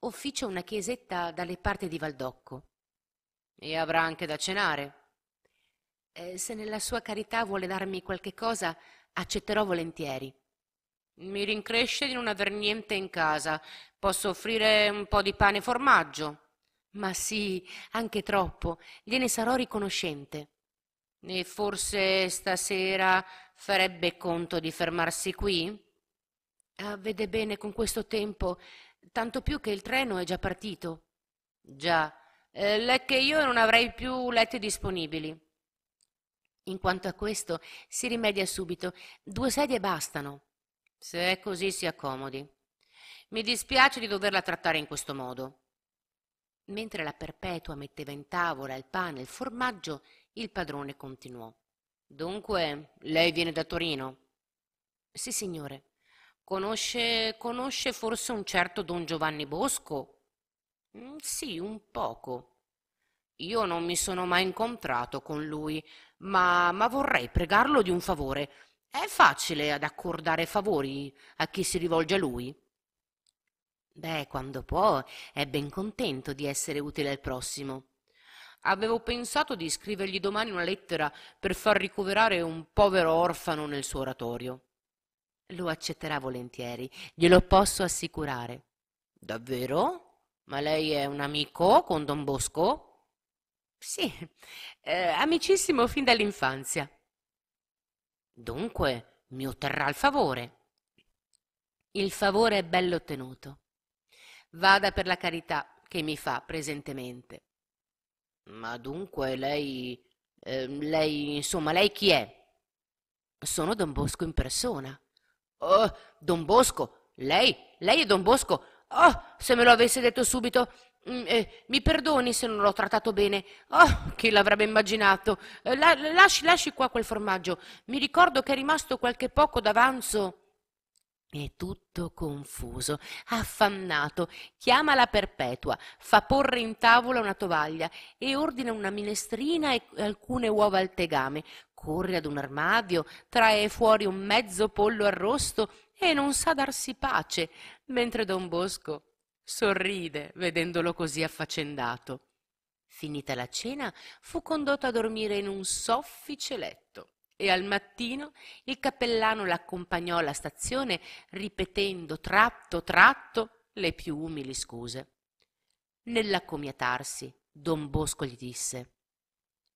Ufficio una chiesetta dalle parti di Valdocco. E avrà anche da cenare? Eh, se nella sua carità vuole darmi qualche cosa, accetterò volentieri. Mi rincresce di non aver niente in casa. Posso offrire un po' di pane e formaggio? Ma sì, anche troppo. Gliene sarò riconoscente. E forse stasera farebbe conto di fermarsi qui? Ah, vede bene con questo tempo, tanto più che il treno è già partito. Già, eh, che io non avrei più letti disponibili. In quanto a questo, si rimedia subito. Due sedie bastano. Se è così, si accomodi. Mi dispiace di doverla trattare in questo modo. Mentre la perpetua metteva in tavola il pane e il formaggio, il padrone continuò. Dunque, lei viene da Torino? Sì, signore. Conosce, conosce forse un certo don Giovanni Bosco? Mm, sì, un poco. Io non mi sono mai incontrato con lui, ma, ma vorrei pregarlo di un favore. È facile ad accordare favori a chi si rivolge a lui? Beh, quando può, è ben contento di essere utile al prossimo. Avevo pensato di scrivergli domani una lettera per far ricoverare un povero orfano nel suo oratorio. Lo accetterà volentieri, glielo posso assicurare. Davvero? Ma lei è un amico con Don Bosco? Sì, eh, amicissimo fin dall'infanzia. Dunque mi otterrà il favore. Il favore è bello ottenuto. Vada per la carità che mi fa presentemente. Ma dunque lei... Eh, lei, insomma, lei chi è? Sono Don Bosco in persona. Oh, Don Bosco? Lei? Lei è Don Bosco? Oh, se me lo avesse detto subito. Mm, eh, mi perdoni se non l'ho trattato bene. Oh, chi l'avrebbe immaginato? Eh, la, lasci, lasci qua quel formaggio. Mi ricordo che è rimasto qualche poco d'avanzo è tutto confuso, affannato, chiama la perpetua, fa porre in tavola una tovaglia e ordina una minestrina e alcune uova al tegame, corre ad un armadio, trae fuori un mezzo pollo arrosto e non sa darsi pace, mentre don Bosco sorride vedendolo così affaccendato. Finita la cena, fu condotto a dormire in un soffice letto e al mattino il cappellano l'accompagnò alla stazione ripetendo tratto tratto le più umili scuse. Nell'accomiatarsi, don Bosco gli disse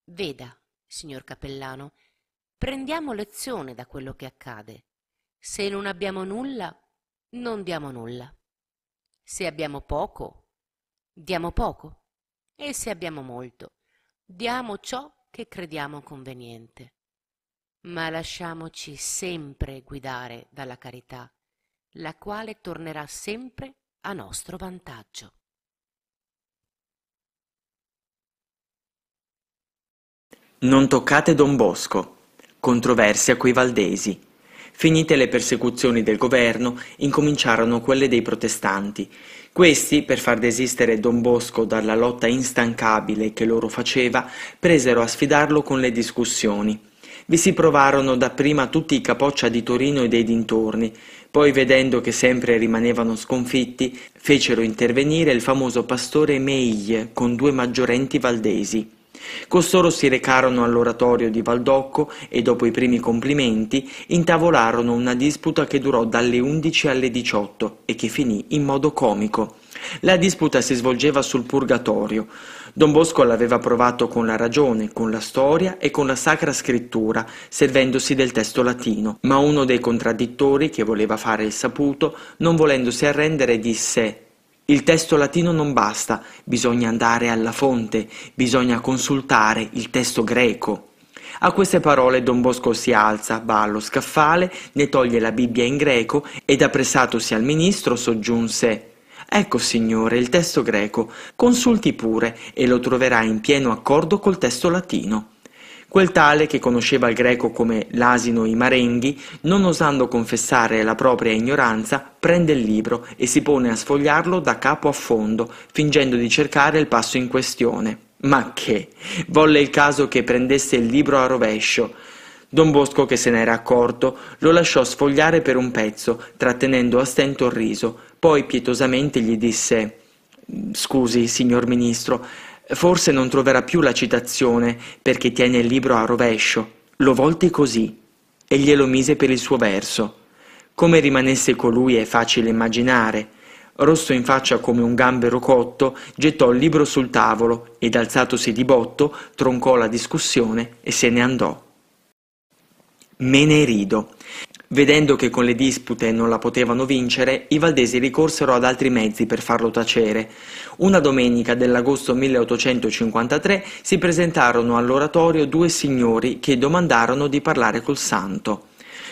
Veda, signor cappellano, prendiamo lezione da quello che accade. Se non abbiamo nulla, non diamo nulla. Se abbiamo poco, Diamo poco e se abbiamo molto, diamo ciò che crediamo conveniente. Ma lasciamoci sempre guidare dalla carità, la quale tornerà sempre a nostro vantaggio. Non toccate Don Bosco. Controversia coi valdesi. Finite le persecuzioni del governo, incominciarono quelle dei protestanti. Questi, per far desistere Don Bosco dalla lotta instancabile che loro faceva, presero a sfidarlo con le discussioni. Vi si provarono dapprima tutti i capoccia di Torino e dei dintorni, poi vedendo che sempre rimanevano sconfitti, fecero intervenire il famoso pastore Meiglie con due maggiorenti valdesi. Costoro si recarono all'oratorio di Valdocco e dopo i primi complimenti intavolarono una disputa che durò dalle undici alle diciotto e che finì in modo comico. La disputa si svolgeva sul purgatorio. Don Bosco l'aveva provato con la ragione, con la storia e con la sacra scrittura, servendosi del testo latino, ma uno dei contraddittori, che voleva fare il saputo, non volendosi arrendere, disse il testo latino non basta, bisogna andare alla fonte, bisogna consultare il testo greco. A queste parole Don Bosco si alza, va allo scaffale, ne toglie la Bibbia in greco ed appressatosi al ministro soggiunse Ecco, signore, il testo greco, consulti pure e lo troverà in pieno accordo col testo latino. Quel tale, che conosceva il greco come l'asino i marenghi, non osando confessare la propria ignoranza, prende il libro e si pone a sfogliarlo da capo a fondo, fingendo di cercare il passo in questione. Ma che? Volle il caso che prendesse il libro a rovescio. Don Bosco, che se n'era accorto, lo lasciò sfogliare per un pezzo, trattenendo a stento il riso. Poi pietosamente gli disse Scusi, signor ministro, Forse non troverà più la citazione perché tiene il libro a rovescio. Lo volti così e glielo mise per il suo verso. Come rimanesse colui è facile immaginare. Rosso in faccia come un gambero cotto, gettò il libro sul tavolo ed alzatosi di botto, troncò la discussione e se ne andò. Me ne rido. Vedendo che con le dispute non la potevano vincere, i valdesi ricorsero ad altri mezzi per farlo tacere. Una domenica dell'agosto 1853 si presentarono all'oratorio due signori che domandarono di parlare col santo.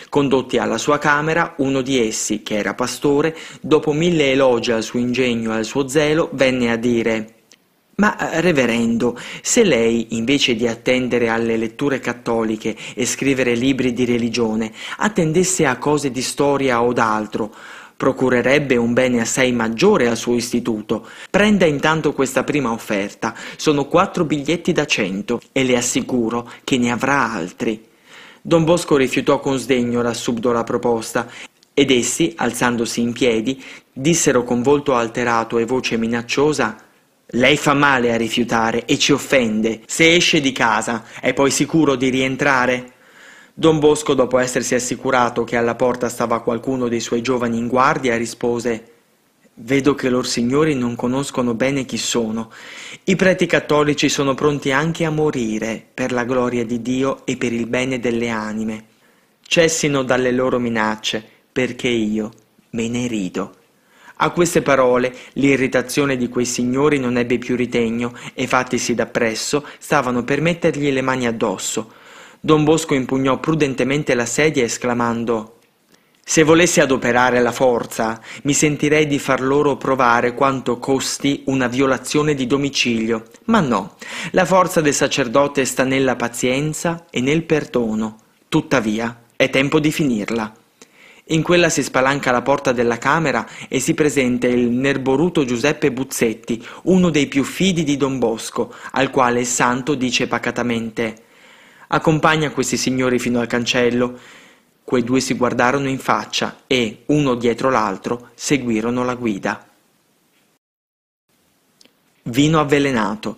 Condotti alla sua camera, uno di essi, che era pastore, dopo mille elogi al suo ingegno e al suo zelo, venne a dire ma, eh, reverendo, se lei, invece di attendere alle letture cattoliche e scrivere libri di religione, attendesse a cose di storia o d'altro, procurerebbe un bene assai maggiore al suo istituto. Prenda intanto questa prima offerta, sono quattro biglietti da cento, e le assicuro che ne avrà altri. Don Bosco rifiutò con sdegno la subdola proposta, ed essi, alzandosi in piedi, dissero con volto alterato e voce minacciosa lei fa male a rifiutare e ci offende. Se esce di casa, è poi sicuro di rientrare? Don Bosco, dopo essersi assicurato che alla porta stava qualcuno dei suoi giovani in guardia, rispose Vedo che lor signori non conoscono bene chi sono. I preti cattolici sono pronti anche a morire per la gloria di Dio e per il bene delle anime. Cessino dalle loro minacce, perché io me ne rido. A queste parole l'irritazione di quei signori non ebbe più ritegno e fattisi dappresso stavano per mettergli le mani addosso. Don Bosco impugnò prudentemente la sedia esclamando se volessi adoperare la forza, mi sentirei di far loro provare quanto costi una violazione di domicilio. Ma no, la forza del sacerdote sta nella pazienza e nel perdono. Tuttavia, è tempo di finirla. In quella si spalanca la porta della camera e si presenta il nerboruto Giuseppe Buzzetti, uno dei più fidi di Don Bosco, al quale il santo dice pacatamente Accompagna questi signori fino al cancello. Quei due si guardarono in faccia e, uno dietro l'altro, seguirono la guida. Vino avvelenato.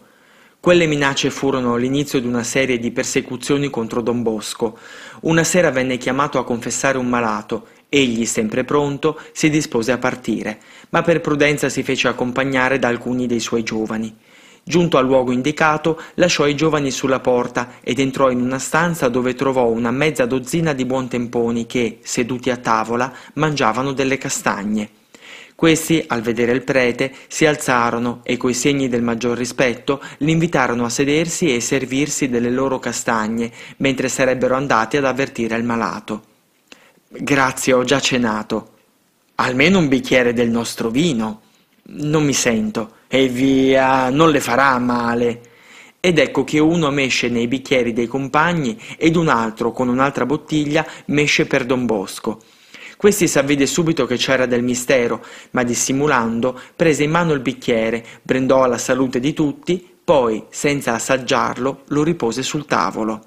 Quelle minacce furono l'inizio di una serie di persecuzioni contro Don Bosco. Una sera venne chiamato a confessare un malato Egli, sempre pronto, si dispose a partire, ma per prudenza si fece accompagnare da alcuni dei suoi giovani. Giunto al luogo indicato, lasciò i giovani sulla porta ed entrò in una stanza dove trovò una mezza dozzina di buontemponi che, seduti a tavola, mangiavano delle castagne. Questi, al vedere il prete, si alzarono e coi segni del maggior rispetto l'invitarono a sedersi e servirsi delle loro castagne, mentre sarebbero andati ad avvertire il malato. Grazie, ho già cenato. Almeno un bicchiere del nostro vino. Non mi sento. E via, non le farà male. Ed ecco che uno mesce nei bicchieri dei compagni ed un altro, con un'altra bottiglia, mesce per Don Bosco. Questi s'avvide subito che c'era del mistero, ma dissimulando prese in mano il bicchiere, brindò alla salute di tutti, poi, senza assaggiarlo, lo ripose sul tavolo.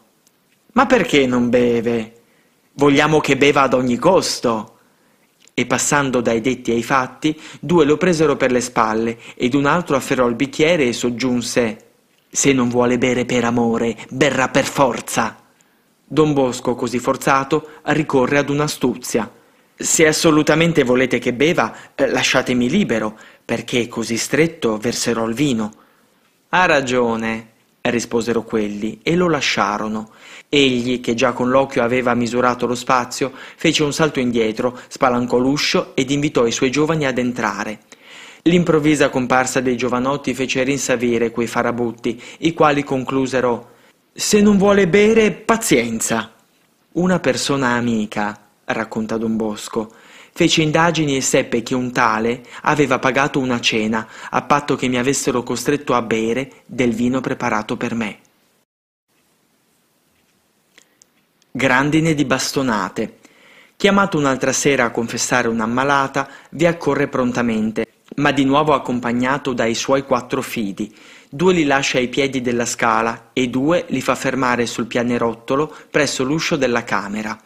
Ma perché non beve? Vogliamo che beva ad ogni costo. E passando dai detti ai fatti, due lo presero per le spalle ed un altro afferrò il bicchiere e soggiunse Se non vuole bere per amore, berrà per forza. Don Bosco, così forzato, ricorre ad un'astuzia. Se assolutamente volete che beva, eh, lasciatemi libero, perché così stretto verserò il vino. Ha ragione, risposero quelli e lo lasciarono. Egli, che già con l'occhio aveva misurato lo spazio, fece un salto indietro, spalancò l'uscio ed invitò i suoi giovani ad entrare. L'improvvisa comparsa dei giovanotti fece rinsavire quei farabutti, i quali conclusero Se non vuole bere, pazienza. Una persona amica, racconta Don Bosco, fece indagini e seppe che un tale aveva pagato una cena a patto che mi avessero costretto a bere del vino preparato per me. Grandine di bastonate. Chiamato un'altra sera a confessare un'ammalata, vi accorre prontamente, ma di nuovo accompagnato dai suoi quattro fidi. Due li lascia ai piedi della scala e due li fa fermare sul pianerottolo presso l'uscio della camera.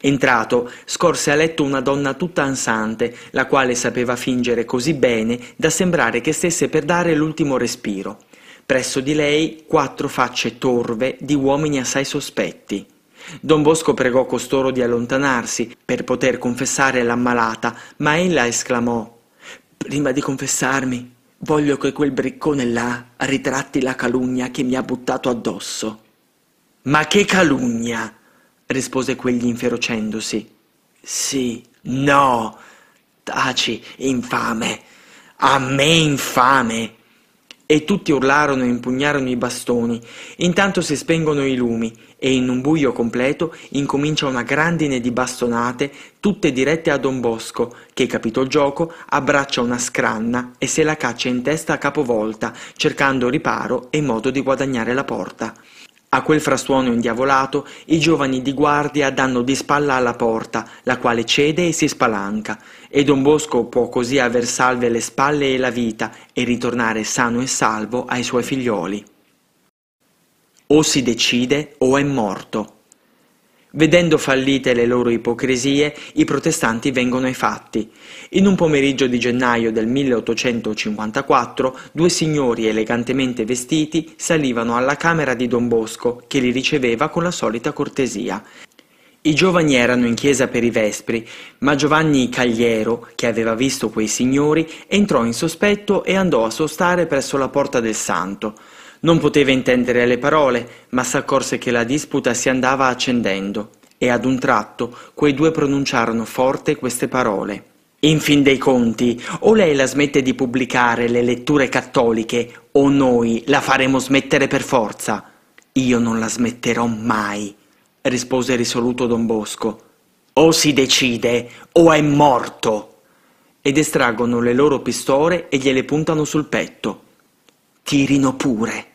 Entrato, scorse a letto una donna tutta ansante, la quale sapeva fingere così bene da sembrare che stesse per dare l'ultimo respiro. Presso di lei quattro facce torve di uomini assai sospetti. Don Bosco pregò costoro di allontanarsi per poter confessare l'ammalata, ma ella esclamò Prima di confessarmi, voglio che quel briccone là ritratti la calunnia che mi ha buttato addosso. Ma che calunnia? rispose quegli inferocendosi. Sì, no, taci, infame, a me infame. E tutti urlarono e impugnarono i bastoni. Intanto si spengono i lumi e in un buio completo incomincia una grandine di bastonate, tutte dirette a Don Bosco, che, capito il gioco, abbraccia una scranna e se la caccia in testa a capovolta, cercando riparo e modo di guadagnare la porta. A quel frastuono indiavolato i giovani di guardia danno di spalla alla porta, la quale cede e si spalanca, e Don Bosco può così aver salve le spalle e la vita e ritornare sano e salvo ai suoi figlioli. O si decide o è morto. Vedendo fallite le loro ipocrisie, i protestanti vengono ai fatti. In un pomeriggio di gennaio del 1854, due signori elegantemente vestiti salivano alla camera di Don Bosco, che li riceveva con la solita cortesia. I giovani erano in chiesa per i vespri, ma Giovanni Cagliero, che aveva visto quei signori, entrò in sospetto e andò a sostare presso la porta del santo. Non poteva intendere le parole, ma s'accorse che la disputa si andava accendendo, e ad un tratto quei due pronunciarono forte queste parole. In fin dei conti, o lei la smette di pubblicare le letture cattoliche, o noi la faremo smettere per forza. Io non la smetterò mai, rispose risoluto don Bosco. O si decide, o è morto. Ed estraggono le loro pistole e gliele puntano sul petto. Tirino pure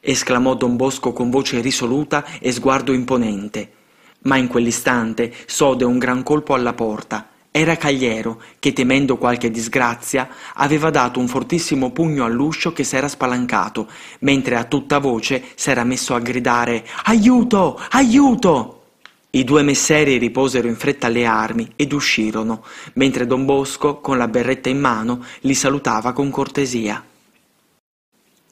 esclamò don Bosco con voce risoluta e sguardo imponente. Ma in quell'istante sode un gran colpo alla porta. Era Cagliero, che temendo qualche disgrazia aveva dato un fortissimo pugno all'uscio che s'era spalancato, mentre a tutta voce s'era messo a gridare Aiuto! Aiuto! I due messeri riposero in fretta le armi ed uscirono, mentre don Bosco, con la berretta in mano, li salutava con cortesia.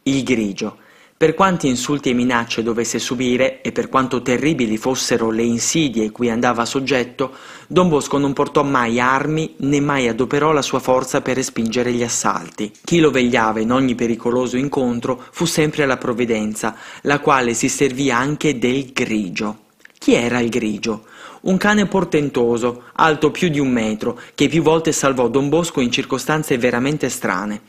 Il grigio per quanti insulti e minacce dovesse subire e per quanto terribili fossero le insidie cui andava soggetto, Don Bosco non portò mai armi né mai adoperò la sua forza per respingere gli assalti. Chi lo vegliava in ogni pericoloso incontro fu sempre la provvidenza, la quale si servì anche del grigio. Chi era il grigio? Un cane portentoso, alto più di un metro, che più volte salvò Don Bosco in circostanze veramente strane.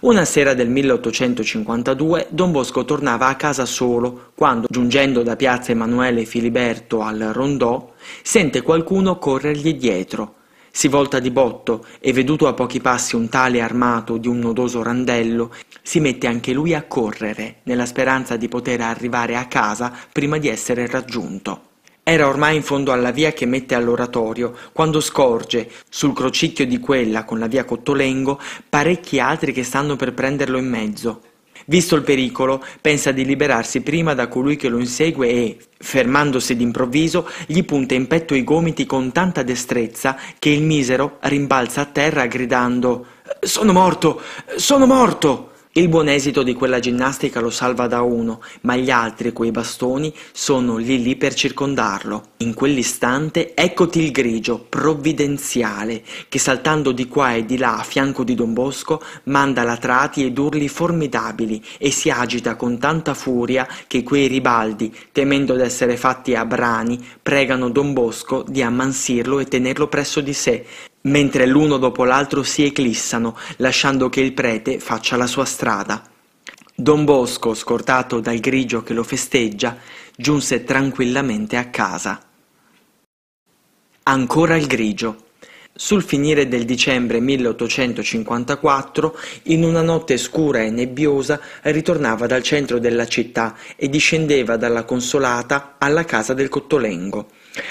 Una sera del 1852 Don Bosco tornava a casa solo, quando, giungendo da piazza Emanuele Filiberto al rondò, sente qualcuno corrergli dietro. Si volta di botto e veduto a pochi passi un tale armato di un nodoso randello, si mette anche lui a correre, nella speranza di poter arrivare a casa prima di essere raggiunto. Era ormai in fondo alla via che mette all'oratorio, quando scorge, sul crocicchio di quella con la via Cottolengo, parecchi altri che stanno per prenderlo in mezzo. Visto il pericolo, pensa di liberarsi prima da colui che lo insegue e, fermandosi d'improvviso, gli punta in petto i gomiti con tanta destrezza che il misero rimbalza a terra gridando Sono morto! Sono morto! Il buon esito di quella ginnastica lo salva da uno, ma gli altri quei bastoni sono lì lì per circondarlo. In quell'istante eccoti il grigio, provvidenziale, che saltando di qua e di là a fianco di Don Bosco manda latrati ed urli formidabili e si agita con tanta furia che quei ribaldi, temendo d'essere fatti a brani, pregano Don Bosco di ammansirlo e tenerlo presso di sé, mentre l'uno dopo l'altro si eclissano, lasciando che il prete faccia la sua strada. Don Bosco, scortato dal grigio che lo festeggia, giunse tranquillamente a casa. Ancora il grigio. Sul finire del dicembre 1854, in una notte scura e nebbiosa, ritornava dal centro della città e discendeva dalla Consolata alla casa del Cottolengo.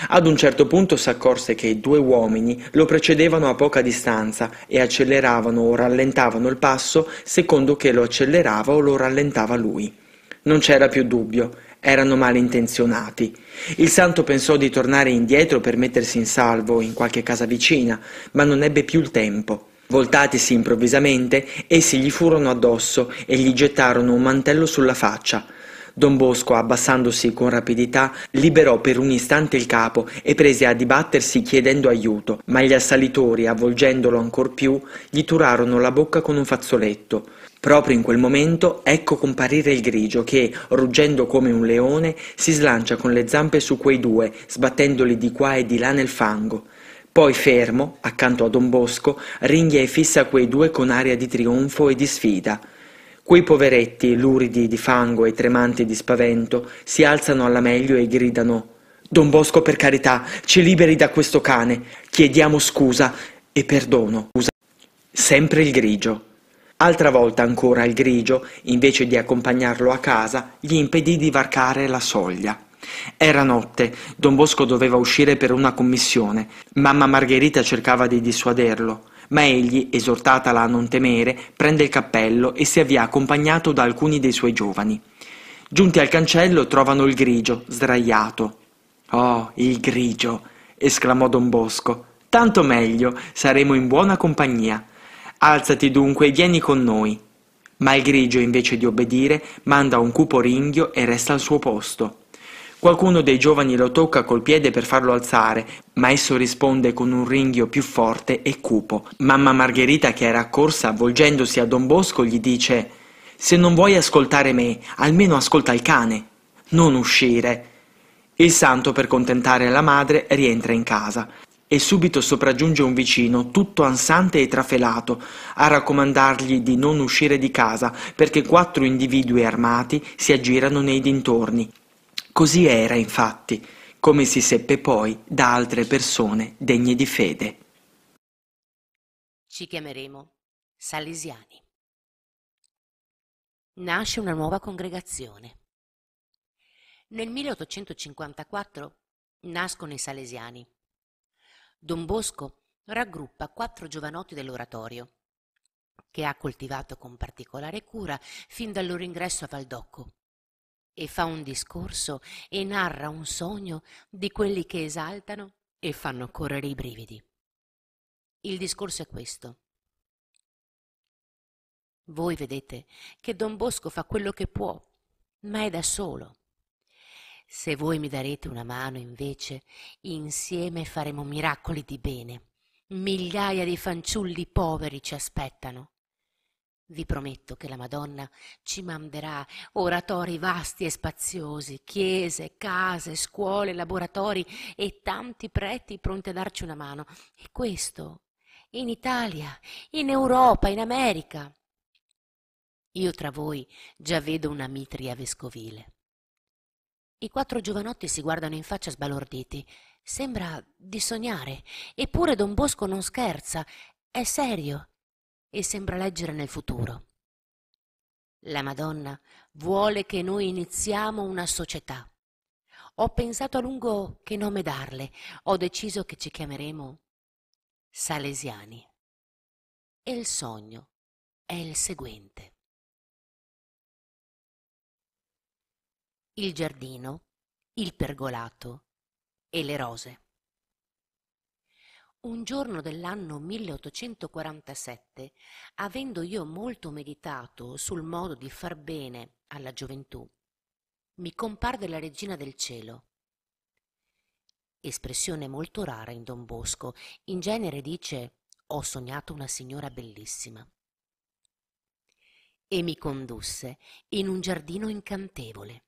Ad un certo punto s'accorse che due uomini lo precedevano a poca distanza e acceleravano o rallentavano il passo secondo che lo accelerava o lo rallentava lui. Non c'era più dubbio, erano malintenzionati. Il santo pensò di tornare indietro per mettersi in salvo in qualche casa vicina, ma non ebbe più il tempo. Voltatisi improvvisamente, essi gli furono addosso e gli gettarono un mantello sulla faccia. Don Bosco, abbassandosi con rapidità, liberò per un istante il capo e prese a dibattersi chiedendo aiuto, ma gli assalitori, avvolgendolo ancor più, gli turarono la bocca con un fazzoletto. Proprio in quel momento ecco comparire il grigio che, ruggendo come un leone, si slancia con le zampe su quei due, sbattendoli di qua e di là nel fango. Poi fermo, accanto a Don Bosco, ringhia e fissa quei due con aria di trionfo e di sfida. Quei poveretti, luridi di fango e tremanti di spavento, si alzano alla meglio e gridano Don Bosco, per carità, ci liberi da questo cane. Chiediamo scusa e perdono. Sempre il grigio. Altra volta ancora il grigio, invece di accompagnarlo a casa, gli impedì di varcare la soglia. Era notte, Don Bosco doveva uscire per una commissione. Mamma Margherita cercava di dissuaderlo ma egli, esortatala a non temere, prende il cappello e si avvia accompagnato da alcuni dei suoi giovani. Giunti al cancello trovano il grigio, sdraiato. Oh, il grigio! esclamò don Bosco. Tanto meglio, saremo in buona compagnia. Alzati dunque e vieni con noi. Ma il grigio, invece di obbedire, manda un cupo ringhio e resta al suo posto. Qualcuno dei giovani lo tocca col piede per farlo alzare, ma esso risponde con un ringhio più forte e cupo. Mamma Margherita, che era accorsa, volgendosi a Don Bosco, gli dice Se non vuoi ascoltare me, almeno ascolta il cane. Non uscire. Il santo, per contentare la madre, rientra in casa e subito sopraggiunge un vicino, tutto ansante e trafelato, a raccomandargli di non uscire di casa, perché quattro individui armati si aggirano nei dintorni Così era, infatti, come si seppe poi da altre persone degne di fede. Ci chiameremo Salesiani. Nasce una nuova congregazione. Nel 1854 nascono i Salesiani. Don Bosco raggruppa quattro giovanotti dell'oratorio, che ha coltivato con particolare cura fin dal loro ingresso a Valdocco e fa un discorso e narra un sogno di quelli che esaltano e fanno correre i brividi. Il discorso è questo. Voi vedete che Don Bosco fa quello che può, ma è da solo. Se voi mi darete una mano, invece, insieme faremo miracoli di bene. Migliaia di fanciulli poveri ci aspettano. Vi prometto che la Madonna ci manderà oratori vasti e spaziosi, chiese, case, scuole, laboratori e tanti preti pronti a darci una mano. E questo in Italia, in Europa, in America. Io tra voi già vedo una mitria vescovile. I quattro giovanotti si guardano in faccia sbalorditi. Sembra di sognare. Eppure Don Bosco non scherza, è serio e sembra leggere nel futuro. La Madonna vuole che noi iniziamo una società. Ho pensato a lungo che nome darle. Ho deciso che ci chiameremo Salesiani. E il sogno è il seguente. Il giardino, il pergolato e le rose. Un giorno dell'anno 1847, avendo io molto meditato sul modo di far bene alla gioventù, mi comparve la regina del cielo. Espressione molto rara in Don Bosco, in genere dice ho sognato una signora bellissima. E mi condusse in un giardino incantevole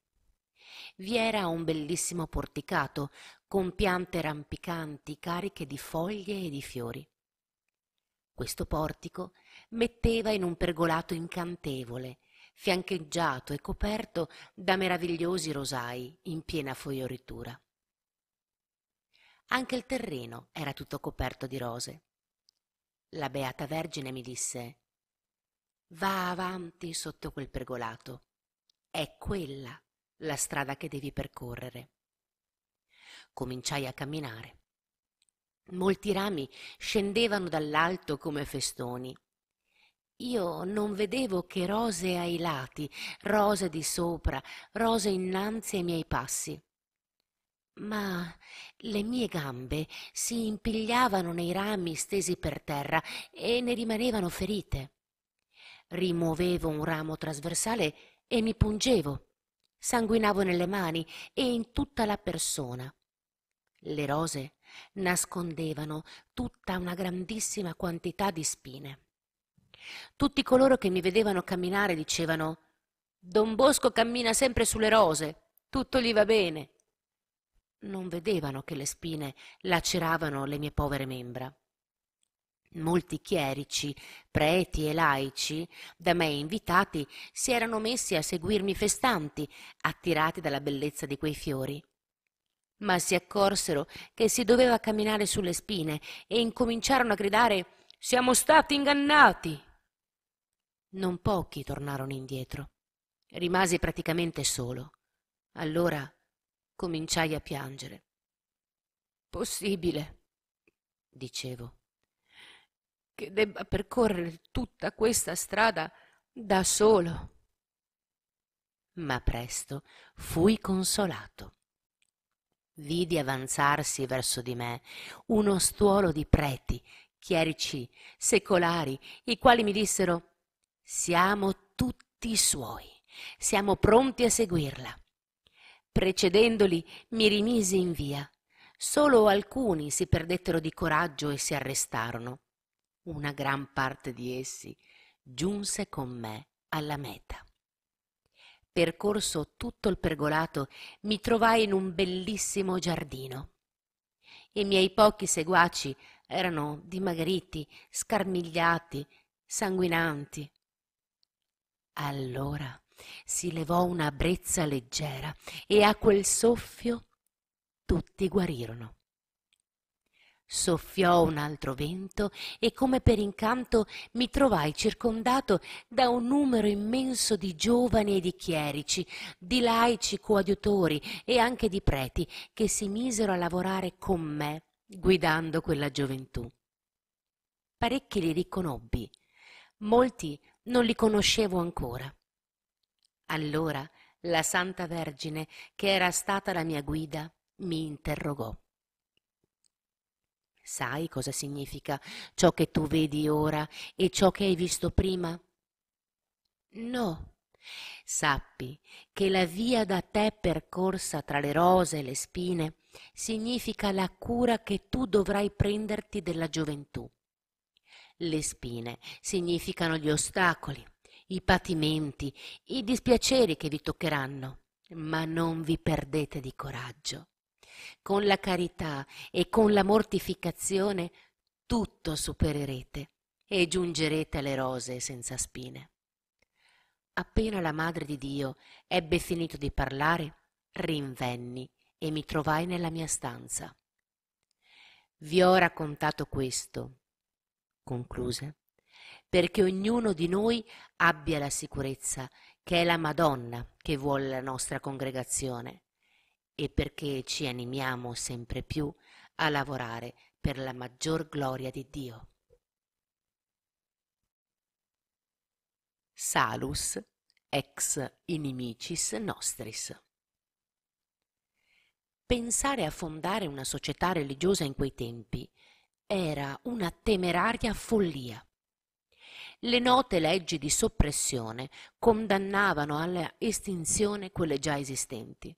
vi era un bellissimo porticato con piante rampicanti cariche di foglie e di fiori. Questo portico metteva in un pergolato incantevole, fiancheggiato e coperto da meravigliosi rosai in piena fioritura. Anche il terreno era tutto coperto di rose. La Beata Vergine mi disse Va avanti sotto quel pergolato. È quella la strada che devi percorrere. Cominciai a camminare. Molti rami scendevano dall'alto come festoni. Io non vedevo che rose ai lati, rose di sopra, rose innanzi ai miei passi. Ma le mie gambe si impigliavano nei rami stesi per terra e ne rimanevano ferite. Rimuovevo un ramo trasversale e mi pungevo sanguinavo nelle mani e in tutta la persona. Le rose nascondevano tutta una grandissima quantità di spine. Tutti coloro che mi vedevano camminare dicevano Don Bosco cammina sempre sulle rose, tutto gli va bene. Non vedevano che le spine laceravano le mie povere membra. Molti chierici, preti e laici, da me invitati, si erano messi a seguirmi festanti, attirati dalla bellezza di quei fiori. Ma si accorsero che si doveva camminare sulle spine e incominciarono a gridare Siamo stati ingannati. Non pochi tornarono indietro. Rimasi praticamente solo. Allora cominciai a piangere. Possibile, dicevo che debba percorrere tutta questa strada da solo. Ma presto fui consolato. Vidi avanzarsi verso di me uno stuolo di preti, chierici, secolari, i quali mi dissero siamo tutti suoi, siamo pronti a seguirla. Precedendoli mi rimisi in via. Solo alcuni si perdettero di coraggio e si arrestarono una gran parte di essi giunse con me alla meta. Percorso tutto il pergolato, mi trovai in un bellissimo giardino. I miei pochi seguaci erano dimagriti, scarmigliati, sanguinanti. Allora si levò una brezza leggera e a quel soffio tutti guarirono. Soffiò un altro vento e come per incanto mi trovai circondato da un numero immenso di giovani e di chierici, di laici coadiutori e anche di preti che si misero a lavorare con me guidando quella gioventù. Parecchi li riconobbi, molti non li conoscevo ancora. Allora la Santa Vergine, che era stata la mia guida, mi interrogò. Sai cosa significa ciò che tu vedi ora e ciò che hai visto prima? No. Sappi che la via da te percorsa tra le rose e le spine significa la cura che tu dovrai prenderti della gioventù. Le spine significano gli ostacoli, i patimenti, i dispiaceri che vi toccheranno, ma non vi perdete di coraggio. Con la carità e con la mortificazione tutto supererete e giungerete alle rose senza spine. Appena la Madre di Dio ebbe finito di parlare, rinvenni e mi trovai nella mia stanza. Vi ho raccontato questo, concluse, perché ognuno di noi abbia la sicurezza che è la Madonna che vuole la nostra congregazione e perché ci animiamo sempre più a lavorare per la maggior gloria di Dio. Salus ex inimicis nostris. Pensare a fondare una società religiosa in quei tempi era una temeraria follia. Le note leggi di soppressione condannavano alla estinzione quelle già esistenti.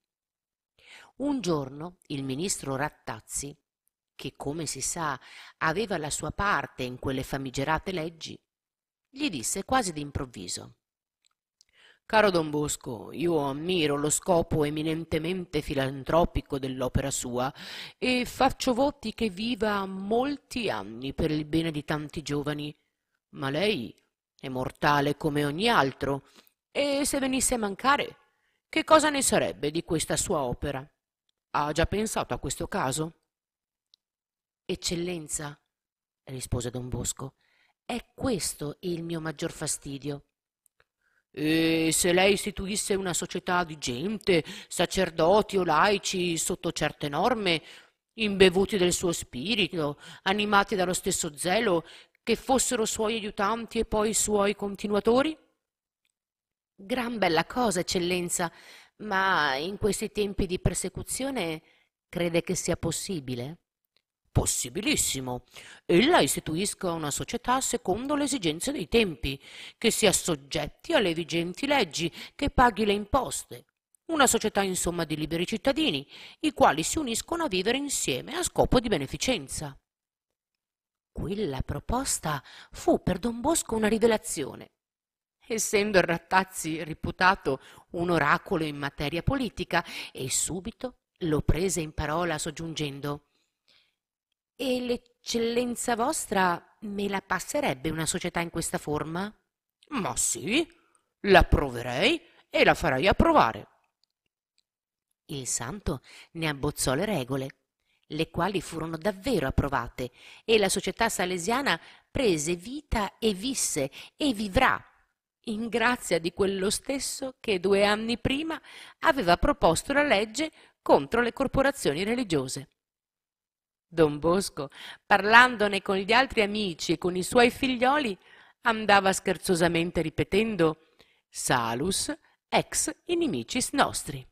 Un giorno il ministro Rattazzi, che come si sa aveva la sua parte in quelle famigerate leggi, gli disse quasi d'improvviso Caro Don Bosco, io ammiro lo scopo eminentemente filantropico dell'opera sua e faccio voti che viva molti anni per il bene di tanti giovani. Ma lei è mortale come ogni altro e se venisse a mancare, che cosa ne sarebbe di questa sua opera? Ha già pensato a questo caso? Eccellenza, rispose Don Bosco, è questo il mio maggior fastidio. E se lei istituisse una società di gente, sacerdoti o laici sotto certe norme, imbevuti del suo spirito, animati dallo stesso zelo, che fossero suoi aiutanti e poi suoi continuatori? Gran bella cosa, eccellenza, ma in questi tempi di persecuzione crede che sia possibile? Possibilissimo. Ella istituisca una società secondo le esigenze dei tempi, che sia soggetti alle vigenti leggi, che paghi le imposte. Una società insomma di liberi cittadini, i quali si uniscono a vivere insieme a scopo di beneficenza. Quella proposta fu per Don Bosco una rivelazione. Essendo il Rattazzi reputato un oracolo in materia politica, e subito lo prese in parola soggiungendo e l'eccellenza vostra me la passerebbe una società in questa forma? Ma sì, la proverei e la farei approvare. Il santo ne abbozzò le regole, le quali furono davvero approvate, e la società salesiana prese vita e visse e vivrà, in grazia di quello stesso che due anni prima aveva proposto la legge contro le corporazioni religiose. Don Bosco, parlandone con gli altri amici e con i suoi figlioli, andava scherzosamente ripetendo Salus ex inimicis nostri.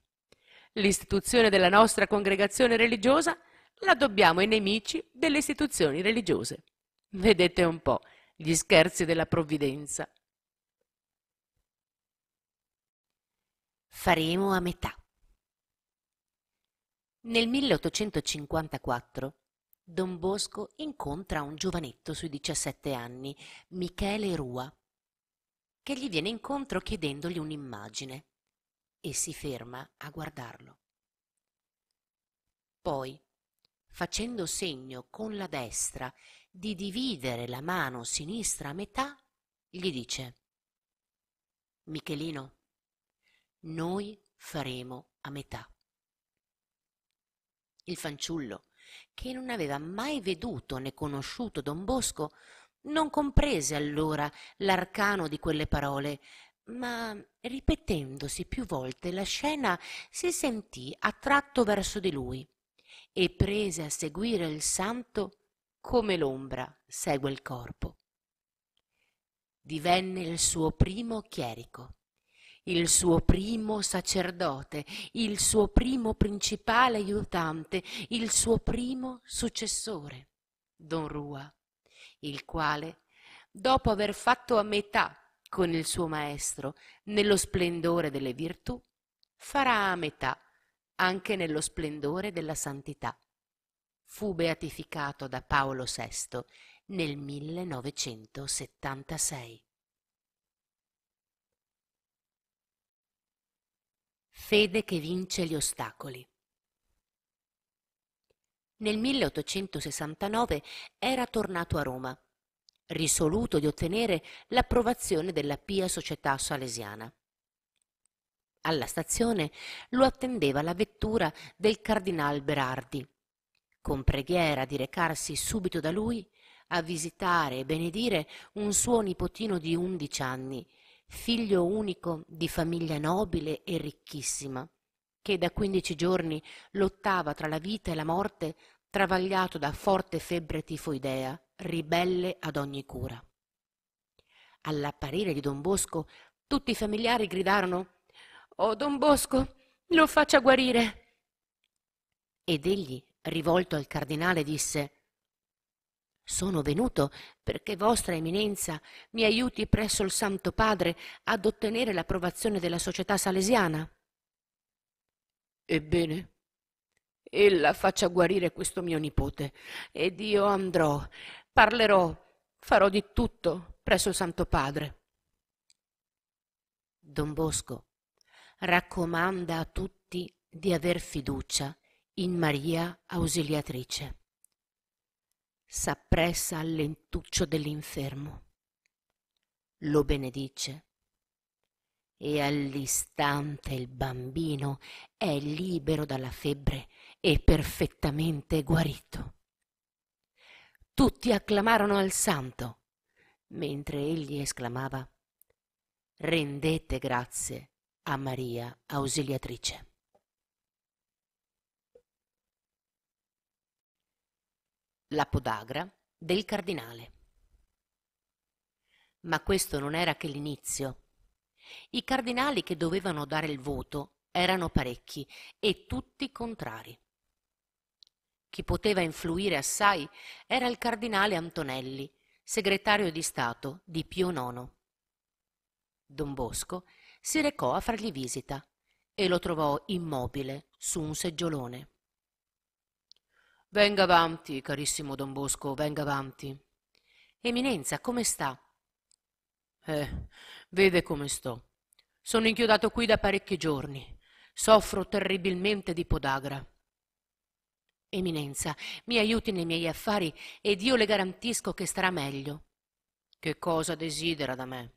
L'istituzione della nostra congregazione religiosa la dobbiamo ai nemici delle istituzioni religiose. Vedete un po' gli scherzi della provvidenza. Faremo a metà. Nel 1854 Don Bosco incontra un giovanetto sui 17 anni, Michele Rua, che gli viene incontro chiedendogli un'immagine e si ferma a guardarlo. Poi, facendo segno con la destra di dividere la mano sinistra a metà, gli dice Michelino, noi faremo a metà. Il fanciullo che non aveva mai veduto né conosciuto don Bosco, non comprese allora l'arcano di quelle parole, ma ripetendosi più volte la scena si sentì attratto verso di lui e prese a seguire il santo come l'ombra segue il corpo. Divenne il suo primo chierico il suo primo sacerdote, il suo primo principale aiutante, il suo primo successore, Don Rua, il quale, dopo aver fatto a metà con il suo maestro nello splendore delle virtù, farà a metà anche nello splendore della santità. Fu beatificato da Paolo VI nel 1976. Fede che vince gli ostacoli. Nel 1869 era tornato a Roma, risoluto di ottenere l'approvazione della Pia Società Salesiana. Alla stazione lo attendeva la vettura del cardinal Berardi, con preghiera di recarsi subito da lui a visitare e benedire un suo nipotino di undici anni, figlio unico di famiglia nobile e ricchissima, che da quindici giorni lottava tra la vita e la morte, travagliato da forte febbre tifoidea, ribelle ad ogni cura. All'apparire di don Bosco, tutti i familiari gridarono Oh, don Bosco, lo faccia guarire. Ed egli, rivolto al cardinale, disse sono venuto perché vostra eminenza mi aiuti presso il Santo Padre ad ottenere l'approvazione della società salesiana. Ebbene, ella faccia guarire questo mio nipote ed io andrò, parlerò, farò di tutto presso il Santo Padre. Don Bosco raccomanda a tutti di aver fiducia in Maria Ausiliatrice s'appressa al lentuccio dell'infermo, lo benedice e all'istante il bambino è libero dalla febbre e perfettamente guarito. Tutti acclamarono al santo, mentre egli esclamava Rendete grazie a Maria Ausiliatrice. La podagra del cardinale. Ma questo non era che l'inizio. I cardinali che dovevano dare il voto erano parecchi e tutti contrari. Chi poteva influire assai era il cardinale Antonelli, segretario di Stato di Pio IX. Don Bosco si recò a fargli visita e lo trovò immobile su un seggiolone. Venga avanti, carissimo Don Bosco, venga avanti. Eminenza, come sta? Eh, vede come sto. Sono inchiodato qui da parecchi giorni. Soffro terribilmente di podagra. Eminenza, mi aiuti nei miei affari ed io le garantisco che starà meglio. Che cosa desidera da me?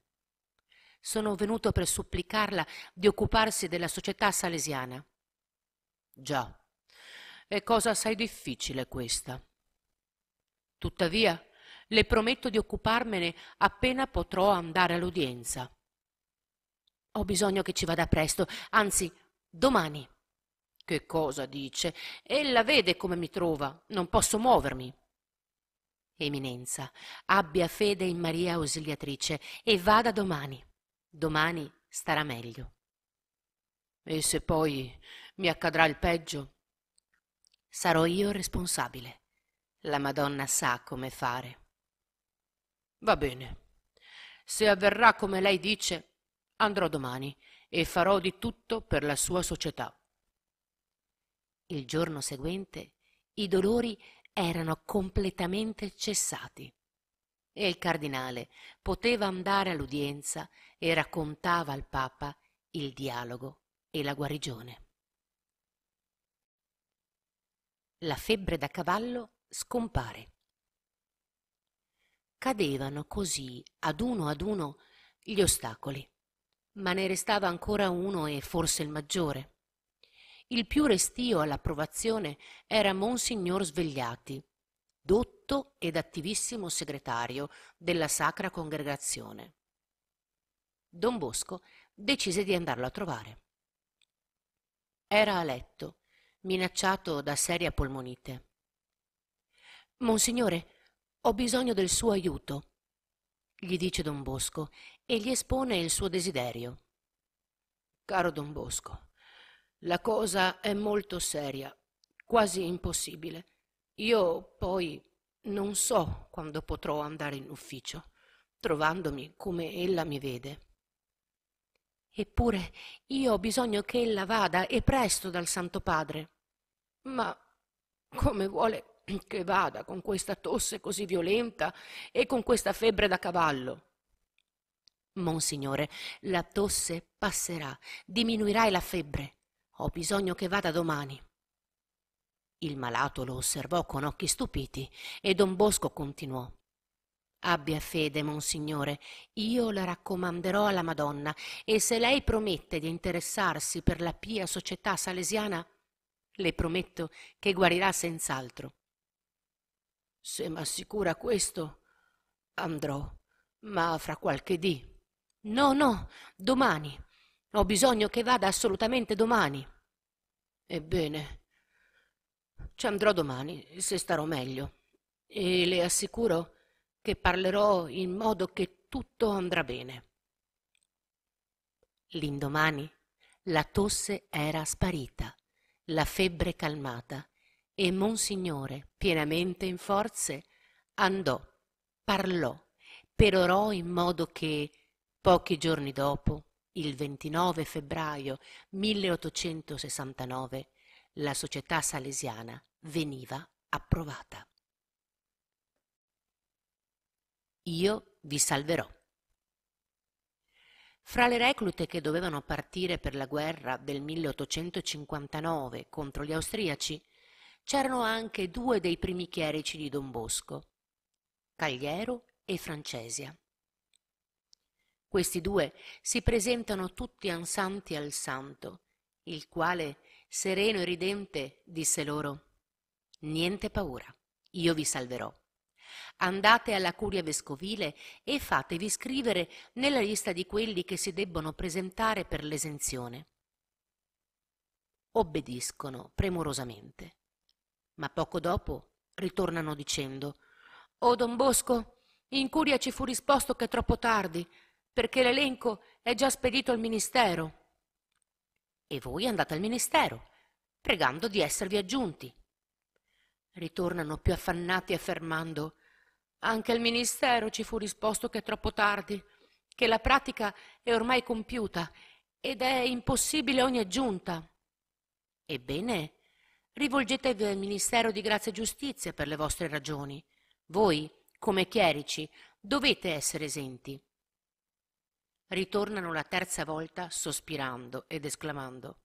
Sono venuto per supplicarla di occuparsi della società salesiana. Già, è cosa assai difficile questa. Tuttavia, le prometto di occuparmene appena potrò andare all'udienza. Ho bisogno che ci vada presto, anzi, domani. Che cosa dice? Ella vede come mi trova, non posso muovermi. Eminenza, abbia fede in Maria Ausiliatrice e vada domani. Domani starà meglio. E se poi mi accadrà il peggio? Sarò io responsabile. La Madonna sa come fare. Va bene. Se avverrà come lei dice, andrò domani e farò di tutto per la sua società. Il giorno seguente i dolori erano completamente cessati e il cardinale poteva andare all'udienza e raccontava al Papa il dialogo e la guarigione la febbre da cavallo scompare. Cadevano così ad uno ad uno gli ostacoli, ma ne restava ancora uno e forse il maggiore. Il più restio all'approvazione era Monsignor Svegliati, dotto ed attivissimo segretario della Sacra Congregazione. Don Bosco decise di andarlo a trovare. Era a letto minacciato da seria polmonite. Monsignore, ho bisogno del suo aiuto, gli dice don Bosco e gli espone il suo desiderio. Caro don Bosco, la cosa è molto seria, quasi impossibile. Io poi non so quando potrò andare in ufficio, trovandomi come ella mi vede. Eppure io ho bisogno che ella vada e presto dal Santo Padre. Ma come vuole che vada con questa tosse così violenta e con questa febbre da cavallo. Monsignore, la tosse passerà, diminuirà la febbre. Ho bisogno che vada domani. Il malato lo osservò con occhi stupiti e don Bosco continuò. Abbia fede, monsignore, io la raccomanderò alla Madonna e se lei promette di interessarsi per la pia società salesiana, le prometto che guarirà senz'altro. Se m'assicura questo, andrò, ma fra qualche dì. No, no, domani. Ho bisogno che vada assolutamente domani. Ebbene, ci andrò domani, se starò meglio, e le assicuro che parlerò in modo che tutto andrà bene. L'indomani la tosse era sparita, la febbre calmata, e Monsignore, pienamente in forze, andò, parlò, perorò in modo che, pochi giorni dopo, il 29 febbraio 1869, la società salesiana veniva approvata. Io vi salverò. Fra le reclute che dovevano partire per la guerra del 1859 contro gli austriaci c'erano anche due dei primi chierici di Don Bosco, Cagliero e Francesia. Questi due si presentano tutti ansanti al santo, il quale, sereno e ridente, disse loro Niente paura, io vi salverò. Andate alla curia vescovile e fatevi scrivere nella lista di quelli che si debbono presentare per l'esenzione. Obbediscono premurosamente ma poco dopo ritornano dicendo Oh don Bosco, in curia ci fu risposto che è troppo tardi, perché l'elenco è già spedito al ministero. E voi andate al ministero, pregando di esservi aggiunti. Ritornano più affannati affermando anche al ministero ci fu risposto che è troppo tardi, che la pratica è ormai compiuta ed è impossibile ogni aggiunta. Ebbene, Rivolgetevi al Ministero di Grazia e Giustizia per le vostre ragioni. Voi, come chierici, dovete essere esenti. Ritornano la terza volta sospirando ed esclamando.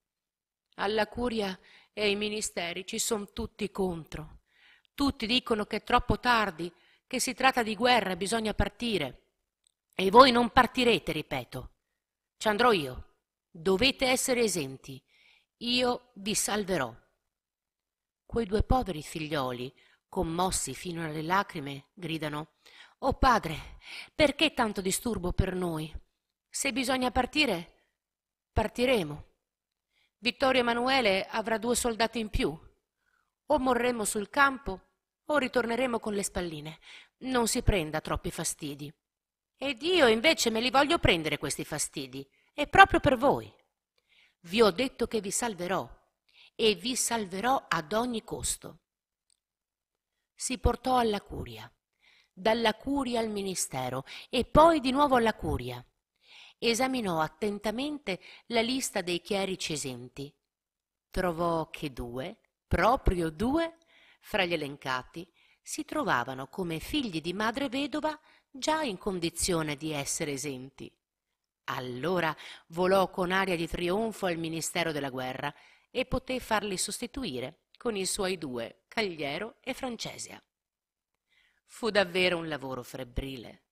Alla curia e ai ministeri ci sono tutti contro. Tutti dicono che è troppo tardi, che si tratta di guerra e bisogna partire. E voi non partirete, ripeto. Ci andrò io. Dovete essere esenti. Io vi salverò. Quei due poveri figlioli, commossi fino alle lacrime, gridano Oh padre, perché tanto disturbo per noi? Se bisogna partire, partiremo. Vittorio Emanuele avrà due soldati in più. O morremo sul campo o ritorneremo con le spalline. Non si prenda troppi fastidi. Ed io invece me li voglio prendere questi fastidi, e proprio per voi. Vi ho detto che vi salverò e vi salverò ad ogni costo. Si portò alla curia, dalla curia al ministero e poi di nuovo alla curia. Esaminò attentamente la lista dei chierici esenti. Trovò che due, proprio due, fra gli elencati, si trovavano come figli di madre vedova già in condizione di essere esenti. Allora volò con aria di trionfo al Ministero della Guerra e poté farli sostituire con i suoi due, Cagliero e Francesia. Fu davvero un lavoro febbrile,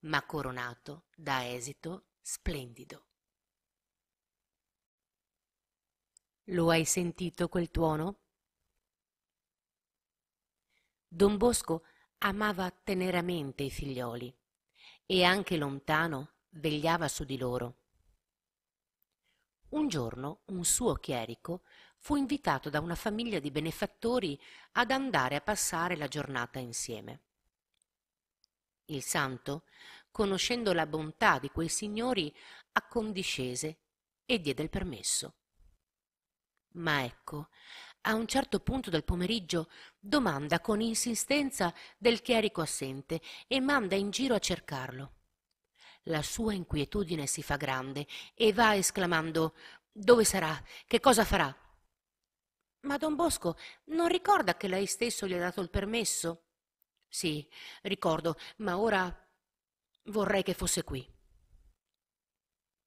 ma coronato da esito splendido. Lo hai sentito quel tuono? Don Bosco amava teneramente i figlioli e anche lontano vegliava su di loro un giorno un suo chierico fu invitato da una famiglia di benefattori ad andare a passare la giornata insieme. Il santo, conoscendo la bontà di quei signori, accondiscese e diede il permesso. Ma ecco, a un certo punto del pomeriggio domanda con insistenza del chierico assente e manda in giro a cercarlo la sua inquietudine si fa grande e va esclamando dove sarà che cosa farà Ma don Bosco non ricorda che lei stesso gli ha dato il permesso? Sì, ricordo, ma ora vorrei che fosse qui.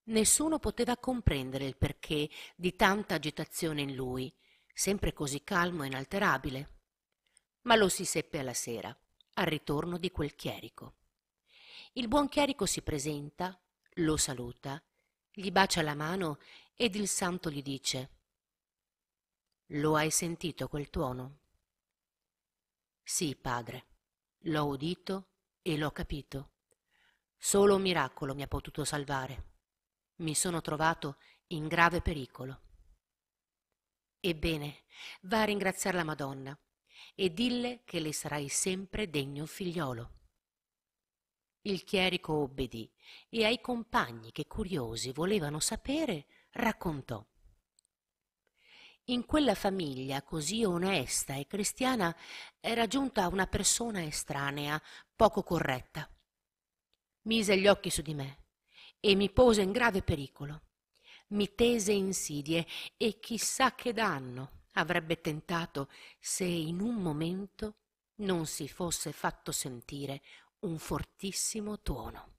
Nessuno poteva comprendere il perché di tanta agitazione in lui, sempre così calmo e inalterabile. Ma lo si seppe alla sera, al ritorno di quel chierico. Il buon chierico si presenta, lo saluta, gli bacia la mano ed il santo gli dice lo hai sentito quel tuono? Sì, padre, l'ho udito e l'ho capito. Solo un miracolo mi ha potuto salvare. Mi sono trovato in grave pericolo. Ebbene, va a ringraziare la Madonna e dille che le sarai sempre degno figliolo. Il chierico obbedì e ai compagni che curiosi volevano sapere raccontò. In quella famiglia così onesta e cristiana era giunta una persona estranea, poco corretta. Mise gli occhi su di me e mi pose in grave pericolo. Mi tese insidie e chissà che danno avrebbe tentato se in un momento non si fosse fatto sentire un fortissimo tuono.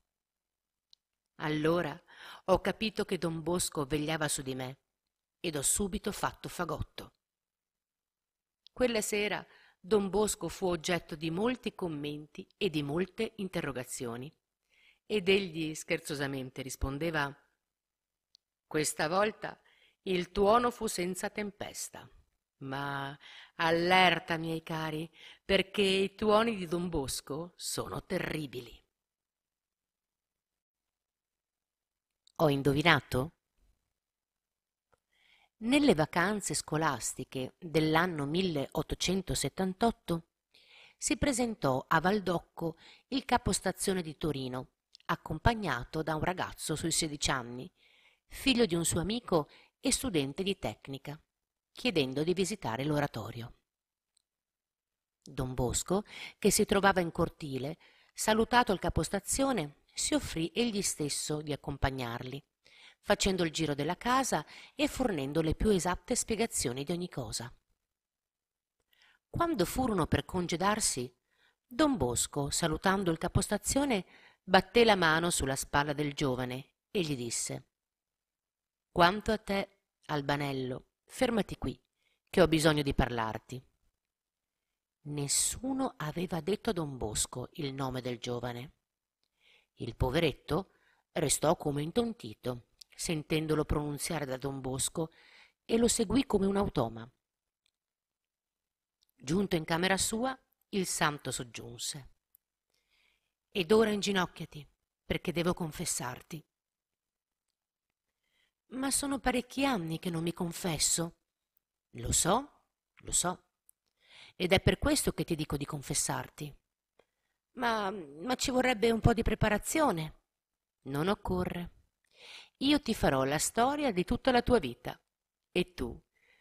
Allora ho capito che don Bosco vegliava su di me ed ho subito fatto fagotto. Quella sera don Bosco fu oggetto di molti commenti e di molte interrogazioni, ed egli scherzosamente rispondeva Questa volta il tuono fu senza tempesta, ma allerta, miei cari, perché i tuoni di don Bosco sono terribili. Ho indovinato? Nelle vacanze scolastiche dell'anno 1878 si presentò a Valdocco il capostazione di Torino, accompagnato da un ragazzo sui sedici anni, figlio di un suo amico e studente di tecnica, chiedendo di visitare l'oratorio. Don Bosco, che si trovava in cortile, salutato il capostazione, si offrì egli stesso di accompagnarli facendo il giro della casa e fornendo le più esatte spiegazioni di ogni cosa. Quando furono per congedarsi, don Bosco, salutando il capostazione, batté la mano sulla spalla del giovane e gli disse Quanto a te, Albanello, fermati qui, che ho bisogno di parlarti. Nessuno aveva detto a don Bosco il nome del giovane. Il poveretto restò come intontito sentendolo pronunziare da don Bosco, e lo seguì come un automa. Giunto in camera sua, il santo soggiunse. Ed ora inginocchiati, perché devo confessarti. Ma sono parecchi anni che non mi confesso. Lo so, lo so. Ed è per questo che ti dico di confessarti. Ma, ma ci vorrebbe un po' di preparazione. Non occorre. Io ti farò la storia di tutta la tua vita e tu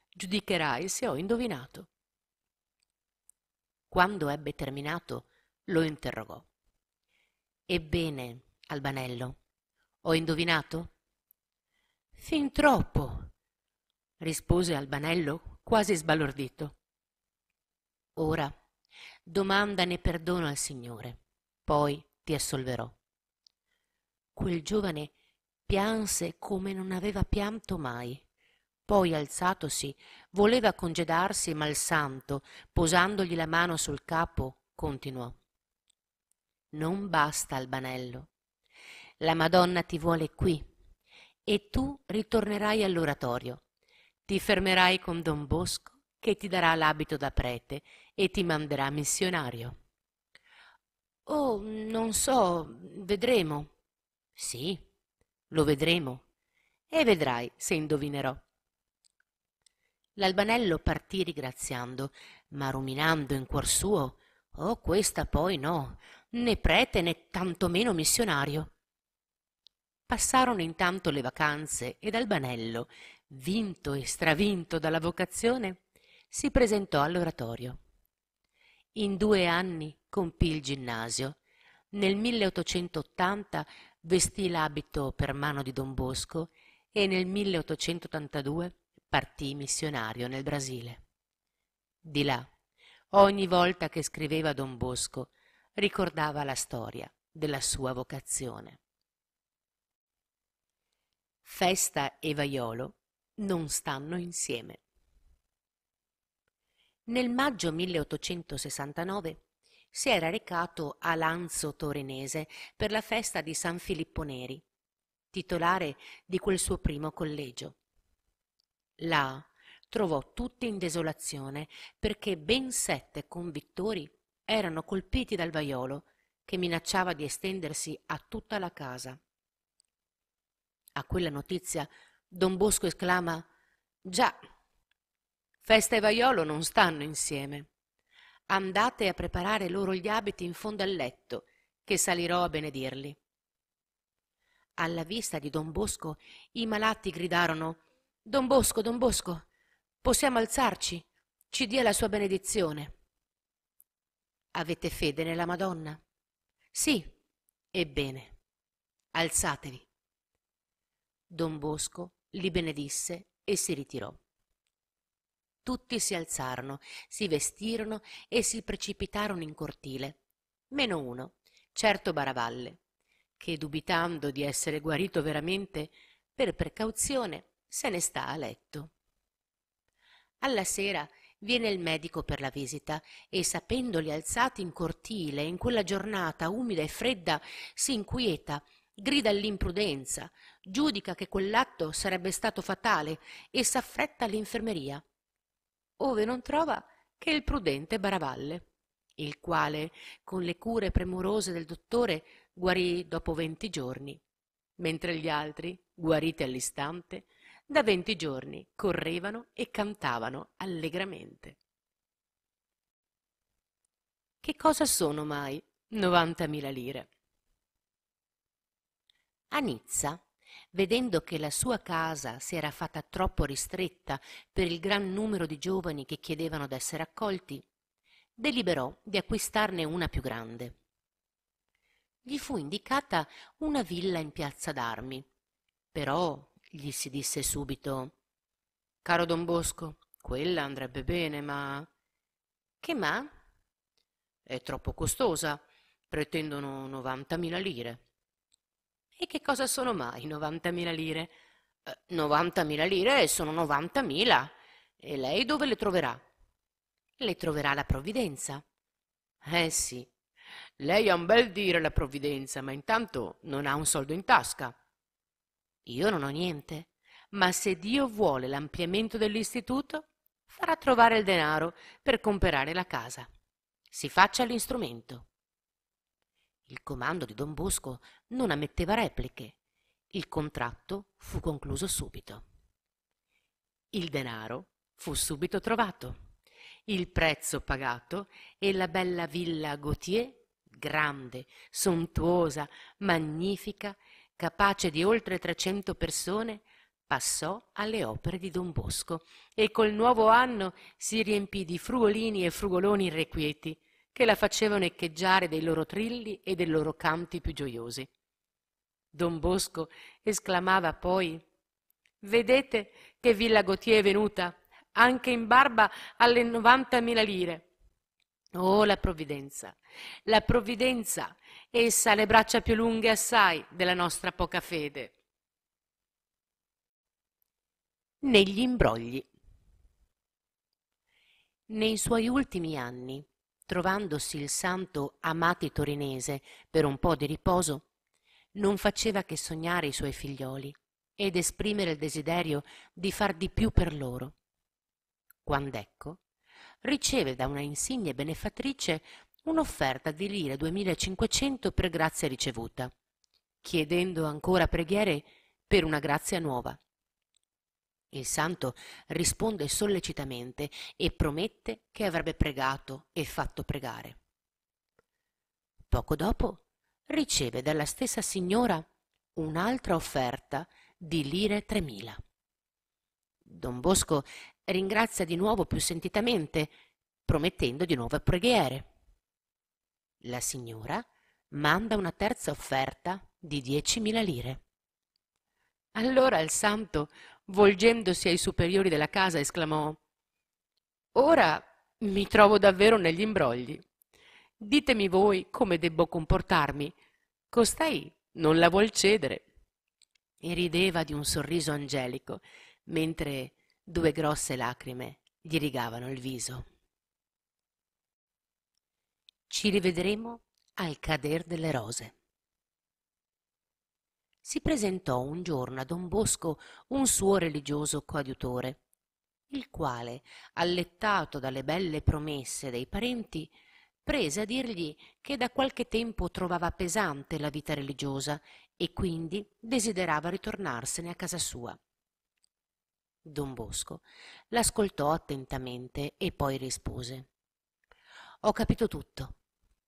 giudicherai se ho indovinato. Quando ebbe terminato, lo interrogò. Ebbene, Albanello, ho indovinato? Fin troppo, rispose Albanello quasi sbalordito. Ora domandane perdono al Signore, poi ti assolverò. Quel giovane pianse come non aveva pianto mai. Poi, alzatosi, voleva congedarsi, ma il santo, posandogli la mano sul capo, continuò. Non basta, Albanello. La Madonna ti vuole qui e tu ritornerai all'oratorio. Ti fermerai con Don Bosco che ti darà l'abito da prete e ti manderà missionario. Oh, non so, vedremo. Sì, lo vedremo e vedrai se indovinerò. L'albanello partì ringraziando, ma ruminando in cuor suo Oh, questa poi no, né prete né tantomeno missionario. Passarono intanto le vacanze ed Albanello, vinto e stravinto dalla vocazione, si presentò all'oratorio. In due anni compì il ginnasio. Nel 1880 vestì l'abito per mano di don Bosco e nel 1882 partì missionario nel Brasile. Di là, ogni volta che scriveva Don Bosco, ricordava la storia della sua vocazione. Festa e vaiolo non stanno insieme. Nel maggio 1869 si era recato a Lanzo Torinese per la festa di San Filippo Neri, titolare di quel suo primo collegio. Là trovò tutti in desolazione perché ben sette convittori erano colpiti dal vaiolo che minacciava di estendersi a tutta la casa. A quella notizia don Bosco esclama Già, festa e vaiolo non stanno insieme. Andate a preparare loro gli abiti in fondo al letto, che salirò a benedirli. Alla vista di don Bosco i malati gridarono Don Bosco, don Bosco, possiamo alzarci, ci dia la sua benedizione. Avete fede nella Madonna? Sì, ebbene, alzatevi. Don Bosco li benedisse e si ritirò. Tutti si alzarono, si vestirono e si precipitarono in cortile, meno uno, certo Baravalle, che dubitando di essere guarito veramente, per precauzione se ne sta a letto. Alla sera viene il medico per la visita e sapendoli alzati in cortile in quella giornata umida e fredda si inquieta grida all'imprudenza giudica che quell'atto sarebbe stato fatale e s'affretta all'infermeria ove non trova che il prudente baravalle il quale con le cure premurose del dottore guarì dopo venti giorni mentre gli altri guariti all'istante da venti giorni correvano e cantavano allegramente. Che cosa sono mai novantamila lire? A Nizza, vedendo che la sua casa si era fatta troppo ristretta per il gran numero di giovani che chiedevano d'essere accolti, deliberò di acquistarne una più grande. Gli fu indicata una villa in piazza d'Armi, però gli si disse subito caro don bosco quella andrebbe bene ma che ma è troppo costosa pretendono novantamila lire e che cosa sono mai novantamila lire? Eh, novantamila lire sono novantamila. E lei dove le troverà? Le troverà la provvidenza. Eh sì. Lei ha un bel dire la provvidenza ma intanto non ha un soldo in tasca. Io non ho niente, ma se Dio vuole l'ampliamento dell'istituto, farà trovare il denaro per comperare la casa. Si faccia l'instrumento. Il comando di Don Bosco non ammetteva repliche. Il contratto fu concluso subito. Il denaro fu subito trovato, il prezzo pagato e la bella villa Gautier, grande, sontuosa, magnifica, capace di oltre trecento persone, passò alle opere di Don Bosco e col nuovo anno si riempì di frugolini e frugoloni irrequieti che la facevano echeggiare dei loro trilli e dei loro canti più gioiosi. Don Bosco esclamava poi Vedete che Villa Gautier è venuta, anche in barba alle novantamila lire. Oh, la provvidenza, la provvidenza essa ha le braccia più lunghe assai della nostra poca fede. Negli imbrogli. Nei suoi ultimi anni, trovandosi il santo Amati Torinese per un po' di riposo, non faceva che sognare i suoi figlioli ed esprimere il desiderio di far di più per loro. Quand'ecco, riceve da una insigne benefattrice un'offerta di lire 2500 per grazia ricevuta, chiedendo ancora preghiere per una grazia nuova. Il santo risponde sollecitamente e promette che avrebbe pregato e fatto pregare. Poco dopo riceve dalla stessa signora un'altra offerta di lire tremila. Don Bosco ringrazia di nuovo più sentitamente, promettendo di nuove preghiere. La signora manda una terza offerta di diecimila lire. Allora il santo, volgendosi ai superiori della casa, esclamò Ora mi trovo davvero negli imbrogli. Ditemi voi come debbo comportarmi. Costei non la vuol cedere. E rideva di un sorriso angelico, mentre due grosse lacrime gli rigavano il viso. Ci rivedremo al cader delle rose. Si presentò un giorno a Don Bosco un suo religioso coadiutore, il quale, allettato dalle belle promesse dei parenti, prese a dirgli che da qualche tempo trovava pesante la vita religiosa e quindi desiderava ritornarsene a casa sua. Don Bosco l'ascoltò attentamente e poi rispose Ho capito tutto.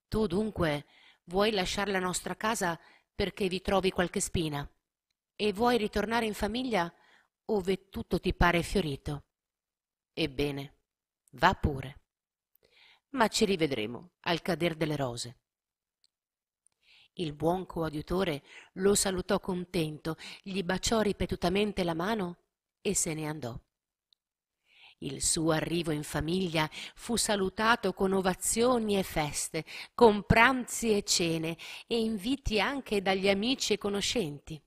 Tu dunque vuoi lasciare la nostra casa perché vi trovi qualche spina e vuoi ritornare in famiglia ove tutto ti pare fiorito. Ebbene, va pure. Ma ci rivedremo al cader delle rose. Il buon coadiutore lo salutò contento, gli baciò ripetutamente la mano e se ne andò. Il suo arrivo in famiglia fu salutato con ovazioni e feste, con pranzi e cene e inviti anche dagli amici e conoscenti.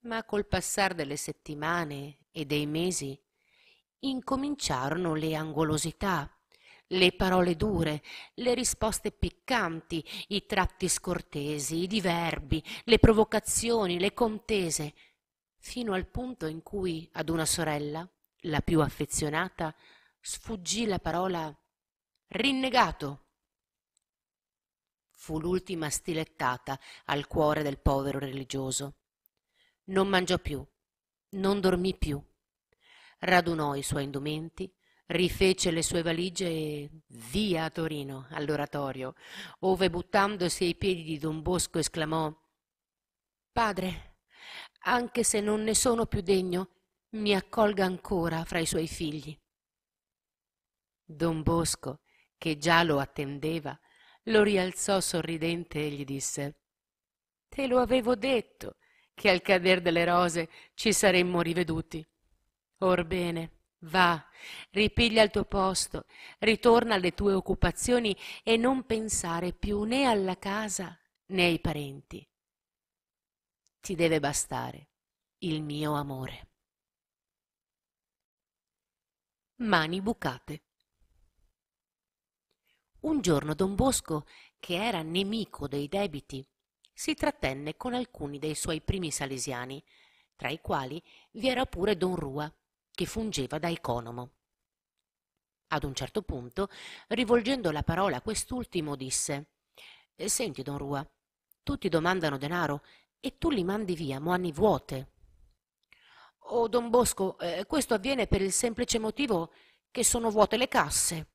Ma col passar delle settimane e dei mesi incominciarono le angolosità, le parole dure, le risposte piccanti, i tratti scortesi, i diverbi, le provocazioni, le contese, fino al punto in cui ad una sorella la più affezionata, sfuggì la parola rinnegato. Fu l'ultima stilettata al cuore del povero religioso. Non mangiò più, non dormì più. Radunò i suoi indumenti, rifece le sue valigie e via a Torino, all'oratorio, ove buttandosi ai piedi di don Bosco esclamò Padre, anche se non ne sono più degno, mi accolga ancora fra i suoi figli. Don Bosco, che già lo attendeva, lo rialzò sorridente e gli disse Te lo avevo detto che al cader delle rose ci saremmo riveduti. Orbene, va, ripiglia il tuo posto, ritorna alle tue occupazioni e non pensare più né alla casa né ai parenti. Ti deve bastare il mio amore. Mani bucate. Un giorno don Bosco, che era nemico dei debiti, si trattenne con alcuni dei suoi primi salesiani, tra i quali vi era pure don Rua, che fungeva da economo. Ad un certo punto, rivolgendo la parola a quest'ultimo, disse Senti, don Rua, tutti domandano denaro e tu li mandi via mani vuote. Oh, don Bosco, eh, questo avviene per il semplice motivo che sono vuote le casse.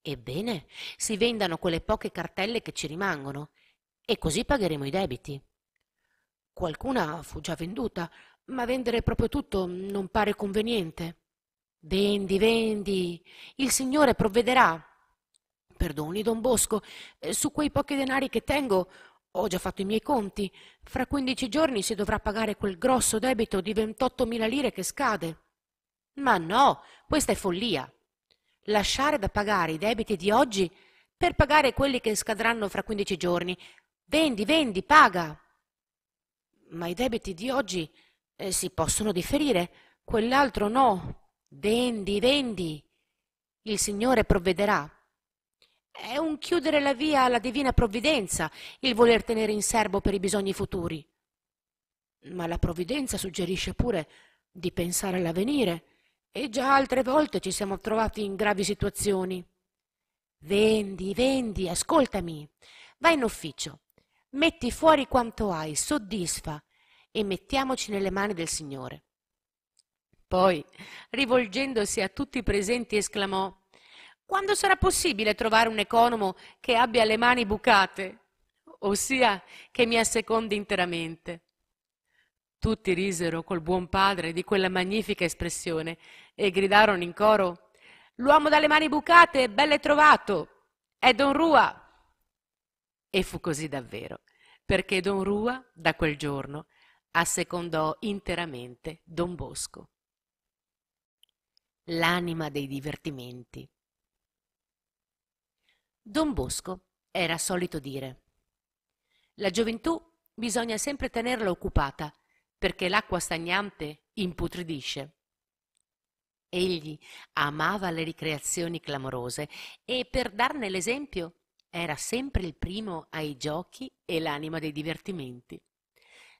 Ebbene, si vendano quelle poche cartelle che ci rimangono e così pagheremo i debiti. Qualcuna fu già venduta, ma vendere proprio tutto non pare conveniente. Vendi, vendi, il Signore provvederà. Perdoni, don Bosco, eh, su quei pochi denari che tengo ho già fatto i miei conti. Fra quindici giorni si dovrà pagare quel grosso debito di ventottomila lire che scade. Ma no, questa è follia. Lasciare da pagare i debiti di oggi per pagare quelli che scadranno fra quindici giorni. Vendi, vendi, paga. Ma i debiti di oggi eh, si possono differire, quell'altro no. Vendi, vendi. Il Signore provvederà. È un chiudere la via alla divina provvidenza il voler tenere in serbo per i bisogni futuri. Ma la provvidenza suggerisce pure di pensare all'avvenire e già altre volte ci siamo trovati in gravi situazioni. Vendi, vendi, ascoltami. Vai in ufficio, metti fuori quanto hai, soddisfa e mettiamoci nelle mani del Signore. Poi, rivolgendosi a tutti i presenti, esclamò quando sarà possibile trovare un economo che abbia le mani bucate, ossia che mi assecondi interamente? Tutti risero col buon padre di quella magnifica espressione e gridarono in coro L'uomo dalle mani bucate, belle trovato! È Don Rua! E fu così davvero, perché Don Rua, da quel giorno, assecondò interamente Don Bosco. l'anima dei divertimenti. Don Bosco era solito dire La gioventù bisogna sempre tenerla occupata, perché l'acqua stagnante imputridisce. Egli amava le ricreazioni clamorose e, per darne l'esempio, era sempre il primo ai giochi e l'anima dei divertimenti.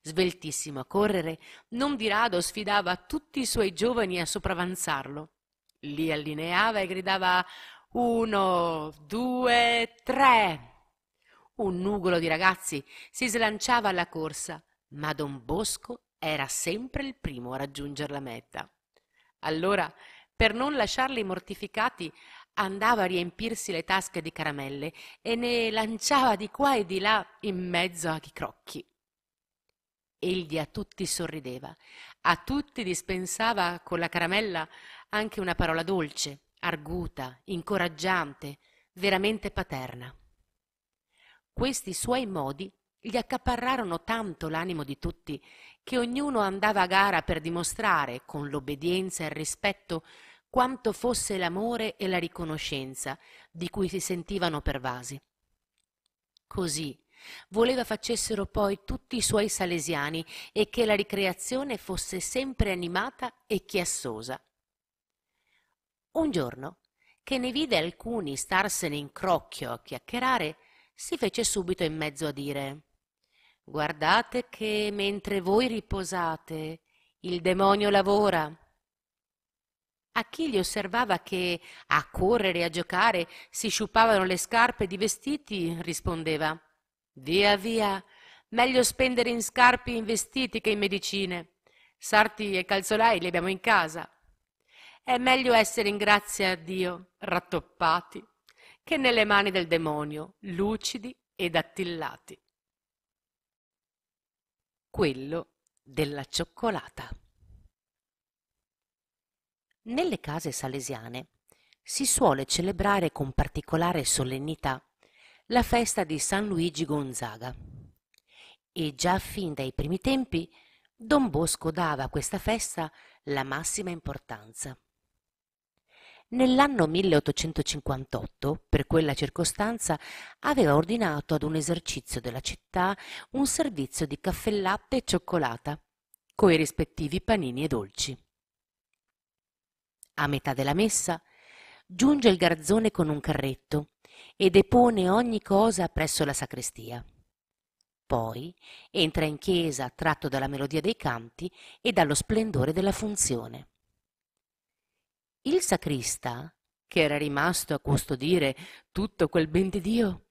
Sveltissimo a correre, non di rado sfidava tutti i suoi giovani a sopravanzarlo. Li allineava e gridava uno, due, tre. Un nugolo di ragazzi si slanciava alla corsa, ma don Bosco era sempre il primo a raggiungere la meta. Allora, per non lasciarli mortificati, andava a riempirsi le tasche di caramelle e ne lanciava di qua e di là in mezzo a chi crocchi. Egli a tutti sorrideva, a tutti dispensava con la caramella anche una parola dolce, arguta, incoraggiante, veramente paterna. Questi suoi modi gli accaparrarono tanto l'animo di tutti che ognuno andava a gara per dimostrare, con l'obbedienza e il rispetto, quanto fosse l'amore e la riconoscenza di cui si sentivano pervasi. Così voleva facessero poi tutti i suoi salesiani e che la ricreazione fosse sempre animata e chiassosa. Un giorno, che ne vide alcuni starsene in crocchio a chiacchierare, si fece subito in mezzo a dire Guardate che mentre voi riposate, il demonio lavora. A chi gli osservava che a correre e a giocare si sciupavano le scarpe di vestiti, rispondeva Via, via, meglio spendere in scarpe e in vestiti che in medicine. Sarti e calzolai li abbiamo in casa. È meglio essere in grazia a Dio, rattoppati, che nelle mani del demonio, lucidi ed attillati. Quello della cioccolata. Nelle case salesiane si suole celebrare con particolare solennità la festa di San Luigi Gonzaga e già fin dai primi tempi Don Bosco dava a questa festa la massima importanza. Nell'anno 1858, per quella circostanza, aveva ordinato ad un esercizio della città un servizio di caffè latte e cioccolata, coi rispettivi panini e dolci. A metà della messa giunge il garzone con un carretto e depone ogni cosa presso la sacrestia. Poi entra in chiesa tratto dalla melodia dei canti e dallo splendore della funzione. Il sacrista, che era rimasto a custodire tutto quel ben di Dio,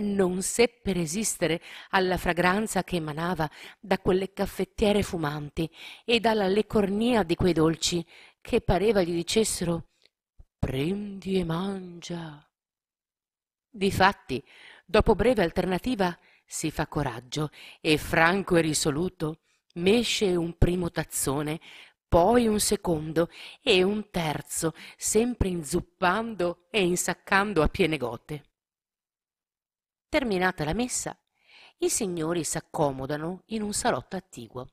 non seppe resistere alla fragranza che emanava da quelle caffettiere fumanti e dalla lecornia di quei dolci che pareva gli dicessero prendi e mangia. Difatti, dopo breve alternativa, si fa coraggio e franco e risoluto mesce un primo tazzone poi un secondo e un terzo, sempre inzuppando e insaccando a piene gote. Terminata la messa, i signori s'accomodano in un salotto attiguo.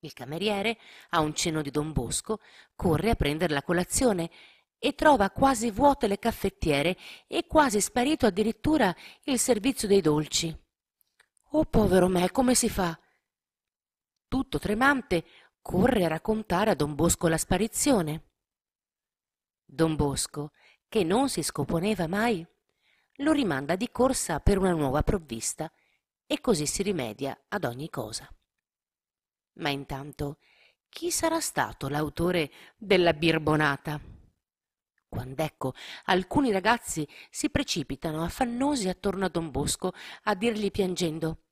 Il cameriere, a un cenno di Don Bosco, corre a prendere la colazione e trova quasi vuote le caffettiere e quasi sparito addirittura il servizio dei dolci. Oh povero me, come si fa? Tutto tremante, corre a raccontare a don Bosco la sparizione. Don Bosco, che non si scoponeva mai, lo rimanda di corsa per una nuova provvista e così si rimedia ad ogni cosa. Ma intanto chi sarà stato l'autore della birbonata? Quand'ecco alcuni ragazzi si precipitano affannosi attorno a don Bosco a dirgli piangendo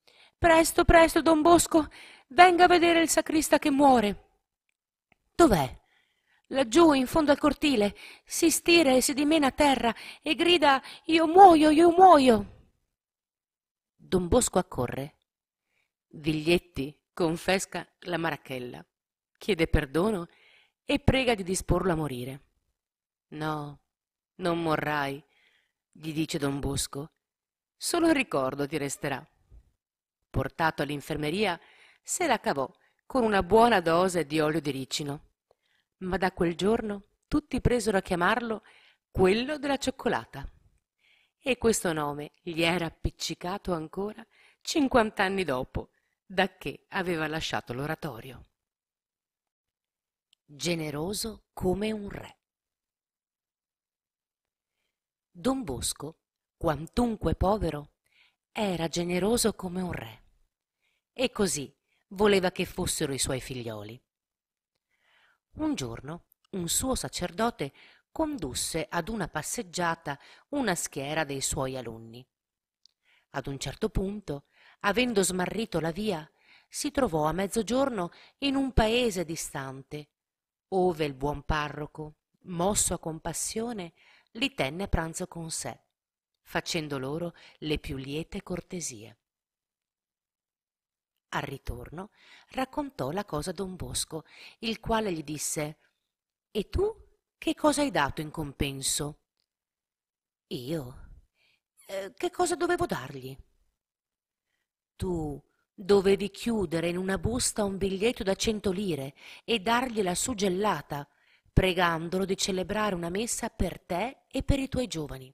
Presto, presto, don Bosco, venga a vedere il sacrista che muore. Dov'è? Laggiù, in fondo al cortile, si stira e si dimena a terra e grida Io muoio, io muoio. Don Bosco accorre. Viglietti confesca la marachella, chiede perdono e prega di disporlo a morire. No, non morrai, gli dice don Bosco. Solo il ricordo ti resterà portato all'infermeria, se la cavò con una buona dose di olio di ricino. ma da quel giorno tutti presero a chiamarlo quello della cioccolata. E questo nome gli era appiccicato ancora cinquant'anni dopo, da che aveva lasciato l'oratorio. Generoso come un re. Don Bosco, quantunque povero, era generoso come un re. E così voleva che fossero i suoi figlioli. Un giorno un suo sacerdote condusse ad una passeggiata una schiera dei suoi alunni. Ad un certo punto, avendo smarrito la via, si trovò a mezzogiorno in un paese distante, ove il buon parroco, mosso a compassione, li tenne a pranzo con sé, facendo loro le più liete cortesie. Al ritorno raccontò la cosa a don Bosco, il quale gli disse E tu che cosa hai dato in compenso? Io? Eh, che cosa dovevo dargli? Tu dovevi chiudere in una busta un biglietto da cento lire e dargliela suggellata, pregandolo di celebrare una messa per te e per i tuoi giovani.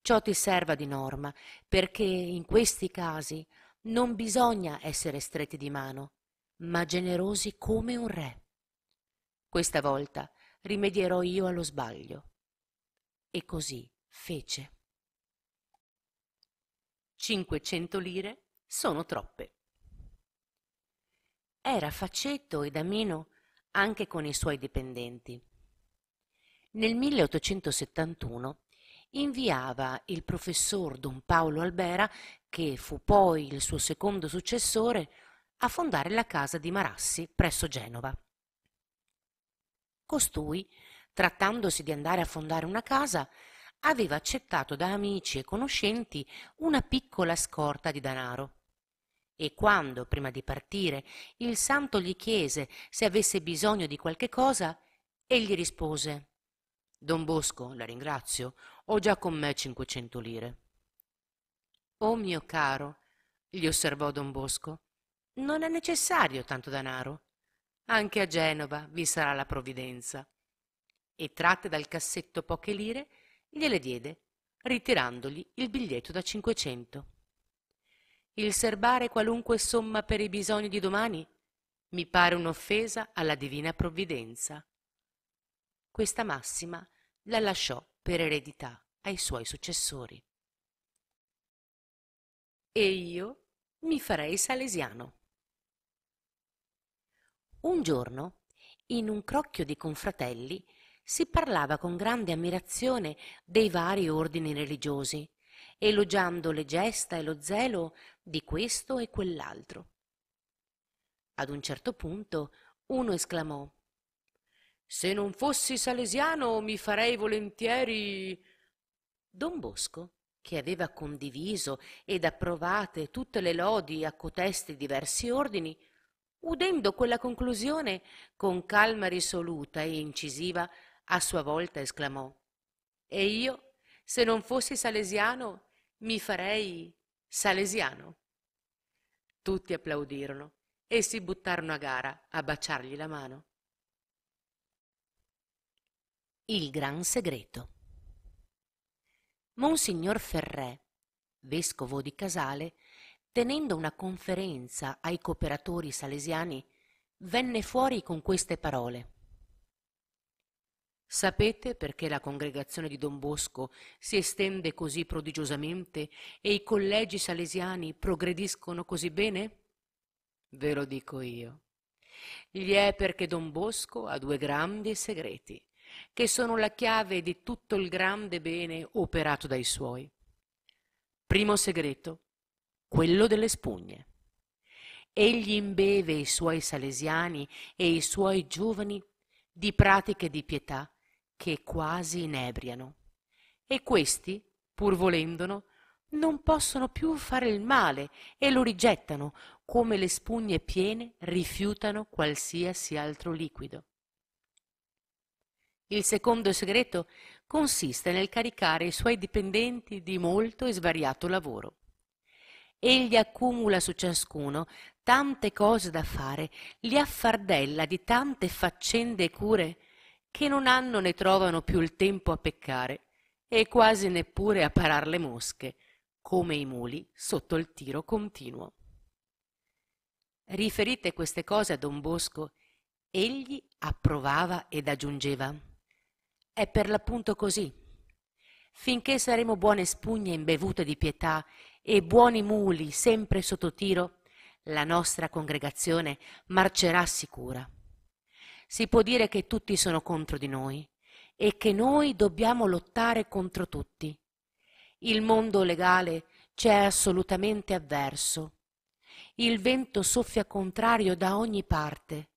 Ciò ti serva di norma, perché in questi casi non bisogna essere stretti di mano, ma generosi come un re. Questa volta rimedierò io allo sbaglio. E così fece. Cinquecento lire sono troppe. Era faccetto ed ameno anche con i suoi dipendenti. Nel 1871 inviava il professor Don Paolo Albera, che fu poi il suo secondo successore, a fondare la casa di Marassi presso Genova. Costui, trattandosi di andare a fondare una casa, aveva accettato da amici e conoscenti una piccola scorta di danaro. E quando, prima di partire, il santo gli chiese se avesse bisogno di qualche cosa, egli rispose Don Bosco, la ringrazio, ho già con me cinquecento lire. Oh mio caro, gli osservò don Bosco, non è necessario tanto denaro. Anche a Genova vi sarà la provvidenza. E tratte dal cassetto poche lire, gliele diede, ritirandogli il biglietto da cinquecento. Il serbare qualunque somma per i bisogni di domani mi pare un'offesa alla divina provvidenza. Questa massima la lasciò per eredità ai suoi successori. E io mi farei salesiano. Un giorno, in un crocchio di confratelli, si parlava con grande ammirazione dei vari ordini religiosi, elogiando le gesta e lo zelo di questo e quell'altro. Ad un certo punto uno esclamò se non fossi salesiano mi farei volentieri. Don Bosco, che aveva condiviso ed approvate tutte le lodi a cotesti diversi ordini, udendo quella conclusione con calma risoluta e incisiva, a sua volta esclamò E io, se non fossi salesiano, mi farei salesiano. Tutti applaudirono e si buttarono a gara a baciargli la mano. Il gran segreto. Monsignor Ferré, vescovo di Casale, tenendo una conferenza ai cooperatori salesiani, venne fuori con queste parole. Sapete perché la congregazione di Don Bosco si estende così prodigiosamente e i collegi salesiani progrediscono così bene? Ve lo dico io. Gli è perché Don Bosco ha due grandi segreti che sono la chiave di tutto il grande bene operato dai suoi. Primo segreto, quello delle spugne. Egli imbeve i suoi salesiani e i suoi giovani di pratiche di pietà che quasi inebriano. E questi, pur volendono, non possono più fare il male e lo rigettano come le spugne piene rifiutano qualsiasi altro liquido. Il secondo segreto consiste nel caricare i suoi dipendenti di molto e svariato lavoro. egli accumula su ciascuno tante cose da fare, li affardella di tante faccende e cure, che non hanno né trovano più il tempo a peccare e quasi neppure a parar le mosche, come i muli sotto il tiro continuo. Riferite queste cose a don Bosco, egli approvava ed aggiungeva È per l'appunto così. Finché saremo buone spugne imbevute di pietà e buoni muli sempre sotto tiro, la nostra congregazione marcerà sicura. Si può dire che tutti sono contro di noi e che noi dobbiamo lottare contro tutti. Il mondo legale ci è assolutamente avverso. Il vento soffia contrario da ogni parte,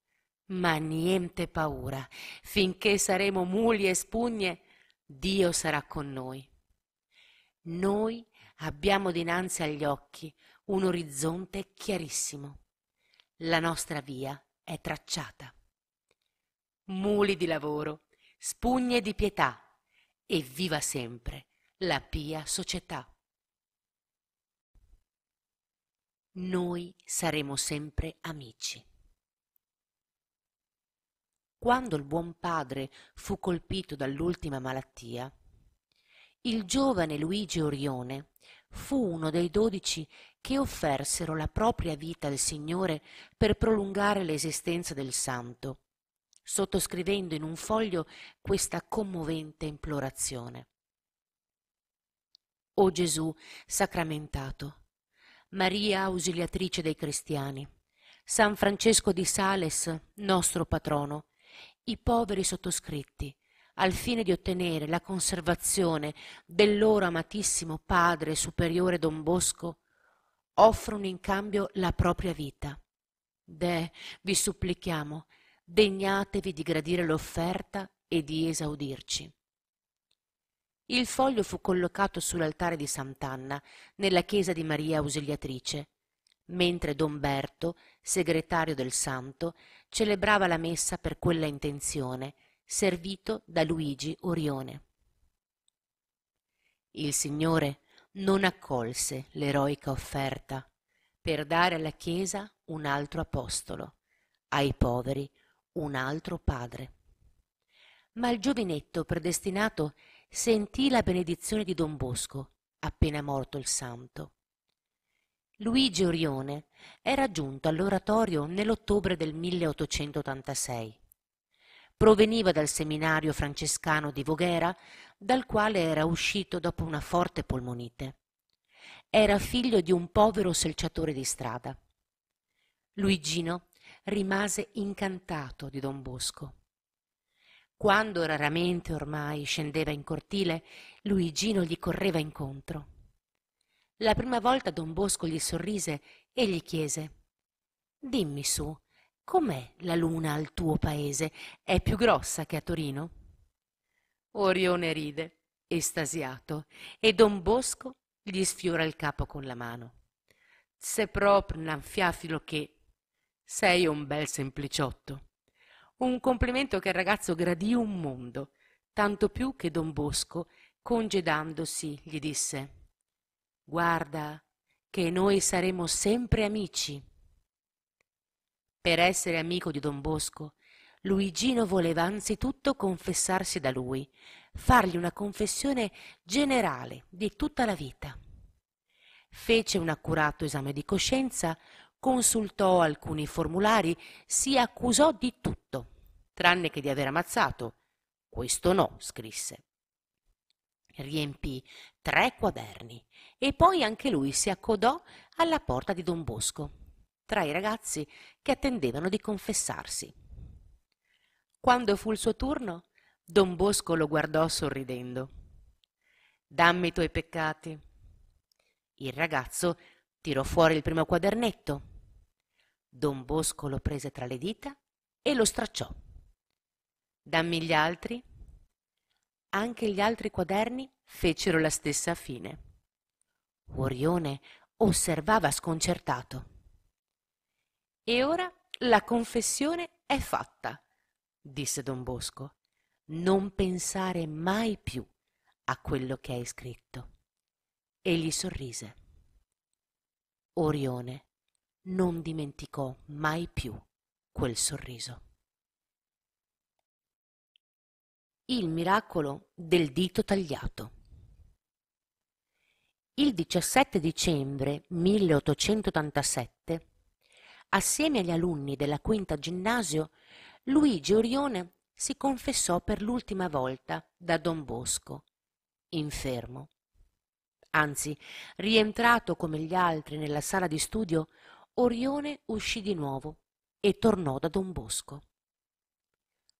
ma niente paura. Finché saremo muli e spugne, Dio sarà con noi. Noi abbiamo dinanzi agli occhi un orizzonte chiarissimo. La nostra via è tracciata. Muli di lavoro, spugne di pietà e viva sempre la pia società. Noi saremo sempre amici. Quando il buon padre fu colpito dall'ultima malattia, il giovane Luigi Orione fu uno dei dodici che offersero la propria vita al Signore per prolungare l'esistenza del santo, sottoscrivendo in un foglio questa commovente implorazione. O Gesù sacramentato, Maria ausiliatrice dei cristiani, San Francesco di Sales, nostro patrono, i poveri sottoscritti, al fine di ottenere la conservazione del loro amatissimo padre superiore Don Bosco, offrono in cambio la propria vita. Deh, vi supplichiamo, degnatevi di gradire l'offerta e di esaudirci. Il foglio fu collocato sull'altare di Sant'Anna, nella chiesa di Maria Ausiliatrice, mentre Don Berto, segretario del santo, celebrava la messa per quella intenzione, servito da Luigi Orione. Il Signore non accolse l'eroica offerta per dare alla Chiesa un altro apostolo, ai poveri un altro padre. Ma il giovinetto predestinato sentì la benedizione di Don Bosco appena morto il santo. Luigi Orione era giunto all'oratorio nell'ottobre del 1886. Proveniva dal seminario francescano di Voghera, dal quale era uscito dopo una forte polmonite. Era figlio di un povero selciatore di strada. Luigino rimase incantato di Don Bosco. Quando raramente ormai scendeva in cortile, Luigino gli correva incontro. La prima volta don Bosco gli sorrise e gli chiese Dimmi su, com'è la luna al tuo paese? È più grossa che a Torino? Orione ride, estasiato, e don Bosco gli sfiora il capo con la mano. Se proprio n'anfiafilo che sei un bel sempliciotto. Un complimento che il ragazzo gradì un mondo, tanto più che don Bosco, congedandosi, gli disse Guarda che noi saremo sempre amici. Per essere amico di don Bosco, Luigino voleva anzitutto confessarsi da lui, fargli una confessione generale di tutta la vita. Fece un accurato esame di coscienza, consultò alcuni formulari, si accusò di tutto, tranne che di aver ammazzato. Questo no, scrisse riempì tre quaderni e poi anche lui si accodò alla porta di don Bosco, tra i ragazzi che attendevano di confessarsi. Quando fu il suo turno, don Bosco lo guardò sorridendo. Dammi i tuoi peccati. Il ragazzo tirò fuori il primo quadernetto. Don Bosco lo prese tra le dita e lo stracciò. Dammi gli altri. Anche gli altri quaderni fecero la stessa fine. Orione osservava sconcertato. E ora la confessione è fatta, disse don Bosco. Non pensare mai più a quello che hai scritto. E gli sorrise. Orione non dimenticò mai più quel sorriso. Il miracolo del dito tagliato. Il 17 dicembre 1887, assieme agli alunni della quinta ginnasio, Luigi Orione si confessò per l'ultima volta da Don Bosco, infermo. Anzi, rientrato come gli altri nella sala di studio, Orione uscì di nuovo e tornò da Don Bosco.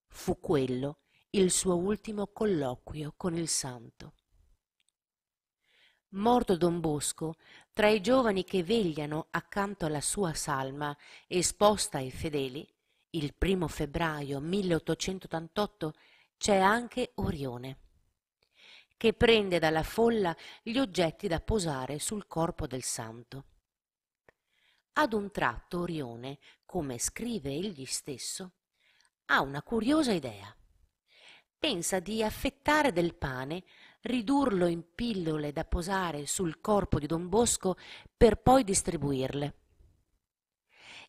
Fu quello il suo ultimo colloquio con il santo. Morto Don Bosco, tra i giovani che vegliano accanto alla sua salma esposta ai fedeli, il primo febbraio 1888 c'è anche Orione, che prende dalla folla gli oggetti da posare sul corpo del santo. Ad un tratto Orione, come scrive egli stesso, ha una curiosa idea. Pensa di affettare del pane, ridurlo in pillole da posare sul corpo di Don Bosco per poi distribuirle.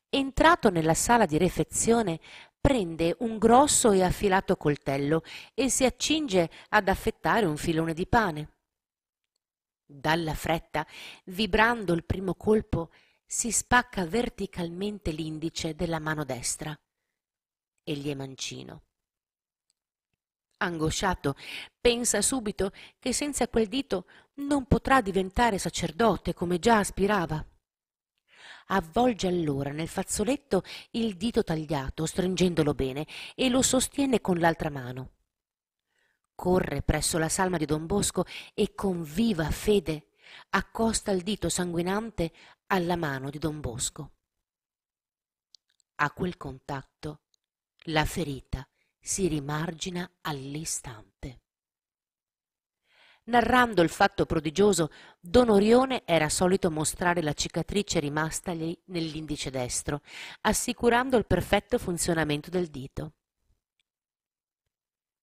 Entrato nella sala di refezione, prende un grosso e affilato coltello e si accinge ad affettare un filone di pane. Dalla fretta, vibrando il primo colpo, si spacca verticalmente l'indice della mano destra. Egli è mancino. Angosciato, pensa subito che senza quel dito non potrà diventare sacerdote come già aspirava. Avvolge allora nel fazzoletto il dito tagliato, stringendolo bene, e lo sostiene con l'altra mano. Corre presso la salma di Don Bosco e con viva fede accosta il dito sanguinante alla mano di Don Bosco. A quel contatto la ferita si rimargina all'istante. Narrando il fatto prodigioso, Don Orione era solito mostrare la cicatrice rimastagli nell'indice destro, assicurando il perfetto funzionamento del dito.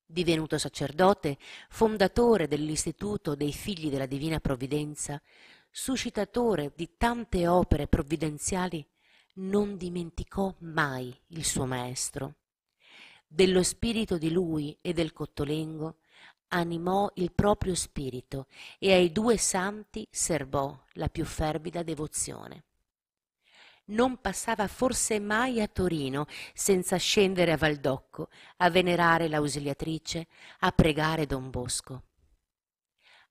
Divenuto sacerdote, fondatore dell'Istituto dei Figli della Divina Provvidenza, suscitatore di tante opere provvidenziali, non dimenticò mai il suo maestro. Dello spirito di lui e del Cottolengo animò il proprio spirito e ai due santi serbò la più fervida devozione non passava forse mai a Torino senza scendere a Valdocco a venerare l'ausiliatrice, a pregare Don Bosco.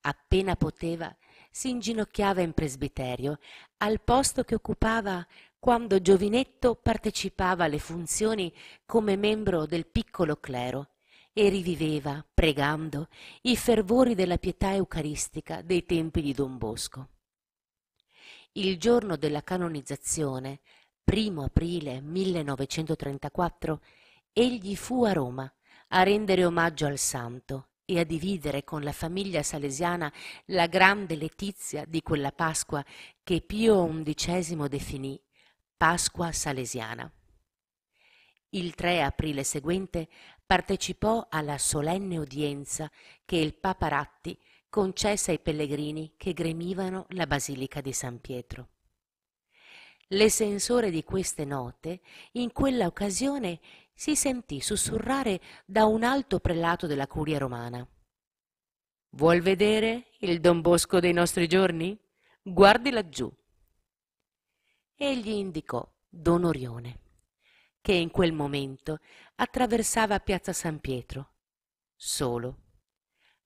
Appena poteva, si inginocchiava in presbiterio, al posto che occupava quando giovinetto partecipava alle funzioni come membro del piccolo clero e riviveva, pregando, i fervori della pietà eucaristica dei tempi di Don Bosco. Il giorno della canonizzazione, primo aprile 1934, egli fu a Roma a rendere omaggio al santo e a dividere con la famiglia salesiana la grande letizia di quella Pasqua che Pio XI definì Pasqua salesiana. Il 3 aprile seguente partecipò alla solenne udienza che il Papa Ratti concessa ai pellegrini che gremivano la Basilica di San Pietro. L'estensore di queste note in quella occasione si sentì sussurrare da un alto prelato della curia romana. Vuol vedere il Don Bosco dei nostri giorni? Guardi laggiù. Egli indicò Don Orione, che in quel momento attraversava piazza San Pietro, solo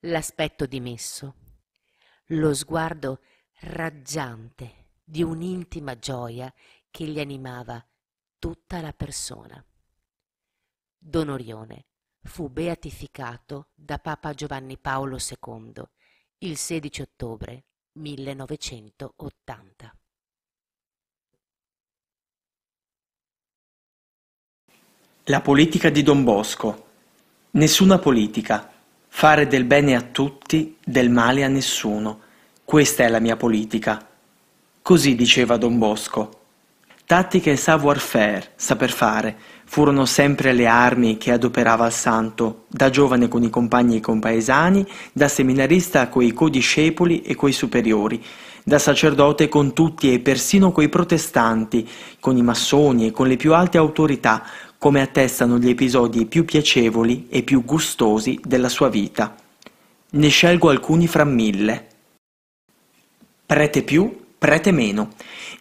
l'aspetto dimesso, lo sguardo raggiante di un'intima gioia che gli animava tutta la persona. Don Orione fu beatificato da Papa Giovanni Paolo II il 16 ottobre 1980. La politica di Don Bosco. Nessuna politica Fare del bene a tutti, del male a nessuno. Questa è la mia politica. Così diceva Don Bosco. Tattica e savoir-faire, saper fare, furono sempre le armi che adoperava il santo, da giovane con i compagni e i compaesani, da seminarista coi codiscepoli e coi superiori, da sacerdote con tutti e persino coi protestanti, con i massoni e con le più alte autorità, come attestano gli episodi più piacevoli e più gustosi della sua vita. Ne scelgo alcuni fra mille. Prete più, prete meno.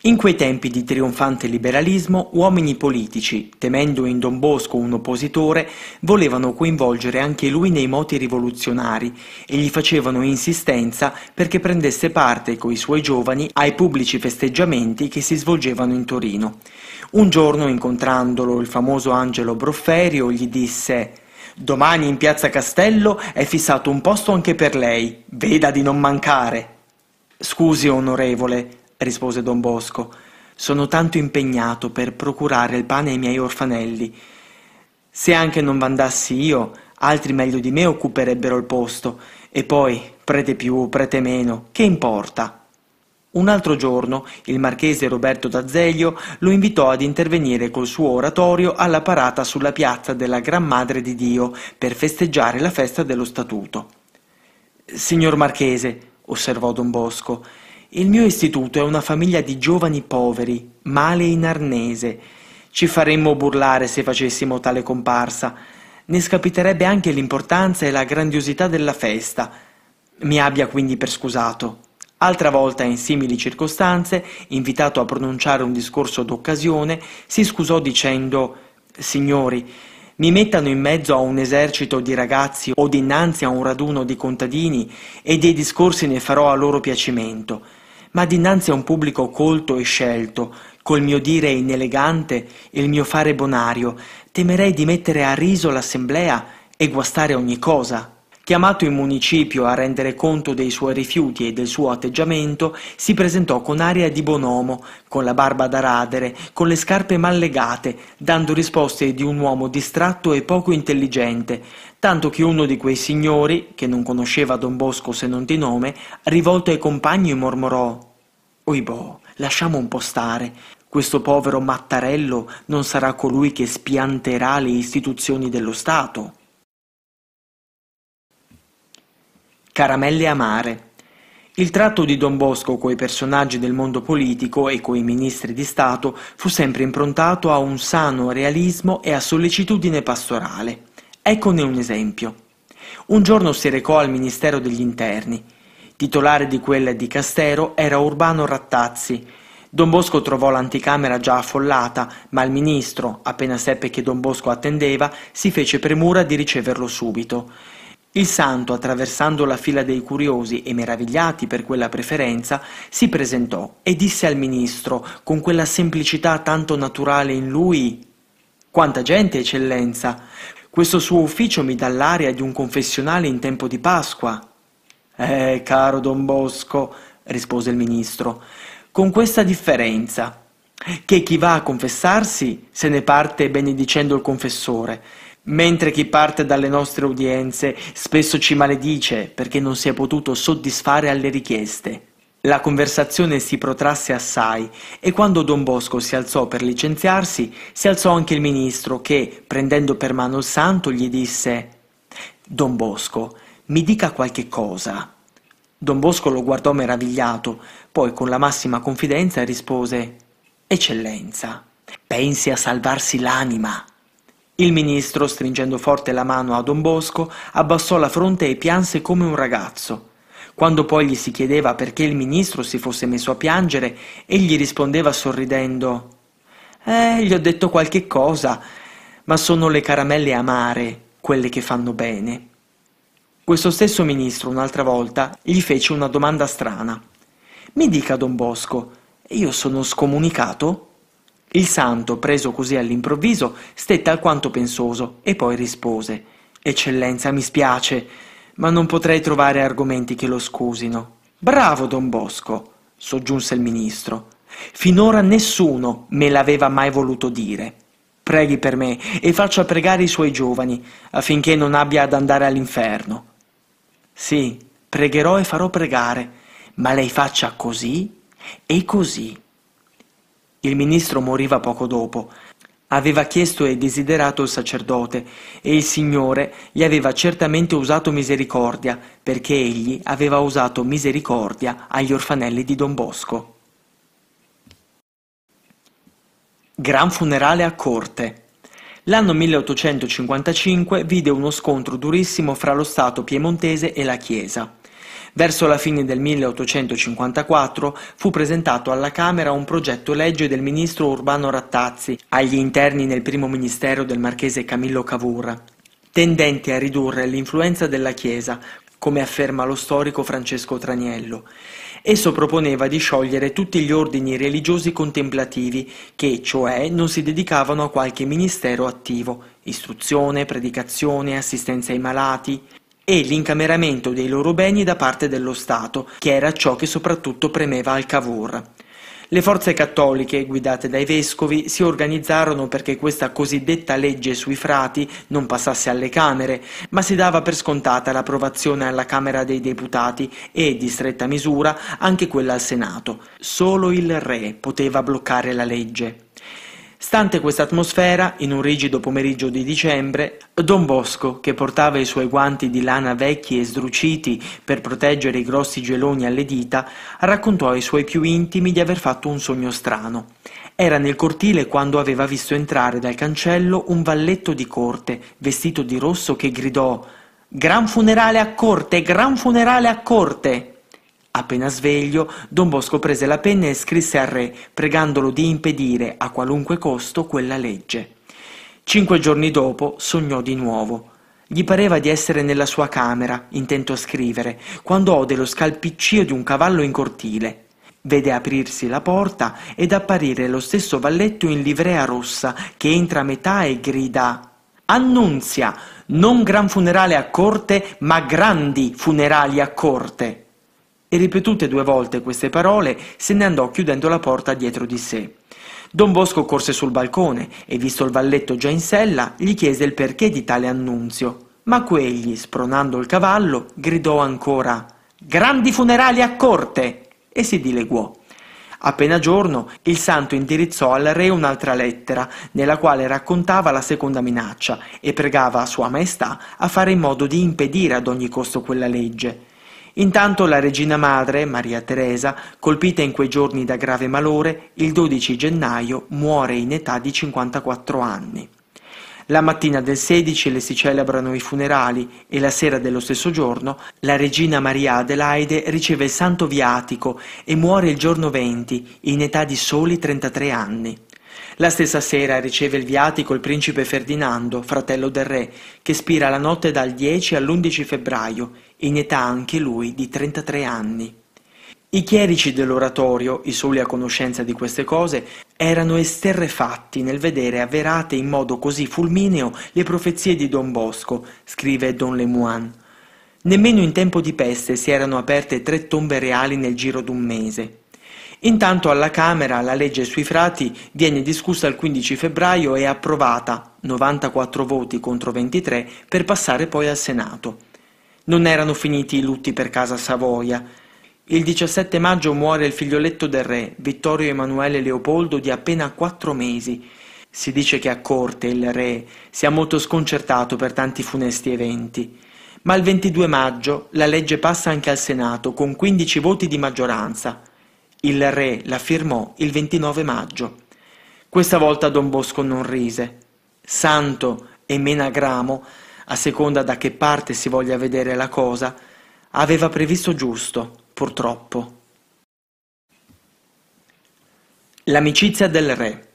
In quei tempi di trionfante liberalismo, uomini politici, temendo in Don Bosco un oppositore, volevano coinvolgere anche lui nei moti rivoluzionari e gli facevano insistenza perché prendesse parte coi suoi giovani ai pubblici festeggiamenti che si svolgevano in Torino. Un giorno, incontrandolo, il famoso Angelo Brofferio gli disse Domani in piazza Castello è fissato un posto anche per lei, veda di non mancare. Scusi, onorevole, rispose don Bosco, sono tanto impegnato per procurare il pane ai miei orfanelli. Se anche non vandassi io, altri meglio di me occuperebbero il posto, e poi, prete più, prete meno, che importa? Un altro giorno il marchese Roberto d'Azeglio lo invitò ad intervenire col suo oratorio alla parata sulla piazza della Gran Madre di Dio per festeggiare la festa dello Statuto. Signor Marchese, osservò don Bosco, il mio istituto è una famiglia di giovani poveri, male in arnese. Ci faremmo burlare se facessimo tale comparsa. Ne scapiterebbe anche l'importanza e la grandiosità della festa. Mi abbia quindi per scusato. Altra volta, in simili circostanze, invitato a pronunciare un discorso d'occasione, si scusò dicendo Signori, mi mettano in mezzo a un esercito di ragazzi o dinanzi a un raduno di contadini e dei discorsi ne farò a loro piacimento ma dinanzi a un pubblico colto e scelto, col mio dire inelegante e il mio fare bonario, temerei di mettere a riso l'assemblea e guastare ogni cosa. Chiamato in municipio a rendere conto dei suoi rifiuti e del suo atteggiamento, si presentò con aria di bonomo, con la barba da radere, con le scarpe mal legate, dando risposte di un uomo distratto e poco intelligente, tanto che uno di quei signori, che non conosceva Don Bosco se non di nome, rivolto ai compagni mormorò Oibò, lasciamo un po' stare. Questo povero Mattarello non sarà colui che spianterà le istituzioni dello Stato. Caramelle amare. Il tratto di Don Bosco coi personaggi del mondo politico e coi ministri di Stato fu sempre improntato a un sano realismo e a sollecitudine pastorale. Eccone un esempio. Un giorno si recò al Ministero degli Interni. Titolare di quel di Castero era Urbano Rattazzi. Don Bosco trovò l'anticamera già affollata, ma il ministro, appena seppe che Don Bosco attendeva, si fece premura di riceverlo subito. Il santo, attraversando la fila dei curiosi e meravigliati per quella preferenza, si presentò e disse al ministro, con quella semplicità tanto naturale in lui Quanta gente, eccellenza! Questo suo ufficio mi dà l'aria di un confessionale in tempo di Pasqua. Eh, caro Don Bosco, rispose il ministro, con questa differenza, che chi va a confessarsi se ne parte benedicendo il confessore, mentre chi parte dalle nostre udienze spesso ci maledice perché non si è potuto soddisfare alle richieste. La conversazione si protrasse assai e quando Don Bosco si alzò per licenziarsi, si alzò anche il ministro che, prendendo per mano il santo, gli disse Don Bosco, mi dica qualche cosa. Don Bosco lo guardò meravigliato, poi con la massima confidenza rispose Eccellenza, pensi a salvarsi l'anima. Il ministro, stringendo forte la mano a Don Bosco, abbassò la fronte e pianse come un ragazzo. Quando poi gli si chiedeva perché il ministro si fosse messo a piangere, egli rispondeva sorridendo Eh, gli ho detto qualche cosa, ma sono le caramelle amare quelle che fanno bene. Questo stesso ministro, un'altra volta, gli fece una domanda strana. Mi dica, don Bosco, io sono scomunicato? Il santo, preso così all'improvviso, stette alquanto pensoso e poi rispose Eccellenza, mi spiace, ma non potrei trovare argomenti che lo scusino. Bravo, don Bosco, soggiunse il ministro. Finora nessuno me l'aveva mai voluto dire. Preghi per me e faccia pregare i suoi giovani, affinché non abbia ad andare all'inferno. Sì, pregherò e farò pregare, ma lei faccia così e così. Il ministro moriva poco dopo. Aveva chiesto e desiderato il sacerdote e il Signore gli aveva certamente usato misericordia perché egli aveva usato misericordia agli orfanelli di Don Bosco. Gran funerale a corte. L'anno 1855 vide uno scontro durissimo fra lo Stato piemontese e la Chiesa. Verso la fine del 1854 fu presentato alla Camera un progetto legge del ministro Urbano Rattazzi, agli interni nel primo ministero del marchese Camillo Cavour, tendente a ridurre l'influenza della Chiesa, come afferma lo storico Francesco Traniello. Esso proponeva di sciogliere tutti gli ordini religiosi contemplativi che, cioè, non si dedicavano a qualche ministero attivo, istruzione, predicazione, assistenza ai malati, e l'incameramento dei loro beni da parte dello Stato, che era ciò che soprattutto premeva al Cavour. Le forze cattoliche, guidate dai vescovi, si organizzarono perché questa cosiddetta legge sui frati non passasse alle Camere, ma si dava per scontata l'approvazione alla Camera dei Deputati e, di stretta misura, anche quella al Senato. Solo il Re poteva bloccare la legge. Stante questa atmosfera, in un rigido pomeriggio di dicembre, Don Bosco, che portava i suoi guanti di lana vecchi e sdruciti per proteggere i grossi geloni alle dita, raccontò ai suoi più intimi di aver fatto un sogno strano. Era nel cortile quando aveva visto entrare dal cancello un valletto di corte, vestito di rosso, che gridò Gran funerale a corte, gran funerale a corte! Appena sveglio, Don Bosco prese la penna e scrisse al re, pregandolo di impedire a qualunque costo quella legge. Cinque giorni dopo sognò di nuovo. Gli pareva di essere nella sua camera, intento a scrivere, quando ode lo scalpiccio di un cavallo in cortile. Vede aprirsi la porta ed apparire lo stesso valletto in livrea rossa che entra a metà e grida Annunzia, non gran funerale a corte, ma grandi funerali a corte e ripetute due volte queste parole se ne andò chiudendo la porta dietro di sé. Don Bosco corse sul balcone e, visto il valletto già in sella, gli chiese il perché di tale annunzio. Ma quegli, spronando il cavallo, gridò ancora Grandi funerali a corte! e si dileguò. Appena giorno, il santo indirizzò al re un'altra lettera, nella quale raccontava la seconda minaccia e pregava a Sua Maestà a fare in modo di impedire ad ogni costo quella legge. Intanto la regina madre, Maria Teresa, colpita in quei giorni da grave malore, il 12 gennaio muore in età di 54 anni. La mattina del 16 le si celebrano i funerali e la sera dello stesso giorno la regina Maria Adelaide riceve il santo viatico e muore il giorno 20 in età di soli 33 anni. La stessa sera riceve il viatico il principe Ferdinando, fratello del re, che spira la notte dal 10 all'11 febbraio, in età anche lui di 33 anni. I chierici dell'oratorio, i soli a conoscenza di queste cose, erano esterrefatti nel vedere avverate in modo così fulmineo le profezie di Don Bosco, scrive Don Lemoine. Nemmeno in tempo di peste si erano aperte tre tombe reali nel giro d'un mese. Intanto alla Camera la legge sui frati viene discussa il 15 febbraio e approvata, 94 voti contro 23, per passare poi al Senato. Non erano finiti i lutti per casa Savoia. Il 17 maggio muore il figlioletto del re, Vittorio Emanuele Leopoldo, di appena quattro mesi. Si dice che a corte il re sia molto sconcertato per tanti funesti eventi. Ma il 22 maggio la legge passa anche al Senato con 15 voti di maggioranza. Il re la firmò il 29 maggio. Questa volta Don Bosco non rise. Santo e menagramo, a seconda da che parte si voglia vedere la cosa, aveva previsto giusto, purtroppo. L'amicizia del re.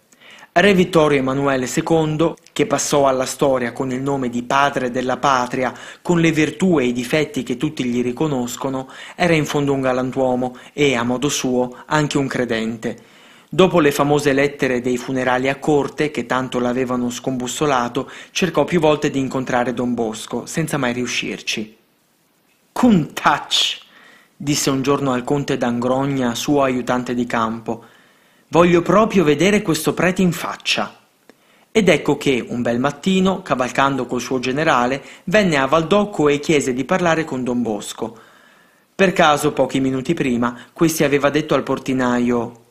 Re Vittorio Emanuele II, che passò alla storia con il nome di padre della patria, con le virtù e i difetti che tutti gli riconoscono, era in fondo un galantuomo e, a modo suo, anche un credente. Dopo le famose lettere dei funerali a corte, che tanto l'avevano scombussolato, cercò più volte di incontrare Don Bosco, senza mai riuscirci. Cuntacci! disse un giorno al conte d'Angrogna, suo aiutante di campo, Voglio proprio vedere questo prete in faccia. Ed ecco che, un bel mattino, cavalcando col suo generale, venne a Valdocco e chiese di parlare con Don Bosco. Per caso, pochi minuti prima, questi aveva detto al portinaio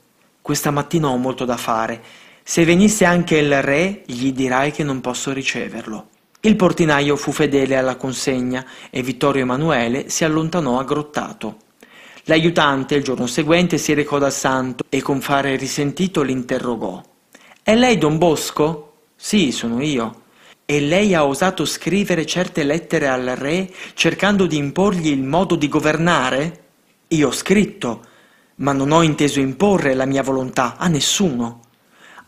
questa mattina ho molto da fare. Se venisse anche il re, gli dirai che non posso riceverlo. Il portinaio fu fedele alla consegna e Vittorio Emanuele si allontanò aggrottato. L'aiutante il giorno seguente si recò dal santo e con fare risentito l'interrogò. È lei Don Bosco? Sì, sono io. E lei ha osato scrivere certe lettere al re cercando di imporgli il modo di governare? Io ho scritto, ma non ho inteso imporre la mia volontà a nessuno.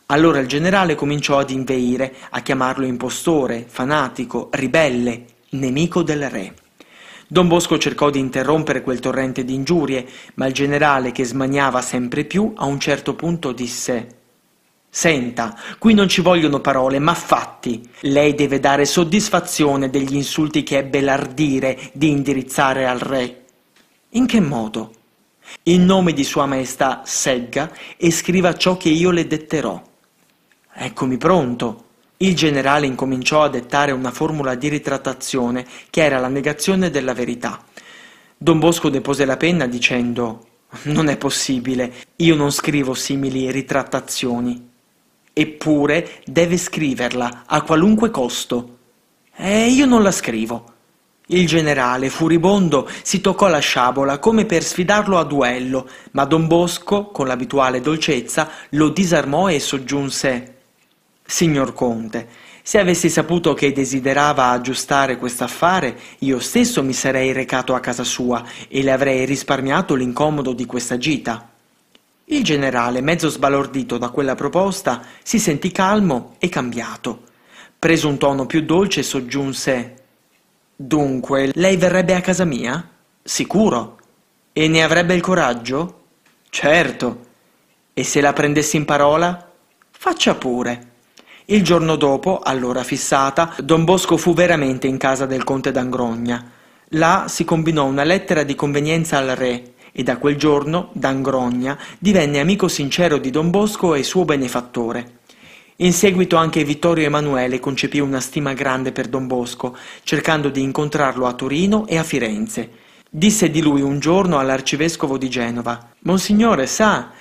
Allora il generale cominciò ad inveire, a chiamarlo impostore, fanatico, ribelle, nemico del re. Don Bosco cercò di interrompere quel torrente di ingiurie, ma il generale, che smaniava sempre più, a un certo punto disse Senta, qui non ci vogliono parole, ma fatti. Lei deve dare soddisfazione degli insulti che ebbe l'ardire di indirizzare al re. In che modo? In nome di Sua Maestà segga e scriva ciò che io le detterò. Eccomi pronto. Il generale incominciò a dettare una formula di ritrattazione che era la negazione della verità. Don Bosco depose la penna dicendo Non è possibile, io non scrivo simili ritrattazioni. Eppure deve scriverla a qualunque costo. E io non la scrivo. Il generale, furibondo, si toccò la sciabola come per sfidarlo a duello, ma Don Bosco, con l'abituale dolcezza, lo disarmò e soggiunse Signor Conte, se avessi saputo che desiderava aggiustare quest'affare, io stesso mi sarei recato a casa sua e le avrei risparmiato l'incomodo di questa gita. Il generale, mezzo sbalordito da quella proposta, si sentì calmo e cambiato. Prese un tono più dolce soggiunse Dunque, lei verrebbe a casa mia? Sicuro. E ne avrebbe il coraggio? Certo. E se la prendessi in parola? Faccia pure. Il giorno dopo, all'ora fissata, Don Bosco fu veramente in casa del conte d'Angrogna. Là si combinò una lettera di convenienza al re e da quel giorno d'Angrogna divenne amico sincero di Don Bosco e suo benefattore. In seguito anche Vittorio Emanuele concepì una stima grande per Don Bosco, cercando di incontrarlo a Torino e a Firenze. Disse di lui un giorno all'arcivescovo di Genova Monsignore, sa,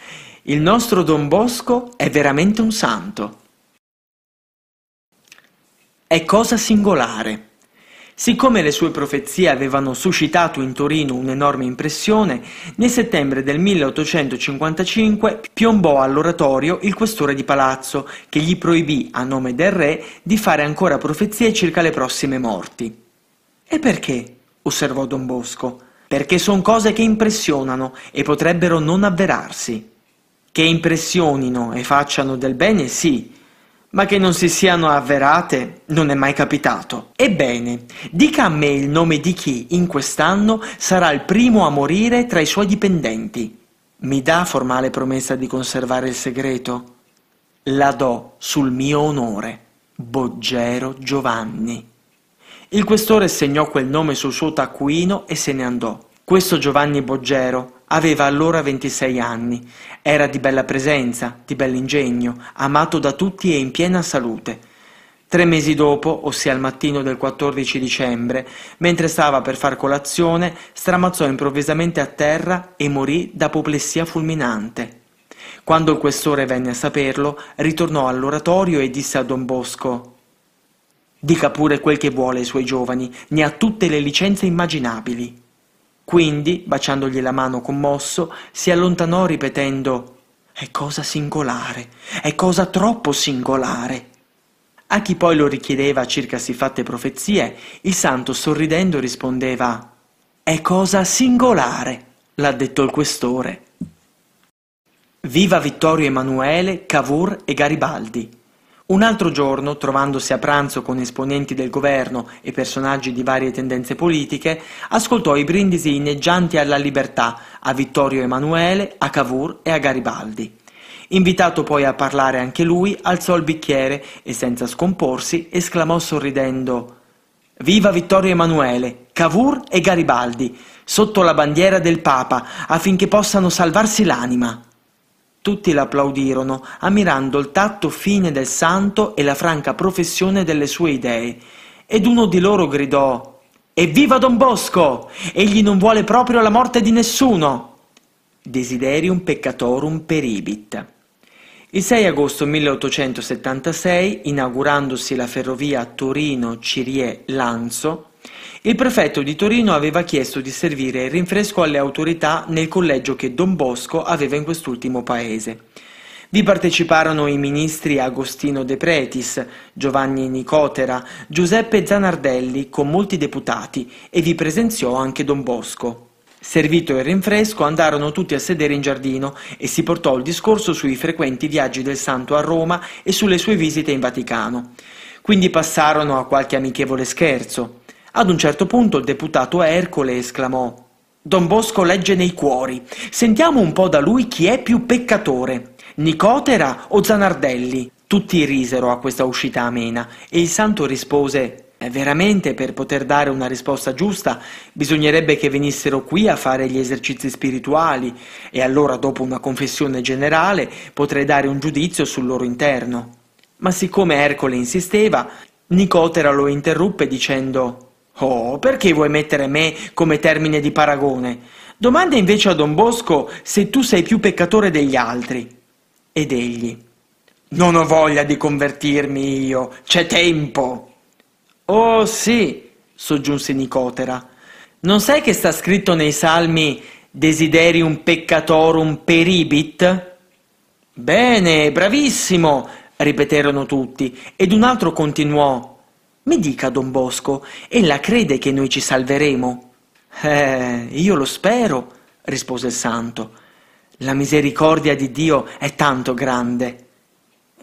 il nostro Don Bosco è veramente un santo. È cosa singolare. Siccome le sue profezie avevano suscitato in Torino un'enorme impressione, nel settembre del 1855 piombò all'oratorio il questore di palazzo, che gli proibì, a nome del re, di fare ancora profezie circa le prossime morti. E perché? osservò Don Bosco. Perché son cose che impressionano e potrebbero non avverarsi. Che impressionino e facciano del bene, sì, ma che non si siano avverate non è mai capitato. Ebbene, dica a me il nome di chi in quest'anno sarà il primo a morire tra i suoi dipendenti. Mi dà formale promessa di conservare il segreto? La do sul mio onore. Boggero Giovanni. Il questore segnò quel nome sul suo taccuino e se ne andò. Questo Giovanni Boggero aveva allora 26 anni, era di bella presenza, di bell'ingegno, amato da tutti e in piena salute. Tre mesi dopo, ossia al mattino del 14 dicembre, mentre stava per far colazione, stramazzò improvvisamente a terra e morì d'apoplessia fulminante. Quando il questore venne a saperlo, ritornò all'oratorio e disse a Don Bosco Dica pure quel che vuole ai suoi giovani, ne ha tutte le licenze immaginabili. Quindi, baciandogli la mano commosso, si allontanò ripetendo È cosa singolare, è cosa troppo singolare. A chi poi lo richiedeva circa siffatte profezie, il santo sorridendo rispondeva È cosa singolare, l'ha detto il questore. Viva Vittorio Emanuele, Cavour e Garibaldi. Un altro giorno, trovandosi a pranzo con esponenti del governo e personaggi di varie tendenze politiche, ascoltò i brindisi inneggianti alla libertà a Vittorio Emanuele, a Cavour e a Garibaldi. Invitato poi a parlare anche lui, alzò il bicchiere e senza scomporsi esclamò sorridendo Viva Vittorio Emanuele, Cavour e Garibaldi, sotto la bandiera del Papa, affinché possano salvarsi l'anima. Tutti l'applaudirono, ammirando il tatto fine del santo e la franca professione delle sue idee. Ed uno di loro gridò Evviva Don Bosco! Egli non vuole proprio la morte di nessuno! Desiderium peccatorum peribit. Il 6 agosto 1876, inaugurandosi la ferrovia Torino-Cirie-Lanzo, il prefetto di Torino aveva chiesto di servire il rinfresco alle autorità nel collegio che Don Bosco aveva in quest'ultimo paese. Vi parteciparono i ministri Agostino De Pretis, Giovanni Nicotera, Giuseppe Zanardelli con molti deputati e vi presenziò anche Don Bosco. Servito il rinfresco andarono tutti a sedere in giardino e si portò il discorso sui frequenti viaggi del santo a Roma e sulle sue visite in Vaticano. Quindi passarono a qualche amichevole scherzo. Ad un certo punto il deputato Ercole esclamò Don Bosco legge nei cuori. Sentiamo un po' da lui chi è più peccatore. Nicotera o Zanardelli? Tutti risero a questa uscita amena e il santo rispose Veramente per poter dare una risposta giusta bisognerebbe che venissero qui a fare gli esercizi spirituali e allora dopo una confessione generale potrei dare un giudizio sul loro interno. Ma siccome Ercole insisteva, Nicotera lo interruppe dicendo Oh, perché vuoi mettere me come termine di paragone? Domanda invece a Don Bosco se tu sei più peccatore degli altri. Ed egli, non ho voglia di convertirmi io, c'è tempo. Oh sì, soggiunse Nicotera, non sai che sta scritto nei salmi desiderium peccatorum peribit? Bene, bravissimo, ripeterono tutti, ed un altro continuò, mi dica, don Bosco, ella crede che noi ci salveremo? Eh, io lo spero, rispose il santo. La misericordia di Dio è tanto grande.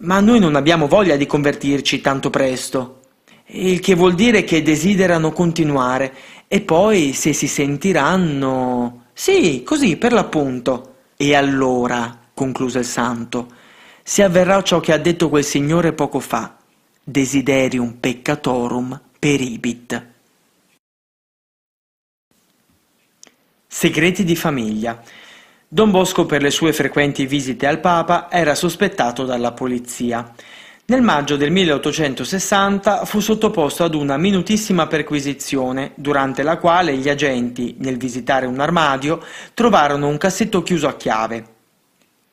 Ma noi non abbiamo voglia di convertirci tanto presto. Il che vuol dire che desiderano continuare e poi se si sentiranno... Sì, così per l'appunto. E allora, concluse il santo, si avverrà ciò che ha detto quel signore poco fa. Desiderium peccatorum peribit. Segreti di famiglia. Don Bosco per le sue frequenti visite al Papa era sospettato dalla polizia. Nel maggio del 1860 fu sottoposto ad una minutissima perquisizione, durante la quale gli agenti, nel visitare un armadio, trovarono un cassetto chiuso a chiave.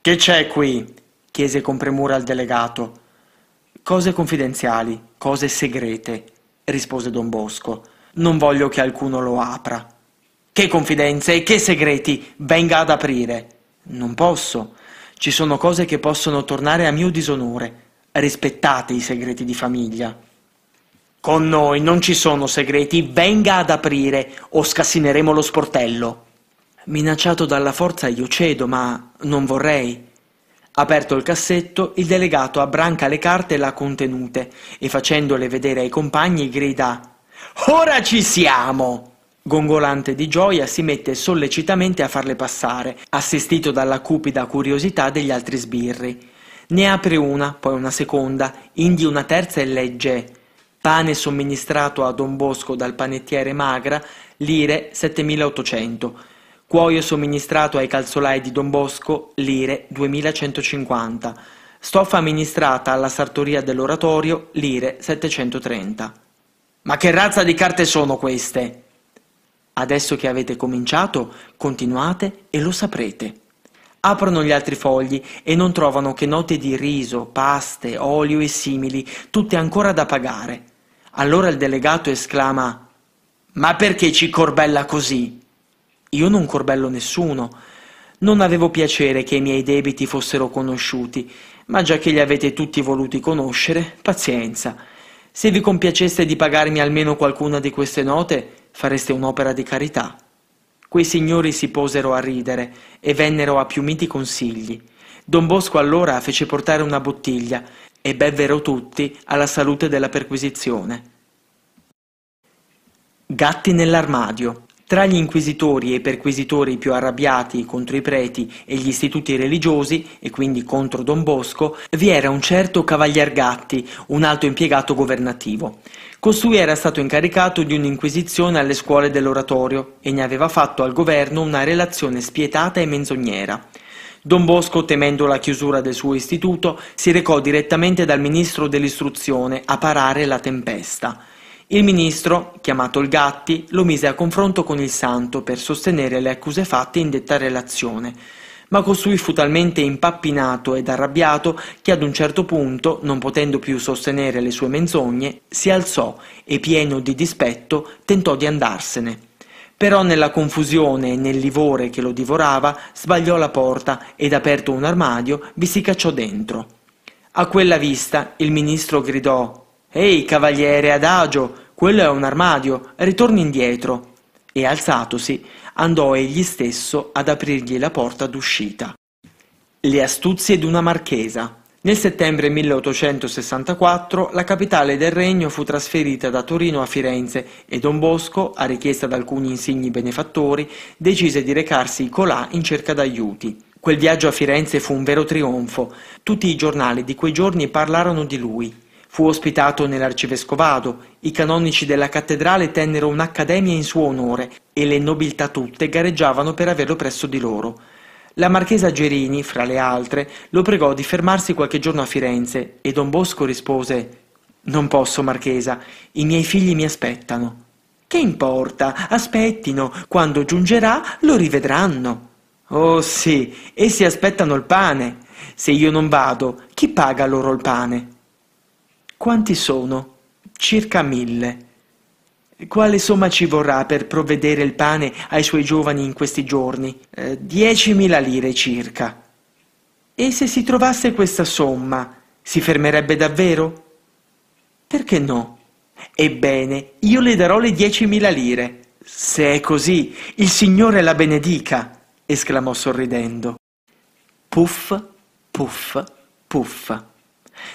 Che c'è qui? chiese con premura al delegato. Cose confidenziali, cose segrete, rispose Don Bosco. Non voglio che alcuno lo apra. Che confidenze e che segreti venga ad aprire? Non posso. Ci sono cose che possono tornare a mio disonore. Rispettate i segreti di famiglia. Con noi non ci sono segreti, venga ad aprire o scassineremo lo sportello. Minacciato dalla forza io cedo, ma non vorrei. Aperto il cassetto, il delegato abbranca le carte là contenute e facendole vedere ai compagni grida Ora ci siamo! Gongolante di gioia si mette sollecitamente a farle passare, assistito dalla cupida curiosità degli altri sbirri. Ne apre una, poi una seconda, indi una terza e legge pane somministrato a Don Bosco dal panettiere Magra, lire 7800. Cuoio somministrato ai calzolai di Don Bosco, lire 2150. Stoffa amministrata alla sartoria dell'oratorio, lire 730. Ma che razza di carte sono queste? Adesso che avete cominciato, continuate e lo saprete. Aprono gli altri fogli e non trovano che note di riso, paste, olio e simili, tutte ancora da pagare. Allora il delegato esclama Ma perché ci corbella così? Io non corbello nessuno. Non avevo piacere che i miei debiti fossero conosciuti, ma già che li avete tutti voluti conoscere, pazienza. Se vi compiaceste di pagarmi almeno qualcuna di queste note, fareste un'opera di carità. Quei signori si posero a ridere e vennero a più miti consigli. Don Bosco allora fece portare una bottiglia e bevvero tutti alla salute della perquisizione. Gatti nell'armadio. Tra gli inquisitori e i perquisitori più arrabbiati contro i preti e gli istituti religiosi, e quindi contro Don Bosco, vi era un certo Cavalier Gatti, un alto impiegato governativo. Costui era stato incaricato di un'inquisizione alle scuole dell'oratorio e ne aveva fatto al governo una relazione spietata e menzognera. Don Bosco, temendo la chiusura del suo istituto, si recò direttamente dal ministro dell'istruzione a parare la tempesta. Il ministro, chiamato il Gatti, lo mise a confronto con il santo per sostenere le accuse fatte in detta relazione, ma costui fu talmente impappinato ed arrabbiato che ad un certo punto, non potendo più sostenere le sue menzogne, si alzò e pieno di dispetto tentò di andarsene. Però nella confusione e nel livore che lo divorava sbagliò la porta ed aperto un armadio vi si cacciò dentro. A quella vista il ministro gridò Ehi, cavaliere adagio, quello è un armadio, ritorni indietro. E alzatosi, andò egli stesso ad aprirgli la porta d'uscita. Le astuzie d'una marchesa. Nel settembre 1864 la capitale del regno fu trasferita da Torino a Firenze e Don Bosco, a richiesta di alcuni insigni benefattori, decise di recarsi colà in cerca d'aiuti. Quel viaggio a Firenze fu un vero trionfo. Tutti i giornali di quei giorni parlarono di lui. Fu ospitato nell'arcivescovado, i canonici della cattedrale tennero un'accademia in suo onore e le nobiltà tutte gareggiavano per averlo presso di loro. La marchesa Gerini, fra le altre, lo pregò di fermarsi qualche giorno a Firenze e don Bosco rispose Non posso, marchesa, i miei figli mi aspettano. Che importa? Aspettino, quando giungerà lo rivedranno. Oh sì, essi aspettano il pane. Se io non vado, chi paga loro il pane? Quanti sono? Circa mille. Quale somma ci vorrà per provvedere il pane ai suoi giovani in questi giorni? Eh, diecimila lire circa. E se si trovasse questa somma, si fermerebbe davvero? Perché no? Ebbene, io le darò le diecimila lire. Se è così, il Signore la benedica, esclamò sorridendo. Puff, puff, puff.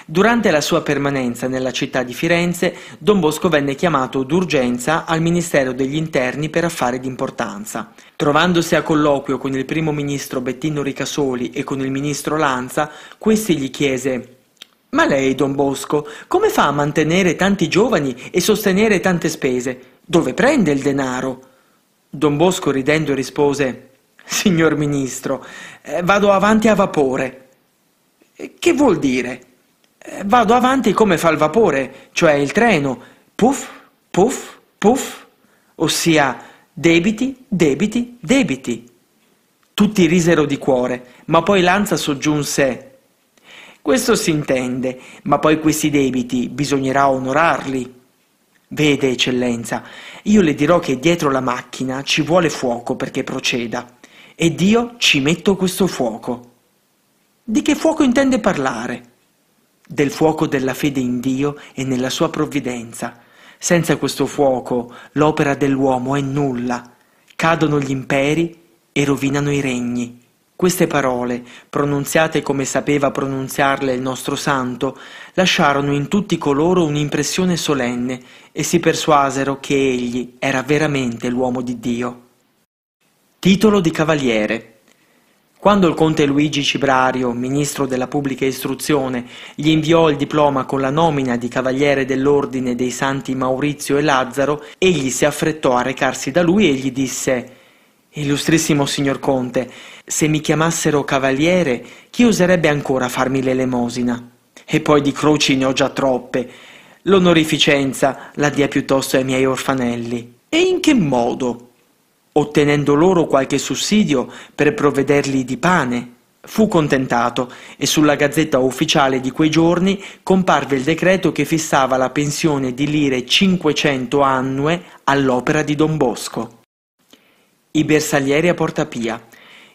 Durante la sua permanenza nella città di Firenze, Don Bosco venne chiamato d'urgenza al Ministero degli Interni per affari d'importanza. Trovandosi a colloquio con il primo ministro Bettino Ricasoli e con il ministro Lanza, questi gli chiese ma lei, Don Bosco, come fa a mantenere tanti giovani e sostenere tante spese? Dove prende il denaro? Don Bosco ridendo rispose Signor Ministro, eh, vado avanti a vapore. Che vuol dire? Eh, vado avanti come fa il vapore, cioè il treno, puff, puff, puff, ossia debiti, debiti, debiti. Tutti risero di cuore, ma poi Lanza soggiunse questo si intende, ma poi questi debiti bisognerà onorarli. Vede, eccellenza, io le dirò che dietro la macchina ci vuole fuoco perché proceda, ed io ci metto questo fuoco. Di che fuoco intende parlare? Del fuoco della fede in Dio e nella sua provvidenza. Senza questo fuoco l'opera dell'uomo è nulla. Cadono gli imperi e rovinano i regni. Queste parole, pronunziate come sapeva pronunziarle il nostro santo, lasciarono in tutti coloro un'impressione solenne e si persuasero che egli era veramente l'uomo di Dio. Titolo di cavaliere quando il conte Luigi Cibrario, ministro della pubblica istruzione, gli inviò il diploma con la nomina di cavaliere dell'ordine dei santi Maurizio e Lazzaro, egli si affrettò a recarsi da lui e gli disse Illustrissimo signor conte, se mi chiamassero cavaliere, chi oserebbe ancora farmi l'elemosina? E poi di croci ne ho già troppe. L'onorificenza la dia piuttosto ai miei orfanelli. E in che modo? Ottenendo loro qualche sussidio per provvedergli di pane. Fu contentato e sulla gazzetta ufficiale di quei giorni comparve il decreto che fissava la pensione di lire 500 annue all'opera di Don Bosco. I bersaglieri a Porta Pia.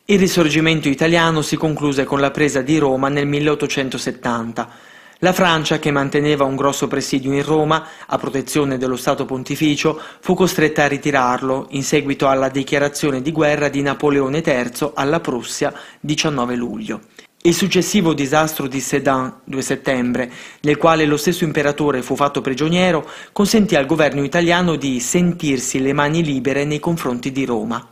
Il risorgimento italiano si concluse con la presa di Roma nel 1870 la Francia, che manteneva un grosso presidio in Roma a protezione dello Stato Pontificio, fu costretta a ritirarlo in seguito alla dichiarazione di guerra di Napoleone III alla Prussia 19 luglio. Il successivo disastro di Sedan, 2 settembre, nel quale lo stesso imperatore fu fatto prigioniero, consentì al governo italiano di sentirsi le mani libere nei confronti di Roma.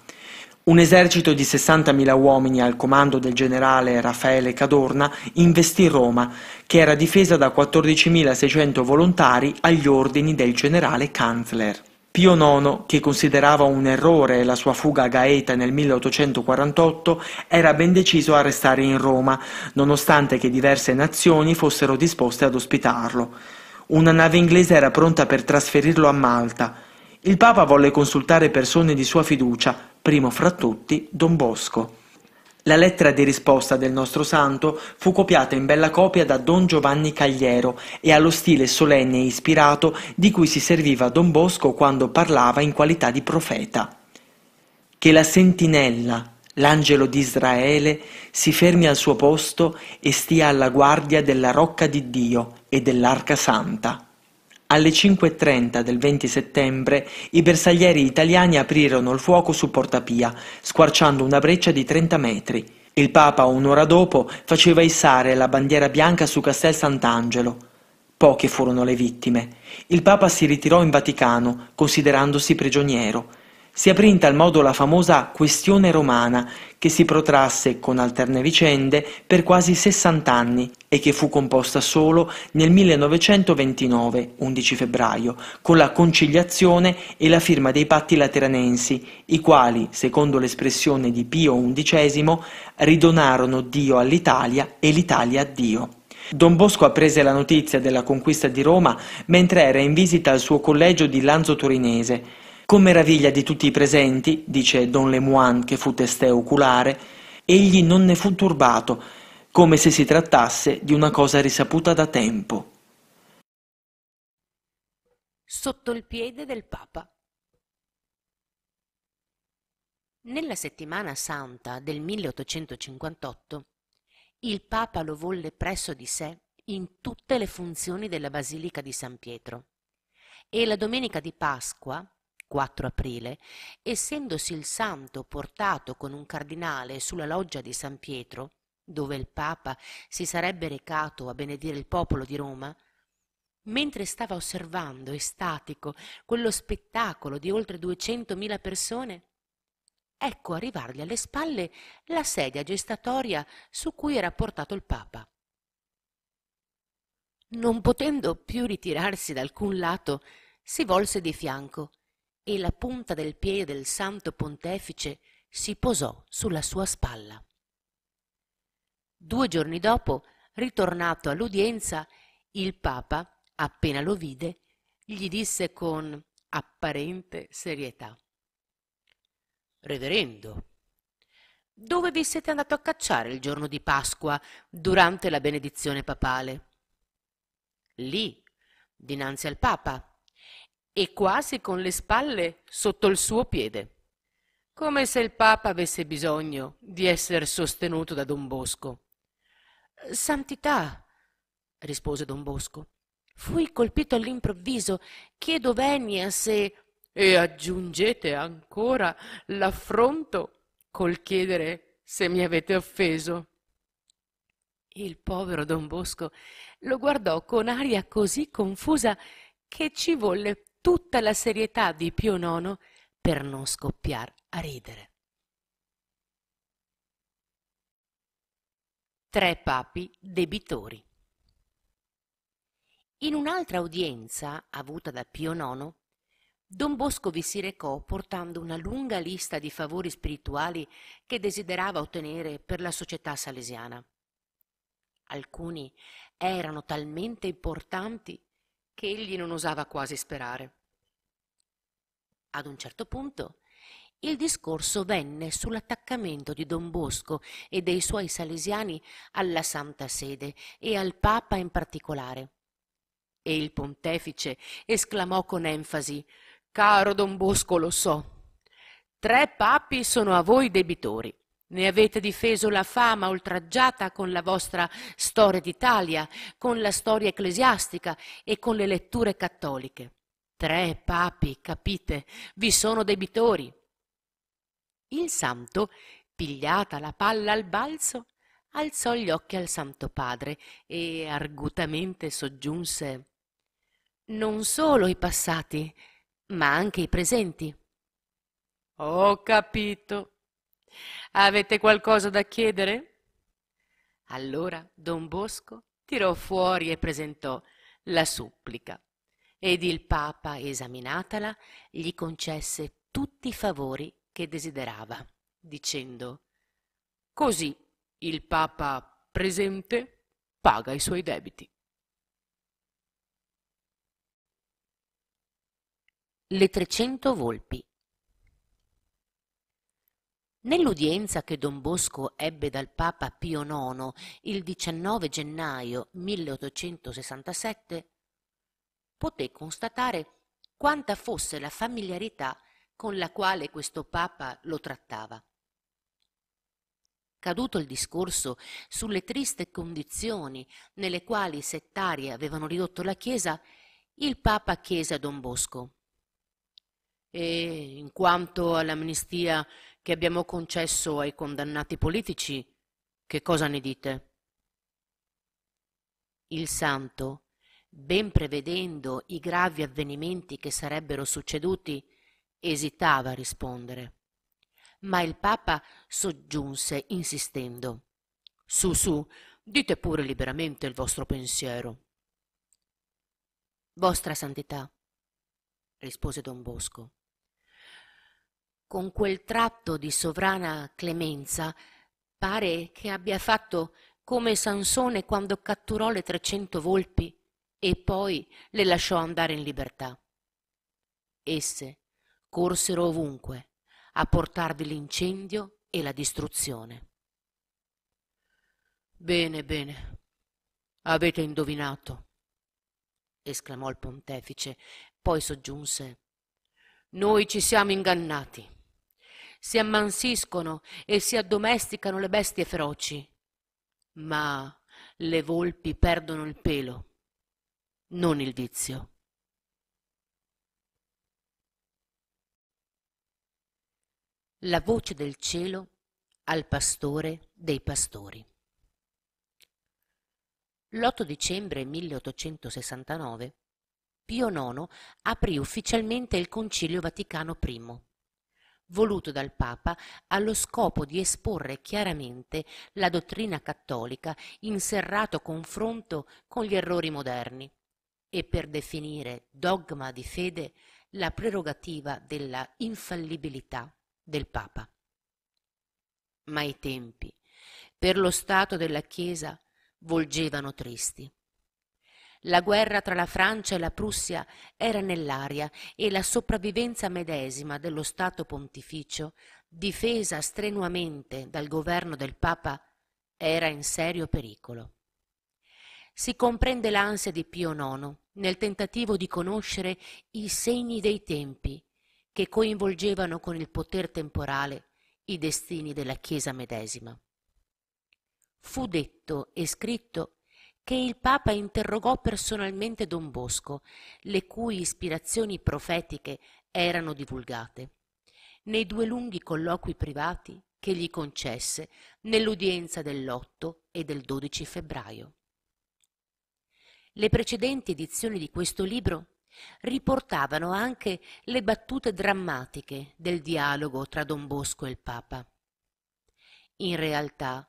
Un esercito di 60.000 uomini al comando del generale Raffaele Cadorna investì Roma, che era difesa da 14.600 volontari agli ordini del generale Kanzler. Pio IX, che considerava un errore la sua fuga a Gaeta nel 1848, era ben deciso a restare in Roma, nonostante che diverse nazioni fossero disposte ad ospitarlo. Una nave inglese era pronta per trasferirlo a Malta. Il Papa volle consultare persone di sua fiducia, primo fra tutti Don Bosco. La lettera di risposta del nostro santo fu copiata in bella copia da Don Giovanni Cagliero e allo stile solenne e ispirato di cui si serviva Don Bosco quando parlava in qualità di profeta. Che la sentinella, l'angelo di Israele, si fermi al suo posto e stia alla guardia della rocca di Dio e dell'arca santa. Alle 5.30 del 20 settembre i bersaglieri italiani aprirono il fuoco su Porta Pia, squarciando una breccia di 30 metri. Il Papa un'ora dopo faceva issare la bandiera bianca su Castel Sant'Angelo. Poche furono le vittime. Il Papa si ritirò in Vaticano, considerandosi prigioniero si aprì in tal modo la famosa questione romana che si protrasse con alterne vicende per quasi sessant'anni e che fu composta solo nel 1929, 11 febbraio, con la conciliazione e la firma dei patti lateranensi, i quali, secondo l'espressione di Pio XI, ridonarono Dio all'Italia e l'Italia a Dio. Don Bosco apprese la notizia della conquista di Roma mentre era in visita al suo collegio di Lanzo Torinese, con meraviglia di tutti i presenti, dice Don Lemoine che fu testé oculare, egli non ne fu turbato, come se si trattasse di una cosa risaputa da tempo. Sotto il piede del Papa. Nella settimana santa del 1858 il Papa lo volle presso di sé in tutte le funzioni della Basilica di San Pietro e la domenica di Pasqua 4 aprile, essendosi il santo portato con un cardinale sulla loggia di San Pietro, dove il Papa si sarebbe recato a benedire il popolo di Roma, mentre stava osservando estatico quello spettacolo di oltre duecentomila persone, ecco arrivargli alle spalle la sedia gestatoria su cui era portato il Papa. Non potendo più ritirarsi da alcun lato, si volse di fianco e la punta del piede del santo pontefice si posò sulla sua spalla. Due giorni dopo, ritornato all'udienza, il Papa, appena lo vide, gli disse con apparente serietà Reverendo, dove vi siete andato a cacciare il giorno di Pasqua durante la benedizione papale? Lì, dinanzi al Papa, e quasi con le spalle sotto il suo piede, come se il Papa avesse bisogno di essere sostenuto da Don Bosco. Santità, rispose Don Bosco, fui colpito all'improvviso, chiedo venia se... E aggiungete ancora l'affronto col chiedere se mi avete offeso. Il povero Don Bosco lo guardò con aria così confusa che ci volle tutta la serietà di Pio IX per non scoppiar a ridere. Tre papi debitori. In un'altra udienza avuta da Pio IX, Don Bosco vi si recò portando una lunga lista di favori spirituali che desiderava ottenere per la società salesiana. Alcuni erano talmente importanti che egli non osava quasi sperare. Ad un certo punto il discorso venne sull'attaccamento di Don Bosco e dei suoi salesiani alla Santa Sede e al Papa in particolare. E il pontefice esclamò con enfasi Caro Don Bosco, lo so. Tre papi sono a voi debitori. Ne avete difeso la fama oltraggiata con la vostra storia d'Italia, con la storia ecclesiastica e con le letture cattoliche. Tre papi, capite, vi sono debitori. Il santo, pigliata la palla al balzo, alzò gli occhi al Santo Padre e argutamente soggiunse Non solo i passati, ma anche i presenti. Ho capito Avete qualcosa da chiedere? Allora don Bosco tirò fuori e presentò la supplica ed il Papa, esaminatala, gli concesse tutti i favori che desiderava, dicendo Così il Papa presente paga i suoi debiti. le trecento volpi. Nell'udienza che Don Bosco ebbe dal Papa Pio IX il 19 gennaio 1867, poté constatare quanta fosse la familiarità con la quale questo Papa lo trattava. Caduto il discorso sulle triste condizioni nelle quali i settari avevano ridotto la Chiesa, il Papa chiese a Don Bosco e in quanto all'amnistia che abbiamo concesso ai condannati politici, che cosa ne dite? Il santo, ben prevedendo i gravi avvenimenti che sarebbero succeduti, esitava a rispondere. Ma il Papa soggiunse insistendo. Su, su, dite pure liberamente il vostro pensiero. Vostra Santità, rispose don Bosco, con quel tratto di sovrana clemenza pare che abbia fatto come Sansone quando catturò le trecento volpi e poi le lasciò andare in libertà. Esse corsero ovunque a portarvi l'incendio e la distruzione. Bene, bene, avete indovinato, esclamò il pontefice, poi soggiunse. Noi ci siamo ingannati si ammansiscono e si addomesticano le bestie feroci, ma le volpi perdono il pelo, non il vizio. La voce del cielo al pastore dei pastori. L'8 dicembre 1869 Pio IX aprì ufficialmente il Concilio Vaticano I voluto dal Papa allo scopo di esporre chiaramente la dottrina cattolica in serrato confronto con gli errori moderni e per definire dogma di fede la prerogativa della infallibilità del Papa. Ma i tempi, per lo stato della Chiesa, volgevano tristi. La guerra tra la Francia e la Prussia era nell'aria e la sopravvivenza medesima dello Stato pontificio, difesa strenuamente dal governo del Papa, era in serio pericolo. Si comprende l'ansia di Pio IX nel tentativo di conoscere i segni dei tempi che coinvolgevano con il poter temporale i destini della Chiesa medesima. Fu detto e scritto che il Papa interrogò personalmente Don Bosco, le cui ispirazioni profetiche erano divulgate, nei due lunghi colloqui privati che gli concesse nell'udienza dell'8 e del 12 febbraio. Le precedenti edizioni di questo libro riportavano anche le battute drammatiche del dialogo tra Don Bosco e il Papa. In realtà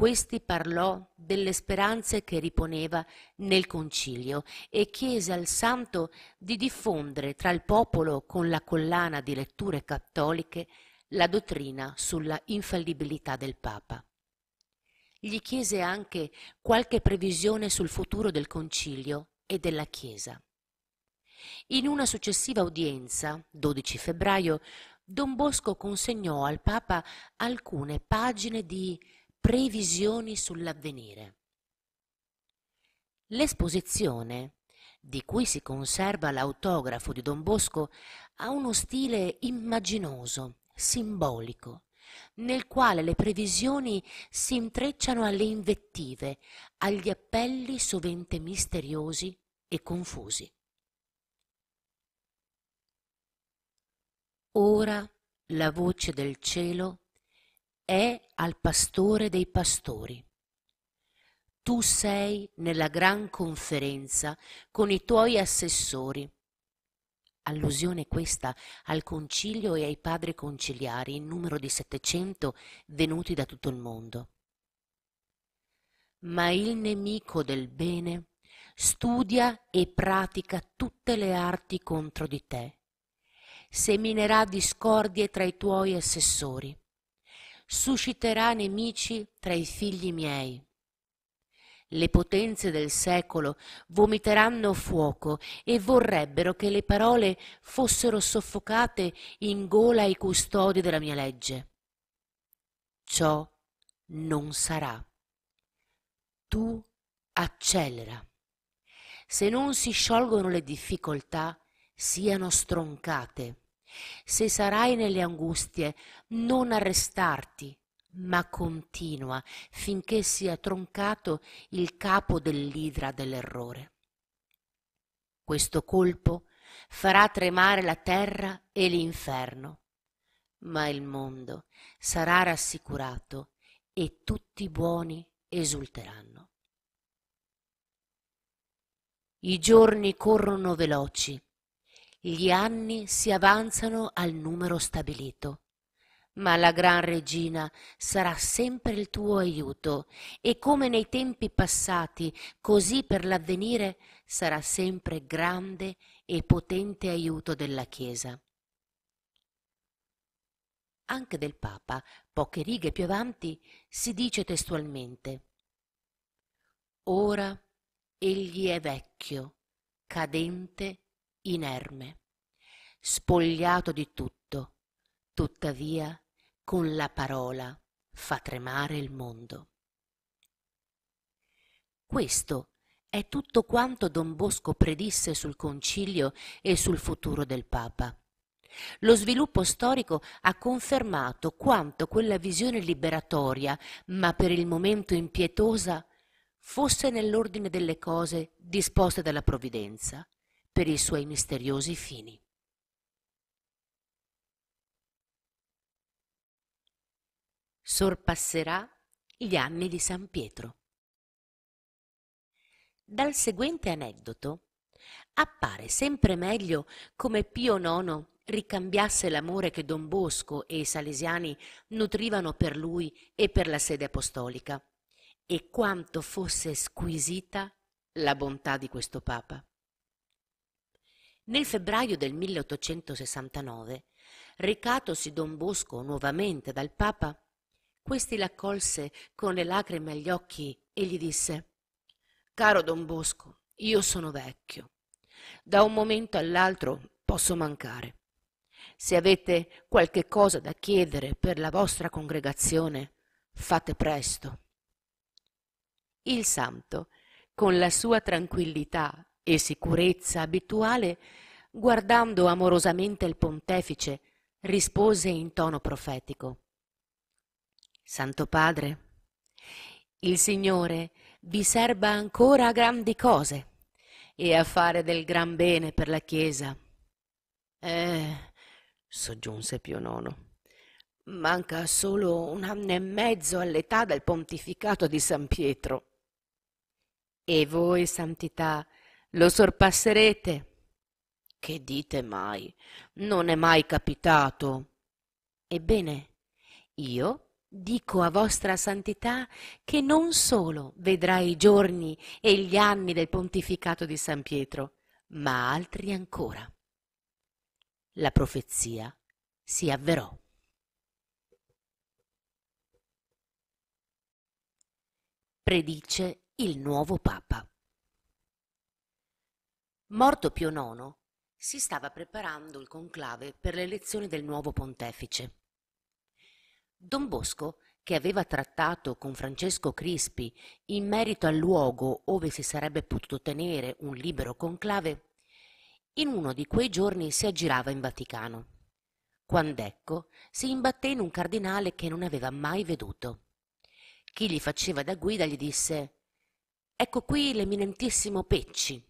questi parlò delle speranze che riponeva nel concilio e chiese al santo di diffondere tra il popolo con la collana di letture cattoliche la dottrina sulla infallibilità del Papa. Gli chiese anche qualche previsione sul futuro del concilio e della Chiesa. In una successiva udienza, 12 febbraio, Don Bosco consegnò al Papa alcune pagine di previsioni sull'avvenire. L'esposizione, di cui si conserva l'autografo di Don Bosco, ha uno stile immaginoso, simbolico, nel quale le previsioni si intrecciano alle invettive, agli appelli sovente misteriosi e confusi. Ora la voce del cielo è al pastore dei pastori. Tu sei nella gran conferenza con i tuoi assessori. Allusione questa al concilio e ai padri conciliari in numero di settecento venuti da tutto il mondo. Ma il nemico del bene studia e pratica tutte le arti contro di te. Seminerà discordie tra i tuoi assessori susciterà nemici tra i figli miei. le potenze del secolo vomiteranno fuoco e vorrebbero che le parole fossero soffocate in gola ai custodi della mia legge. Ciò non sarà. Tu accelera. Se non si sciolgono le difficoltà, siano stroncate. Se sarai nelle angustie, non arrestarti, ma continua finché sia troncato il capo dell'idra dell'errore. Questo colpo farà tremare la terra e l'inferno, ma il mondo sarà rassicurato e tutti i buoni esulteranno. I giorni corrono veloci, gli anni si avanzano al numero stabilito ma la gran regina sarà sempre il tuo aiuto e come nei tempi passati, così per l'avvenire sarà sempre grande e potente aiuto della Chiesa. Anche del Papa, poche righe più avanti, si dice testualmente Ora egli è vecchio, cadente, inerme, spogliato di tutto, tuttavia con la parola fa tremare il mondo. Questo è tutto quanto don Bosco predisse sul concilio e sul futuro del Papa. Lo sviluppo storico ha confermato quanto quella visione liberatoria, ma per il momento impietosa, fosse nell'ordine delle cose disposte dalla provvidenza per i suoi misteriosi fini. sorpasserà gli anni di San Pietro. Dal seguente aneddoto appare sempre meglio come Pio IX ricambiasse l'amore che Don Bosco e i salesiani nutrivano per lui e per la sede apostolica e quanto fosse squisita la bontà di questo Papa. Nel febbraio del 1869, recatosi Don Bosco nuovamente dal Papa, questi l'accolse con le lacrime agli occhi e gli disse Caro Don Bosco, io sono vecchio. Da un momento all'altro posso mancare. Se avete qualche cosa da chiedere per la vostra congregazione, fate presto. Il santo, con la sua tranquillità e sicurezza abituale, guardando amorosamente il pontefice, rispose in tono profetico Santo Padre, il Signore vi serba ancora a grandi cose e a fare del gran bene per la Chiesa. Eh, soggiunse Pio IX, manca solo un anno e mezzo all'età del pontificato di San Pietro. E voi, Santità, lo sorpasserete? Che dite mai? Non è mai capitato. Ebbene, io Dico a vostra santità che non solo vedrà i giorni e gli anni del pontificato di San Pietro, ma altri ancora. La profezia si avverò. Predice il nuovo Papa. Morto Pio IX, si stava preparando il conclave per l'elezione del nuovo pontefice. Don Bosco, che aveva trattato con Francesco Crispi in merito al luogo ove si sarebbe potuto tenere un libero conclave, in uno di quei giorni si aggirava in Vaticano. Quand'ecco si imbatté in un cardinale che non aveva mai veduto. Chi gli faceva da guida gli disse Ecco qui l'eminentissimo Pecci.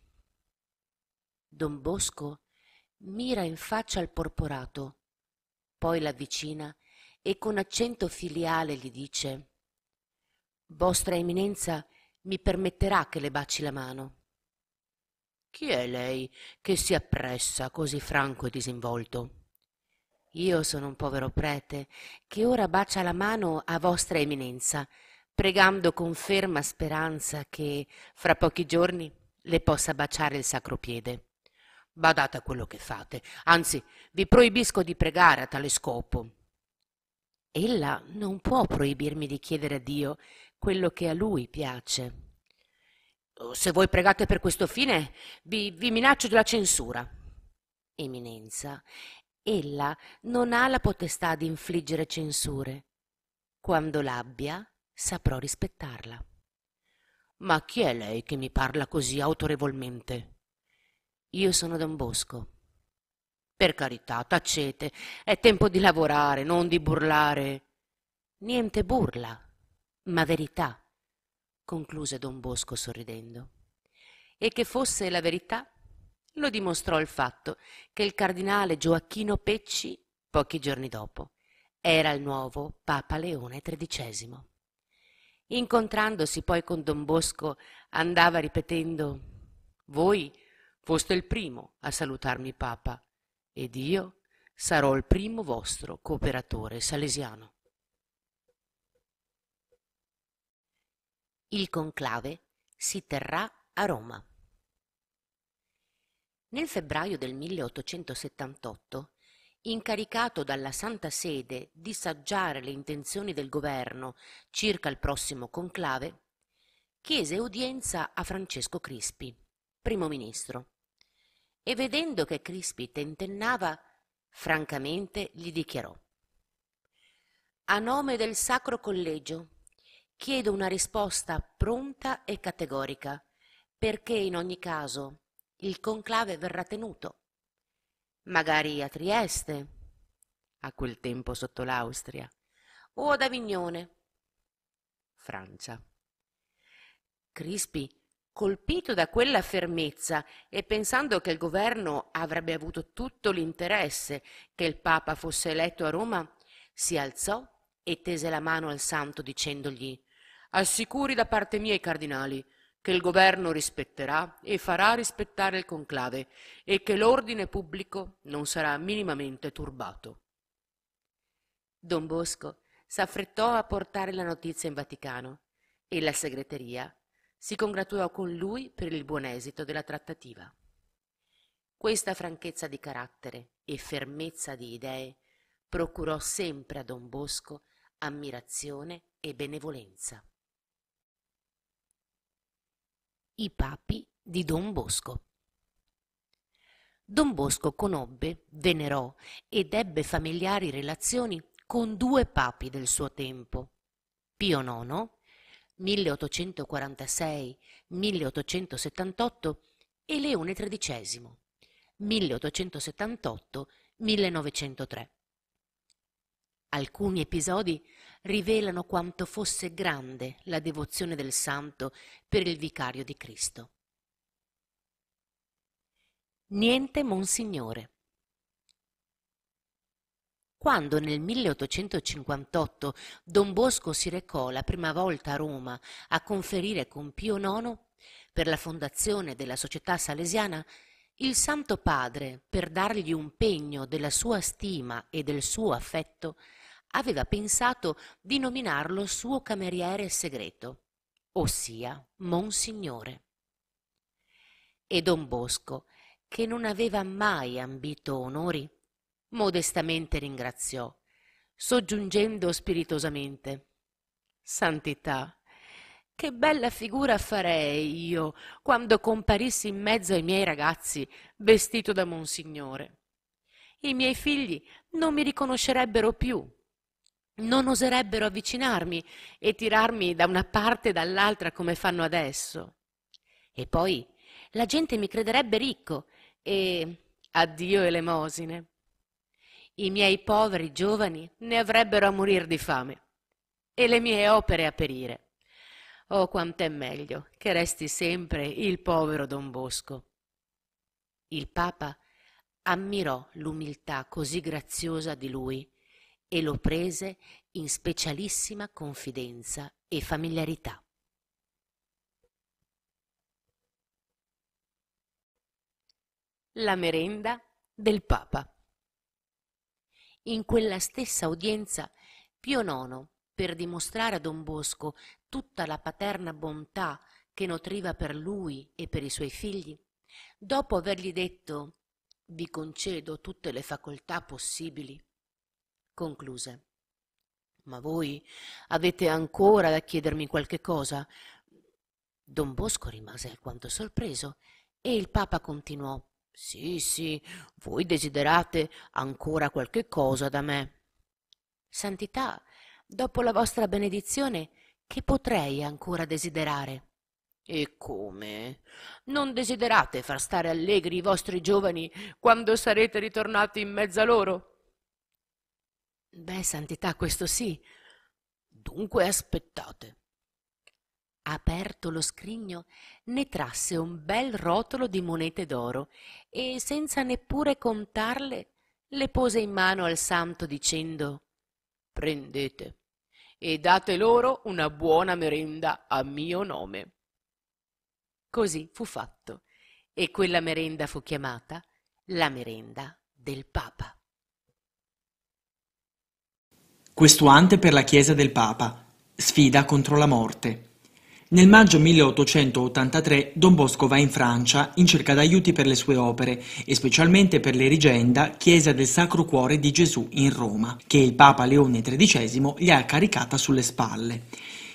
Don Bosco mira in faccia al porporato, poi l'avvicina e con accento filiale gli dice Vostra Eminenza mi permetterà che le baci la mano. Chi è lei che si appressa così franco e disinvolto? Io sono un povero prete che ora bacia la mano a Vostra Eminenza, pregando con ferma speranza che fra pochi giorni le possa baciare il sacro piede. Badate a quello che fate, anzi vi proibisco di pregare a tale scopo. Ella non può proibirmi di chiedere a Dio quello che a Lui piace. Se voi pregate per questo fine, vi, vi minaccio della censura. Eminenza, ella non ha la potestà di infliggere censure. Quando l'abbia, saprò rispettarla. Ma chi è lei che mi parla così autorevolmente? Io sono Don Bosco. Per carità, tacete, è tempo di lavorare, non di burlare. Niente burla, ma verità, concluse Don Bosco sorridendo. E che fosse la verità lo dimostrò il fatto che il cardinale Gioacchino Pecci, pochi giorni dopo, era il nuovo Papa Leone XIII. Incontrandosi poi con Don Bosco, andava ripetendo Voi foste il primo a salutarmi Papa ed io sarò il primo vostro cooperatore salesiano. Il conclave si terrà a Roma. Nel febbraio del 1878, incaricato dalla Santa Sede di saggiare le intenzioni del governo circa il prossimo conclave, chiese udienza a Francesco Crispi, primo ministro, e vedendo che Crispi tentennava, francamente gli dichiarò A nome del Sacro Collegio chiedo una risposta pronta e categorica, perché in ogni caso il conclave verrà tenuto. Magari a Trieste, a quel tempo sotto l'Austria, o ad Avignone, Francia. Crispi, colpito da quella fermezza e pensando che il governo avrebbe avuto tutto l'interesse che il Papa fosse eletto a Roma, si alzò e tese la mano al santo dicendogli Assicuri da parte mia i cardinali che il governo rispetterà e farà rispettare il conclave e che l'ordine pubblico non sarà minimamente turbato. Don Bosco s'affrettò a portare la notizia in Vaticano e la segreteria si congratulò con lui per il buon esito della trattativa. Questa franchezza di carattere e fermezza di idee procurò sempre a Don Bosco ammirazione e benevolenza i papi di Don Bosco. Don Bosco conobbe, venerò ed ebbe familiari relazioni con due papi del suo tempo, Pio IX, 1846-1878, e Leone XIII, 1878-1903. Alcuni episodi rivelano quanto fosse grande la devozione del santo per il vicario di Cristo. Niente Monsignore. Quando nel 1858 Don Bosco si recò la prima volta a Roma a conferire con Pio IX per la fondazione della Società Salesiana, il Santo Padre, per dargli un pegno della sua stima e del suo affetto, aveva pensato di nominarlo suo cameriere segreto, ossia Monsignore. E don Bosco, che non aveva mai ambito onori, modestamente ringraziò, soggiungendo spiritosamente Santità, che bella figura farei io quando comparissi in mezzo ai miei ragazzi vestito da Monsignore. I miei figli non mi riconoscerebbero più non oserebbero avvicinarmi e tirarmi da una parte e dall'altra come fanno adesso. E poi la gente mi crederebbe ricco e addio elemosine. I miei poveri giovani ne avrebbero a morir di fame e le mie opere a perire. Oh, quant'è meglio che resti sempre il povero Don Bosco. Il Papa ammirò l'umiltà così graziosa di lui e lo prese in specialissima confidenza e familiarità. La merenda del Papa. In quella stessa udienza Pio IX, per dimostrare a Don Bosco tutta la paterna bontà che nutriva per lui e per i suoi figli, dopo avergli detto vi concedo tutte le facoltà possibili, concluse. Ma voi avete ancora da chiedermi qualche cosa? Don Bosco rimase alquanto sorpreso e il Papa continuò Sì, sì, voi desiderate ancora qualche cosa da me. Santità, dopo la vostra benedizione, che potrei ancora desiderare? E come? Non desiderate far stare allegri i vostri giovani quando sarete ritornati in mezzo a loro? Beh, santità, questo sì. Dunque aspettate. Aperto lo scrigno, ne trasse un bel rotolo di monete d'oro e, senza neppure contarle, le pose in mano al santo dicendo Prendete e date loro una buona merenda a mio nome. Così fu fatto e quella merenda fu chiamata la merenda del Papa. Questo ante per la Chiesa del Papa. Sfida contro la morte. Nel maggio 1883 Don Bosco va in Francia in cerca d'aiuti per le sue opere e specialmente per l'erigenda Chiesa del Sacro Cuore di Gesù in Roma, che il Papa Leone XIII gli ha caricata sulle spalle.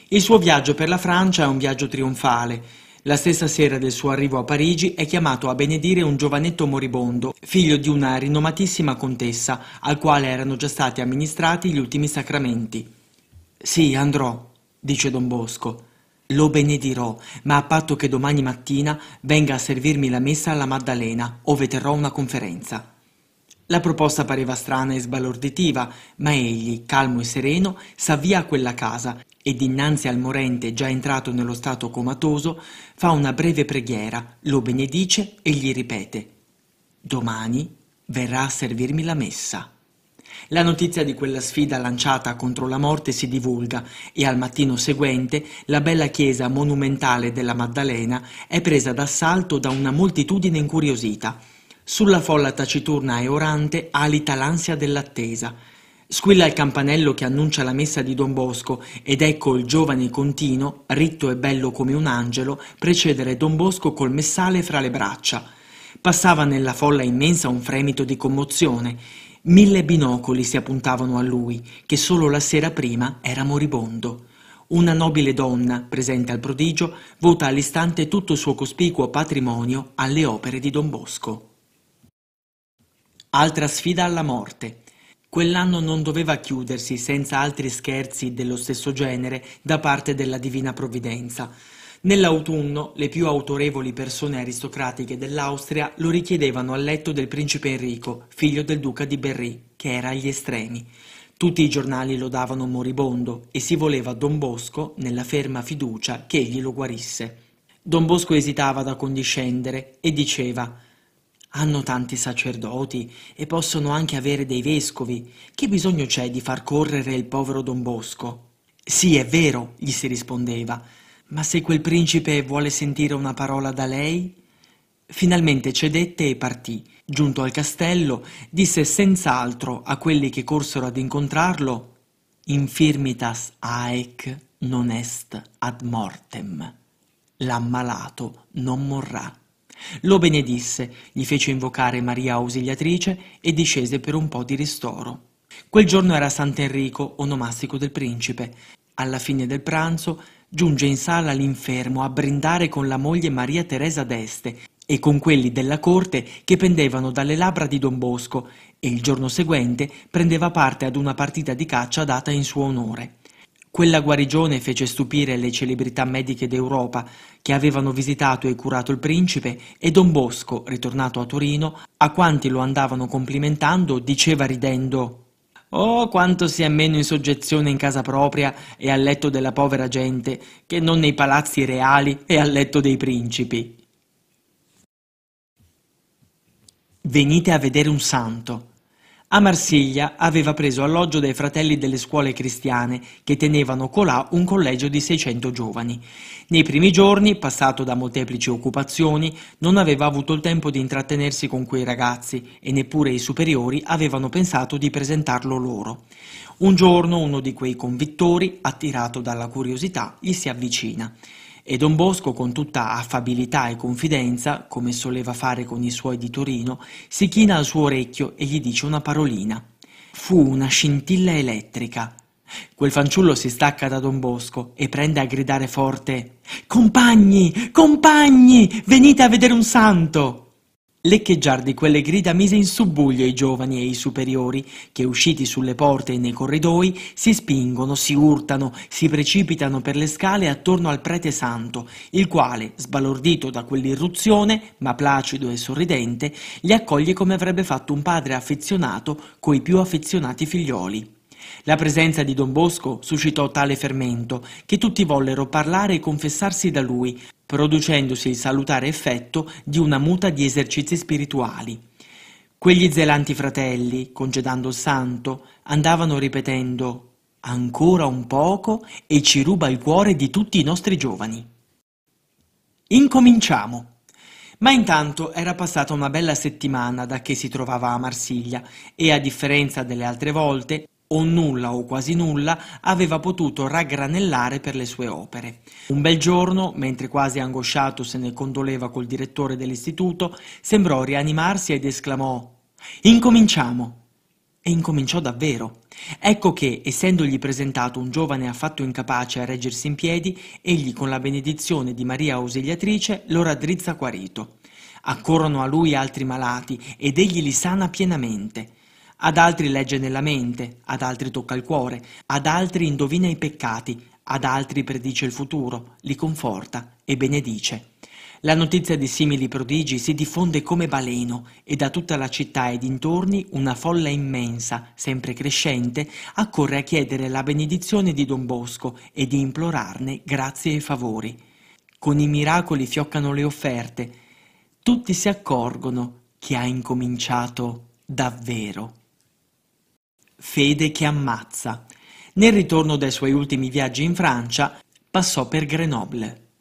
Il suo viaggio per la Francia è un viaggio trionfale. La stessa sera del suo arrivo a Parigi è chiamato a benedire un giovanetto moribondo, figlio di una rinomatissima contessa, al quale erano già stati amministrati gli ultimi sacramenti. Sì, andrò, dice Don Bosco. Lo benedirò, ma a patto che domani mattina venga a servirmi la messa alla Maddalena, ove terrò una conferenza. La proposta pareva strana e sbalorditiva, ma egli, calmo e sereno, s'avvia a quella casa e dinanzi al morente già entrato nello stato comatoso fa una breve preghiera, lo benedice e gli ripete Domani verrà a servirmi la messa. La notizia di quella sfida lanciata contro la morte si divulga e al mattino seguente la bella chiesa monumentale della Maddalena è presa d'assalto da una moltitudine incuriosita. Sulla folla taciturna e orante alita l'ansia dell'attesa. Squilla il campanello che annuncia la messa di Don Bosco ed ecco il giovane Contino, ritto e bello come un angelo, precedere Don Bosco col messale fra le braccia. Passava nella folla immensa un fremito di commozione Mille binocoli si appuntavano a lui, che solo la sera prima era moribondo. Una nobile donna, presente al prodigio, vota all'istante tutto il suo cospicuo patrimonio alle opere di Don Bosco. Altra sfida alla morte. Quell'anno non doveva chiudersi senza altri scherzi dello stesso genere da parte della Divina Provvidenza. Nell'autunno le più autorevoli persone aristocratiche dell'Austria lo richiedevano al letto del principe Enrico, figlio del duca di Berry, che era agli estremi. Tutti i giornali lo davano moribondo e si voleva Don Bosco, nella ferma fiducia, che egli lo guarisse. Don Bosco esitava ad accondiscendere e diceva hanno tanti sacerdoti e possono anche avere dei vescovi. Che bisogno c'è di far correre il povero Don Bosco? Sì, è vero, gli si rispondeva ma se quel principe vuole sentire una parola da lei? Finalmente cedette e partì. Giunto al castello, disse senz'altro a quelli che corsero ad incontrarlo Infirmitas aec non est ad mortem. L'ammalato non morrà. Lo benedisse, gli fece invocare Maria Ausiliatrice e discese per un po' di ristoro. Quel giorno era Sant'Enrico, onomastico del principe. Alla fine del pranzo giunge in sala l'infermo a brindare con la moglie Maria Teresa d'Este e con quelli della corte che pendevano dalle labbra di Don Bosco e il giorno seguente prendeva parte ad una partita di caccia data in suo onore. Quella guarigione fece stupire le celebrità mediche d'Europa che avevano visitato e curato il principe e Don Bosco, ritornato a Torino, a quanti lo andavano complimentando, diceva ridendo Oh, quanto si è meno in soggezione in casa propria e al letto della povera gente, che non nei palazzi reali e al letto dei principi. Venite a vedere un santo. A Marsiglia aveva preso alloggio dai fratelli delle scuole cristiane che tenevano colà un collegio di 600 giovani. Nei primi giorni, passato da molteplici occupazioni, non aveva avuto il tempo di intrattenersi con quei ragazzi e neppure i superiori avevano pensato di presentarlo loro. Un giorno uno di quei convittori, attirato dalla curiosità, gli si avvicina e Don Bosco, con tutta affabilità e confidenza, come soleva fare con i suoi di Torino, si china al suo orecchio e gli dice una parolina. Fu una scintilla elettrica. Quel fanciullo si stacca da Don Bosco e prende a gridare forte Compagni, compagni, venite a vedere un santo! L'eccheggiar di quelle grida mise in subbuglio i giovani e i superiori, che usciti sulle porte e nei corridoi si spingono, si urtano, si precipitano per le scale attorno al prete santo, il quale, sbalordito da quell'irruzione, ma placido e sorridente, li accoglie come avrebbe fatto un padre affezionato coi più affezionati figlioli. La presenza di Don Bosco suscitò tale fermento che tutti vollero parlare e confessarsi da lui, producendosi il salutare effetto di una muta di esercizi spirituali. Quegli zelanti fratelli, congedando il santo, andavano ripetendo ancora un poco e ci ruba il cuore di tutti i nostri giovani. Incominciamo. Ma intanto era passata una bella settimana da che si trovava a Marsiglia e a differenza delle altre volte o nulla o quasi nulla aveva potuto raggranellare per le sue opere. Un bel giorno, mentre quasi angosciato se ne condoleva col direttore dell'istituto, sembrò rianimarsi ed esclamò Incominciamo! E incominciò davvero. Ecco che, essendogli presentato un giovane affatto incapace a reggersi in piedi, egli con la benedizione di Maria Ausiliatrice lo raddrizza guarito. Accorrono a lui altri malati ed egli li sana pienamente ad altri legge nella mente, ad altri tocca il cuore, ad altri indovina i peccati, ad altri predice il futuro, li conforta e benedice. La notizia di simili prodigi si diffonde come baleno e da tutta la città e dintorni una folla immensa, sempre crescente, accorre a chiedere la benedizione di Don Bosco e di implorarne grazie e favori. Con i miracoli fioccano le offerte. Tutti si accorgono che ha incominciato davvero. Fede che ammazza. Nel ritorno dai suoi ultimi viaggi in Francia passò per Grenoble.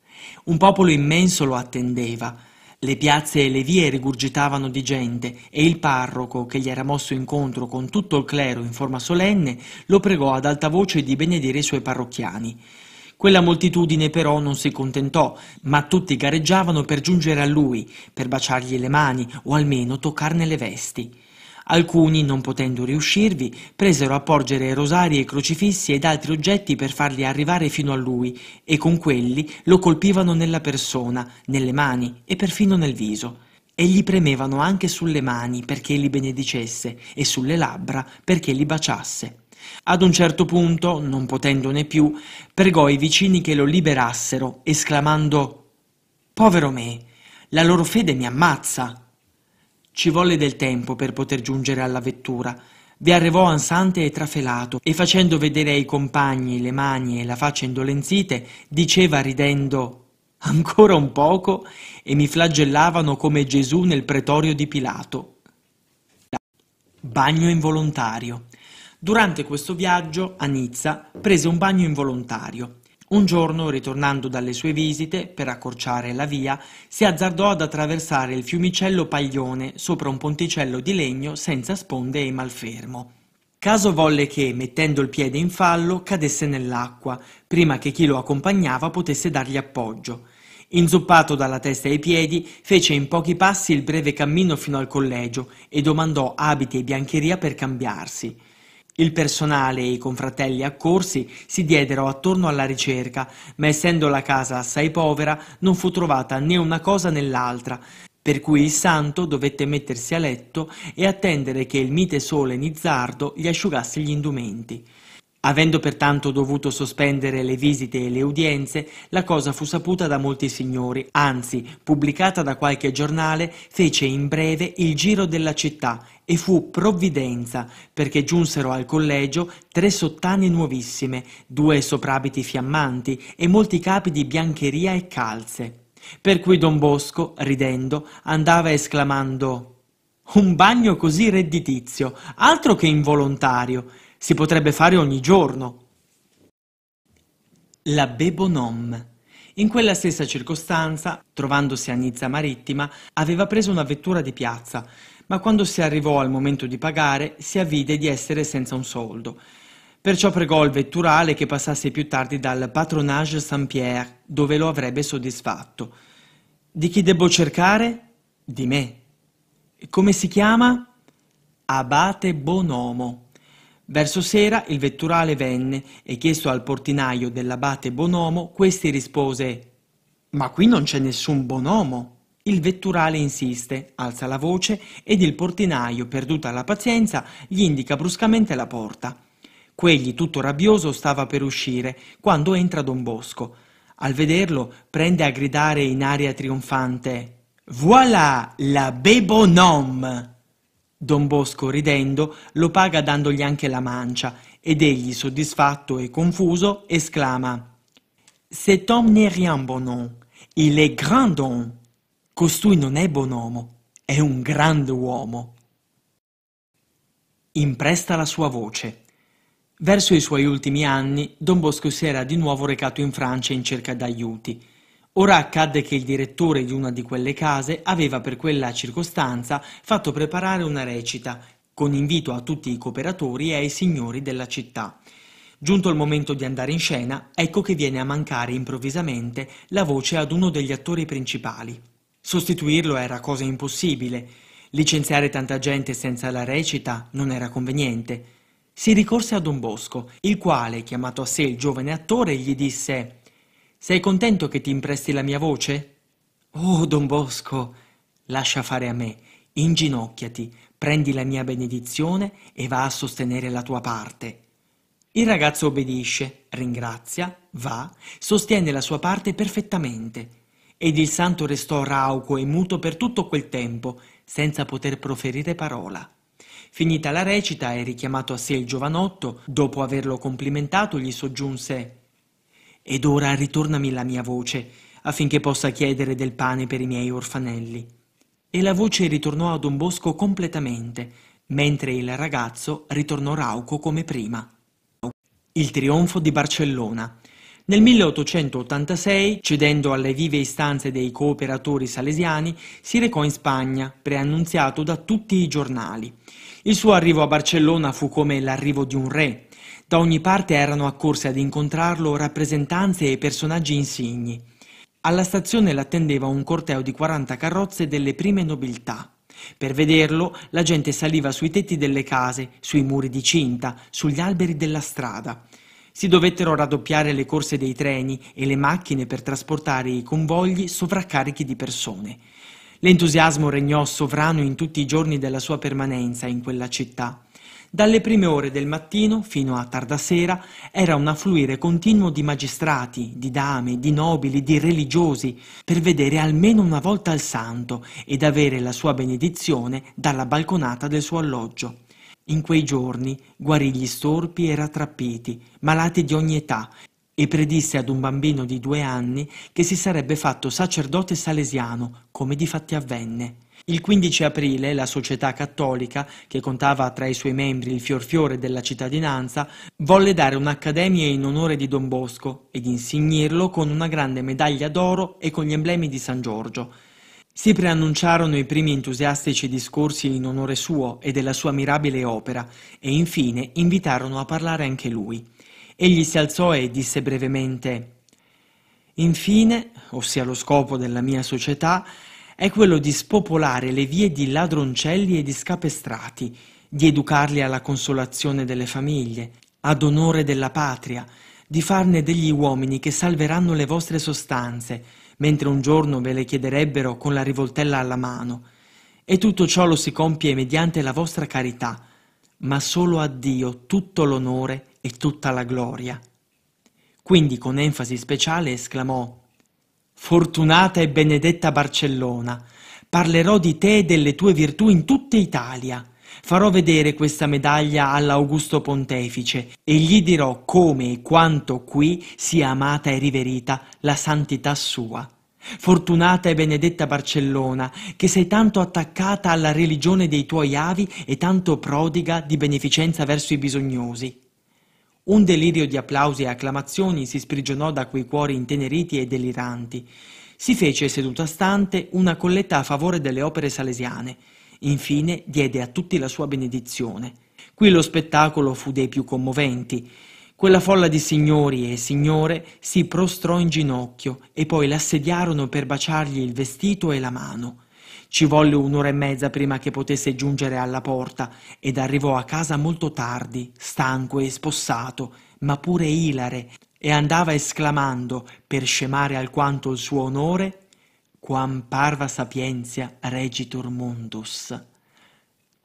Un popolo immenso lo attendeva. Le piazze e le vie rigurgitavano di gente e il parroco, che gli era mosso incontro con tutto il clero in forma solenne, lo pregò ad alta voce di benedire i suoi parrocchiani. Quella moltitudine però non si contentò, ma tutti gareggiavano per giungere a lui, per baciargli le mani o almeno toccarne le vesti. Alcuni, non potendo riuscirvi, presero a porgere rosari e crocifissi ed altri oggetti per farli arrivare fino a lui, e con quelli lo colpivano nella persona, nelle mani e perfino nel viso. E gli premevano anche sulle mani perché li benedicesse e sulle labbra perché li baciasse. Ad un certo punto, non potendone più, pregò i vicini che lo liberassero, esclamando Povero me, la loro fede mi ammazza. Ci volle del tempo per poter giungere alla vettura. Vi arrivò ansante e trafelato, e facendo vedere ai compagni le mani e la faccia indolenzite, diceva ridendo Ancora un poco e mi flagellavano come Gesù nel pretorio di Pilato. Bagno involontario. Durante questo viaggio a Nizza prese un bagno involontario. Un giorno, ritornando dalle sue visite, per accorciare la via, si azzardò ad attraversare il fiumicello Paglione sopra un ponticello di legno senza sponde e malfermo. Caso volle che, mettendo il piede in fallo, cadesse nell'acqua, prima che chi lo accompagnava potesse dargli appoggio. Inzuppato dalla testa ai piedi, fece in pochi passi il breve cammino fino al collegio e domandò abiti e biancheria per cambiarsi. Il personale e i confratelli accorsi si diedero attorno alla ricerca, ma essendo la casa assai povera non fu trovata né una cosa né l'altra, per cui il santo dovette mettersi a letto e attendere che il mite sole nizzardo gli asciugasse gli indumenti. Avendo pertanto dovuto sospendere le visite e le udienze, la cosa fu saputa da molti signori, anzi, pubblicata da qualche giornale, fece in breve il giro della città e fu provvidenza perché giunsero al collegio tre sottane nuovissime, due soprabiti fiammanti e molti capi di biancheria e calze. Per cui don Bosco, ridendo, andava esclamando un bagno così redditizio, altro che involontario, si potrebbe fare ogni giorno. La Bebonom. In quella stessa circostanza, trovandosi a Nizza Marittima, aveva preso una vettura di piazza, ma quando si arrivò al momento di pagare si avvide di essere senza un soldo. Perciò pregò il vetturale che passasse più tardi dal Patronage Saint-Pierre, dove lo avrebbe soddisfatto. Di chi debbo cercare? Di me. Come si chiama? Abate Bonomo. Verso sera il vetturale venne e chiesto al portinaio dell'abate Bonomo, questi rispose Ma qui non c'è nessun Bonomo. Il vetturale insiste, alza la voce ed il portinaio, perduta la pazienza, gli indica bruscamente la porta. Quegli, tutto rabbioso, stava per uscire, quando entra Don Bosco. Al vederlo, prende a gridare in aria trionfante Voilà la bebonome! Don Bosco, ridendo, lo paga dandogli anche la mancia, ed egli, soddisfatto e confuso, esclama Cet homme n'est rien bon homme, il est grand homme. Costui non è bonomo, è un grande uomo. Impresta la sua voce. Verso i suoi ultimi anni, Don Bosco si era di nuovo recato in Francia in cerca d'aiuti. Ora accadde che il direttore di una di quelle case aveva per quella circostanza fatto preparare una recita, con invito a tutti i cooperatori e ai signori della città. Giunto il momento di andare in scena, ecco che viene a mancare improvvisamente la voce ad uno degli attori principali. Sostituirlo era cosa impossibile. Licenziare tanta gente senza la recita non era conveniente. Si ricorse a Don Bosco, il quale, chiamato a sé il giovane attore, gli disse sei contento che ti impresti la mia voce? Oh, don Bosco, lascia fare a me, inginocchiati, prendi la mia benedizione e va a sostenere la tua parte. Il ragazzo obbedisce, ringrazia, va, sostiene la sua parte perfettamente. Ed il santo restò rauco e muto per tutto quel tempo, senza poter proferire parola. Finita la recita e richiamato a sé il giovanotto, dopo averlo complimentato, gli soggiunse ed ora ritornami la mia voce, affinché possa chiedere del pane per i miei orfanelli. E la voce ritornò a Don Bosco completamente, mentre il ragazzo ritornò rauco come prima. Il trionfo di Barcellona. Nel 1886, cedendo alle vive istanze dei cooperatori salesiani, si recò in Spagna, preannunziato da tutti i giornali. Il suo arrivo a Barcellona fu come l'arrivo di un re, da ogni parte erano accorse ad incontrarlo rappresentanze e personaggi insigni. Alla stazione l'attendeva un corteo di 40 carrozze delle prime nobiltà. Per vederlo la gente saliva sui tetti delle case, sui muri di cinta, sugli alberi della strada. Si dovettero raddoppiare le corse dei treni e le macchine per trasportare i convogli sovraccarichi di persone. L'entusiasmo regnò sovrano in tutti i giorni della sua permanenza in quella città. Dalle prime ore del mattino fino a tarda sera era un affluire continuo di magistrati, di dame, di nobili, di religiosi, per vedere almeno una volta il santo ed avere la sua benedizione dalla balconata del suo alloggio. In quei giorni guarì gli storpi e rattrappiti, malati di ogni età, e predisse ad un bambino di due anni che si sarebbe fatto sacerdote salesiano, come difatti avvenne. Il 15 aprile la Società Cattolica, che contava tra i suoi membri il fiorfiore della cittadinanza, volle dare un'accademia in onore di Don Bosco ed insignirlo con una grande medaglia d'oro e con gli emblemi di San Giorgio. Si preannunciarono i primi entusiastici discorsi in onore suo e della sua mirabile opera e infine invitarono a parlare anche lui. Egli si alzò e disse brevemente Infine, ossia lo scopo della mia società, è quello di spopolare le vie di ladroncelli e di scapestrati, di educarli alla consolazione delle famiglie, ad onore della patria, di farne degli uomini che salveranno le vostre sostanze, mentre un giorno ve le chiederebbero con la rivoltella alla mano. E tutto ciò lo si compie mediante la vostra carità, ma solo a Dio tutto l'onore e tutta la gloria. Quindi con enfasi speciale esclamò Fortunata e benedetta Barcellona, parlerò di te e delle tue virtù in tutta Italia. Farò vedere questa medaglia all'Augusto Pontefice e gli dirò come e quanto qui sia amata e riverita la santità sua. Fortunata e benedetta Barcellona, che sei tanto attaccata alla religione dei tuoi avi e tanto prodiga di beneficenza verso i bisognosi. Un delirio di applausi e acclamazioni si sprigionò da quei cuori inteneriti e deliranti. Si fece seduta stante una colletta a favore delle opere salesiane. Infine diede a tutti la sua benedizione. Qui lo spettacolo fu dei più commoventi. Quella folla di signori e signore si prostrò in ginocchio e poi l'assediarono per baciargli il vestito e la mano. Ci volle un'ora e mezza prima che potesse giungere alla porta ed arrivò a casa molto tardi, stanco e spossato, ma pure ilare, e andava esclamando, per scemare alquanto il suo onore, quam parva sapientia regitur mundus.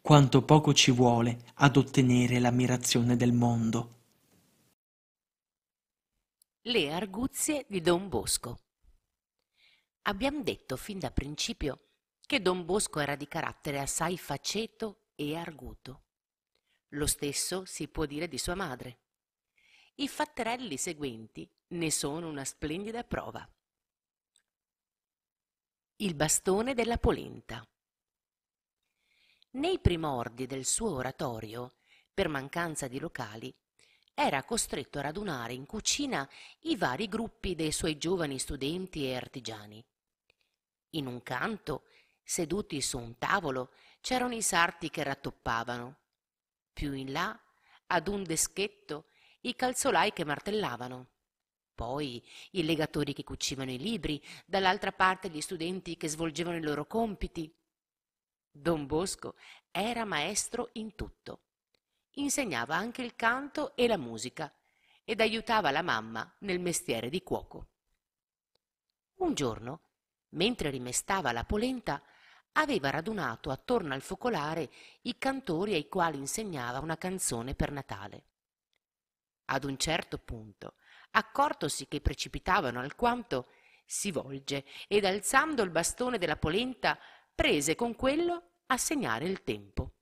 Quanto poco ci vuole ad ottenere l'ammirazione del mondo. Le arguzie di Don Bosco Abbiamo detto fin da principio che Don Bosco era di carattere assai faceto e arguto. Lo stesso si può dire di sua madre. I fatterelli seguenti ne sono una splendida prova. Il bastone della polenta. Nei primordi del suo oratorio, per mancanza di locali, era costretto a radunare in cucina i vari gruppi dei suoi giovani studenti e artigiani. In un canto, seduti su un tavolo, c'erano i sarti che rattoppavano. Più in là, ad un deschetto, i calzolai che martellavano. Poi i legatori che cucivano i libri, dall'altra parte gli studenti che svolgevano i loro compiti. Don Bosco era maestro in tutto. Insegnava anche il canto e la musica ed aiutava la mamma nel mestiere di cuoco. Un giorno, mentre rimestava la polenta, aveva radunato attorno al focolare i cantori ai quali insegnava una canzone per Natale. Ad un certo punto, accortosi che precipitavano alquanto, si volge ed alzando il bastone della polenta prese con quello a segnare il tempo.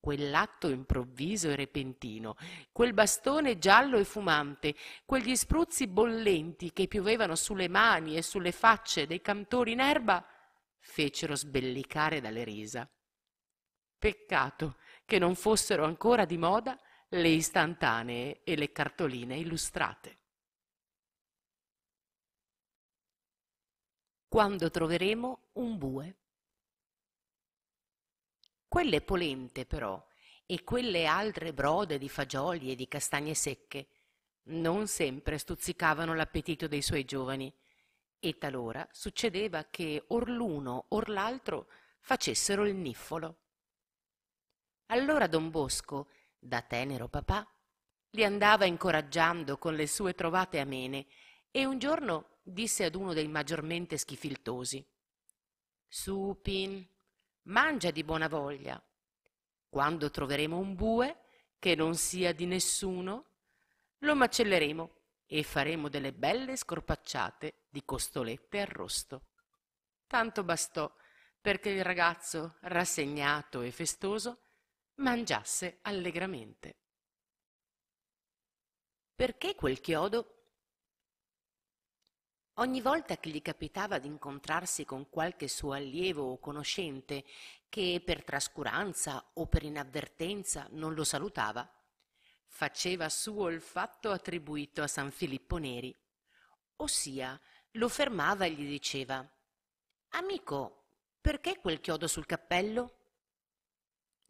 Quell'atto improvviso e repentino, quel bastone giallo e fumante, quegli spruzzi bollenti che piovevano sulle mani e sulle facce dei cantori in erba, fecero sbellicare dalle risa. Peccato che non fossero ancora di moda le istantanee e le cartoline illustrate. Quando troveremo un bue. Quelle polente, però, e quelle altre brode di fagioli e di castagne secche non sempre stuzzicavano l'appetito dei suoi giovani e talora succedeva che or l'uno or l'altro facessero il niffolo. Allora don Bosco da tenero papà, li andava incoraggiando con le sue trovate amene e un giorno disse ad uno dei maggiormente schifiltosi Su, Pin, mangia di buona voglia. Quando troveremo un bue che non sia di nessuno, lo macelleremo e faremo delle belle scorpacciate di costolette arrosto. Tanto bastò perché il ragazzo, rassegnato e festoso, mangiasse allegramente. Perché quel chiodo? Ogni volta che gli capitava di incontrarsi con qualche suo allievo o conoscente che per trascuranza o per inavvertenza non lo salutava, faceva suo il fatto attribuito a San Filippo Neri, ossia lo fermava e gli diceva Amico, perché quel chiodo sul cappello?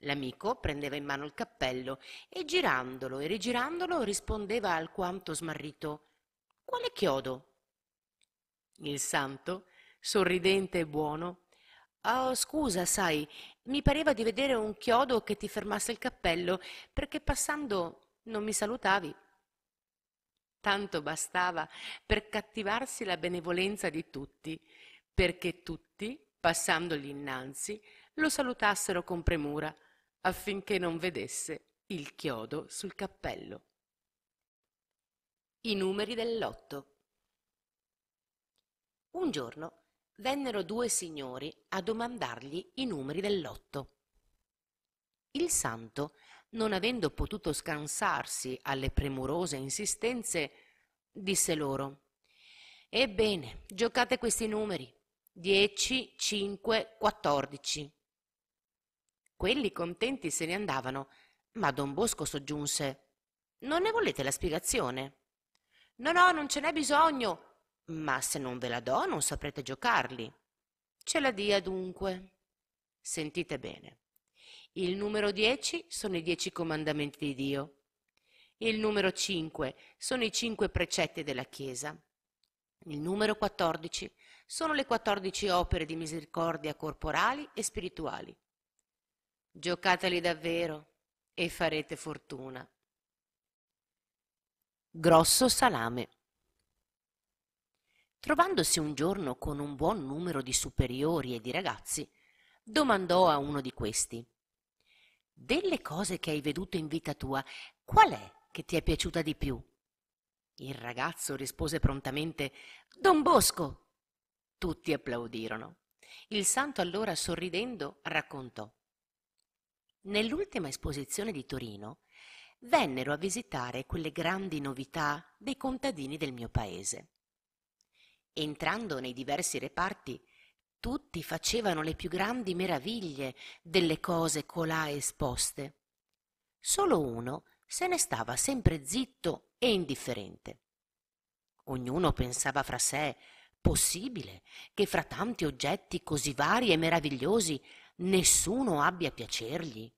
L'amico prendeva in mano il cappello e girandolo e rigirandolo rispondeva alquanto smarrito Quale chiodo? Il santo, sorridente e buono, Oh, scusa, sai, mi pareva di vedere un chiodo che ti fermasse il cappello, perché passando non mi salutavi. Tanto bastava per cattivarsi la benevolenza di tutti, perché tutti, passandogli innanzi, lo salutassero con premura, affinché non vedesse il chiodo sul cappello. I numeri del lotto. Un giorno vennero due signori a domandargli i numeri del lotto. Il santo, non avendo potuto scansarsi alle premurose insistenze, disse loro Ebbene, giocate questi numeri. Dieci, cinque, quattordici. Quelli contenti se ne andavano, ma don Bosco soggiunse Non ne volete la spiegazione? No, no, non ce n'è bisogno, ma se non ve la do non saprete giocarli. Ce la dia dunque. Sentite bene. Il numero 10 sono i dieci comandamenti di Dio. Il numero 5 sono i cinque precetti della Chiesa. Il numero 14 sono le quattordici opere di misericordia corporali e spirituali. Giocateli davvero e farete fortuna. Grosso salame. Trovandosi un giorno con un buon numero di superiori e di ragazzi, domandò a uno di questi Delle cose che hai veduto in vita tua, qual è che ti è piaciuta di più? Il ragazzo rispose prontamente Don Bosco. Tutti applaudirono. Il santo allora, sorridendo, raccontò. Nell'ultima esposizione di Torino vennero a visitare quelle grandi novità dei contadini del mio paese. Entrando nei diversi reparti, tutti facevano le più grandi meraviglie delle cose colà esposte. Solo uno se ne stava sempre zitto e indifferente. Ognuno pensava fra sé Possibile che fra tanti oggetti così vari e meravigliosi nessuno abbia a piacergli?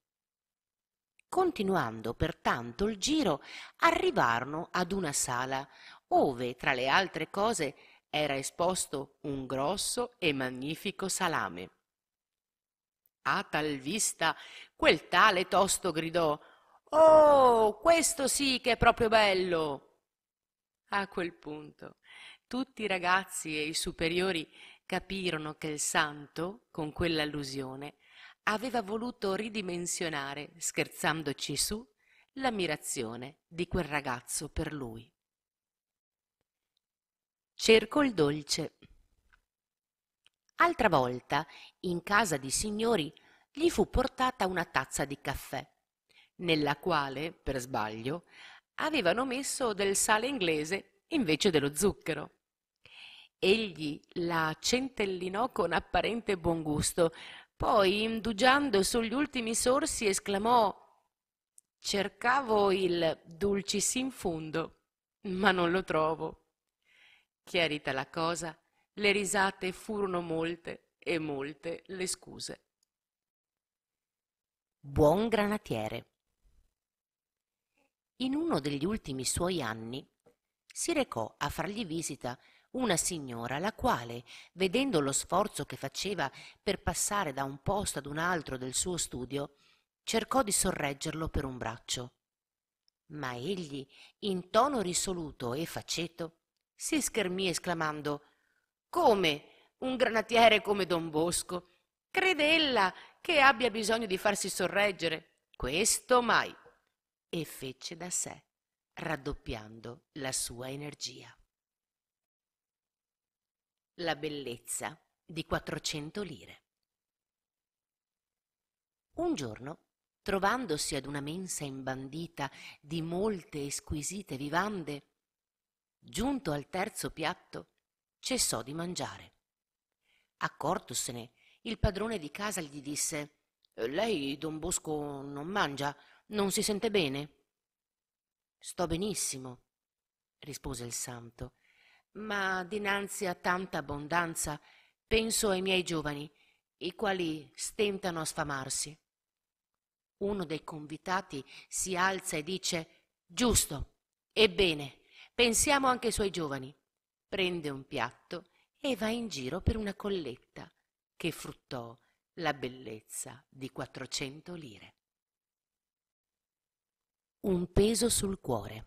Continuando pertanto il giro, arrivarono ad una sala ove, tra le altre cose, era esposto un grosso e magnifico salame. A tal vista quel tale tosto gridò Oh, questo sì che è proprio bello! A quel punto tutti i ragazzi e i superiori capirono che il santo, con quell'allusione, aveva voluto ridimensionare, scherzandoci su, l'ammirazione di quel ragazzo per lui. Cerco il dolce. Altra volta, in casa di signori, gli fu portata una tazza di caffè, nella quale, per sbaglio, avevano messo del sale inglese invece dello zucchero. Egli la centellinò con apparente buon gusto, poi, indugiando sugli ultimi sorsi, esclamò Cercavo il dulcis in fundo, ma non lo trovo. Chiarita la cosa, le risate furono molte e molte le scuse. Buon granatiere. In uno degli ultimi suoi anni si recò a fargli visita una signora la quale, vedendo lo sforzo che faceva per passare da un posto ad un altro del suo studio, cercò di sorreggerlo per un braccio. Ma egli, in tono risoluto e faceto, si schermì esclamando Come un granatiere come Don Bosco? Crede ella che abbia bisogno di farsi sorreggere? Questo mai! E fece da sé raddoppiando la sua energia. La bellezza di quattrocento lire. Un giorno, trovandosi ad una mensa imbandita di molte squisite vivande, giunto al terzo piatto, cessò di mangiare. Accortosene, il padrone di casa gli disse Lei, don Bosco, non mangia? Non si sente bene? Sto benissimo, rispose il santo, ma dinanzi a tanta abbondanza penso ai miei giovani, i quali stentano a sfamarsi. Uno dei convitati si alza e dice Giusto, ebbene, pensiamo anche ai suoi giovani. Prende un piatto e va in giro per una colletta che fruttò la bellezza di quattrocento lire un peso sul cuore.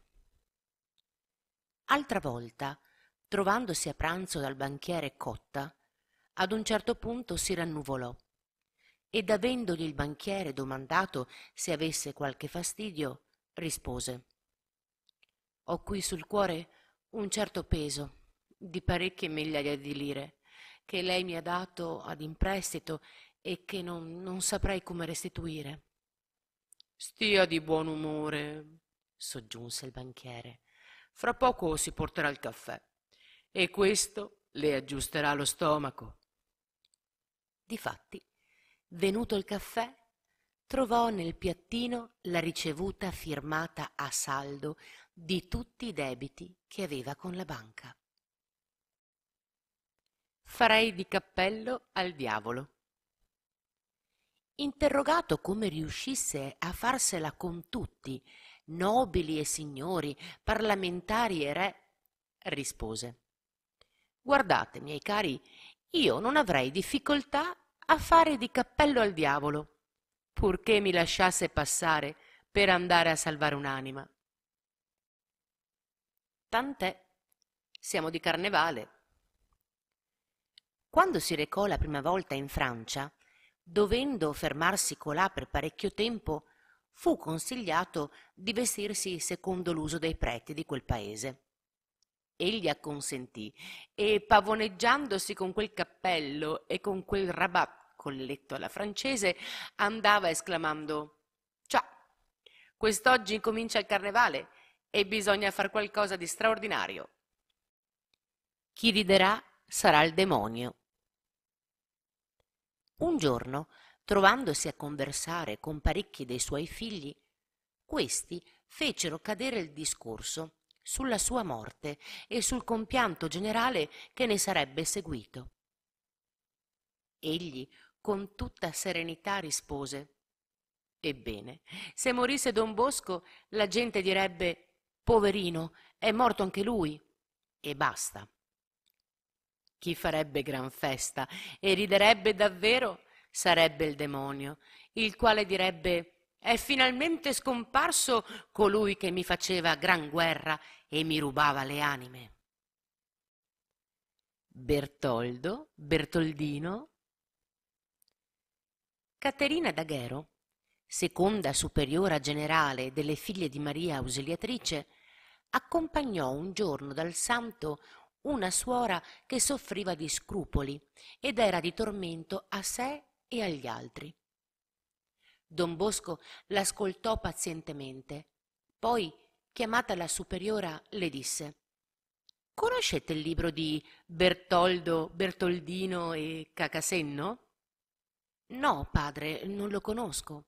Altra volta, trovandosi a pranzo dal banchiere Cotta, ad un certo punto si rannuvolò ed avendogli il banchiere domandato se avesse qualche fastidio, rispose Ho qui sul cuore un certo peso di parecchie migliaia di lire che lei mi ha dato ad imprestito e che non, non saprei come restituire. Stia di buon umore, soggiunse il banchiere. Fra poco si porterà il caffè e questo le aggiusterà lo stomaco. Difatti, venuto il caffè, trovò nel piattino la ricevuta firmata a saldo di tutti i debiti che aveva con la banca. Farei di cappello al diavolo interrogato come riuscisse a farsela con tutti, nobili e signori, parlamentari e re, rispose Guardate, miei cari, io non avrei difficoltà a fare di cappello al diavolo, purché mi lasciasse passare per andare a salvare un'anima. Tant'è, siamo di carnevale. Quando si recò la prima volta in Francia, dovendo fermarsi colà per parecchio tempo, fu consigliato di vestirsi secondo l'uso dei preti di quel paese. Egli acconsentì e, pavoneggiandosi con quel cappello e con quel rabat colletto alla francese, andava esclamando Ciao, quest'oggi comincia il carnevale e bisogna far qualcosa di straordinario. Chi riderà sarà il demonio. Un giorno, trovandosi a conversare con parecchi dei suoi figli, questi fecero cadere il discorso sulla sua morte e sul compianto generale che ne sarebbe seguito. Egli con tutta serenità rispose Ebbene, se morisse don Bosco, la gente direbbe Poverino, è morto anche lui. E basta. Chi farebbe gran festa e riderebbe davvero sarebbe il demonio, il quale direbbe è finalmente scomparso colui che mi faceva gran guerra e mi rubava le anime. Bertoldo, Bertoldino. Caterina Daghero, seconda superiora generale delle figlie di Maria Ausiliatrice, accompagnò un giorno dal santo una suora che soffriva di scrupoli ed era di tormento a sé e agli altri. Don Bosco l'ascoltò pazientemente, poi, chiamata la superiora, le disse Conoscete il libro di Bertoldo, Bertoldino e Cacasenno? No, padre, non lo conosco.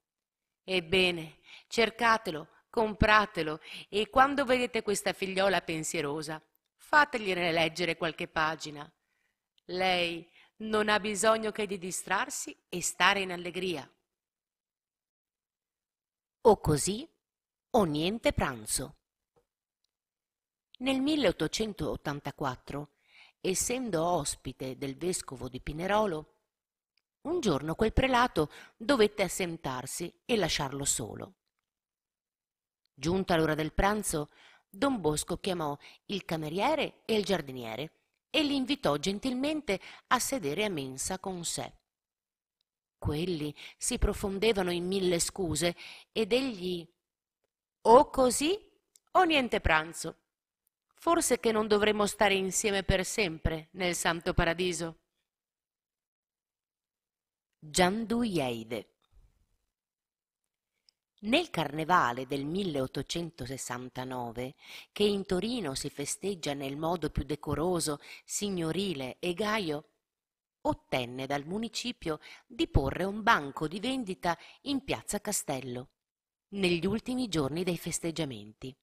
Ebbene, cercatelo, compratelo e quando vedete questa figliola pensierosa, fategliene leggere qualche pagina. Lei non ha bisogno che di distrarsi e stare in allegria. O così o niente pranzo. Nel 1884, essendo ospite del vescovo di Pinerolo, un giorno quel prelato dovette assentarsi e lasciarlo solo. Giunta l'ora del pranzo, don Bosco chiamò il cameriere e il giardiniere e li invitò gentilmente a sedere a mensa con sé. Quelli si profondevano in mille scuse ed egli o così o niente pranzo. Forse che non dovremmo stare insieme per sempre nel santo paradiso. Gianduieide nel carnevale del 1869, che in Torino si festeggia nel modo più decoroso, signorile e gaio, ottenne dal municipio di porre un banco di vendita in piazza Castello, negli ultimi giorni dei festeggiamenti.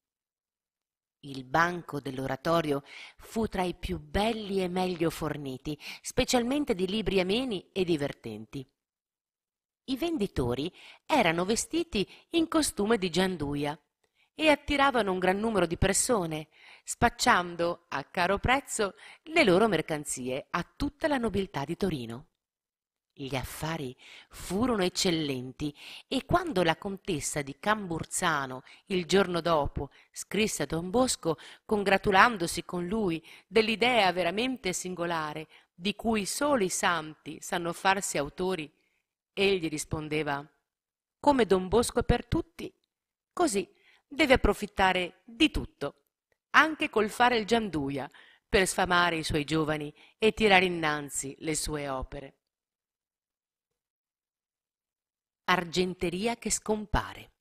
Il banco dell'oratorio fu tra i più belli e meglio forniti, specialmente di libri ameni e divertenti. I venditori erano vestiti in costume di gianduia e attiravano un gran numero di persone, spacciando a caro prezzo le loro mercanzie a tutta la nobiltà di Torino. Gli affari furono eccellenti e quando la contessa di Camburzano il giorno dopo scrisse a don Bosco congratulandosi con lui dell'idea veramente singolare di cui solo i santi sanno farsi autori, Egli rispondeva Come Don Bosco è per tutti, così deve approfittare di tutto, anche col fare il gianduia, per sfamare i suoi giovani e tirare innanzi le sue opere. Argenteria che scompare.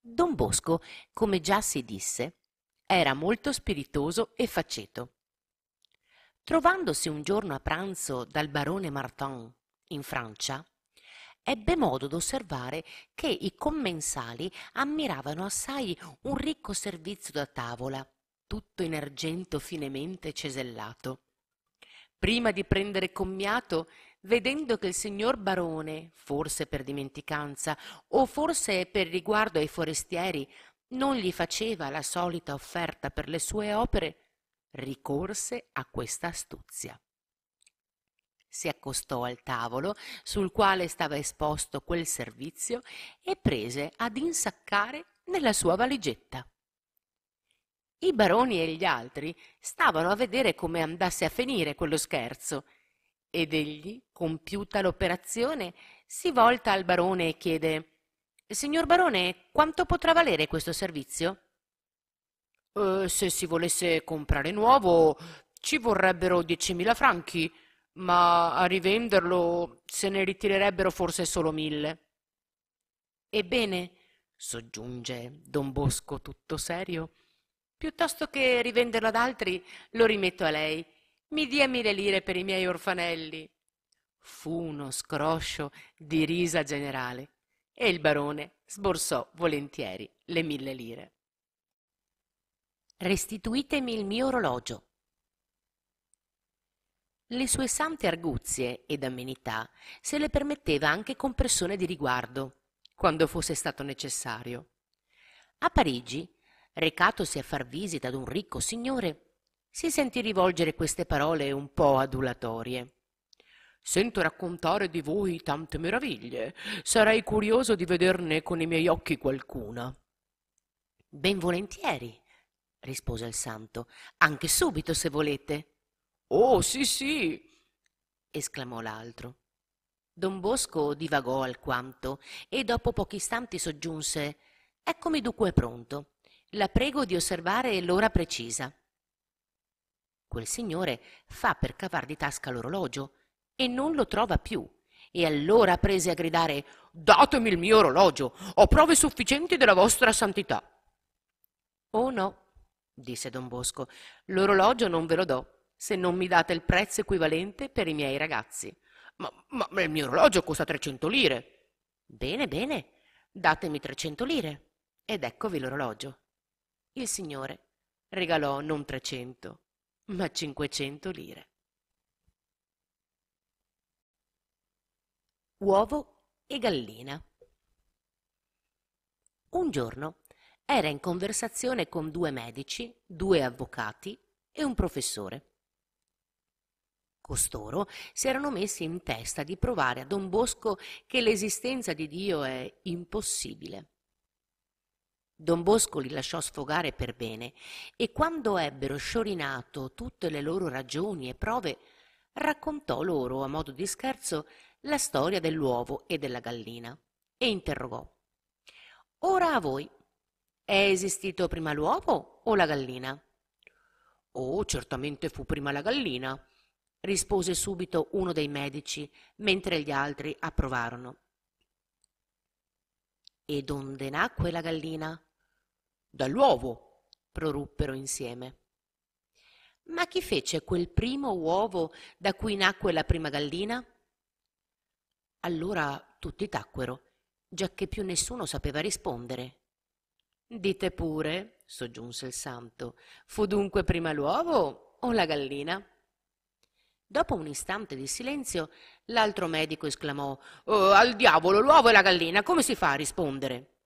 Don Bosco, come già si disse, era molto spiritoso e faceto. Trovandosi un giorno a pranzo dal barone Martin in Francia, ebbe modo d'osservare che i commensali ammiravano assai un ricco servizio da tavola, tutto in argento finemente cesellato. Prima di prendere commiato, vedendo che il signor barone, forse per dimenticanza o forse per riguardo ai forestieri, non gli faceva la solita offerta per le sue opere, ricorse a questa astuzia. Si accostò al tavolo sul quale stava esposto quel servizio e prese ad insaccare nella sua valigetta. I baroni e gli altri stavano a vedere come andasse a finire quello scherzo ed egli, compiuta l'operazione, si volta al barone e chiede Signor barone, quanto potrà valere questo servizio? Eh, se si volesse comprare nuovo ci vorrebbero diecimila franchi, ma a rivenderlo se ne ritirerebbero forse solo mille. Ebbene, soggiunge don Bosco tutto serio, piuttosto che rivenderlo ad altri, lo rimetto a lei. Mi dia mille lire per i miei orfanelli. Fu uno scroscio di risa generale e il barone sborsò volentieri le mille lire. Restituitemi il mio orologio. Le sue sante arguzie ed amenità se le permetteva anche con persone di riguardo, quando fosse stato necessario. A Parigi, recatosi a far visita ad un ricco signore, si sentì rivolgere queste parole un po' adulatorie. Sento raccontare di voi tante meraviglie. Sarei curioso di vederne con i miei occhi qualcuna. Ben volentieri, rispose il santo, anche subito se volete. Oh, sì, sì, esclamò l'altro. Don Bosco divagò alquanto e dopo pochi istanti soggiunse Eccomi dunque pronto. La prego di osservare l'ora precisa. Quel signore fa per cavar di tasca l'orologio e non lo trova più. E allora prese a gridare Datemi il mio orologio, ho prove sufficienti della vostra santità. Oh no, disse don Bosco, l'orologio non ve lo do, se non mi date il prezzo equivalente per i miei ragazzi. Ma, ma, il mio orologio costa trecento lire. Bene, bene, datemi trecento lire ed eccovi l'orologio. Il signore regalò non trecento, ma cinquecento lire. Uovo e gallina. Un giorno era in conversazione con due medici, due avvocati e un professore. Costoro si erano messi in testa di provare a Don Bosco che l'esistenza di Dio è impossibile. Don Bosco li lasciò sfogare per bene e quando ebbero sciorinato tutte le loro ragioni e prove, raccontò loro a modo di scherzo la storia dell'uovo e della gallina e interrogò. Ora a voi, è esistito prima l'uovo o la gallina? Oh, certamente fu prima la gallina, rispose subito uno dei medici, mentre gli altri approvarono. E donde nacque la gallina? Dall'uovo, proruppero insieme. Ma chi fece quel primo uovo da cui nacque la prima gallina? Allora tutti tacquero, giacché più nessuno sapeva rispondere. Dite pure, soggiunse il santo, fu dunque prima l'uovo o la gallina? Dopo un istante di silenzio, l'altro medico esclamò oh, Al diavolo l'uovo e la gallina, come si fa a rispondere?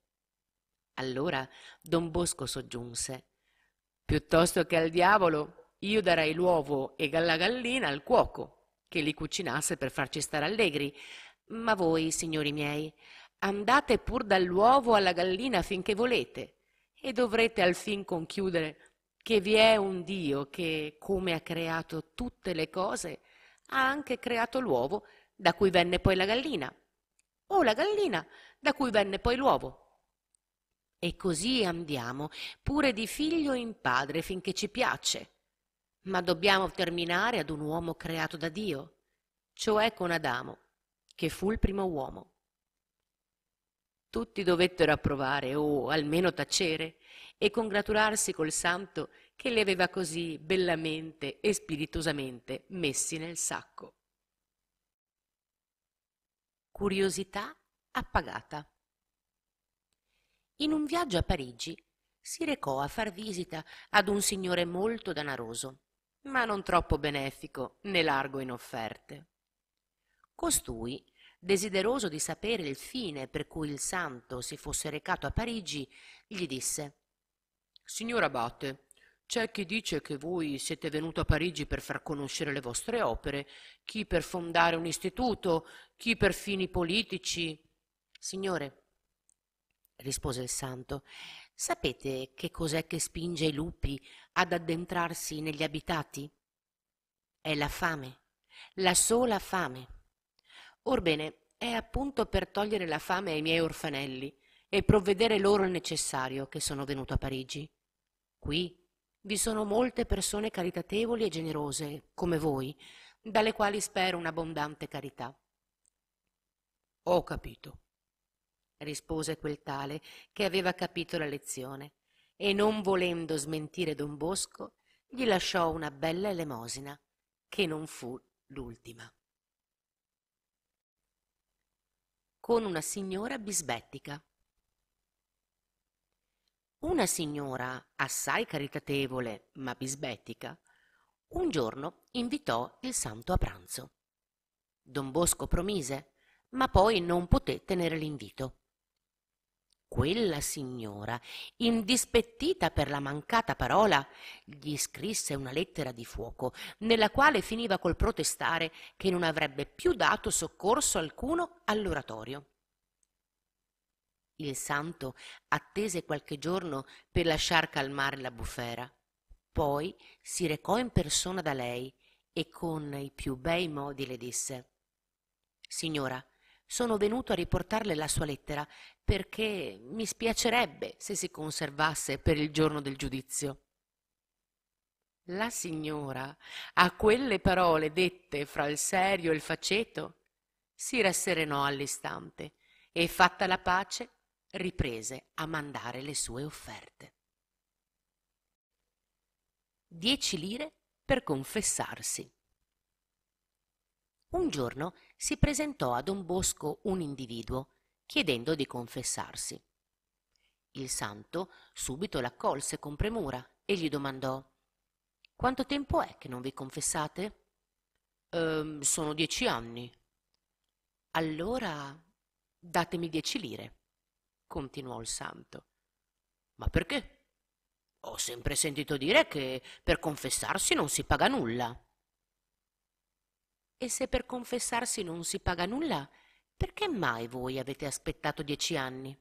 Allora don Bosco soggiunse Piuttosto che al diavolo, io darei l'uovo e la gallina al cuoco, che li cucinasse per farci stare allegri, ma voi, signori miei, andate pur dall'uovo alla gallina finché volete e dovrete al fin conchiudere che vi è un Dio che, come ha creato tutte le cose, ha anche creato l'uovo da cui venne poi la gallina, o la gallina da cui venne poi l'uovo. E così andiamo, pure di figlio in padre finché ci piace. Ma dobbiamo terminare ad un uomo creato da Dio, cioè con Adamo, che fu il primo uomo. Tutti dovettero approvare o almeno tacere e congratularsi col santo che li aveva così bellamente e spiritosamente messi nel sacco. Curiosità appagata. In un viaggio a Parigi si recò a far visita ad un signore molto danaroso, ma non troppo benefico né largo in offerte. Costui, desideroso di sapere il fine per cui il santo si fosse recato a Parigi, gli disse Signor Abate, C'è chi dice che voi siete venuto a Parigi per far conoscere le vostre opere, chi per fondare un istituto, chi per fini politici. Signore, rispose il santo, sapete che cos'è che spinge i lupi ad addentrarsi negli abitati? È la fame, la sola fame. Orbene, è appunto per togliere la fame ai miei orfanelli e provvedere loro il necessario che sono venuto a Parigi. Qui vi sono molte persone caritatevoli e generose, come voi, dalle quali spero un'abbondante carità. Ho capito, rispose quel tale che aveva capito la lezione, e non volendo smentire don Bosco, gli lasciò una bella elemosina, che non fu l'ultima. Con una signora bisbettica. Una signora assai caritatevole, ma bisbettica, un giorno invitò il santo a pranzo. Don Bosco promise, ma poi non poté tenere l'invito. Quella signora, indispettita per la mancata parola, gli scrisse una lettera di fuoco, nella quale finiva col protestare che non avrebbe più dato soccorso alcuno all'oratorio. Il santo attese qualche giorno per lasciar calmare la bufera. Poi si recò in persona da lei e con i più bei modi le disse Signora, sono venuto a riportarle la sua lettera perché mi spiacerebbe se si conservasse per il giorno del giudizio. La signora, a quelle parole dette fra il serio e il faceto, si rasserenò all'istante e fatta la pace riprese a mandare le sue offerte. Dieci lire per confessarsi. Un giorno si presentò a don Bosco un individuo chiedendo di confessarsi. Il santo subito l'accolse con premura e gli domandò Quanto tempo è che non vi confessate? Ehm, sono dieci anni. Allora datemi dieci lire continuò il santo. Ma perché? Ho sempre sentito dire che per confessarsi non si paga nulla. E se per confessarsi non si paga nulla, perché mai voi avete aspettato dieci anni?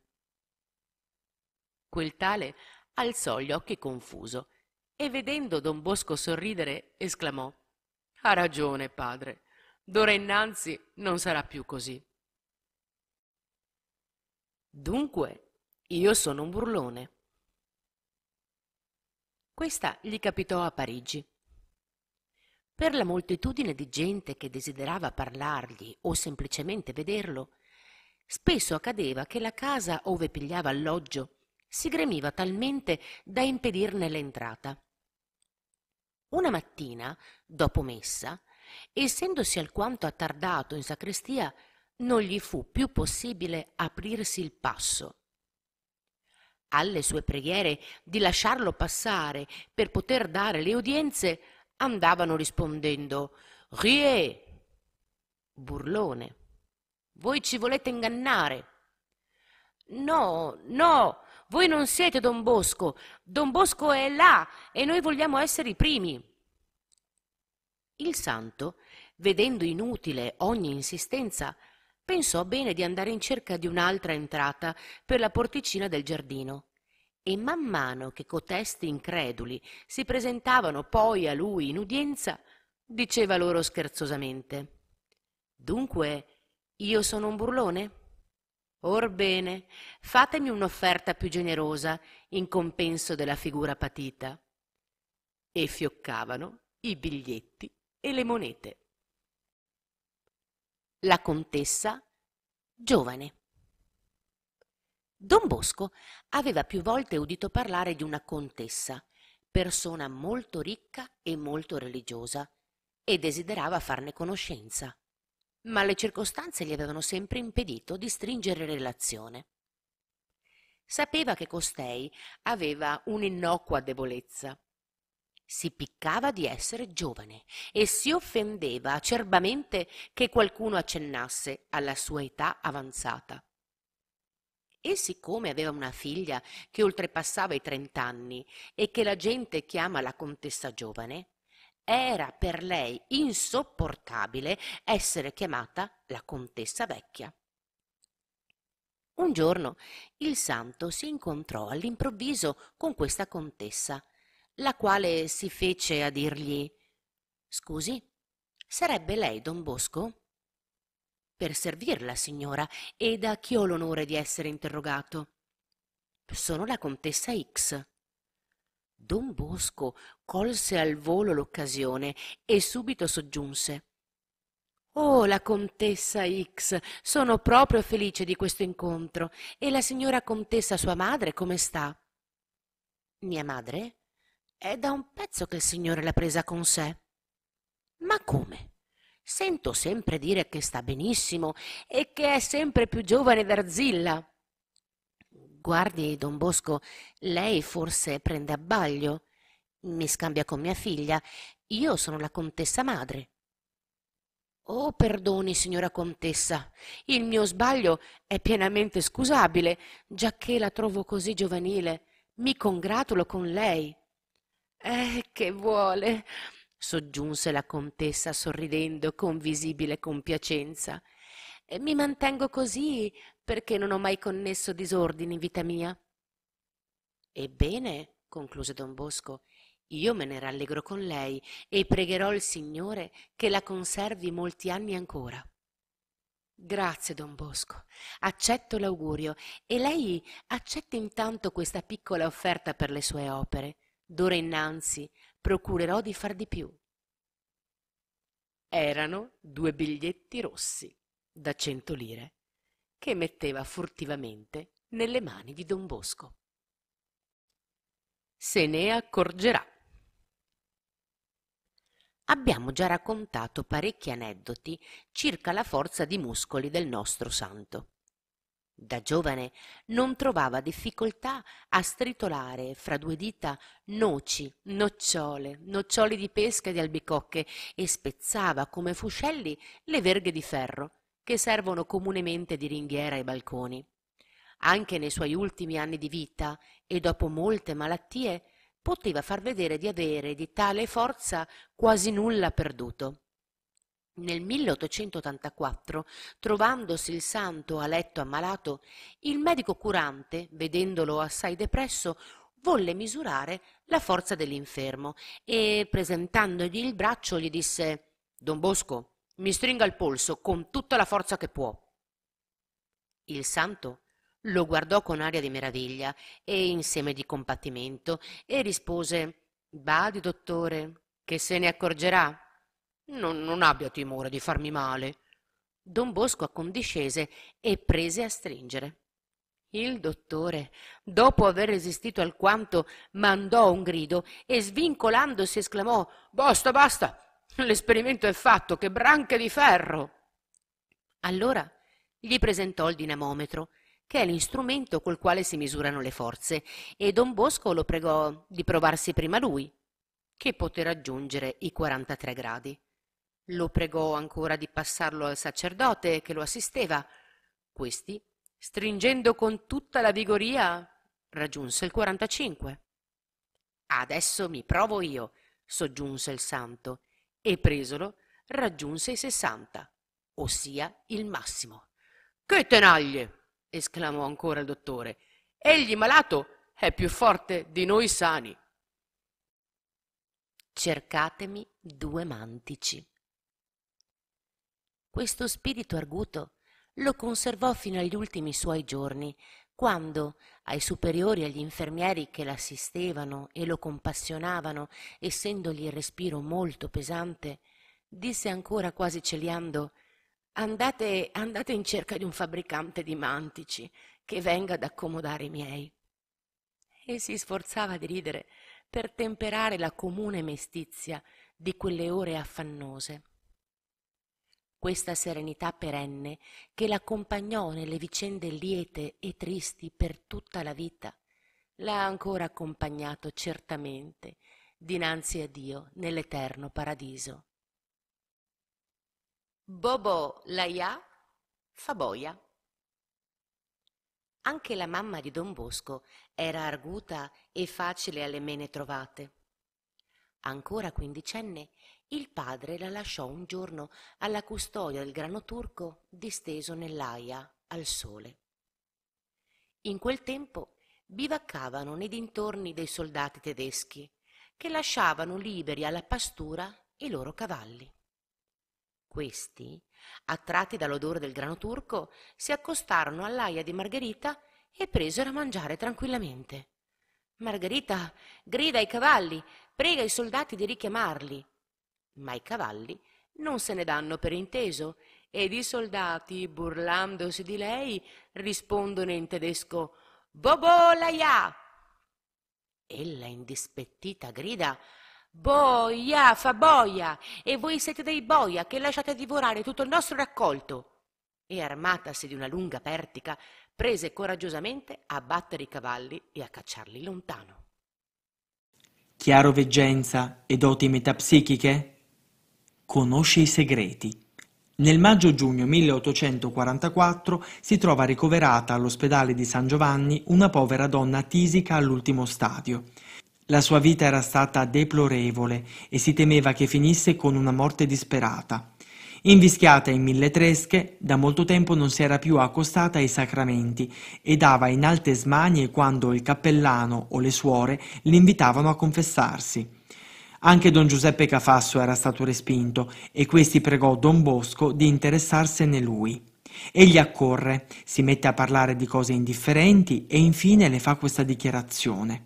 Quel tale alzò gli occhi confuso e vedendo don Bosco sorridere esclamò Ha ragione, padre. D'ora innanzi non sarà più così. Dunque, io sono un burlone. Questa gli capitò a Parigi. Per la moltitudine di gente che desiderava parlargli o semplicemente vederlo, spesso accadeva che la casa ove pigliava alloggio si gremiva talmente da impedirne l'entrata. Una mattina, dopo messa, essendosi alquanto attardato in sacrestia, non gli fu più possibile aprirsi il passo. Alle sue preghiere di lasciarlo passare per poter dare le udienze andavano rispondendo Rie, burlone, voi ci volete ingannare. No, no, voi non siete Don Bosco, Don Bosco è là e noi vogliamo essere i primi. Il santo, vedendo inutile ogni insistenza, pensò bene di andare in cerca di un'altra entrata per la porticina del giardino e man mano che cotesti increduli si presentavano poi a lui in udienza diceva loro scherzosamente dunque io sono un burlone? Orbene fatemi un'offerta più generosa in compenso della figura patita. E fioccavano i biglietti e le monete. La contessa giovane. Don Bosco aveva più volte udito parlare di una contessa, persona molto ricca e molto religiosa, e desiderava farne conoscenza, ma le circostanze gli avevano sempre impedito di stringere relazione. Sapeva che costei aveva un'innocua debolezza si piccava di essere giovane e si offendeva acerbamente che qualcuno accennasse alla sua età avanzata. E siccome aveva una figlia che oltrepassava i trent'anni e che la gente chiama la contessa giovane, era per lei insopportabile essere chiamata la contessa vecchia. Un giorno il santo si incontrò all'improvviso con questa contessa, la quale si fece a dirgli Scusi, sarebbe lei don Bosco? Per servirla, signora, e da chi ho l'onore di essere interrogato? Sono la contessa X. Don Bosco colse al volo l'occasione e subito soggiunse. Oh, la contessa X, sono proprio felice di questo incontro. E la signora contessa sua madre come sta? Mia madre? È da un pezzo che il signore l'ha presa con sé. Ma come? Sento sempre dire che sta benissimo e che è sempre più giovane d'Arzilla. Guardi, don Bosco, lei forse prende abbaglio. Mi scambia con mia figlia. Io sono la contessa madre. Oh, perdoni, signora contessa, il mio sbaglio è pienamente scusabile, giacché la trovo così giovanile. Mi congratulo con lei. Eh, che vuole? Soggiunse la contessa sorridendo con visibile compiacenza. Mi mantengo così perché non ho mai connesso disordini in vita mia. Ebbene, concluse don Bosco, io me ne rallegro con lei e pregherò il Signore che la conservi molti anni ancora. Grazie, don Bosco. Accetto l'augurio e lei accetti intanto questa piccola offerta per le sue opere. D'ora innanzi procurerò di far di più. Erano due biglietti rossi da cento lire che metteva furtivamente nelle mani di don Bosco. Se ne accorgerà. Abbiamo già raccontato parecchi aneddoti circa la forza di muscoli del nostro santo. Da giovane non trovava difficoltà a stritolare fra due dita noci, nocciole, noccioli di pesca e di albicocche e spezzava come fuscelli le verghe di ferro che servono comunemente di ringhiera ai balconi. Anche nei suoi ultimi anni di vita e dopo molte malattie poteva far vedere di avere di tale forza quasi nulla perduto. Nel 1884, trovandosi il santo a letto ammalato, il medico curante, vedendolo assai depresso, volle misurare la forza dell'infermo e, presentandogli il braccio, gli disse Don Bosco, mi stringa il polso con tutta la forza che può. Il santo lo guardò con aria di meraviglia e insieme di compattimento e rispose Badi, dottore, che se ne accorgerà non, non abbia timore di farmi male. Don Bosco accondiscese e prese a stringere. Il dottore, dopo aver resistito alquanto, mandò un grido e svincolandosi esclamò Basta, basta! L'esperimento è fatto, che branche di ferro! Allora gli presentò il dinamometro, che è l'istrumento col quale si misurano le forze, e don Bosco lo pregò di provarsi prima lui, che poté raggiungere i 43 gradi. Lo pregò ancora di passarlo al sacerdote che lo assisteva. Questi, stringendo con tutta la vigoria, raggiunse il 45. Adesso mi provo io, soggiunse il santo, e presolo raggiunse i 60, ossia il massimo. Che tenaglie! esclamò ancora il dottore. Egli malato è più forte di noi sani. Cercatemi due mantici. Questo spirito arguto lo conservò fino agli ultimi suoi giorni, quando ai superiori e agli infermieri che l'assistevano e lo compassionavano, essendogli il respiro molto pesante, disse ancora quasi celiando andate, andate in cerca di un fabbricante di mantici che venga ad accomodare i miei. E si sforzava di ridere per temperare la comune mestizia di quelle ore affannose questa serenità perenne che l'accompagnò nelle vicende liete e tristi per tutta la vita, l'ha ancora accompagnato certamente dinanzi a Dio nell'eterno paradiso. Bobo Laia fa boia. Anche la mamma di Don Bosco era arguta e facile alle mene trovate. Ancora quindicenne, il padre la lasciò un giorno alla custodia del grano turco disteso nell'aia al sole. In quel tempo bivaccavano nei dintorni dei soldati tedeschi che lasciavano liberi alla pastura i loro cavalli. Questi, attratti dall'odore del grano turco, si accostarono all'aia di Margherita e presero a mangiare tranquillamente. Margherita grida ai cavalli, prega i soldati di richiamarli. Ma i cavalli non se ne danno per inteso ed i soldati, burlandosi di lei, rispondono in tedesco Bobo laia! Ella indispettita grida Boia, fa boia, e voi siete dei boia che lasciate divorare tutto il nostro raccolto. E armatasi di una lunga pertica, prese coraggiosamente a battere i cavalli e a cacciarli lontano. Chiaroveggenza e doti metapsichiche? Conosce i segreti. Nel maggio-giugno 1844 si trova ricoverata all'ospedale di San Giovanni una povera donna tisica all'ultimo stadio. La sua vita era stata deplorevole e si temeva che finisse con una morte disperata. Invischiata in mille tresche, da molto tempo non si era più accostata ai sacramenti e dava in alte smanie quando il cappellano o le suore l'invitavano a confessarsi. Anche don Giuseppe Cafasso era stato respinto e questi pregò don Bosco di interessarsene lui. Egli accorre, si mette a parlare di cose indifferenti e infine le fa questa dichiarazione.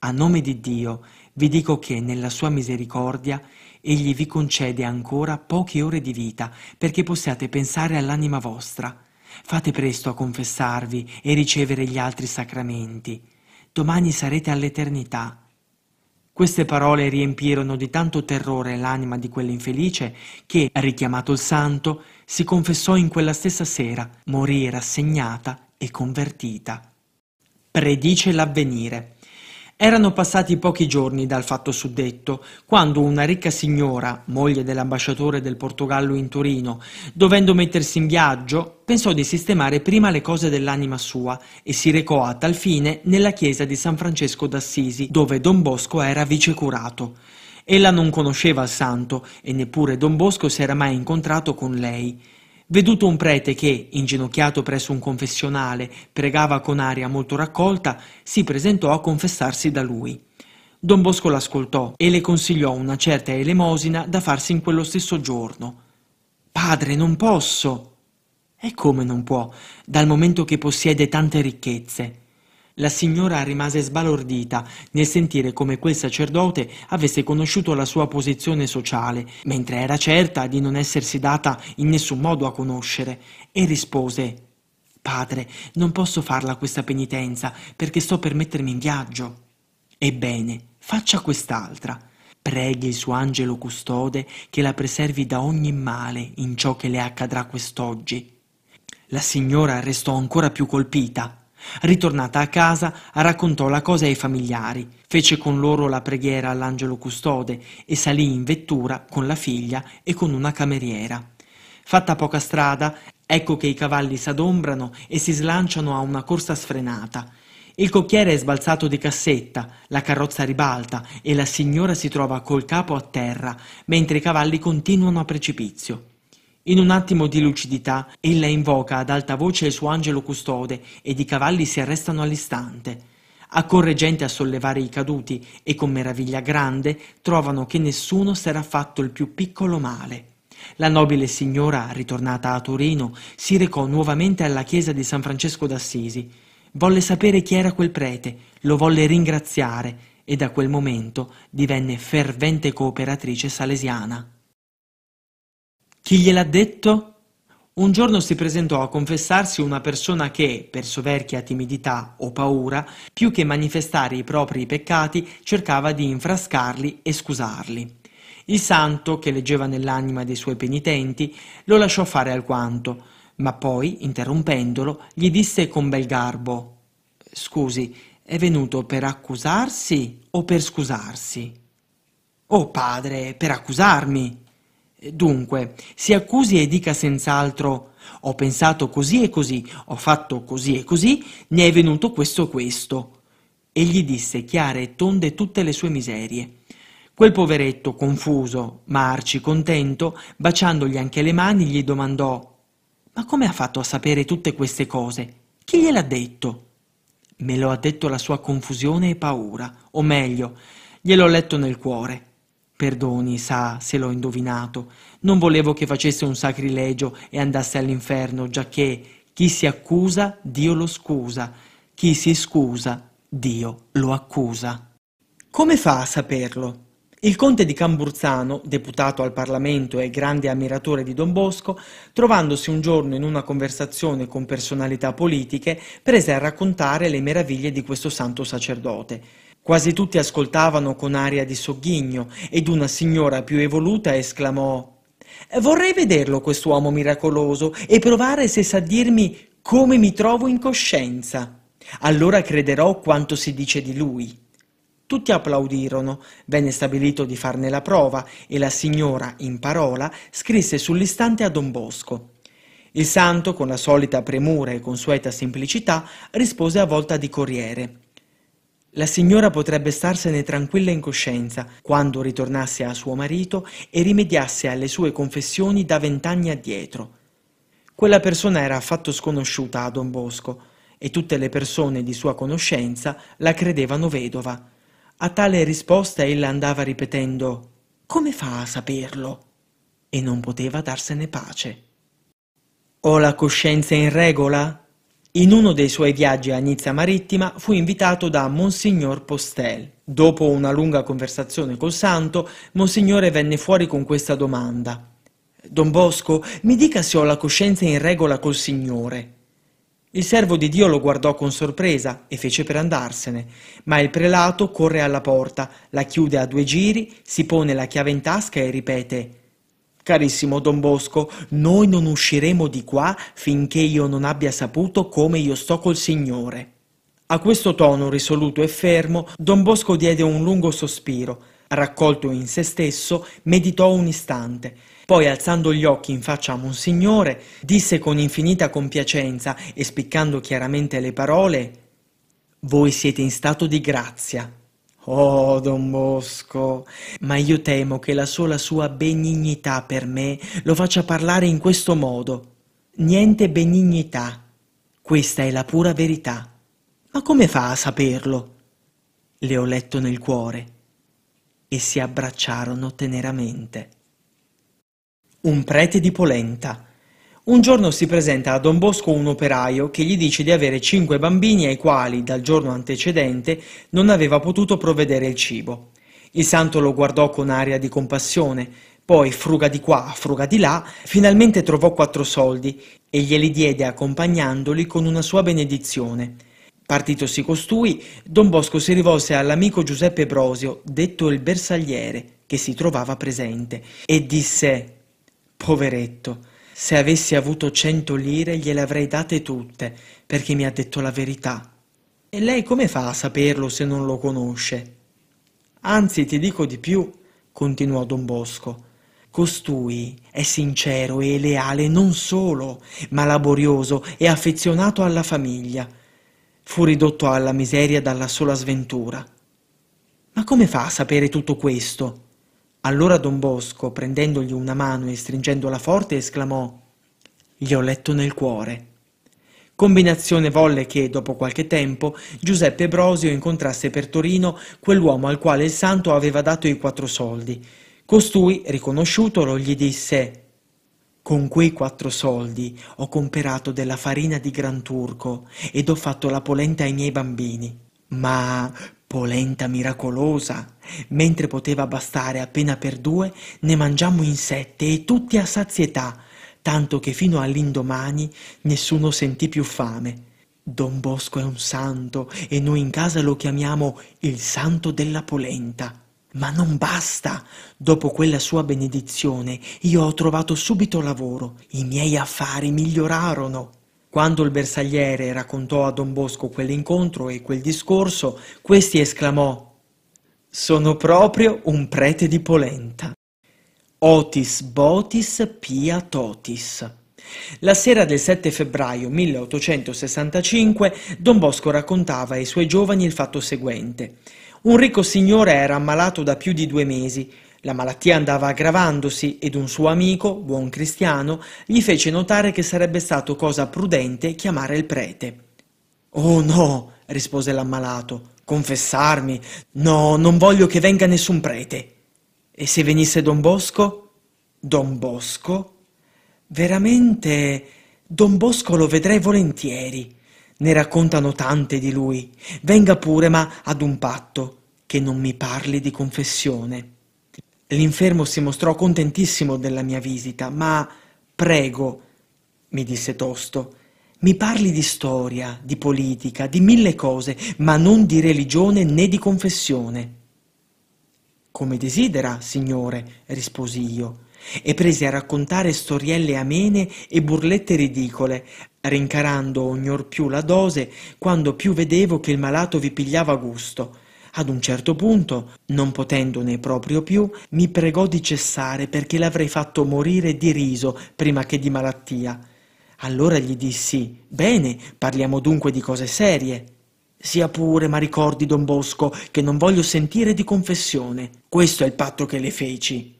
A nome di Dio vi dico che nella sua misericordia egli vi concede ancora poche ore di vita perché possiate pensare all'anima vostra. Fate presto a confessarvi e ricevere gli altri sacramenti. Domani sarete all'eternità. Queste parole riempirono di tanto terrore l'anima di quell'infelice che, richiamato il santo, si confessò in quella stessa sera, morì rassegnata e convertita. Predice l'avvenire. Erano passati pochi giorni dal fatto suddetto, quando una ricca signora, moglie dell'ambasciatore del Portogallo in Torino, dovendo mettersi in viaggio, pensò di sistemare prima le cose dell'anima sua e si recò a tal fine nella chiesa di San Francesco d'Assisi, dove Don Bosco era vicecurato. Ella non conosceva il santo e neppure Don Bosco si era mai incontrato con lei. Veduto un prete che, inginocchiato presso un confessionale, pregava con aria molto raccolta, si presentò a confessarsi da lui. Don Bosco l'ascoltò e le consigliò una certa elemosina da farsi in quello stesso giorno. Padre, non posso. E come non può, dal momento che possiede tante ricchezze? La signora rimase sbalordita nel sentire come quel sacerdote avesse conosciuto la sua posizione sociale, mentre era certa di non essersi data in nessun modo a conoscere, e rispose Padre, non posso farla questa penitenza perché sto per mettermi in viaggio. Ebbene, faccia quest'altra. Preghi il suo angelo custode che la preservi da ogni male in ciò che le accadrà quest'oggi. La signora restò ancora più colpita Ritornata a casa, raccontò la cosa ai familiari, fece con loro la preghiera all'angelo custode e salì in vettura con la figlia e con una cameriera. Fatta poca strada, ecco che i cavalli s'adombrano e si slanciano a una corsa sfrenata. Il cocchiere è sbalzato di cassetta, la carrozza ribalta e la signora si trova col capo a terra, mentre i cavalli continuano a precipizio. In un attimo di lucidità, ella invoca ad alta voce il suo angelo custode ed i cavalli si arrestano all'istante. Accorre gente a sollevare i caduti e con meraviglia grande trovano che nessuno s'era fatto il più piccolo male. La nobile signora, ritornata a Torino, si recò nuovamente alla chiesa di San Francesco d'Assisi. Volle sapere chi era quel prete, lo volle ringraziare e da quel momento divenne fervente cooperatrice salesiana. Chi gliel'ha detto? Un giorno si presentò a confessarsi una persona che, per soverchia timidità o paura, più che manifestare i propri peccati, cercava di infrascarli e scusarli. Il santo, che leggeva nell'anima dei suoi penitenti, lo lasciò fare alquanto, ma poi, interrompendolo, gli disse con bel garbo Scusi, è venuto per accusarsi o per scusarsi? Oh padre, per accusarmi. Dunque, si accusi e dica senz'altro ho pensato così e così, ho fatto così e così, ne è venuto questo e questo. E gli disse chiare e tonde tutte le sue miserie. Quel poveretto, confuso, marci, contento, baciandogli anche le mani, gli domandò Ma come ha fatto a sapere tutte queste cose? Chi gliel'ha detto? Me lo ha detto la sua confusione e paura, o meglio, gliel'ho letto nel cuore. Perdoni, sa, se l'ho indovinato. Non volevo che facesse un sacrilegio e andasse all'inferno, giacché chi si accusa, Dio lo scusa. Chi si scusa, Dio lo accusa. Come fa a saperlo? Il conte di Camburzano, deputato al Parlamento e grande ammiratore di Don Bosco, trovandosi un giorno in una conversazione con personalità politiche, prese a raccontare le meraviglie di questo santo sacerdote. Quasi tutti ascoltavano con aria di sogghigno ed una signora più evoluta esclamò Vorrei vederlo quest'uomo miracoloso e provare se sa dirmi come mi trovo in coscienza. Allora crederò quanto si dice di lui. Tutti applaudirono, venne stabilito di farne la prova e la signora, in parola, scrisse sull'istante a Don Bosco. Il santo, con la solita premura e consueta semplicità, rispose a volta di corriere. La signora potrebbe starsene tranquilla in coscienza quando ritornasse a suo marito e rimediasse alle sue confessioni da vent'anni addietro. Quella persona era affatto sconosciuta a Don Bosco e tutte le persone di sua conoscenza la credevano vedova. A tale risposta ella andava ripetendo Come fa a saperlo? e non poteva darsene pace. Ho la coscienza in regola? In uno dei suoi viaggi a Nizza Marittima fu invitato da Monsignor Postel. Dopo una lunga conversazione col santo, Monsignore venne fuori con questa domanda. Don Bosco, mi dica se ho la coscienza in regola col Signore. Il servo di Dio lo guardò con sorpresa e fece per andarsene, ma il prelato corre alla porta, la chiude a due giri, si pone la chiave in tasca e ripete Carissimo Don Bosco, noi non usciremo di qua finché io non abbia saputo come io sto col Signore. A questo tono risoluto e fermo, Don Bosco diede un lungo sospiro, raccolto in se stesso, meditò un istante, poi alzando gli occhi in faccia a Monsignore, disse con infinita compiacenza e spiccando chiaramente le parole Voi siete in stato di grazia. Oh, don Bosco, ma io temo che la sola sua benignità per me lo faccia parlare in questo modo. Niente benignità. Questa è la pura verità. Ma come fa a saperlo? Le ho letto nel cuore. E si abbracciarono teneramente. Un prete di polenta un giorno si presenta a Don Bosco un operaio che gli dice di avere cinque bambini ai quali, dal giorno antecedente, non aveva potuto provvedere il cibo. Il santo lo guardò con aria di compassione, poi fruga di qua, fruga di là, finalmente trovò quattro soldi e glieli diede accompagnandoli con una sua benedizione. Partitosi costui, Don Bosco si rivolse all'amico Giuseppe Brosio, detto il bersagliere, che si trovava presente, e disse Poveretto, se avessi avuto cento lire gliele avrei date tutte, perché mi ha detto la verità. E lei come fa a saperlo se non lo conosce? Anzi, ti dico di più, continuò don Bosco. Costui è sincero e leale non solo, ma laborioso e affezionato alla famiglia. Fu ridotto alla miseria dalla sola sventura. Ma come fa a sapere tutto questo? Allora don Bosco, prendendogli una mano e stringendola forte, esclamò Gli ho letto nel cuore. Combinazione volle che, dopo qualche tempo, Giuseppe Brosio incontrasse per Torino quell'uomo al quale il santo aveva dato i quattro soldi. Costui, riconosciutolo, gli disse con quei quattro soldi ho comperato della farina di Gran Turco ed ho fatto la polenta ai miei bambini. Ma polenta miracolosa. Mentre poteva bastare appena per due, ne mangiammo in sette e tutti a sazietà, tanto che fino all'indomani nessuno sentì più fame. Don Bosco è un santo e noi in casa lo chiamiamo il santo della polenta. Ma non basta. Dopo quella sua benedizione io ho trovato subito lavoro. I miei affari migliorarono. Quando il bersagliere raccontò a Don Bosco quell'incontro e quel discorso, questi esclamò Sono proprio un prete di polenta. Otis botis pia totis. La sera del 7 febbraio 1865 Don Bosco raccontava ai suoi giovani il fatto seguente. Un ricco signore era ammalato da più di due mesi. La malattia andava aggravandosi ed un suo amico, buon cristiano, gli fece notare che sarebbe stato cosa prudente chiamare il prete. Oh no, rispose l'ammalato, confessarmi. No, non voglio che venga nessun prete. E se venisse Don Bosco? Don Bosco? Veramente Don Bosco lo vedrei volentieri. Ne raccontano tante di lui. Venga pure, ma ad un patto, che non mi parli di confessione. L'infermo si mostrò contentissimo della mia visita, ma prego, mi disse tosto, mi parli di storia, di politica, di mille cose, ma non di religione né di confessione. Come desidera, signore, risposi io e presi a raccontare storielle amene e burlette ridicole, rincarando ognor più la dose quando più vedevo che il malato vi pigliava gusto. Ad un certo punto, non potendone proprio più, mi pregò di cessare perché l'avrei fatto morire di riso prima che di malattia. Allora gli dissi: Bene, parliamo dunque di cose serie. Sia pure, ma ricordi, don Bosco, che non voglio sentire di confessione. Questo è il patto che le feci.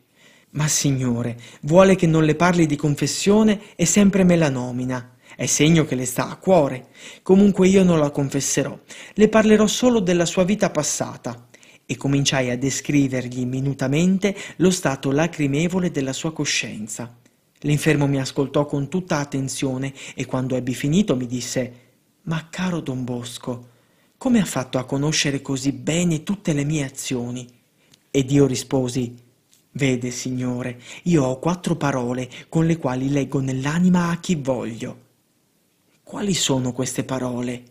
Ma signore, vuole che non le parli di confessione e sempre me la nomina. È segno che le sta a cuore. Comunque io non la confesserò. Le parlerò solo della sua vita passata. E cominciai a descrivergli minutamente lo stato lacrimevole della sua coscienza. L'infermo mi ascoltò con tutta attenzione e quando ebbi finito mi disse Ma caro Don Bosco, come ha fatto a conoscere così bene tutte le mie azioni? Ed io risposi Vede, Signore, io ho quattro parole con le quali leggo nell'anima a chi voglio. Quali sono queste parole?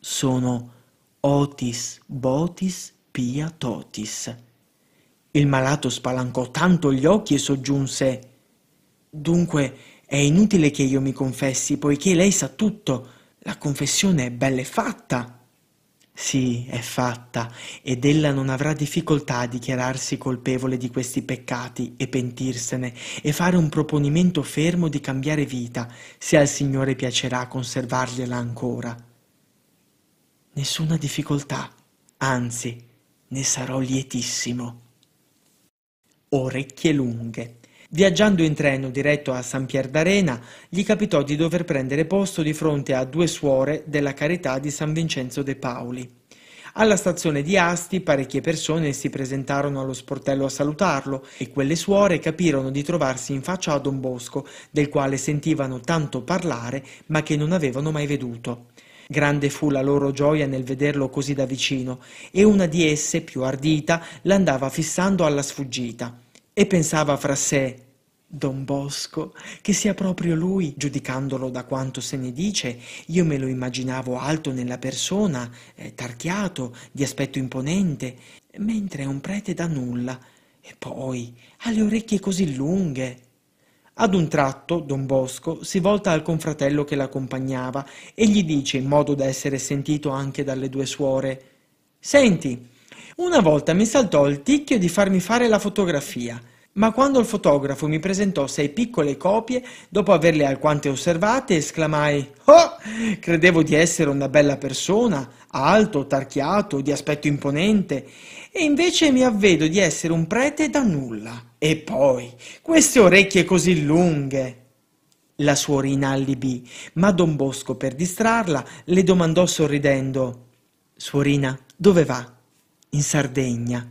Sono otis, botis, pia, totis. Il malato spalancò tanto gli occhi e soggiunse Dunque è inutile che io mi confessi, poiché lei sa tutto. La confessione è bella e fatta. Sì, è fatta, ed ella non avrà difficoltà a dichiararsi colpevole di questi peccati e pentirsene e fare un proponimento fermo di cambiare vita, se al Signore piacerà conservargliela ancora. Nessuna difficoltà, anzi, ne sarò lietissimo. Orecchie lunghe. Viaggiando in treno diretto a San Pier d'Arena, gli capitò di dover prendere posto di fronte a due suore della carità di San Vincenzo de Pauli. Alla stazione di Asti parecchie persone si presentarono allo sportello a salutarlo e quelle suore capirono di trovarsi in faccia a Don Bosco, del quale sentivano tanto parlare ma che non avevano mai veduto. Grande fu la loro gioia nel vederlo così da vicino e una di esse, più ardita, l'andava fissando alla sfuggita e pensava fra sé Don Bosco, che sia proprio lui, giudicandolo da quanto se ne dice, io me lo immaginavo alto nella persona, eh, tarchiato, di aspetto imponente, mentre è un prete da nulla, e poi ha le orecchie così lunghe. Ad un tratto Don Bosco si volta al confratello che l'accompagnava e gli dice, in modo da essere sentito anche dalle due suore, Senti, una volta mi saltò il ticchio di farmi fare la fotografia, ma quando il fotografo mi presentò sei piccole copie, dopo averle alquante osservate, esclamai Oh! Credevo di essere una bella persona, alto, tarchiato, di aspetto imponente, e invece mi avvedo di essere un prete da nulla. E poi, queste orecchie così lunghe. La suorina allibì, ma Don Bosco, per distrarla, le domandò sorridendo Suorina, dove va? In Sardegna.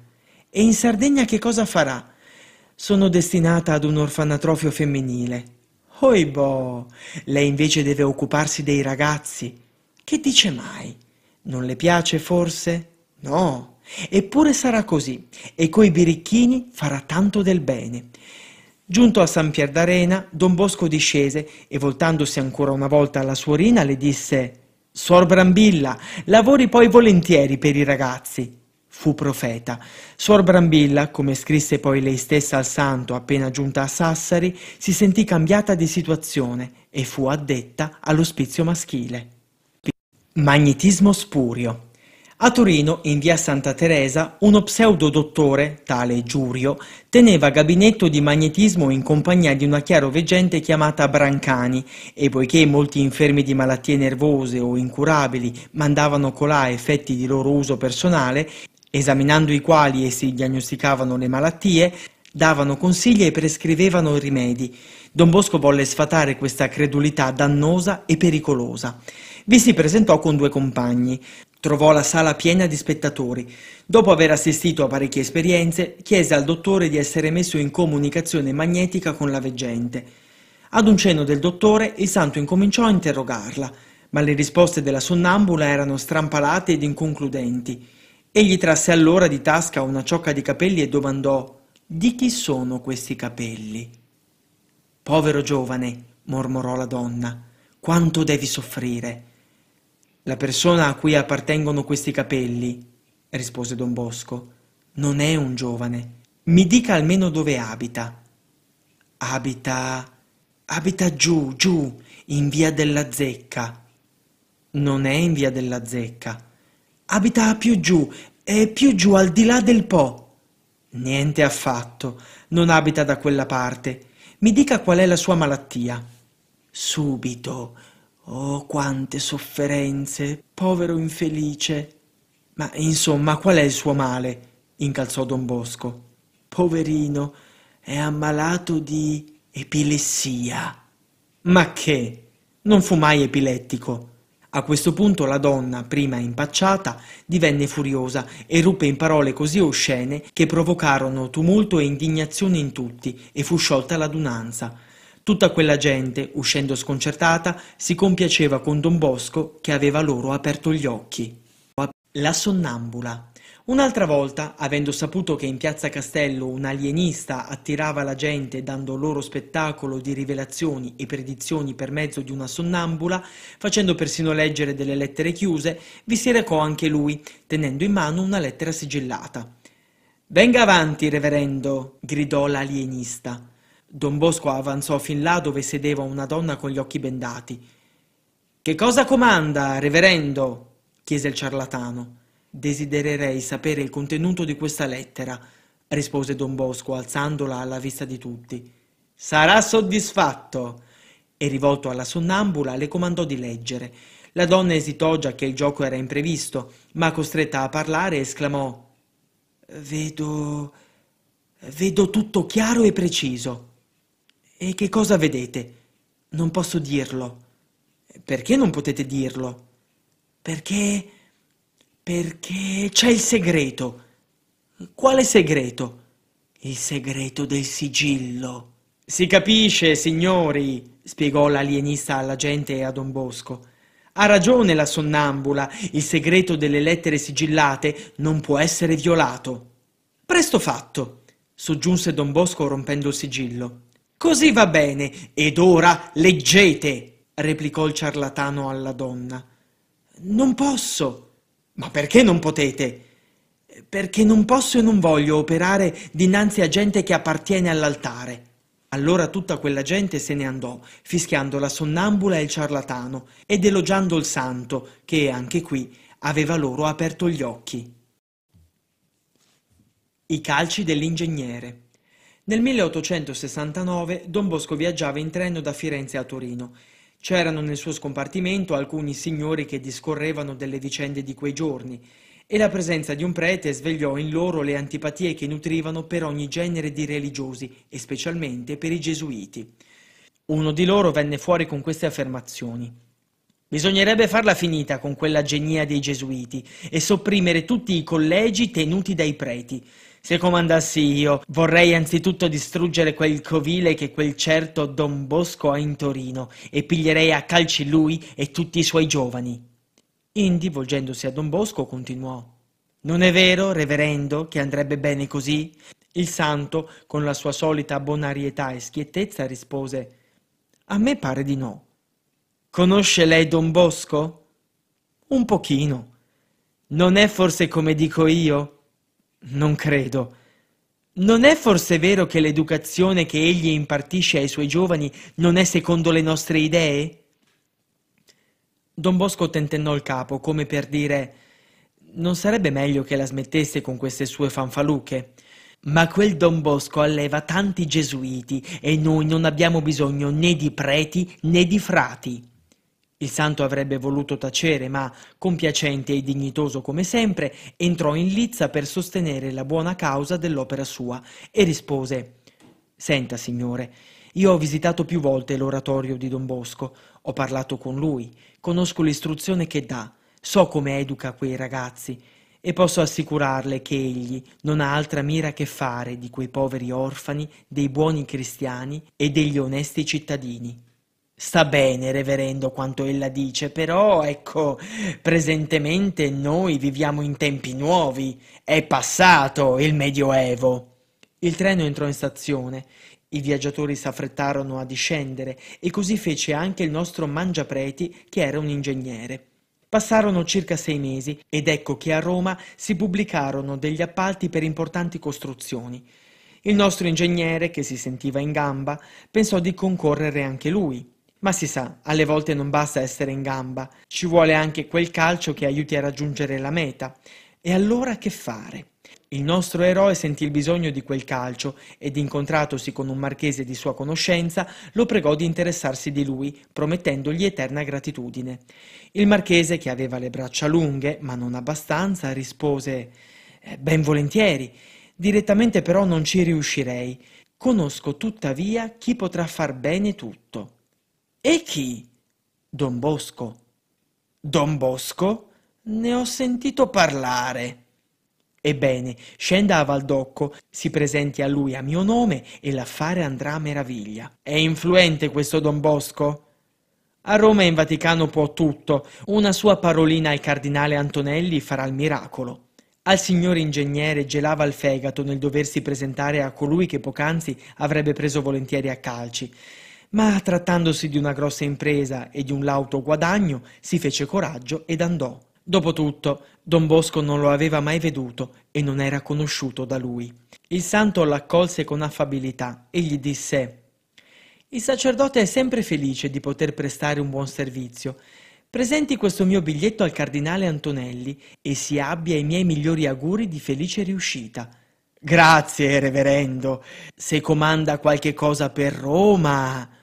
E in Sardegna che cosa farà? Sono destinata ad un orfanatrofio femminile. Oibò, lei invece deve occuparsi dei ragazzi. Che dice mai? Non le piace forse? No, eppure sarà così, e coi birichini farà tanto del bene. Giunto a San Pier d'Arena, don Bosco discese e voltandosi ancora una volta alla suorina le disse Suor Brambilla, lavori poi volentieri per i ragazzi fu profeta. Suor Brambilla, come scrisse poi lei stessa al santo appena giunta a Sassari, si sentì cambiata di situazione e fu addetta all'ospizio maschile. Magnetismo spurio. A Torino, in via Santa Teresa, uno pseudo-dottore, tale Giurio, teneva gabinetto di magnetismo in compagnia di una chiaroveggente chiamata Brancani e poiché molti infermi di malattie nervose o incurabili mandavano colà effetti di loro uso personale, esaminando i quali essi diagnosticavano le malattie, davano consigli e prescrivevano rimedi. Don Bosco volle sfatare questa credulità dannosa e pericolosa. Vi si presentò con due compagni. Trovò la sala piena di spettatori. Dopo aver assistito a parecchie esperienze, chiese al dottore di essere messo in comunicazione magnetica con la veggente. Ad un cenno del dottore, il santo incominciò a interrogarla, ma le risposte della sonnambula erano strampalate ed inconcludenti. Egli trasse allora di tasca una ciocca di capelli e domandò Di chi sono questi capelli? Povero giovane, mormorò la donna, quanto devi soffrire. La persona a cui appartengono questi capelli, rispose don Bosco, non è un giovane. Mi dica almeno dove abita. Abita. abita giù, giù, in via della Zecca. Non è in via della Zecca. Abita più giù, è più giù al di là del Po. Niente affatto, non abita da quella parte. Mi dica qual è la sua malattia. Subito, Oh, quante sofferenze, povero infelice. Ma insomma, qual è il suo male? incalzò don Bosco. Poverino, è ammalato di epilessia. Ma che? Non fu mai epilettico. A questo punto la donna, prima impacciata, divenne furiosa e ruppe in parole così oscene che provocarono tumulto e indignazione in tutti e fu sciolta l'adunanza. Tutta quella gente, uscendo sconcertata, si compiaceva con don Bosco che aveva loro aperto gli occhi. La sonnambula. Un'altra volta, avendo saputo che in piazza Castello un alienista attirava la gente dando loro spettacolo di rivelazioni e predizioni per mezzo di una sonnambula, facendo persino leggere delle lettere chiuse, vi si recò anche lui, tenendo in mano una lettera sigillata. Venga avanti, reverendo, gridò l'alienista. Don Bosco avanzò fin là dove sedeva una donna con gli occhi bendati. Che cosa comanda, reverendo? chiese il ciarlatano. Desidererei sapere il contenuto di questa lettera, rispose don Bosco, alzandola alla vista di tutti. Sarà soddisfatto. E rivolto alla sonnambula le comandò di leggere. La donna esitò già che il gioco era imprevisto, ma costretta a parlare esclamò Vedo. vedo tutto chiaro e preciso. E che cosa vedete? Non posso dirlo. Perché non potete dirlo? Perché... perché c'è il segreto. Quale segreto? Il segreto del sigillo. Si capisce, signori, spiegò l'alienista alla gente e a Don Bosco. Ha ragione la sonnambula, il segreto delle lettere sigillate non può essere violato. Presto fatto, soggiunse Don Bosco rompendo il sigillo. Così va bene, ed ora leggete, replicò il ciarlatano alla donna. Non posso. Ma perché non potete? Perché non posso e non voglio operare dinanzi a gente che appartiene all'altare. Allora tutta quella gente se ne andò, fischiando la sonnambula e il ciarlatano, ed elogiando il santo, che anche qui aveva loro aperto gli occhi. I calci dell'ingegnere. Nel 1869 Don Bosco viaggiava in treno da Firenze a Torino. C'erano nel suo scompartimento alcuni signori che discorrevano delle vicende di quei giorni e la presenza di un prete svegliò in loro le antipatie che nutrivano per ogni genere di religiosi e specialmente per i gesuiti. Uno di loro venne fuori con queste affermazioni. Bisognerebbe farla finita con quella genia dei gesuiti e sopprimere tutti i collegi tenuti dai preti. Se comandassi io, vorrei anzitutto distruggere quel covile che quel certo Don Bosco ha in Torino e piglierei a calci lui e tutti i suoi giovani. Indi, volgendosi a Don Bosco, continuò. Non è vero, reverendo, che andrebbe bene così? Il santo, con la sua solita bonarietà e schiettezza, rispose A me pare di no. Conosce lei Don Bosco? Un pochino. Non è forse come dico io? Non credo. Non è forse vero che l'educazione che egli impartisce ai suoi giovani non è secondo le nostre idee? Don Bosco tentennò il capo, come per dire non sarebbe meglio che la smettesse con queste sue fanfaluche? Ma quel Don Bosco alleva tanti gesuiti e noi non abbiamo bisogno né di preti né di frati. Il santo avrebbe voluto tacere, ma, compiacente e dignitoso come sempre, entrò in lizza per sostenere la buona causa dell'opera sua e rispose Senta, signore, io ho visitato più volte l'oratorio di Don Bosco, ho parlato con lui, conosco l'istruzione che dà, so come educa quei ragazzi e posso assicurarle che egli non ha altra mira che fare di quei poveri orfani, dei buoni cristiani e degli onesti cittadini. Sta bene, reverendo, quanto ella dice, però, ecco, presentemente noi viviamo in tempi nuovi. È passato il Medioevo. Il treno entrò in stazione. I viaggiatori s'affrettarono a discendere e così fece anche il nostro mangiapreti, che era un ingegnere. Passarono circa sei mesi ed ecco che a Roma si pubblicarono degli appalti per importanti costruzioni. Il nostro ingegnere, che si sentiva in gamba, pensò di concorrere anche lui. Ma si sa, alle volte non basta essere in gamba, ci vuole anche quel calcio che aiuti a raggiungere la meta. E allora che fare? Il nostro eroe sentì il bisogno di quel calcio ed incontratosi con un marchese di sua conoscenza, lo pregò di interessarsi di lui, promettendogli eterna gratitudine. Il marchese, che aveva le braccia lunghe, ma non abbastanza, rispose eh, Ben volentieri. Direttamente però non ci riuscirei. Conosco tuttavia chi potrà far bene tutto. E chi? Don Bosco. Don Bosco? Ne ho sentito parlare. Ebbene, scenda a Valdocco, si presenti a lui a mio nome e l'affare andrà a meraviglia. È influente questo Don Bosco? A Roma e in Vaticano può tutto. Una sua parolina al cardinale Antonelli farà il miracolo. Al signor ingegnere gelava il fegato nel doversi presentare a colui che poc'anzi avrebbe preso volentieri a calci ma trattandosi di una grossa impresa e di un lauto guadagno, si fece coraggio ed andò. Dopotutto, don Bosco non lo aveva mai veduto e non era conosciuto da lui. Il santo l'accolse con affabilità e gli disse Il sacerdote è sempre felice di poter prestare un buon servizio. Presenti questo mio biglietto al cardinale Antonelli e si abbia i miei migliori auguri di felice riuscita. Grazie, reverendo. Se comanda qualche cosa per Roma.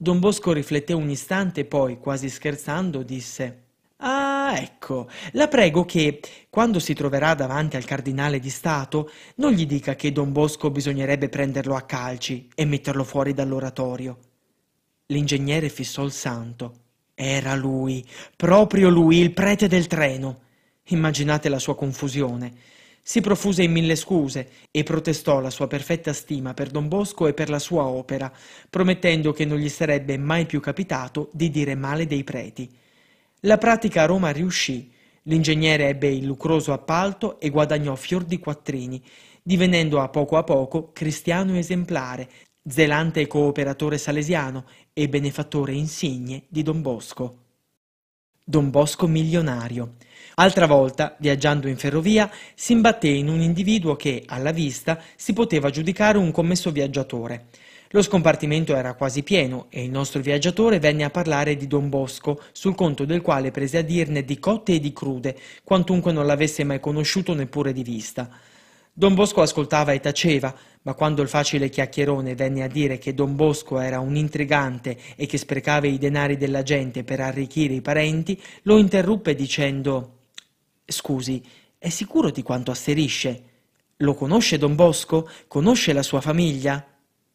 Don Bosco rifletté un istante poi, quasi scherzando, disse Ah, ecco, la prego che, quando si troverà davanti al cardinale di Stato, non gli dica che Don Bosco bisognerebbe prenderlo a calci e metterlo fuori dall'oratorio. L'ingegnere fissò il santo. Era lui, proprio lui, il prete del treno. Immaginate la sua confusione. Si profuse in mille scuse e protestò la sua perfetta stima per Don Bosco e per la sua opera, promettendo che non gli sarebbe mai più capitato di dire male dei preti. La pratica a Roma riuscì. L'ingegnere ebbe il lucroso appalto e guadagnò fior di quattrini, divenendo a poco a poco cristiano esemplare, zelante cooperatore salesiano e benefattore insigne di Don Bosco. Don Bosco milionario. Altra volta, viaggiando in ferrovia, si imbatté in un individuo che, alla vista, si poteva giudicare un commesso viaggiatore. Lo scompartimento era quasi pieno e il nostro viaggiatore venne a parlare di Don Bosco, sul conto del quale prese a dirne di cotte e di crude, quantunque non l'avesse mai conosciuto neppure di vista. Don Bosco ascoltava e taceva, ma quando il facile chiacchierone venne a dire che Don Bosco era un intrigante e che sprecava i denari della gente per arricchire i parenti, lo interruppe dicendo Scusi, è sicuro di quanto asserisce? Lo conosce Don Bosco? Conosce la sua famiglia?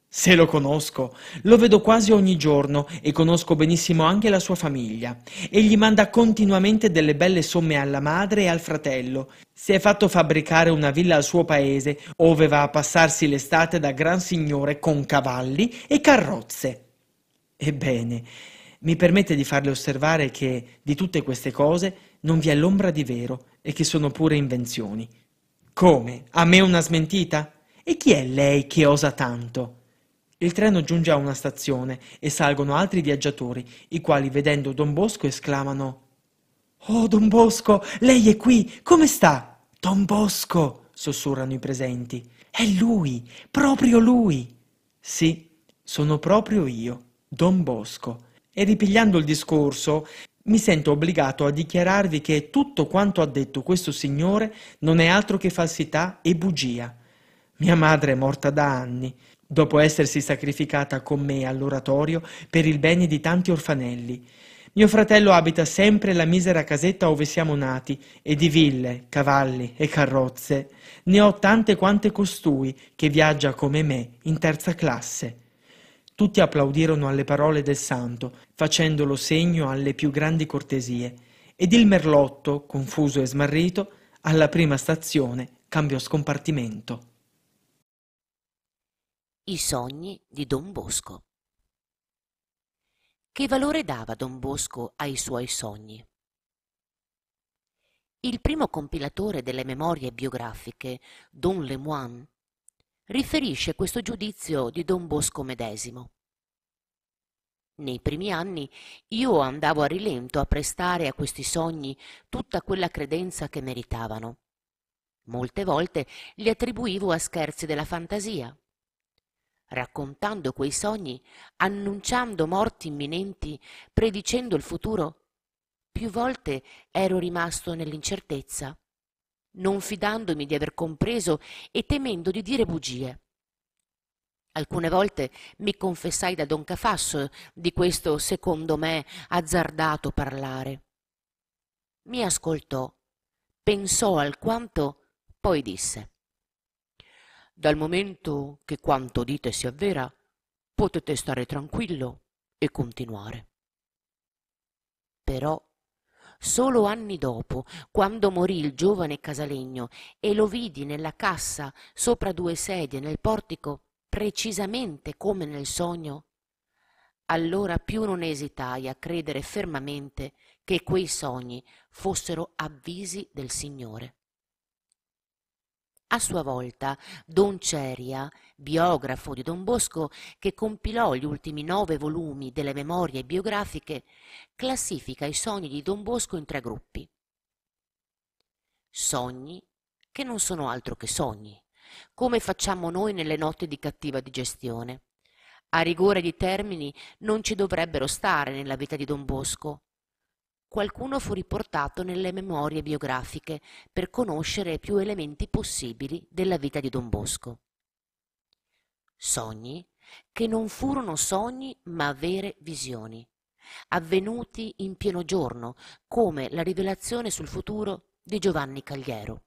Se lo conosco, lo vedo quasi ogni giorno e conosco benissimo anche la sua famiglia. Egli manda continuamente delle belle somme alla madre e al fratello. Si è fatto fabbricare una villa al suo paese, ove va a passarsi l'estate da gran signore con cavalli e carrozze. Ebbene, mi permette di farle osservare che di tutte queste cose non vi è l'ombra di vero e che sono pure invenzioni. Come? A me una smentita? E chi è lei che osa tanto? Il treno giunge a una stazione e salgono altri viaggiatori, i quali vedendo Don Bosco esclamano Oh, Don Bosco, lei è qui, come sta? Don Bosco, sussurrano i presenti. È lui, proprio lui. Sì, sono proprio io, Don Bosco. E ripigliando il discorso, mi sento obbligato a dichiararvi che tutto quanto ha detto questo signore non è altro che falsità e bugia. Mia madre è morta da anni, dopo essersi sacrificata con me all'oratorio per il bene di tanti orfanelli. Mio fratello abita sempre la misera casetta ove siamo nati, e di ville, cavalli e carrozze ne ho tante quante costui, che viaggia come me in terza classe. Tutti applaudirono alle parole del santo, facendolo segno alle più grandi cortesie, ed il merlotto, confuso e smarrito, alla prima stazione cambiò scompartimento. I sogni di Don Bosco Che valore dava Don Bosco ai suoi sogni? Il primo compilatore delle memorie biografiche, Don Lemoine, riferisce questo giudizio di Don Bosco medesimo. Nei primi anni io andavo a rilento a prestare a questi sogni tutta quella credenza che meritavano. Molte volte li attribuivo a scherzi della fantasia, raccontando quei sogni, annunciando morti imminenti, predicendo il futuro, più volte ero rimasto nell'incertezza, non fidandomi di aver compreso e temendo di dire bugie. Alcune volte mi confessai da Don Cafasso di questo, secondo me, azzardato parlare. Mi ascoltò, pensò alquanto, poi disse dal momento che quanto dite si avvera, potete stare tranquillo e continuare. Però, solo anni dopo, quando morì il giovane casalegno e lo vidi nella cassa sopra due sedie nel portico, precisamente come nel sogno, allora più non esitai a credere fermamente che quei sogni fossero avvisi del Signore. A sua volta Don Ceria, biografo di Don Bosco, che compilò gli ultimi nove volumi delle memorie biografiche, classifica i sogni di Don Bosco in tre gruppi. Sogni che non sono altro che sogni, come facciamo noi nelle notti di cattiva digestione. A rigore di termini non ci dovrebbero stare nella vita di Don Bosco, qualcuno fu riportato nelle memorie biografiche per conoscere più elementi possibili della vita di Don Bosco. Sogni che non furono sogni ma vere visioni, avvenuti in pieno giorno, come la rivelazione sul futuro di Giovanni Cagliero.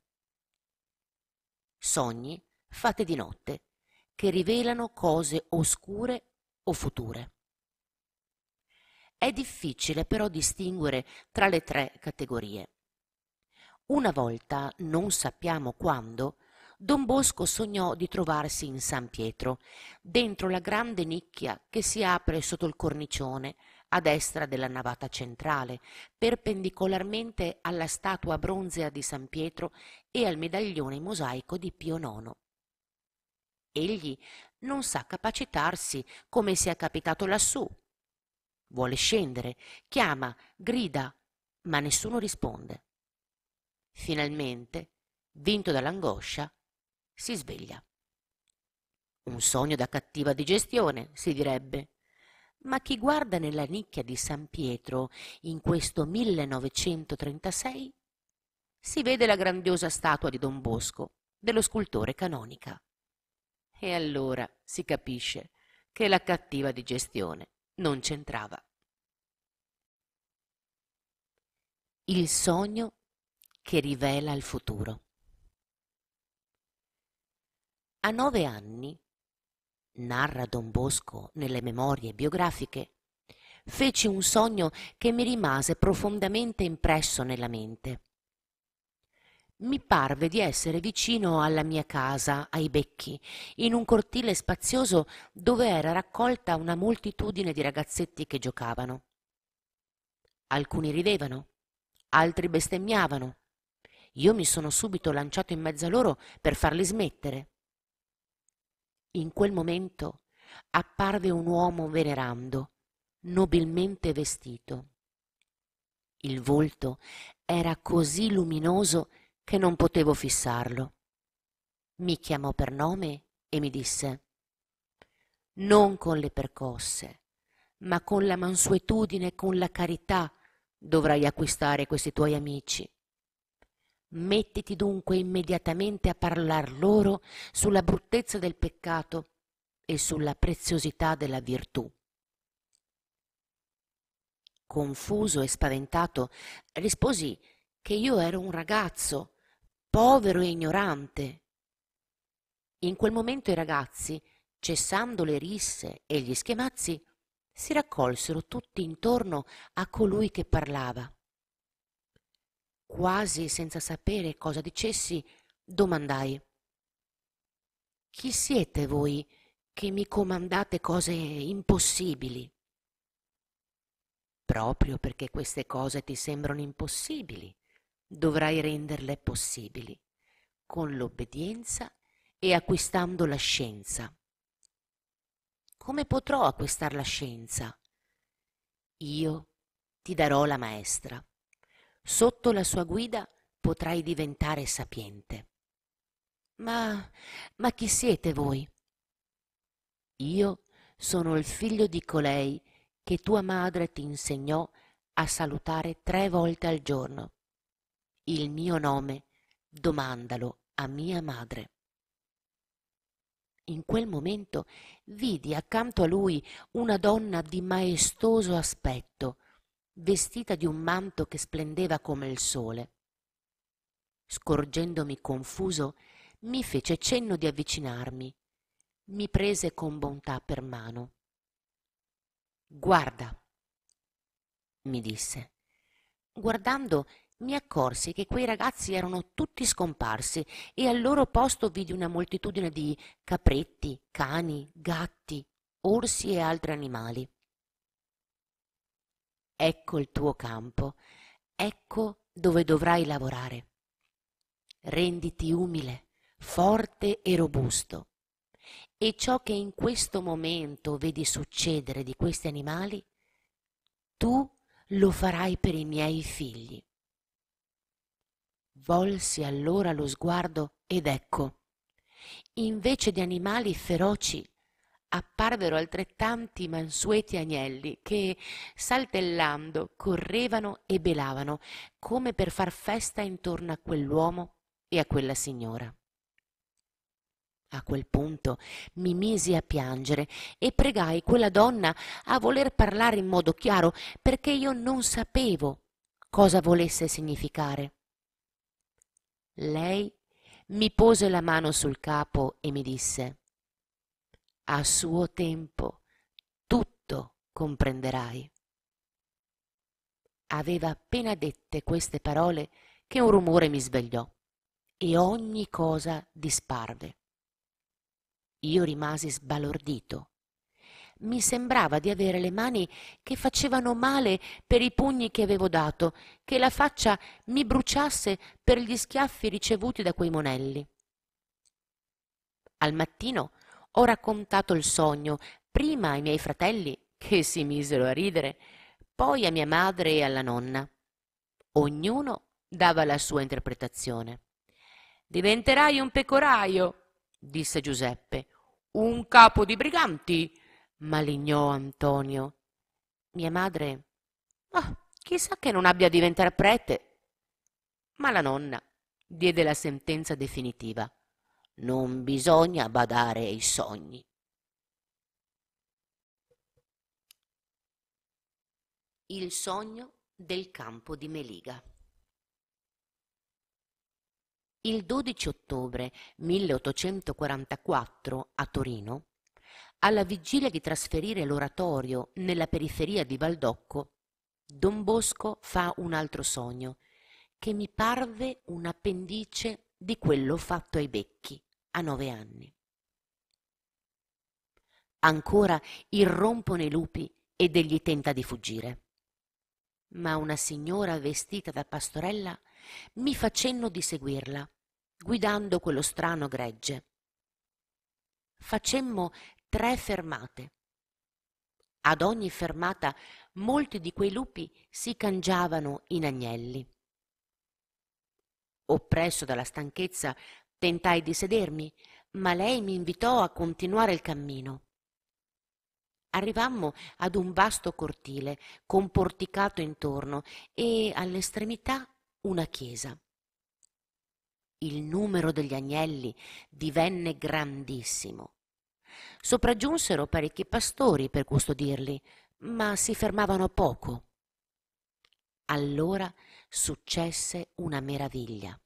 Sogni fatti di notte, che rivelano cose oscure o future. È difficile però distinguere tra le tre categorie. Una volta, non sappiamo quando, Don Bosco sognò di trovarsi in San Pietro, dentro la grande nicchia che si apre sotto il cornicione, a destra della navata centrale, perpendicolarmente alla statua bronzea di San Pietro e al medaglione mosaico di Pio IX. Egli non sa capacitarsi come sia capitato lassù, Vuole scendere, chiama, grida, ma nessuno risponde. Finalmente, vinto dall'angoscia, si sveglia. Un sogno da cattiva digestione, si direbbe. Ma chi guarda nella nicchia di San Pietro in questo 1936 si vede la grandiosa statua di Don Bosco, dello scultore canonica. E allora si capisce che la cattiva digestione non c'entrava. Il sogno che rivela il futuro. A nove anni, narra Don Bosco nelle memorie biografiche, feci un sogno che mi rimase profondamente impresso nella mente. Mi parve di essere vicino alla mia casa, ai becchi, in un cortile spazioso dove era raccolta una moltitudine di ragazzetti che giocavano. Alcuni ridevano, altri bestemmiavano. Io mi sono subito lanciato in mezzo a loro per farli smettere. In quel momento apparve un uomo venerando, nobilmente vestito. Il volto era così luminoso che non potevo fissarlo. Mi chiamò per nome e mi disse non con le percosse, ma con la mansuetudine e con la carità dovrai acquistare questi tuoi amici. Mettiti dunque immediatamente a parlar loro sulla bruttezza del peccato e sulla preziosità della virtù. Confuso e spaventato, risposi che io ero un ragazzo, povero e ignorante. In quel momento i ragazzi, cessando le risse e gli schemazzi, si raccolsero tutti intorno a colui che parlava. Quasi senza sapere cosa dicessi, domandai Chi siete voi che mi comandate cose impossibili? Proprio perché queste cose ti sembrano impossibili, dovrai renderle possibili, con l'obbedienza e acquistando la scienza. Come potrò acquistar la scienza? Io ti darò la maestra. Sotto la sua guida potrai diventare sapiente. Ma, ma chi siete voi? Io sono il figlio di colei che tua madre ti insegnò a salutare tre volte al giorno. Il mio nome domandalo a mia madre. In quel momento vidi accanto a lui una donna di maestoso aspetto, vestita di un manto che splendeva come il sole. Scorgendomi confuso, mi fece cenno di avvicinarmi. Mi prese con bontà per mano. Guarda, mi disse. Guardando mi accorsi che quei ragazzi erano tutti scomparsi e al loro posto vidi una moltitudine di capretti, cani, gatti, orsi e altri animali. Ecco il tuo campo, ecco dove dovrai lavorare. Renditi umile, forte e robusto. E ciò che in questo momento vedi succedere di questi animali, tu lo farai per i miei figli. Volsi allora lo sguardo ed ecco, invece di animali feroci, apparvero altrettanti mansueti agnelli che, saltellando, correvano e belavano come per far festa intorno a quell'uomo e a quella signora. A quel punto mi misi a piangere e pregai quella donna a voler parlare in modo chiaro perché io non sapevo cosa volesse significare. Lei mi pose la mano sul capo e mi disse a suo tempo tutto comprenderai. Aveva appena dette queste parole che un rumore mi svegliò e ogni cosa disparve. Io rimasi sbalordito. Mi sembrava di avere le mani che facevano male per i pugni che avevo dato, che la faccia mi bruciasse per gli schiaffi ricevuti da quei monelli. Al mattino ho raccontato il sogno prima ai miei fratelli, che si misero a ridere, poi a mia madre e alla nonna. Ognuno dava la sua interpretazione. Diventerai un pecoraio, disse Giuseppe. Un capo di briganti, malignò Antonio. Mia madre. Ah, chissà che non abbia a diventare prete. Ma la nonna diede la sentenza definitiva non bisogna badare ai sogni. Il sogno del campo di Meliga. Il 12 ottobre 1844 a Torino, alla vigilia di trasferire l'oratorio nella periferia di Valdocco, Don Bosco fa un altro sogno, che mi parve un appendice di quello fatto ai becchi a nove anni. Ancora irrompono i lupi ed egli tenta di fuggire. Ma una signora vestita da pastorella mi fa cenno di seguirla, guidando quello strano gregge. Facemmo tre fermate. Ad ogni fermata molti di quei lupi si cangiavano in agnelli. Oppresso dalla stanchezza, Tentai di sedermi, ma lei mi invitò a continuare il cammino. arrivammo ad un vasto cortile con porticato intorno e all'estremità una chiesa. Il numero degli agnelli divenne grandissimo. Sopraggiunsero parecchi pastori per custodirli, ma si fermavano poco. Allora successe una meraviglia.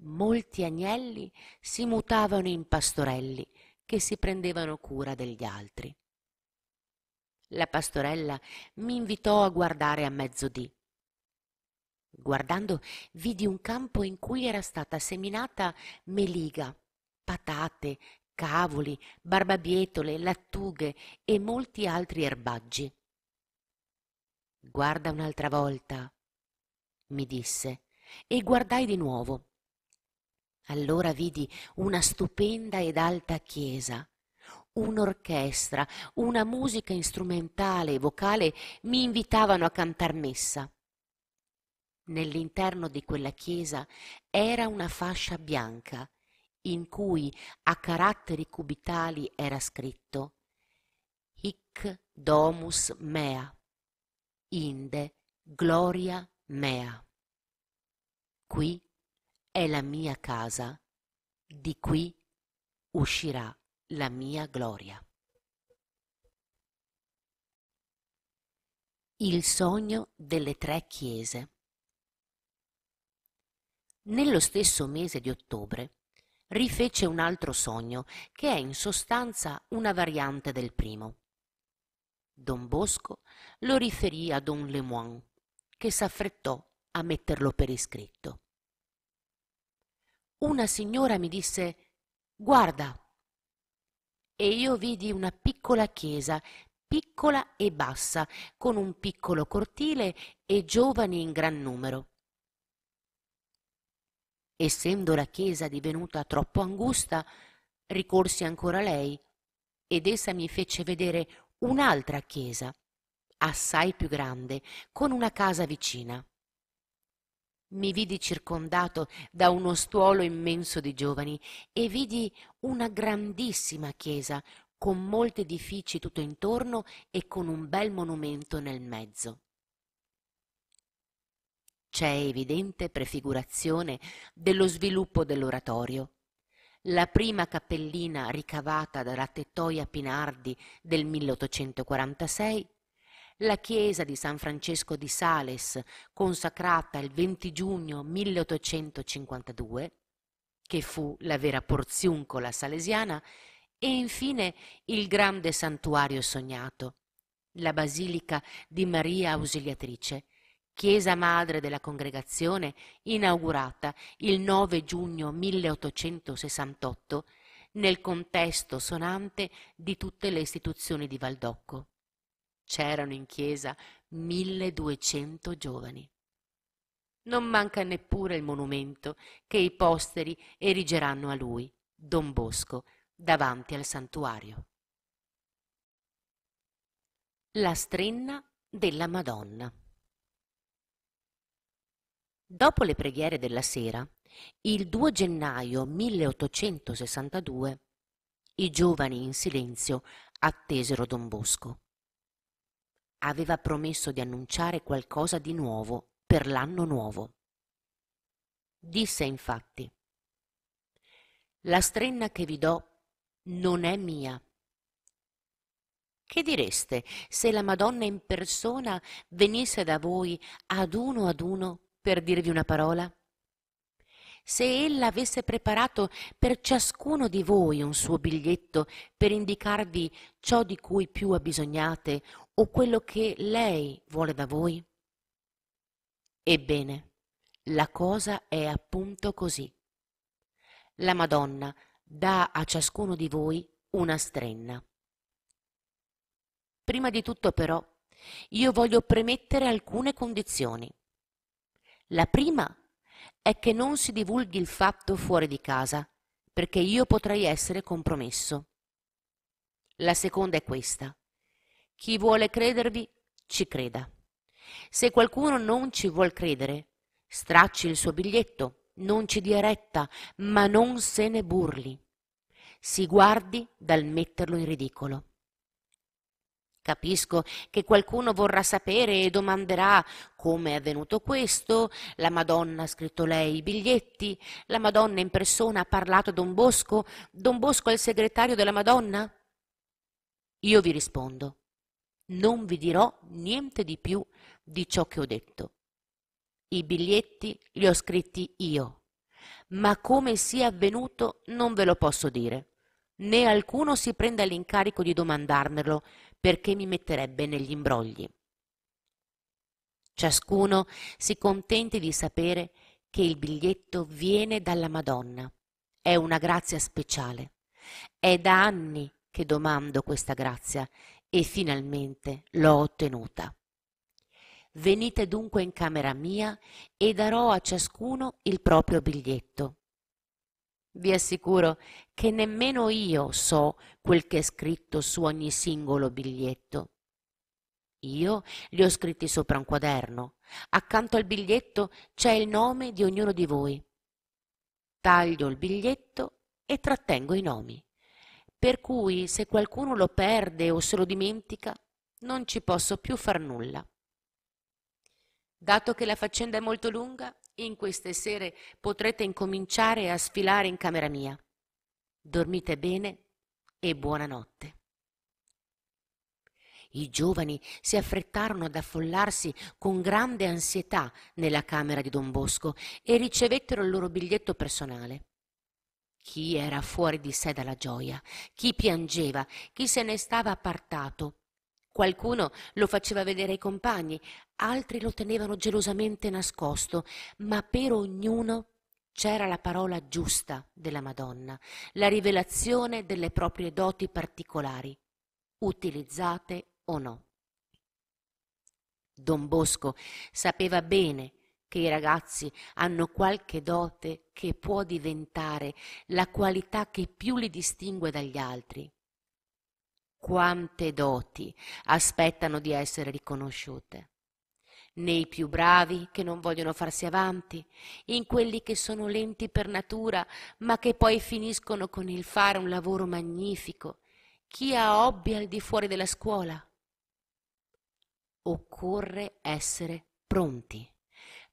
Molti agnelli si mutavano in pastorelli che si prendevano cura degli altri. La pastorella mi invitò a guardare a mezzodì. Guardando vidi un campo in cui era stata seminata meliga, patate, cavoli, barbabietole, lattughe e molti altri erbaggi. Guarda un'altra volta, mi disse, e guardai di nuovo. Allora vidi una stupenda ed alta chiesa, un'orchestra, una musica strumentale e vocale mi invitavano a cantar messa. Nell'interno di quella chiesa era una fascia bianca in cui a caratteri cubitali era scritto Hic domus mea, inde gloria mea. Qui è la mia casa, di qui uscirà la mia gloria. Il sogno delle tre chiese. Nello stesso mese di ottobre rifece un altro sogno che è in sostanza una variante del primo. Don Bosco lo riferì a Don Lemoine, che s'affrettò a metterlo per iscritto. Una signora mi disse guarda! E io vidi una piccola chiesa piccola e bassa con un piccolo cortile e giovani in gran numero essendo la chiesa divenuta troppo angusta ricorsi ancora a lei ed essa mi fece vedere un'altra chiesa assai più grande con una casa vicina mi vidi circondato da uno stuolo immenso di giovani e vidi una grandissima chiesa con molti edifici tutto intorno e con un bel monumento nel mezzo. C'è evidente prefigurazione dello sviluppo dell'oratorio. La prima cappellina ricavata dalla Tettoia Pinardi del 1846 la chiesa di San Francesco di Sales, consacrata il 20 giugno 1852, che fu la vera porziuncola salesiana, e infine il grande santuario sognato, la Basilica di Maria Ausiliatrice, chiesa madre della congregazione, inaugurata il 9 giugno 1868 nel contesto sonante di tutte le istituzioni di Valdocco. C'erano in chiesa 1200 giovani. Non manca neppure il monumento che i posteri erigeranno a lui, Don Bosco, davanti al santuario. La strenna della Madonna. Dopo le preghiere della sera, il 2 gennaio 1862, i giovani in silenzio attesero Don Bosco aveva promesso di annunciare qualcosa di nuovo per l'anno nuovo. Disse infatti, la strenna che vi do non è mia. Che direste se la Madonna in persona venisse da voi ad uno ad uno per dirvi una parola? se ella avesse preparato per ciascuno di voi un suo biglietto per indicarvi ciò di cui più abbisognate o quello che lei vuole da voi? Ebbene, la cosa è appunto così. La Madonna dà a ciascuno di voi una strenna. Prima di tutto però io voglio premettere alcune condizioni. La prima è che non si divulghi il fatto fuori di casa, perché io potrei essere compromesso. La seconda è questa. Chi vuole credervi, ci creda. Se qualcuno non ci vuol credere, stracci il suo biglietto, non ci dia retta, ma non se ne burli. Si guardi dal metterlo in ridicolo. Capisco che qualcuno vorrà sapere e domanderà come è avvenuto questo, la Madonna ha scritto lei i biglietti, la Madonna in persona ha parlato a Don Bosco, Don Bosco è il segretario della Madonna? Io vi rispondo, non vi dirò niente di più di ciò che ho detto. I biglietti li ho scritti io, ma come sia avvenuto non ve lo posso dire, né alcuno si prenda l'incarico di domandarmelo perché mi metterebbe negli imbrogli. Ciascuno si contenti di sapere che il biglietto viene dalla Madonna. È una grazia speciale. È da anni che domando questa grazia e finalmente l'ho ottenuta. Venite dunque in camera mia e darò a ciascuno il proprio biglietto. Vi assicuro che nemmeno io so quel che è scritto su ogni singolo biglietto. Io li ho scritti sopra un quaderno. Accanto al biglietto c'è il nome di ognuno di voi. Taglio il biglietto e trattengo i nomi. Per cui se qualcuno lo perde o se lo dimentica, non ci posso più far nulla. Dato che la faccenda è molto lunga, in queste sere potrete incominciare a sfilare in camera mia. Dormite bene e buonanotte. I giovani si affrettarono ad affollarsi con grande ansietà nella camera di Don Bosco e ricevettero il loro biglietto personale. Chi era fuori di sé dalla gioia, chi piangeva, chi se ne stava appartato, Qualcuno lo faceva vedere ai compagni, altri lo tenevano gelosamente nascosto, ma per ognuno c'era la parola giusta della Madonna, la rivelazione delle proprie doti particolari, utilizzate o no. Don Bosco sapeva bene che i ragazzi hanno qualche dote che può diventare la qualità che più li distingue dagli altri quante doti aspettano di essere riconosciute. Nei più bravi che non vogliono farsi avanti, in quelli che sono lenti per natura, ma che poi finiscono con il fare un lavoro magnifico, chi ha hobby al di fuori della scuola. Occorre essere pronti,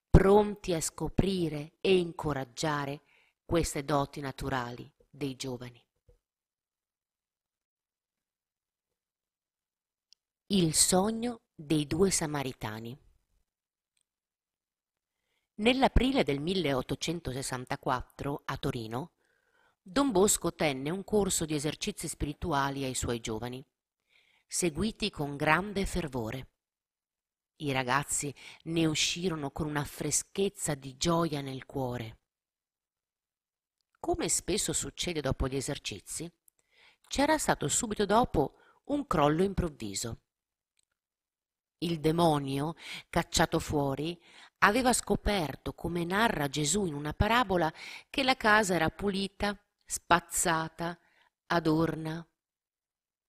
pronti a scoprire e incoraggiare queste doti naturali dei giovani. Il sogno dei due samaritani. Nell'aprile del 1864 a Torino, Don Bosco tenne un corso di esercizi spirituali ai suoi giovani, seguiti con grande fervore. I ragazzi ne uscirono con una freschezza di gioia nel cuore. Come spesso succede dopo gli esercizi, c'era stato subito dopo un crollo improvviso il demonio, cacciato fuori, aveva scoperto, come narra Gesù in una parabola, che la casa era pulita, spazzata, adorna,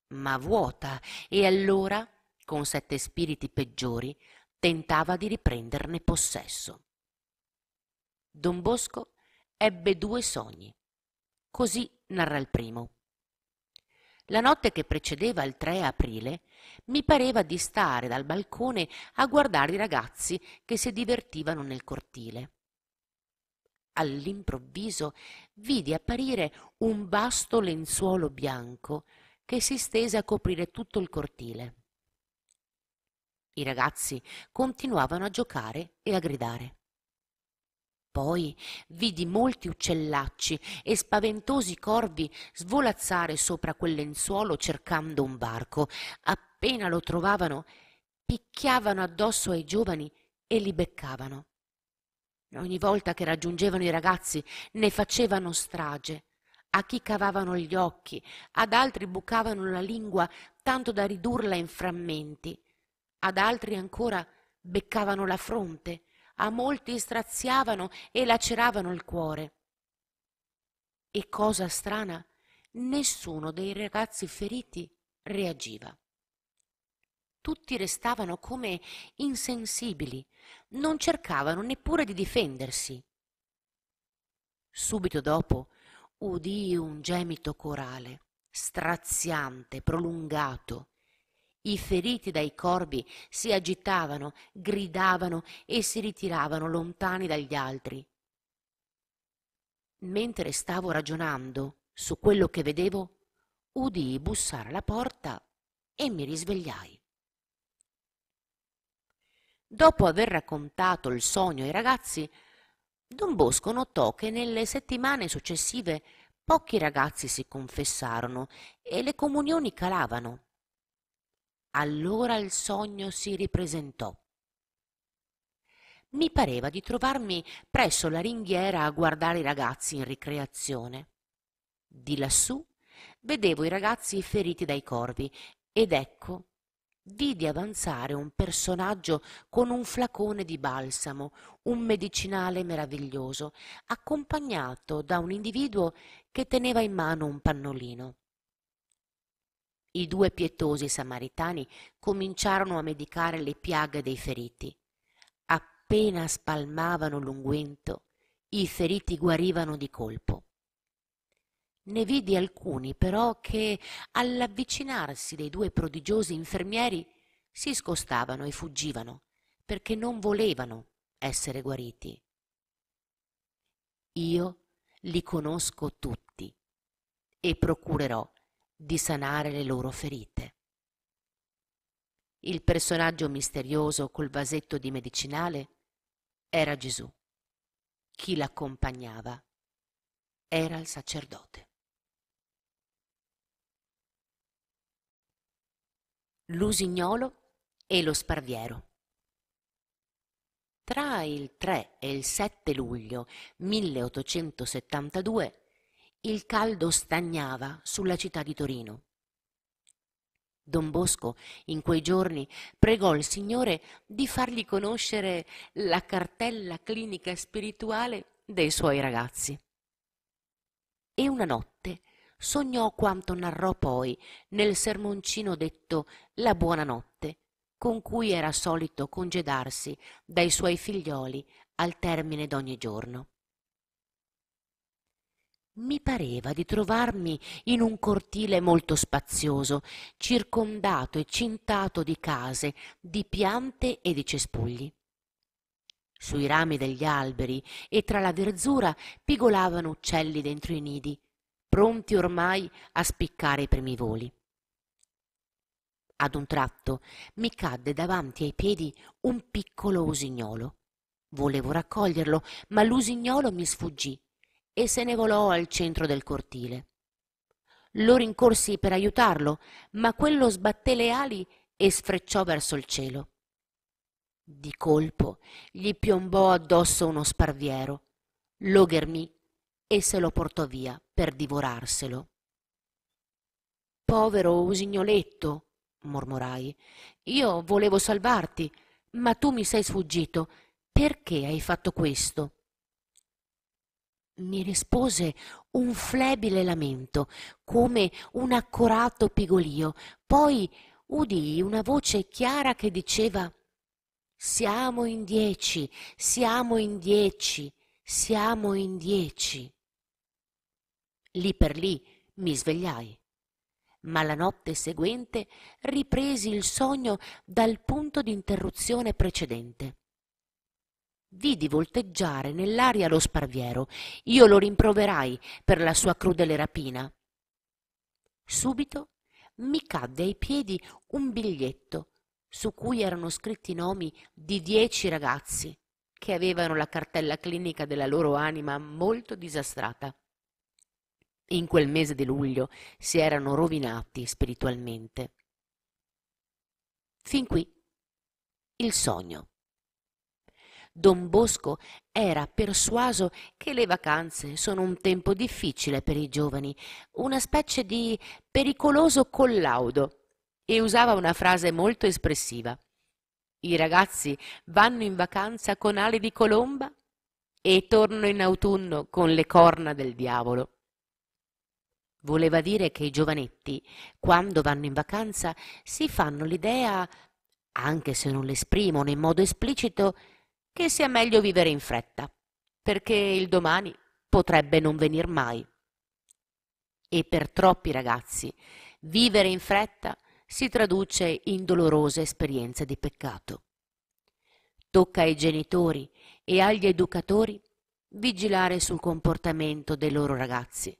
ma vuota, e allora, con sette spiriti peggiori, tentava di riprenderne possesso. Don Bosco ebbe due sogni. Così narra il primo. La notte che precedeva il 3 aprile mi pareva di stare dal balcone a guardare i ragazzi che si divertivano nel cortile. All'improvviso vidi apparire un vasto lenzuolo bianco che si stese a coprire tutto il cortile. I ragazzi continuavano a giocare e a gridare. Poi vidi molti uccellacci e spaventosi corvi svolazzare sopra quel lenzuolo cercando un barco. Appena lo trovavano, picchiavano addosso ai giovani e li beccavano. Ogni volta che raggiungevano i ragazzi ne facevano strage. A chi cavavano gli occhi, ad altri bucavano la lingua tanto da ridurla in frammenti, ad altri ancora beccavano la fronte a molti straziavano e laceravano il cuore. E cosa strana, nessuno dei ragazzi feriti reagiva. Tutti restavano come insensibili, non cercavano neppure di difendersi. Subito dopo udii un gemito corale, straziante, prolungato. I feriti dai corvi si agitavano, gridavano e si ritiravano lontani dagli altri. Mentre stavo ragionando su quello che vedevo, udii bussare alla porta e mi risvegliai. Dopo aver raccontato il sogno ai ragazzi, Don Bosco notò che nelle settimane successive pochi ragazzi si confessarono e le comunioni calavano. Allora il sogno si ripresentò. Mi pareva di trovarmi presso la ringhiera a guardare i ragazzi in ricreazione. Di lassù vedevo i ragazzi feriti dai corvi ed ecco vidi avanzare un personaggio con un flacone di balsamo, un medicinale meraviglioso, accompagnato da un individuo che teneva in mano un pannolino. I due pietosi samaritani cominciarono a medicare le piaghe dei feriti. Appena spalmavano l'unguento, i feriti guarivano di colpo. Ne vidi alcuni però che all'avvicinarsi dei due prodigiosi infermieri si scostavano e fuggivano perché non volevano essere guariti. Io li conosco tutti e procurerò di sanare le loro ferite. Il personaggio misterioso col vasetto di medicinale era Gesù. Chi l'accompagnava era il sacerdote. L'usignolo e lo sparviero. Tra il 3 e il 7 luglio 1872 il caldo stagnava sulla città di Torino. Don Bosco in quei giorni pregò il Signore di fargli conoscere la cartella clinica spirituale dei suoi ragazzi. E una notte sognò quanto narrò poi nel sermoncino detto La buonanotte, con cui era solito congedarsi dai suoi figlioli al termine d'ogni giorno. Mi pareva di trovarmi in un cortile molto spazioso, circondato e cintato di case, di piante e di cespugli. Sui rami degli alberi e tra la verzura pigolavano uccelli dentro i nidi, pronti ormai a spiccare i primi voli. Ad un tratto mi cadde davanti ai piedi un piccolo usignolo. Volevo raccoglierlo, ma l'usignolo mi sfuggì e se ne volò al centro del cortile. Lo rincorsi per aiutarlo, ma quello sbatté le ali e sfrecciò verso il cielo. Di colpo gli piombò addosso uno sparviero, lo ghermì e se lo portò via per divorarselo. Povero usignoletto, mormorai, io volevo salvarti, ma tu mi sei sfuggito. Perché hai fatto questo? Mi rispose un flebile lamento, come un accorato pigolio. Poi udii una voce chiara che diceva Siamo in dieci, siamo in dieci, siamo in dieci lì per lì mi svegliai. Ma la notte seguente ripresi il sogno dal punto di interruzione precedente. Vidi volteggiare nell'aria lo sparviero. Io lo rimproverai per la sua crudele rapina. Subito mi cadde ai piedi un biglietto su cui erano scritti i nomi di dieci ragazzi che avevano la cartella clinica della loro anima molto disastrata in quel mese di luglio si erano rovinati spiritualmente. Fin qui il sogno. Don Bosco era persuaso che le vacanze sono un tempo difficile per i giovani, una specie di pericoloso collaudo, e usava una frase molto espressiva. I ragazzi vanno in vacanza con ali di colomba e tornano in autunno con le corna del diavolo. Voleva dire che i giovanetti, quando vanno in vacanza, si fanno l'idea, anche se non l'esprimono in modo esplicito, che sia meglio vivere in fretta, perché il domani potrebbe non venir mai. E per troppi ragazzi vivere in fretta si traduce in dolorose esperienze di peccato. Tocca ai genitori e agli educatori vigilare sul comportamento dei loro ragazzi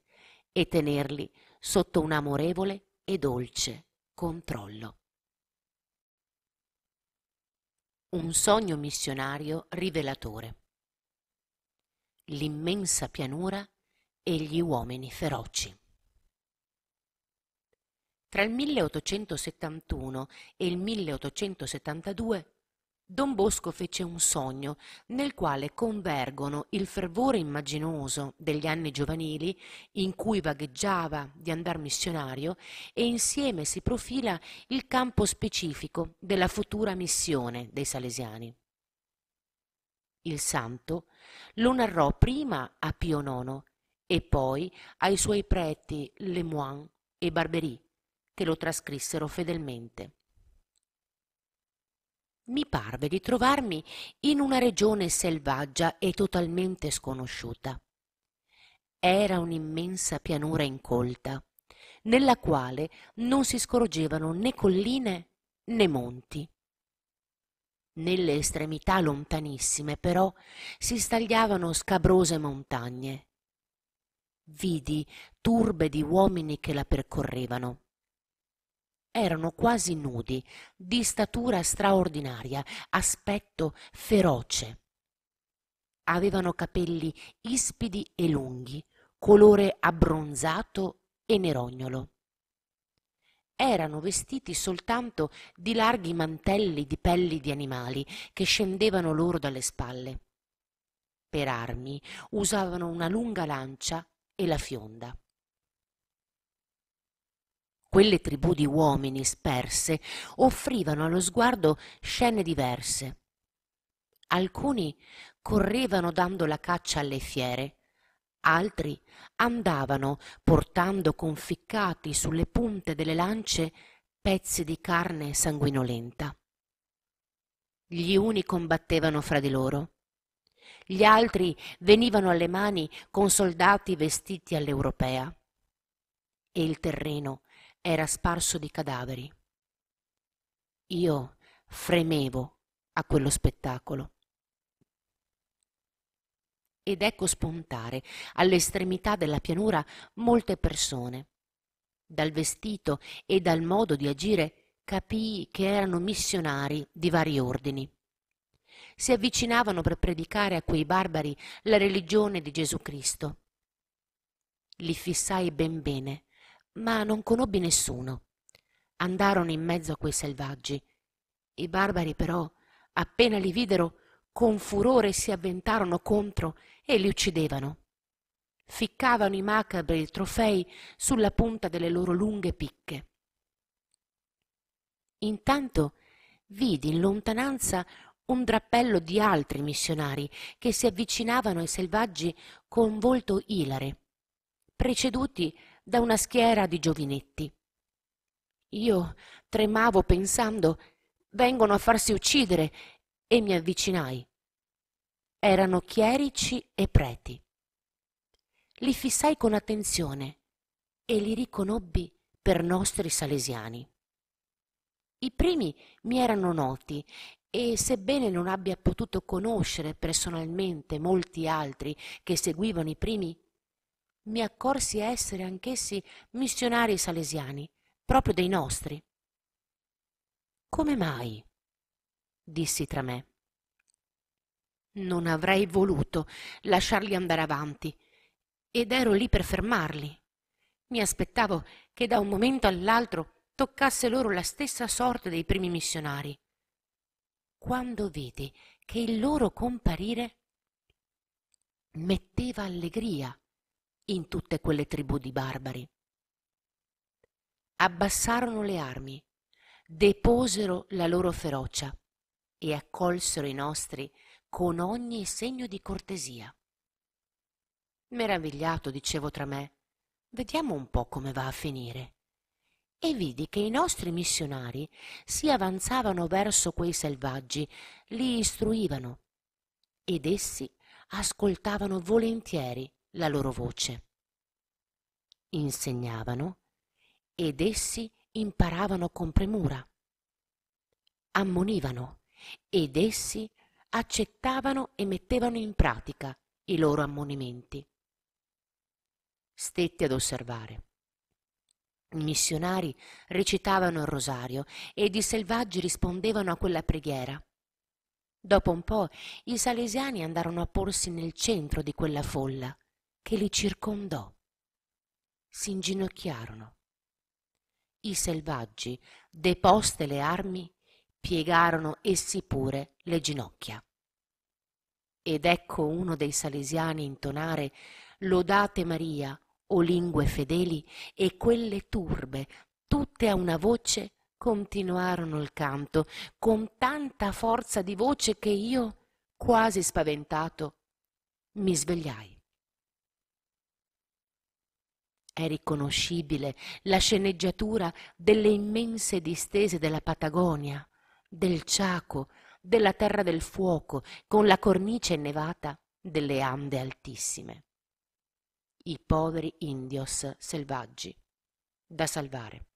e tenerli sotto un amorevole e dolce controllo. Un sogno missionario rivelatore. L'immensa pianura e gli uomini feroci. Tra il 1871 e il 1872 Don Bosco fece un sogno nel quale convergono il fervore immaginoso degli anni giovanili in cui vagheggiava di andar missionario e insieme si profila il campo specifico della futura missione dei salesiani. Il santo lo narrò prima a Pio IX e poi ai suoi preti Lemoine e Barbery, che lo trascrissero fedelmente mi parve di trovarmi in una regione selvaggia e totalmente sconosciuta. Era un'immensa pianura incolta, nella quale non si scorgevano né colline né monti. Nelle estremità lontanissime, però, si stagliavano scabrose montagne. Vidi turbe di uomini che la percorrevano erano quasi nudi, di statura straordinaria, aspetto feroce. Avevano capelli ispidi e lunghi, colore abbronzato e nerognolo. Erano vestiti soltanto di larghi mantelli di pelli di animali che scendevano loro dalle spalle. Per armi usavano una lunga lancia e la fionda. Quelle tribù di uomini sperse offrivano allo sguardo scene diverse. Alcuni correvano dando la caccia alle fiere, altri andavano portando conficcati sulle punte delle lance pezzi di carne sanguinolenta. Gli uni combattevano fra di loro, gli altri venivano alle mani con soldati vestiti all'europea e il terreno era sparso di cadaveri. Io fremevo a quello spettacolo. Ed ecco spuntare all'estremità della pianura molte persone. Dal vestito e dal modo di agire capii che erano missionari di vari ordini. Si avvicinavano per predicare a quei barbari la religione di Gesù Cristo. Li fissai ben bene ma non conobbi nessuno. Andarono in mezzo a quei selvaggi. I barbari però, appena li videro, con furore si avventarono contro e li uccidevano. Ficcavano i macabri trofei sulla punta delle loro lunghe picche. Intanto vidi in lontananza un drappello di altri missionari che si avvicinavano ai selvaggi con volto ilare, preceduti da una schiera di giovinetti. Io tremavo pensando vengono a farsi uccidere e mi avvicinai. Erano chierici e preti. Li fissai con attenzione e li riconobbi per nostri salesiani. I primi mi erano noti e sebbene non abbia potuto conoscere personalmente molti altri che seguivano i primi, mi accorsi essere anch'essi missionari salesiani, proprio dei nostri. Come mai? dissi tra me. Non avrei voluto lasciarli andare avanti ed ero lì per fermarli. Mi aspettavo che da un momento all'altro toccasse loro la stessa sorte dei primi missionari. Quando vidi che il loro comparire metteva allegria in tutte quelle tribù di barbari. Abbassarono le armi, deposero la loro ferocia e accolsero i nostri con ogni segno di cortesia. Meravigliato dicevo tra me, vediamo un po' come va a finire. E vidi che i nostri missionari si avanzavano verso quei selvaggi, li istruivano, ed essi ascoltavano volentieri la loro voce. Insegnavano ed essi imparavano con premura, ammonivano ed essi accettavano e mettevano in pratica i loro ammonimenti. Stetti ad osservare. I missionari recitavano il rosario ed i selvaggi rispondevano a quella preghiera. Dopo un po' i salesiani andarono a porsi nel centro di quella folla che li circondò. Si inginocchiarono. I selvaggi, deposte le armi, piegarono essi pure le ginocchia. Ed ecco uno dei salesiani intonare Lodate Maria, o lingue fedeli, e quelle turbe, tutte a una voce, continuarono il canto con tanta forza di voce che io, quasi spaventato, mi svegliai. È riconoscibile la sceneggiatura delle immense distese della Patagonia, del Chaco, della Terra del Fuoco, con la cornice innevata delle Ande altissime. I poveri indios selvaggi, da salvare.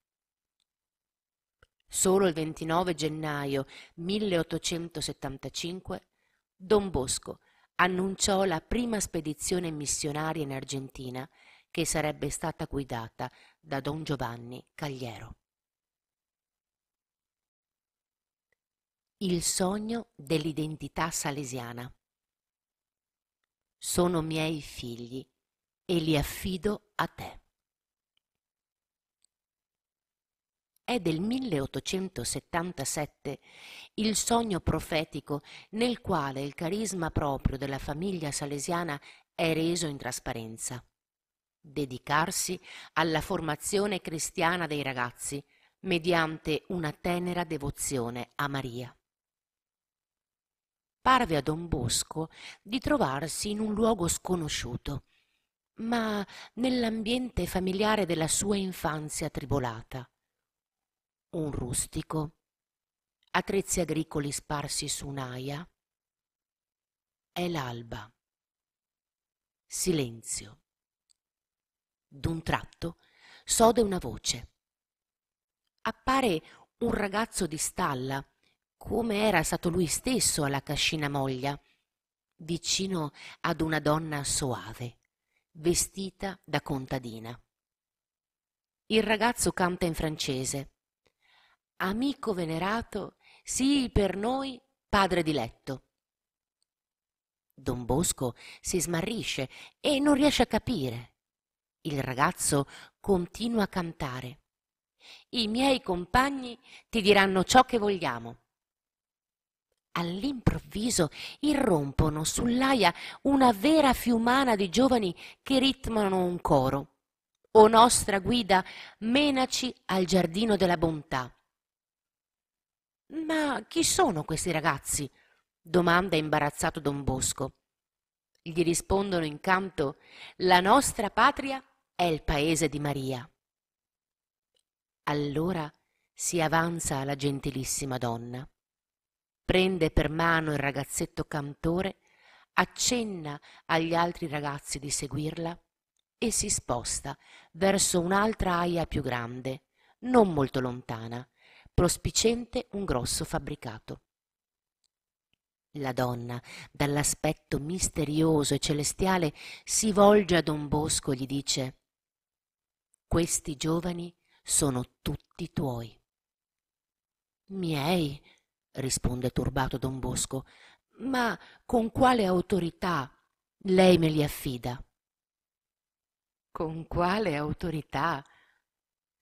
Solo il 29 gennaio 1875 Don Bosco annunciò la prima spedizione missionaria in Argentina che sarebbe stata guidata da Don Giovanni Cagliero. Il sogno dell'identità salesiana. Sono miei figli e li affido a te. è del 1877 il sogno profetico nel quale il carisma proprio della famiglia salesiana è reso in trasparenza. Dedicarsi alla formazione cristiana dei ragazzi mediante una tenera devozione a Maria. Parve a Don Bosco di trovarsi in un luogo sconosciuto, ma nell'ambiente familiare della sua infanzia tribolata un rustico, attrezzi agricoli sparsi su un'aia. È l'alba. Silenzio. D'un tratto sode una voce. Appare un ragazzo di stalla, come era stato lui stesso alla cascina moglia, vicino ad una donna soave, vestita da contadina. Il ragazzo canta in francese amico venerato, sii per noi padre diletto. Don Bosco si smarrisce e non riesce a capire. Il ragazzo continua a cantare. I miei compagni ti diranno ciò che vogliamo. All'improvviso irrompono sull'aia una vera fiumana di giovani che ritmano un coro. O nostra guida, menaci al giardino della bontà. Ma chi sono questi ragazzi? domanda imbarazzato don Bosco. Gli rispondono in canto La nostra patria è il paese di Maria. Allora si avanza la gentilissima donna, prende per mano il ragazzetto cantore, accenna agli altri ragazzi di seguirla e si sposta verso un'altra aia più grande, non molto lontana, prospicente un grosso fabbricato. La donna, dall'aspetto misterioso e celestiale, si volge a don Bosco e gli dice Questi giovani sono tutti tuoi. Miei, risponde turbato don Bosco, ma con quale autorità lei me li affida? Con quale autorità?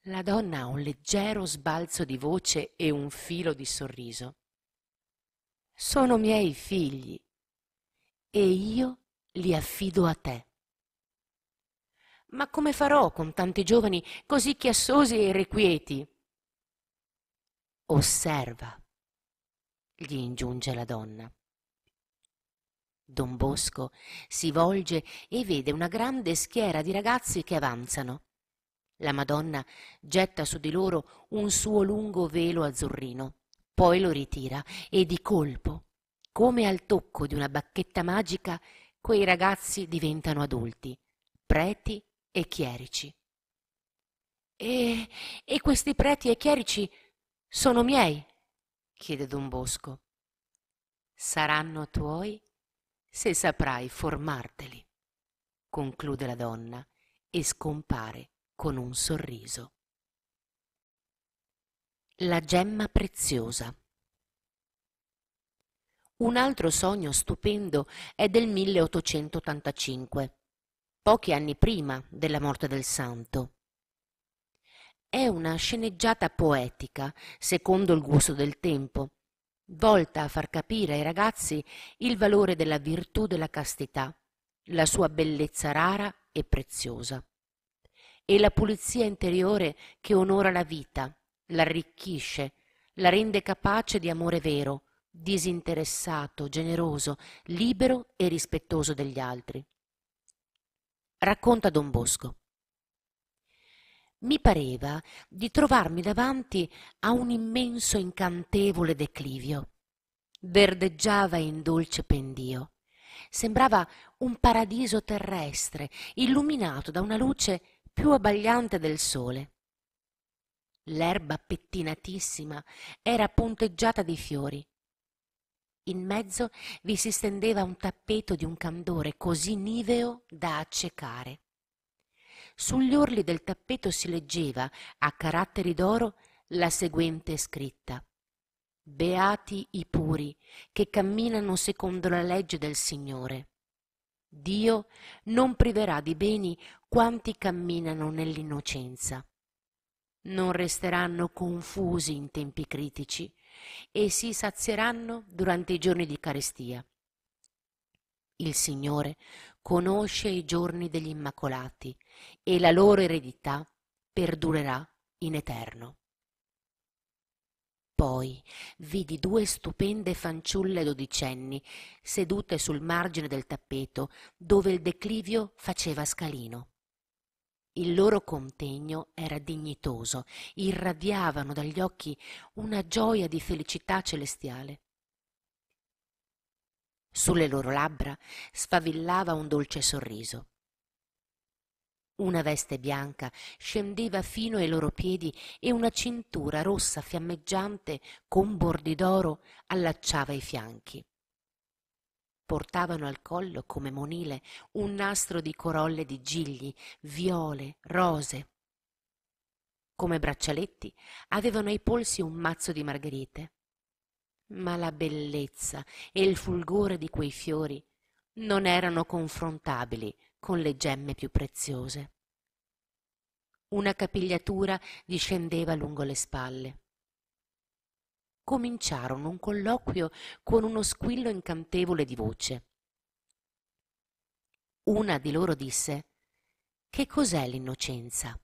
La donna ha un leggero sbalzo di voce e un filo di sorriso. Sono miei figli e io li affido a te. Ma come farò con tanti giovani così chiassosi e irrequieti? Osserva, gli ingiunge la donna. Don Bosco si volge e vede una grande schiera di ragazzi che avanzano. La Madonna getta su di loro un suo lungo velo azzurrino, poi lo ritira e di colpo, come al tocco di una bacchetta magica, quei ragazzi diventano adulti, preti e chierici. E, e questi preti e chierici sono miei? chiede Don Bosco. Saranno tuoi se saprai formarteli, conclude la donna e scompare con un sorriso. La gemma preziosa. Un altro sogno stupendo è del 1885, pochi anni prima della morte del santo. È una sceneggiata poetica, secondo il gusto del tempo, volta a far capire ai ragazzi il valore della virtù della castità, la sua bellezza rara e preziosa, e la pulizia interiore che onora la vita, l'arricchisce, la rende capace di amore vero, disinteressato, generoso, libero e rispettoso degli altri. Racconta Don Bosco mi pareva di trovarmi davanti a un immenso incantevole declivio. Verdeggiava in dolce pendio. Sembrava un paradiso terrestre, illuminato da una luce più abbagliante del sole. L'erba pettinatissima era punteggiata di fiori. In mezzo vi si stendeva un tappeto di un candore così niveo da accecare. Sugli orli del tappeto si leggeva, a caratteri d'oro, la seguente scritta. Beati i puri, che camminano secondo la legge del Signore. Dio non priverà di beni quanti camminano nell'innocenza. Non resteranno confusi in tempi critici e si sazieranno durante i giorni di carestia. Il Signore conosce i giorni degli Immacolati e la loro eredità perdurerà in eterno. Poi vidi due stupende fanciulle dodicenni sedute sul margine del tappeto dove il declivio faceva scalino. Il loro contegno era dignitoso, irradiavano dagli occhi una gioia di felicità celestiale. Sulle loro labbra sfavillava un dolce sorriso. Una veste bianca scendeva fino ai loro piedi e una cintura rossa fiammeggiante con bordi d'oro allacciava i fianchi. Portavano al collo come monile un nastro di corolle di gigli, viole, rose. Come braccialetti avevano ai polsi un mazzo di margherite ma la bellezza e il fulgore di quei fiori non erano confrontabili con le gemme più preziose. Una capigliatura discendeva lungo le spalle. Cominciarono un colloquio con uno squillo incantevole di voce. Una di loro disse Che cos'è l'innocenza?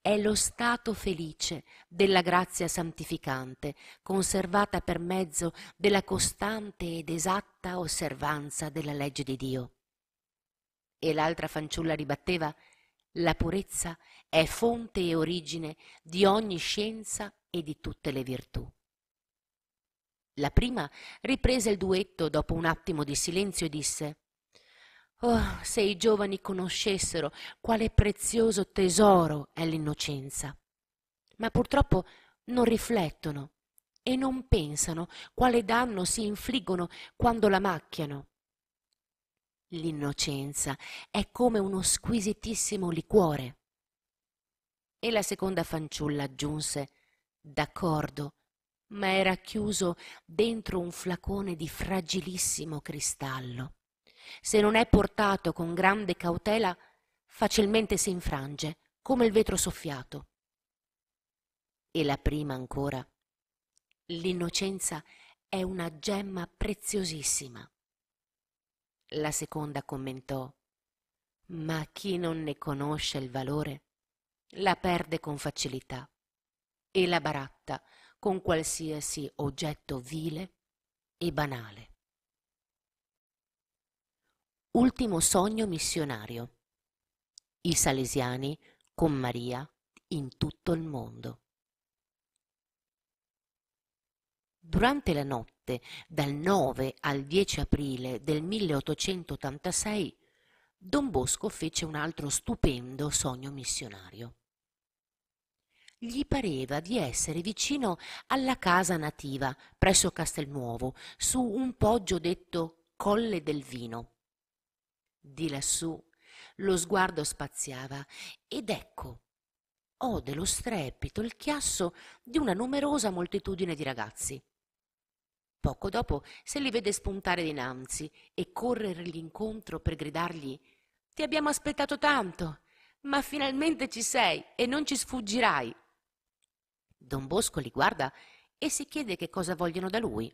È lo stato felice della grazia santificante, conservata per mezzo della costante ed esatta osservanza della legge di Dio. E l'altra fanciulla ribatteva la purezza è fonte e origine di ogni scienza e di tutte le virtù. La prima riprese il duetto dopo un attimo di silenzio e disse Oh, se i giovani conoscessero quale prezioso tesoro è l'innocenza. Ma purtroppo non riflettono e non pensano quale danno si infliggono quando la macchiano. L'innocenza è come uno squisitissimo liquore. E la seconda fanciulla aggiunse D'accordo, ma era chiuso dentro un flacone di fragilissimo cristallo se non è portato con grande cautela, facilmente si infrange, come il vetro soffiato. E la prima ancora. L'innocenza è una gemma preziosissima. La seconda commentò, ma chi non ne conosce il valore la perde con facilità e la baratta con qualsiasi oggetto vile e banale. Ultimo sogno missionario. I salesiani con Maria in tutto il mondo. Durante la notte dal 9 al 10 aprile del 1886 Don Bosco fece un altro stupendo sogno missionario. Gli pareva di essere vicino alla casa nativa presso Castelnuovo, su un poggio detto Colle del Vino. Di lassù lo sguardo spaziava ed ecco ode dello strepito il chiasso di una numerosa moltitudine di ragazzi. Poco dopo se li vede spuntare dinanzi e corrergli incontro per gridargli Ti abbiamo aspettato tanto, ma finalmente ci sei e non ci sfuggirai. Don Bosco li guarda e si chiede che cosa vogliono da lui.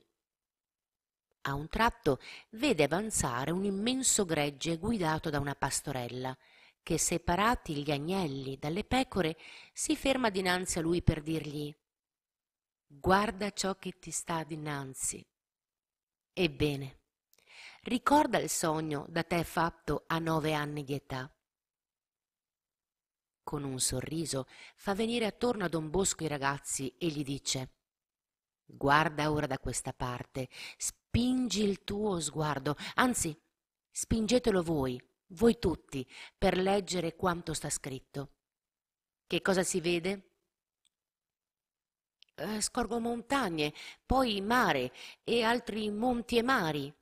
A un tratto vede avanzare un immenso gregge guidato da una pastorella che separati gli agnelli dalle pecore si ferma dinanzi a lui per dirgli guarda ciò che ti sta dinanzi. Ebbene, ricorda il sogno da te fatto a nove anni di età. Con un sorriso fa venire attorno a Don Bosco i ragazzi e gli dice Guarda ora da questa parte, spingi il tuo sguardo, anzi, spingetelo voi, voi tutti, per leggere quanto sta scritto. Che cosa si vede? Eh, scorgo montagne, poi mare e altri monti e mari,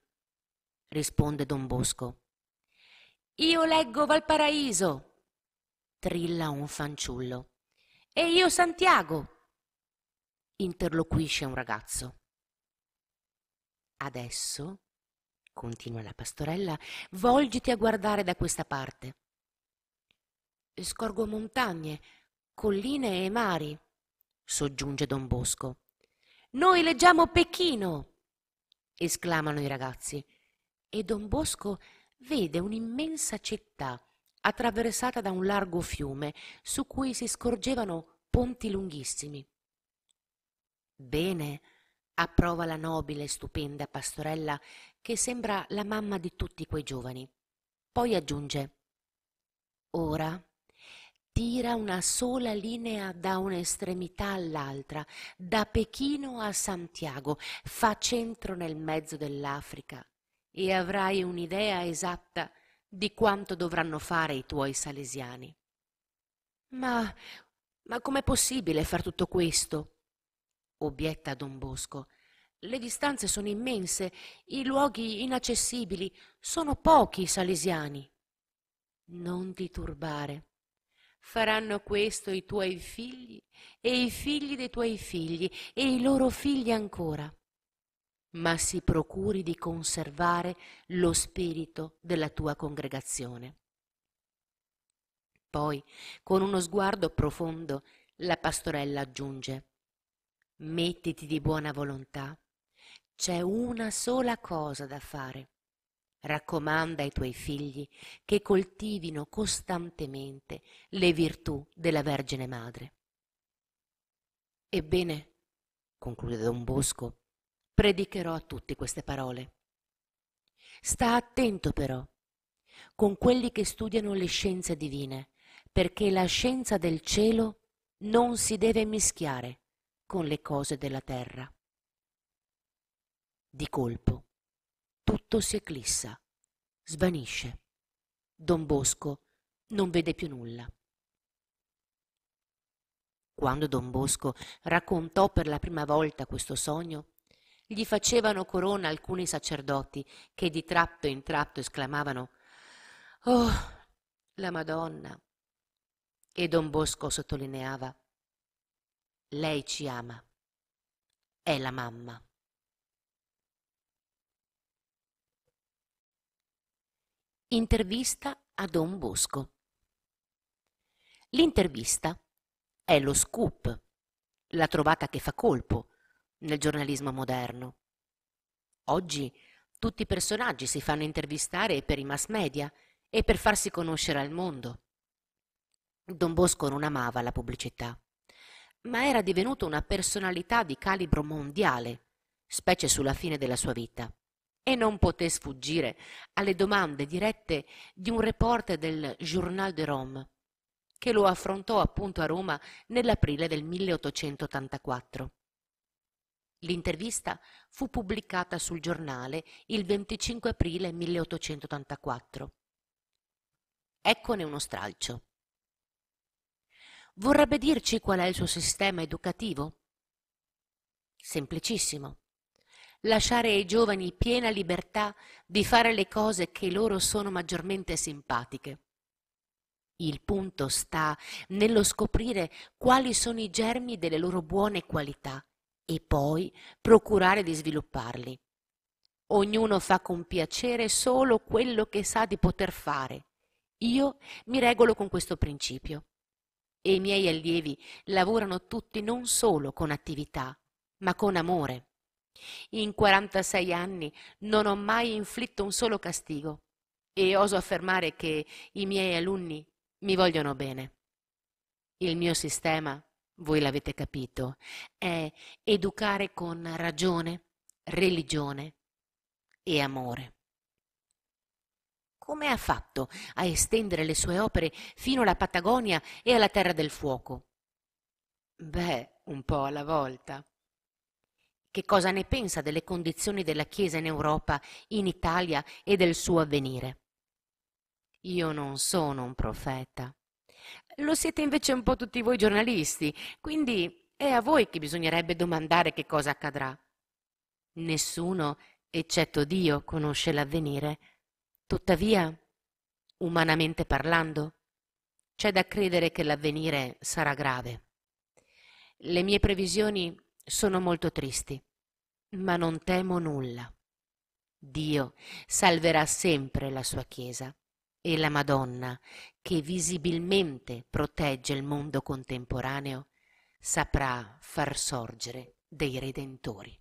risponde Don Bosco. Io leggo Valparaíso, trilla un fanciullo. E io Santiago, interloquisce un ragazzo. Adesso continua la pastorella, volgiti a guardare da questa parte. Scorgo montagne, colline e mari, soggiunge don Bosco. Noi leggiamo Pechino, esclamano i ragazzi, e don Bosco vede un'immensa città attraversata da un largo fiume su cui si scorgevano ponti lunghissimi. Bene, approva la nobile e stupenda pastorella che sembra la mamma di tutti quei giovani. Poi aggiunge Ora tira una sola linea da un'estremità all'altra, da Pechino a Santiago, fa centro nel mezzo dell'Africa e avrai un'idea esatta di quanto dovranno fare i tuoi salesiani. Ma, ma com'è possibile far tutto questo? obietta don Bosco. Le distanze sono immense, i luoghi inaccessibili, sono pochi i salesiani. Non ti turbare. Faranno questo i tuoi figli e i figli dei tuoi figli e i loro figli ancora. Ma si procuri di conservare lo spirito della tua congregazione. Poi, con uno sguardo profondo, la pastorella aggiunge mettiti di buona volontà. C'è una sola cosa da fare. Raccomanda ai tuoi figli che coltivino costantemente le virtù della Vergine Madre. Ebbene, conclude Don Bosco, predicherò a tutti queste parole. Sta attento però con quelli che studiano le scienze divine, perché la scienza del cielo non si deve mischiare con le cose della terra. Di colpo tutto si eclissa, svanisce. Don Bosco non vede più nulla. Quando Don Bosco raccontò per la prima volta questo sogno, gli facevano corona alcuni sacerdoti che di tratto in tratto esclamavano Oh, la Madonna! E Don Bosco sottolineava lei ci ama. È la mamma. Intervista a Don Bosco. L'intervista è lo scoop, la trovata che fa colpo nel giornalismo moderno. Oggi tutti i personaggi si fanno intervistare per i mass media e per farsi conoscere al mondo. Don Bosco non amava la pubblicità ma era divenuto una personalità di calibro mondiale, specie sulla fine della sua vita, e non poté sfuggire alle domande dirette di un reporter del Journal de Rome, che lo affrontò appunto a Roma nell'aprile del 1884. L'intervista fu pubblicata sul giornale il 25 aprile 1884. Eccone uno stralcio. vorrebbe dirci qual è il suo sistema educativo? Semplicissimo. Lasciare ai giovani piena libertà di fare le cose che loro sono maggiormente simpatiche. Il punto sta nello scoprire quali sono i germi delle loro buone qualità e poi procurare di svilupparli. Ognuno fa con piacere solo quello che sa di poter fare. Io mi regolo con questo principio. E i miei allievi lavorano tutti non solo con attività, ma con amore. In 46 anni non ho mai inflitto un solo castigo e oso affermare che i miei alunni mi vogliono bene. Il mio sistema, voi l'avete capito, è educare con ragione, religione e amore. Come ha fatto a estendere le sue opere fino alla Patagonia e alla Terra del Fuoco? Beh, un po' alla volta. Che cosa ne pensa delle condizioni della Chiesa in Europa, in Italia e del suo avvenire? Io non sono un profeta. Lo siete invece un po' tutti voi giornalisti, quindi è a voi che bisognerebbe domandare che cosa accadrà. Nessuno, eccetto Dio, conosce l'avvenire. Tuttavia, umanamente parlando, c'è da credere che l'avvenire sarà grave. Le mie previsioni sono molto tristi, ma non temo nulla. Dio salverà sempre la sua Chiesa e la Madonna, che visibilmente protegge il mondo contemporaneo, saprà far sorgere dei redentori.